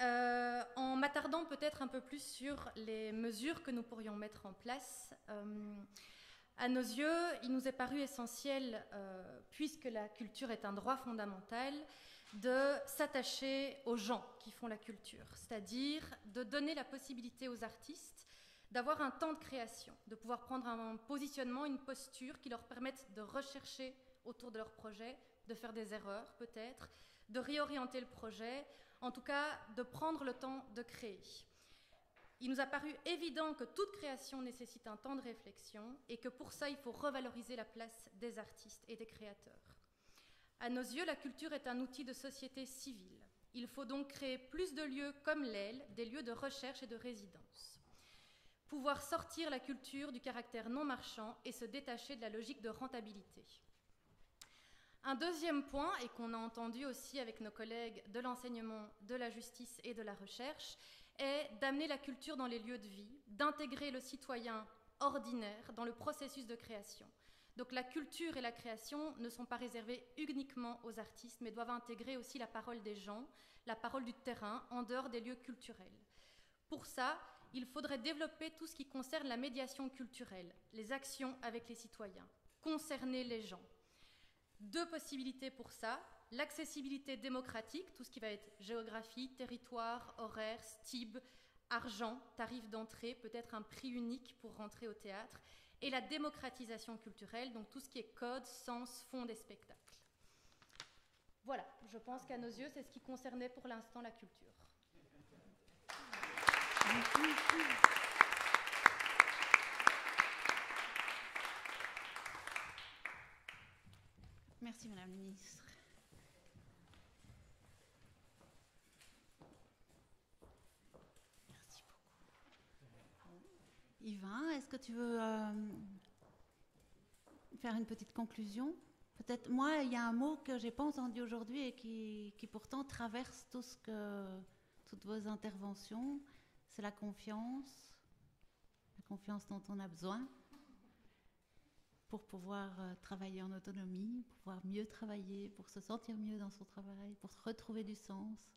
euh, en m'attardant peut-être un peu plus sur les mesures que nous pourrions mettre en place. Euh, à nos yeux, il nous est paru essentiel, puisque la culture est un droit fondamental, de s'attacher aux gens qui font la culture, c'est-à-dire de donner la possibilité aux artistes d'avoir un temps de création, de pouvoir prendre un positionnement, une posture qui leur permette de rechercher autour de leur projet, de faire des erreurs peut-être, de réorienter le projet, en tout cas de prendre le temps de créer. Il nous a paru évident que toute création nécessite un temps de réflexion et que pour ça, il faut revaloriser la place des artistes et des créateurs. À nos yeux, la culture est un outil de société civile. Il faut donc créer plus de lieux comme l'aile, des lieux de recherche et de résidence. Pouvoir sortir la culture du caractère non marchand et se détacher de la logique de rentabilité. Un deuxième point, et qu'on a entendu aussi avec nos collègues de l'enseignement, de la justice et de la recherche, est d'amener la culture dans les lieux de vie, d'intégrer le citoyen ordinaire dans le processus de création. Donc la culture et la création ne sont pas réservées uniquement aux artistes, mais doivent intégrer aussi la parole des gens, la parole du terrain, en dehors des lieux culturels. Pour ça, il faudrait développer tout ce qui concerne la médiation culturelle, les actions avec les citoyens, concerner les gens. Deux possibilités pour ça. L'accessibilité démocratique, tout ce qui va être géographie, territoire, horaire, STIB, argent, tarif d'entrée, peut-être un prix unique pour rentrer au théâtre, et la démocratisation culturelle, donc tout ce qui est code, sens, fond des spectacles. Voilà, je pense qu'à nos yeux, c'est ce qui concernait pour l'instant la culture. Merci, Madame la Ministre. Merci beaucoup. Yvain, est-ce que tu veux euh, faire une petite conclusion? Peut-être, moi, il y a un mot que j'ai pas entendu aujourd'hui et qui, qui, pourtant traverse tout ce que, toutes vos interventions, c'est la confiance, la confiance dont on a besoin pour pouvoir euh, travailler en autonomie, pour pouvoir mieux travailler, pour se sentir mieux dans son travail, pour retrouver du sens.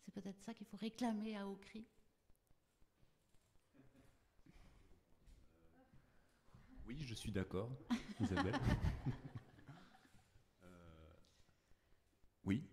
C'est peut-être ça qu'il faut réclamer à haut cri. Oui, je suis d'accord, Isabelle. (laughs) euh, oui.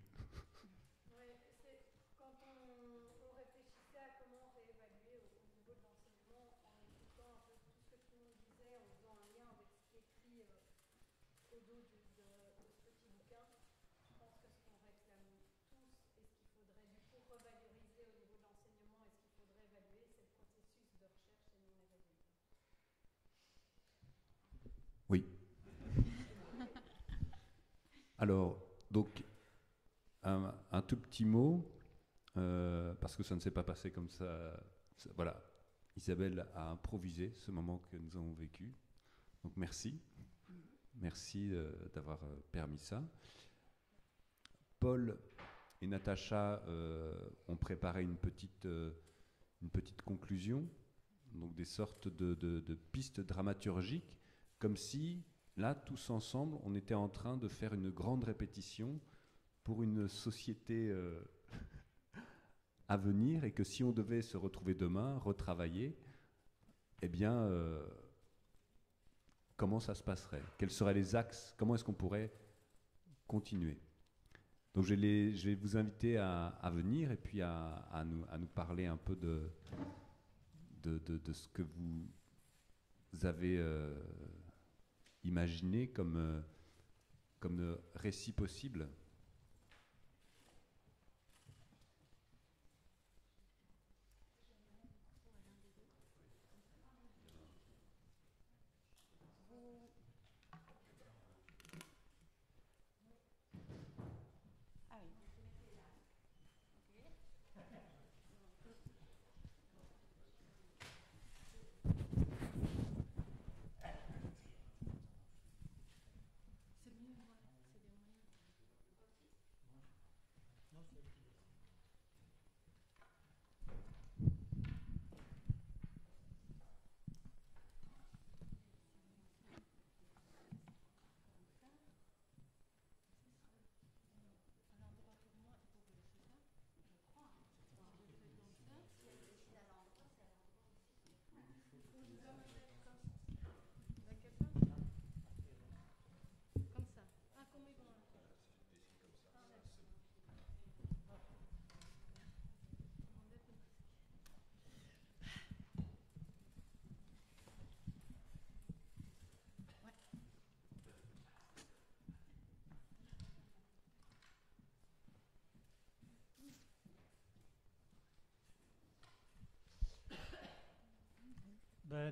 Alors, donc, un, tout petit mot, euh, parce que ça ne s'est pas passé comme ça, Voilà, Isabelle a improvisé ce moment que nous avons vécu. Donc, merci. Merci euh, d'avoir euh, permis ça. Paul et Natacha ont préparé une petite, conclusion, donc des sortes de pistes dramaturgiques, comme si Là, tous ensemble, on était en train de faire une grande répétition pour une société euh, (laughs) à venir et que si on devait se retrouver demain, retravailler, eh bien, euh, comment ça se passerait? Quels seraient les axes? Comment est-ce qu'on pourrait continuer? Donc je vais, vous inviter à, venir et puis à, nous, parler un peu de, ce que vous avez... Euh, imaginer comme, euh, comme récit possible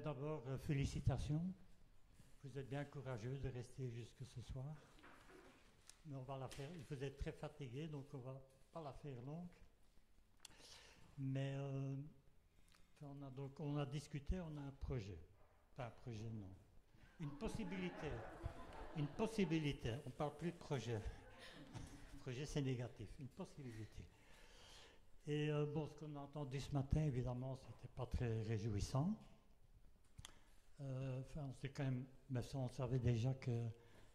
d'abord, euh, félicitations. Vous êtes bien courageux de rester jusque ce soir. Mais on va la faire. Vous êtes très fatigué, donc on va pas la faire longue. Mais euh, on, a donc, on a discuté, on a un projet. Pas un projet, non. Une possibilité. Une possibilité. On ne parle plus de projet. (laughs) projet, c'est négatif. Une possibilité. Et euh, bon, ce qu'on a entendu ce matin, évidemment, c'était pas très réjouissant. Euh, enfin, sait quand même, mais ça, on savait déjà que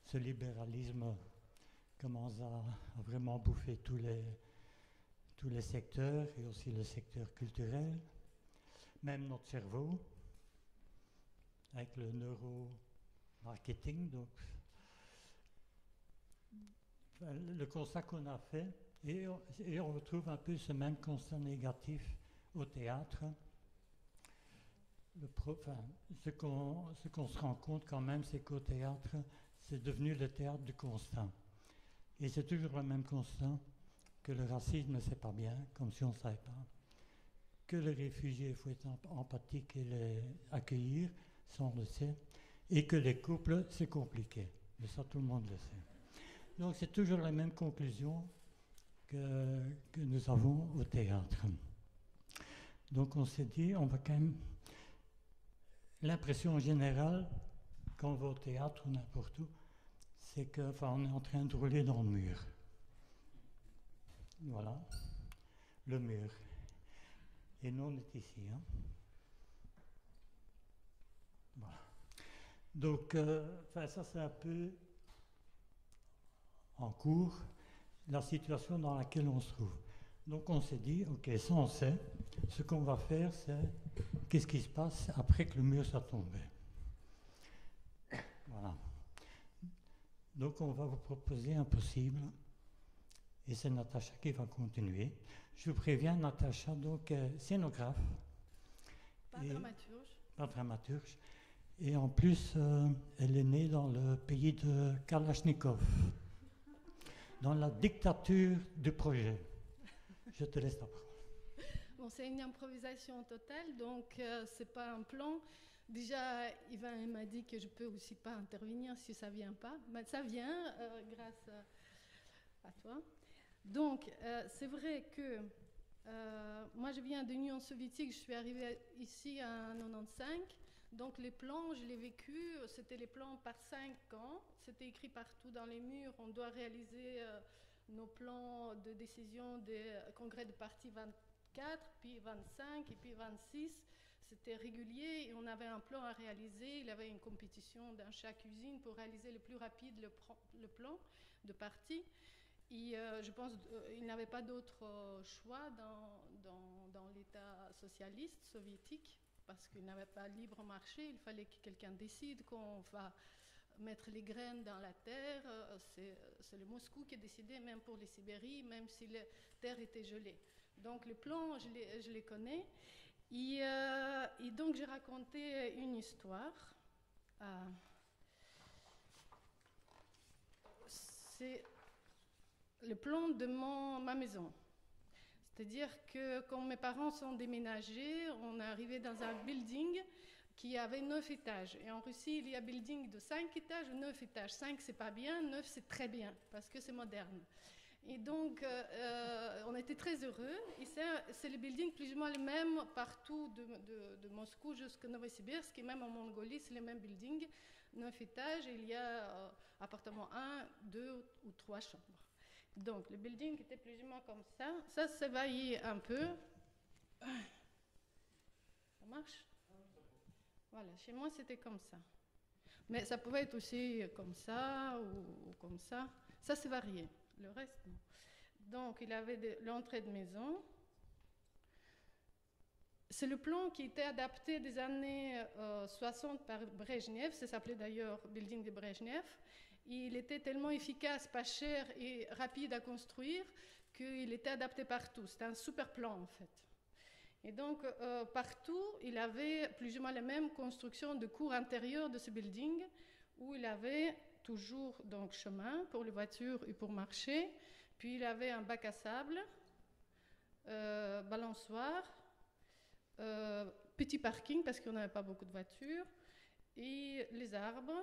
ce libéralisme commence à, vraiment bouffer tous les, tous les secteurs et aussi le secteur culturel, même notre cerveau, avec le neuromarketing. Donc, le constat qu'on a fait, et on, retrouve un peu ce même constat négatif au théâtre. Ce qu'on se rend compte quand même, c'est qu'au théâtre, c'est devenu le théâtre du constat. Et c'est toujours le même constat que le racisme, c'est pas bien, comme si on ne savait pas. Que les réfugiés, il faut être empathique et les accueillir, ça on le sait. Et que les couples, c'est compliqué. Mais ça, tout le monde le sait. Donc c'est toujours la même conclusion que, que, nous avons au théâtre. Donc on s'est dit, on va quand même... L'impression générale, quand on va au théâtre ou n'importe où, c'est qu'on enfin, est en train de rouler dans le mur. Voilà, le mur. Et nous, on est ici. Hein. Voilà. Donc, euh, ça, c'est un peu en cours la situation dans laquelle on se trouve. Donc on s'est dit, ok, ça on sait, ce qu'on va faire, c'est qu'est-ce qui se passe après que le mur soit tombé? Voilà. Donc on va vous proposer un possible, et c'est Natacha qui va continuer. Je vous préviens, Natacha, donc scénographe. Pas dramaturge. Pas dramaturge. Et en plus, euh, elle est née dans le pays de Kalachnikov dans la dictature du projet. Je te laisse la parole. C'est une improvisation totale, donc euh, c'est pas un plan. Déjà, Yvan m'a dit que je peux aussi pas intervenir si ça vient pas. Mais ça vient euh, grâce à, toi. Donc, euh, c'est vrai que moi, je viens de l'Union soviétique. Je suis arrivée ici en 95. Donc les plans, je l'ai vécu, c'était les plans par cinq ans, c'était écrit partout dans les murs, on doit réaliser euh, nos plans de décision des congrès de parti 24, puis 25 et puis 26. C'était régulier et on avait un plan à réaliser. Il y avait une compétition dans chaque usine pour réaliser le plus rapide le, plan de parti. Et euh, je pense qu'il n'avait pas d'autre choix dans, l'État socialiste soviétique parce qu'il n'avait pas libre marché, il fallait que quelqu'un décide qu'on va mettre les graines dans la terre. Euh, c'est le Moscou qui a décidé, même pour les Sibéries, même si la terre était gelée. Donc le plan, je les, les connais. Et, euh, et donc j'ai raconté une histoire. Euh, c'est le plan de ma maison. C'est-à-dire que quand mes parents sont déménagés, on est arrivé dans un building qui avait neuf étages. Et en Russie, il y a building de cinq étages ou neuf étages. Cinq, c'est pas bien, neuf, c'est très bien, parce que c'est moderne. Et donc, euh, euh, on était très heureux. C'est le building plus ou moins le même partout de, Moscou jusqu'à Novosibirsk, et même en Mongolie, c'est le même building, neuf étages. Il y a euh, appartement 1, 2 ou trois chambres. Donc, le building était plus ou moins comme ça. Ça s'éveillait un peu. Ça marche? Voilà, chez moi, c'était comme ça. Mais ça pouvait être aussi comme ça ou, comme ça. Ça, c'est varié. Le reste, non. Donc, il avait l'entrée de maison. C'est le plan qui était adapté des années 60 euh, par Brezhnev. Ça s'appelait d'ailleurs Building de Brezhnev il était tellement efficace, pas cher et rapide à construire qu'il était adapté partout. C'était un super plan en fait. Et donc euh, partout, il avait plus ou moins la même construction de cours intérieur de ce building où il avait toujours donc chemin pour les voitures et pour marcher. Puis il avait un bac à sable, euh, balançoire, euh, petit parking parce qu'on n'avait pas beaucoup de voitures, et les arbres,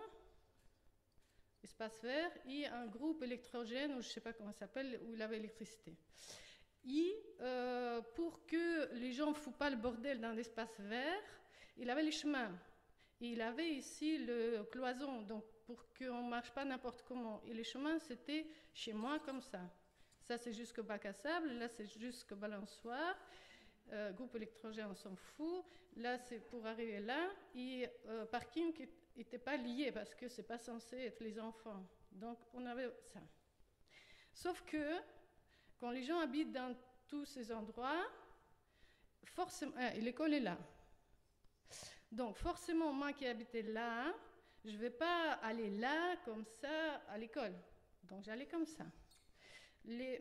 espace vert, et un groupe électrogène, ou je ne sais pas comment ça s'appelle, où il avait l'électricité. Et euh, pour que les gens ne foutent pas le bordel dans l'espace vert, il avait les chemins. Il avait ici le cloison, donc pour qu'on ne marche pas n'importe comment. Et les chemins, c'était chez moi comme ça. Ça, c'est jusqu'au bac à sable, là, c'est jusqu'au balançoire. Euh, groupe électrogène, on s'en fout. Là, c'est pour arriver là. Et euh, parking qui n'était pas lié parce que c'est pas censé être les enfants. Donc, on avait ça. Sauf que quand les gens habitent dans tous ces endroits, forcément, ah, l'école est là. Donc forcément, moi qui habitais là, je ne vais pas aller là comme ça à l'école. Donc j'allais comme ça.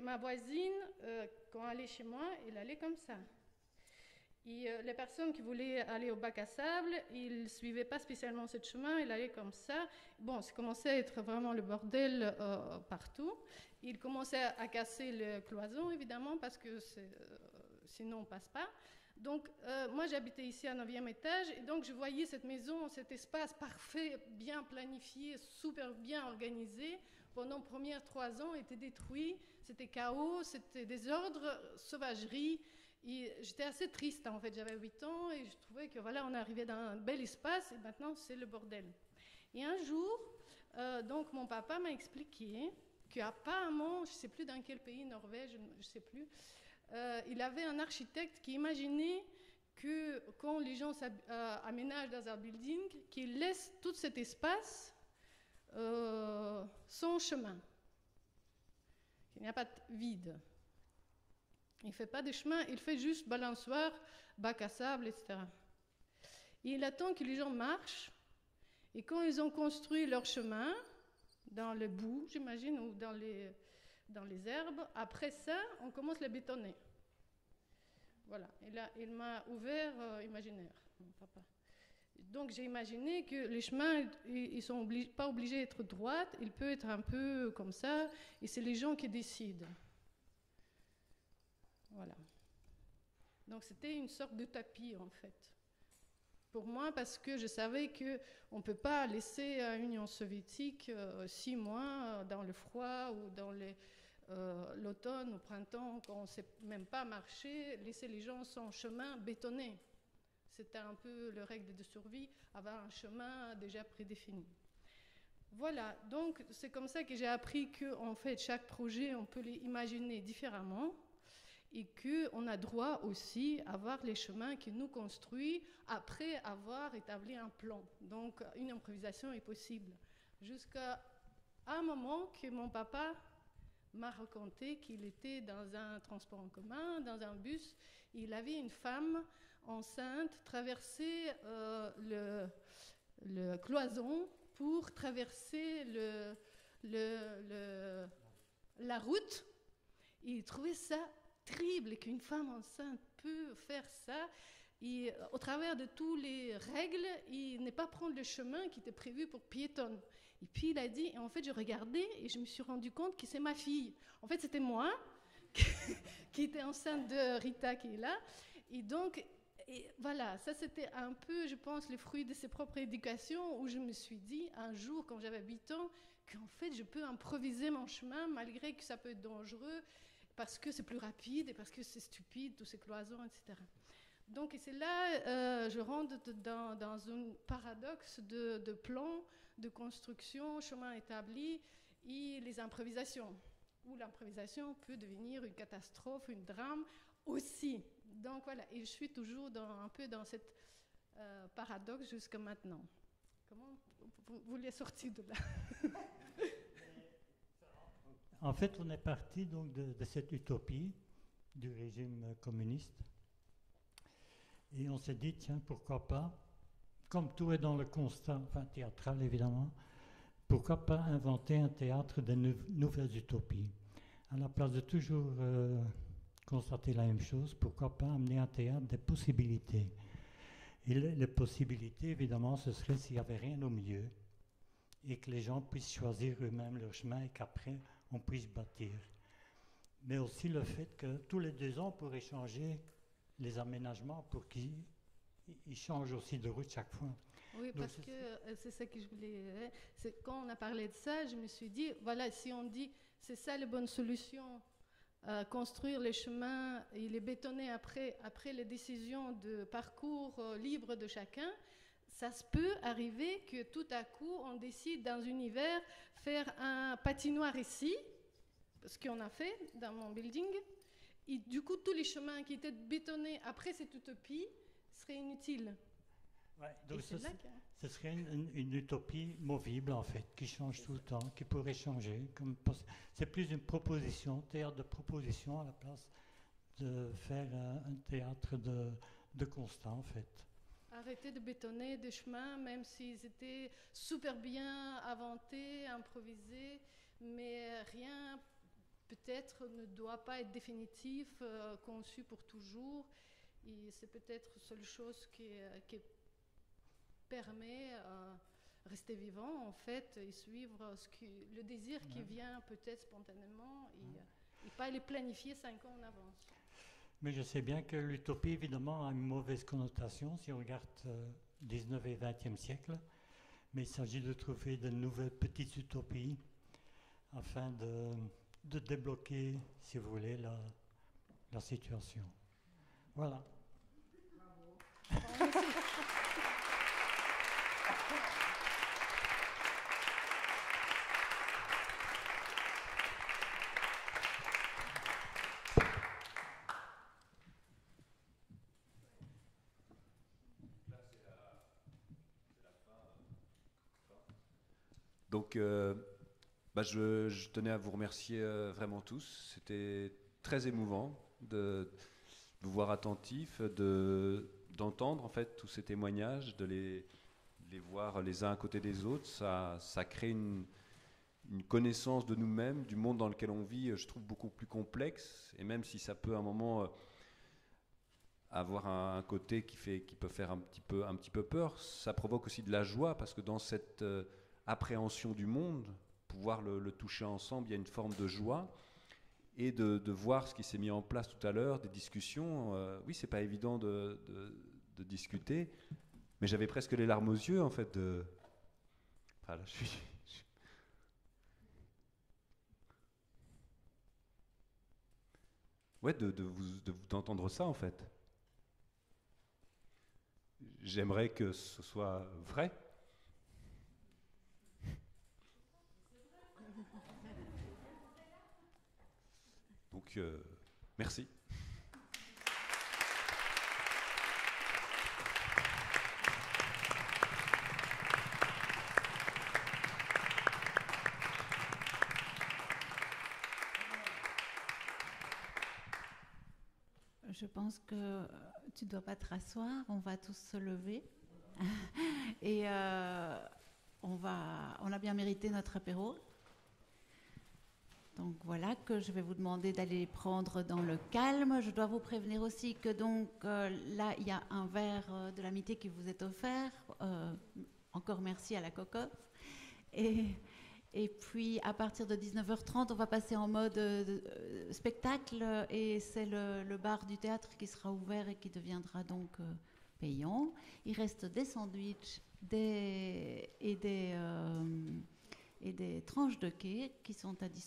Ma voisine, euh, quand elle allait chez moi, elle allait comme ça. Et euh, les personnes qui voulaient aller au bac à sable, ils ne suivaient pas spécialement ce chemin, ils allaient comme ça. Bon, ça commençait à être vraiment le bordel euh, partout. Il commençait à casser le cloison, évidemment, parce que sinon on ne passe pas. Donc, euh, moi, j'habitais ici à 9e étage, et donc je voyais cette maison, cet espace parfait, bien planifié, super bien organisé. Pendant les premiers trois ans, était détruit. C'était chaos, c'était désordre, sauvagerie. J'étais assez triste, en fait. J'avais 8 ans, et je trouvais que voilà, on arrivait dans un bel espace, et maintenant, c'est le bordel. Et un jour, euh, donc, mon papa m'a expliqué qu'apparemment, je ne sais plus dans quel pays, Norvège, je ne sais plus, euh, il avait un architecte qui imaginait que quand les gens euh, aménagent dans un building, qu'il laisse tout cet espace euh, sans chemin, qu'il n'y a pas de vide. Il ne fait pas de chemin, il fait juste balançoire, bac à sable, etc. Et il attend que les gens marchent, et quand ils ont construit leur chemin, dans le bout, j'imagine, ou dans les, dans les herbes. Après ça, on commence à les bétonner. Voilà, et là, il m'a ouvert euh, imaginaire. Donc j'ai imaginé que les chemins, ils ne sont pas obligés d'être droits, ils peuvent être un peu comme ça, et c'est les gens qui décident. Voilà. Donc c'était une sorte de tapis en fait pour moi parce que je savais qu'on ne peut pas laisser l'Union soviétique euh, six mois euh, dans le froid ou dans euh, l'automne ou printemps, quand on ne sait même pas marcher, laisser les gens sans chemin bétonné. C'était un peu le règle de survie, avoir un chemin déjà prédéfini. Voilà, donc c'est comme ça que j'ai appris qu'en fait, chaque projet, on peut l'imaginer différemment et qu'on a droit aussi à voir les chemins qui nous construisent après avoir établi un plan. Donc une improvisation est possible. Jusqu'à un moment que mon papa m'a raconté qu'il était dans un transport en commun, dans un bus, il avait une femme enceinte traverser euh, le, cloison pour traverser la route. Il trouvait ça terrible qu'une femme enceinte peut faire ça. Et au travers de toutes les règles, il n'est pas prendre le chemin qui était prévu pour piétonne. Et puis il a dit, et en fait je regardais et je me suis rendu compte que c'est ma fille. En fait c'était moi (laughs) qui était enceinte de Rita qui est là. Et donc et voilà, ça c'était un peu, je pense, le fruit de ses propres éducations où je me suis dit un jour quand j'avais 8 ans qu'en fait je peux improviser mon chemin malgré que ça peut être dangereux parce que c'est plus rapide et parce que c'est stupide, tous ces cloisons, etc. Donc, c'est là, euh, je rentre dans, dans un paradoxe de, de plan, de construction, chemin établi et les improvisations, où l'improvisation peut devenir une catastrophe, un drame aussi. Donc voilà, et je suis toujours un peu dans cette euh, paradoxe jusqu'à maintenant. Comment vous voulez sortir de là? En fait, on est parti donc de, cette utopie du régime communiste. Et on s'est dit, tiens, pourquoi pas, comme tout est dans le constat, théâtral évidemment, pourquoi pas inventer un théâtre de nouvelles utopies? À la place de toujours euh, constater la même chose, pourquoi pas amener un théâtre des possibilités? Et les possibilités, évidemment, ce serait s'il n'y avait rien au milieu et que les gens puissent choisir eux-mêmes leur chemin et qu'après, on puisse bâtir. Mais aussi le fait que tous les deux ans, on pourrait changer les aménagements pour qu'ils ils changent aussi de route chaque fois. Oui, parce que euh, c'est ça que je voulais. Hein. C'est quand on a parlé de ça, je me suis dit, voilà, si on dit c'est ça la bonne solution, euh, construire les chemins et les bétonner après, après les décisions de parcours euh, libre de chacun, ça se peut arriver que tout à coup on décide dans un univers faire un patinoire ici, ce qu'on a fait dans mon building, et du coup tous les chemins qui étaient bétonnés après cette utopie seraient inutiles. donc ce, ce, serait une, utopie movible en fait, qui change tout le temps, qui pourrait changer. C'est plus une proposition, théâtre de proposition à la place de faire un, théâtre de, de constat en fait. Arrêter de bétonner des chemins, même s'ils étaient super bien inventés, improvisés, mais rien peut-être ne doit pas être définitif, euh, conçu pour toujours. Et c'est peut-être la seule chose qui, qui permet euh, rester vivant en fait et suivre ce qui, le désir qui vient peut-être spontanément et, et, pas les planifier cinq ans en avance. Mais je sais bien que l'utopie évidemment a une mauvaise connotation si on regarde euh, 19 et 20e siècle, mais il s'agit de trouver de nouvelles petites utopies afin de, de débloquer, si vous voulez, la, la situation. Voilà. Euh, bah, je, tenais à vous remercier euh, vraiment tous. C'était très émouvant de, vous voir attentifs, de, d'entendre en fait tous ces témoignages, de les, voir les uns à côté des autres. Ça, crée une, connaissance de nous-mêmes, du monde dans lequel on vit, je trouve beaucoup plus complexe. Et même si ça peut à un moment euh, avoir un, côté qui, peut faire un petit peu peur, ça provoque aussi de la joie parce que dans cette appréhension du monde, pouvoir le, toucher ensemble, il y a une forme de joie. Et de, voir ce qui s'est mis en place tout à l'heure, des discussions. Euh, oui, c'est pas évident de, discuter, mais j'avais presque les larmes aux yeux en fait. De... Enfin, je Ouais, de, vous d'entendre ça en fait. J'aimerais que ce soit vrai. Donc, euh, merci. Je pense que tu ne dois pas te rasseoir, on va tous se lever. (laughs) Et euh, on, va, on a bien mérité notre apéro. Donc voilà que je vais vous demander d'aller prendre dans le calme. Je dois vous prévenir aussi que donc euh, là il y a un verre euh, de l'amitié qui vous est offert. Euh, encore merci à la cocotte. Et, et puis à partir de 19h30, on va passer en mode spectacle et c'est le, bar du théâtre qui sera ouvert et qui deviendra donc payant. Il reste des sandwichs des, et des et des tranches de quai qui sont à disposition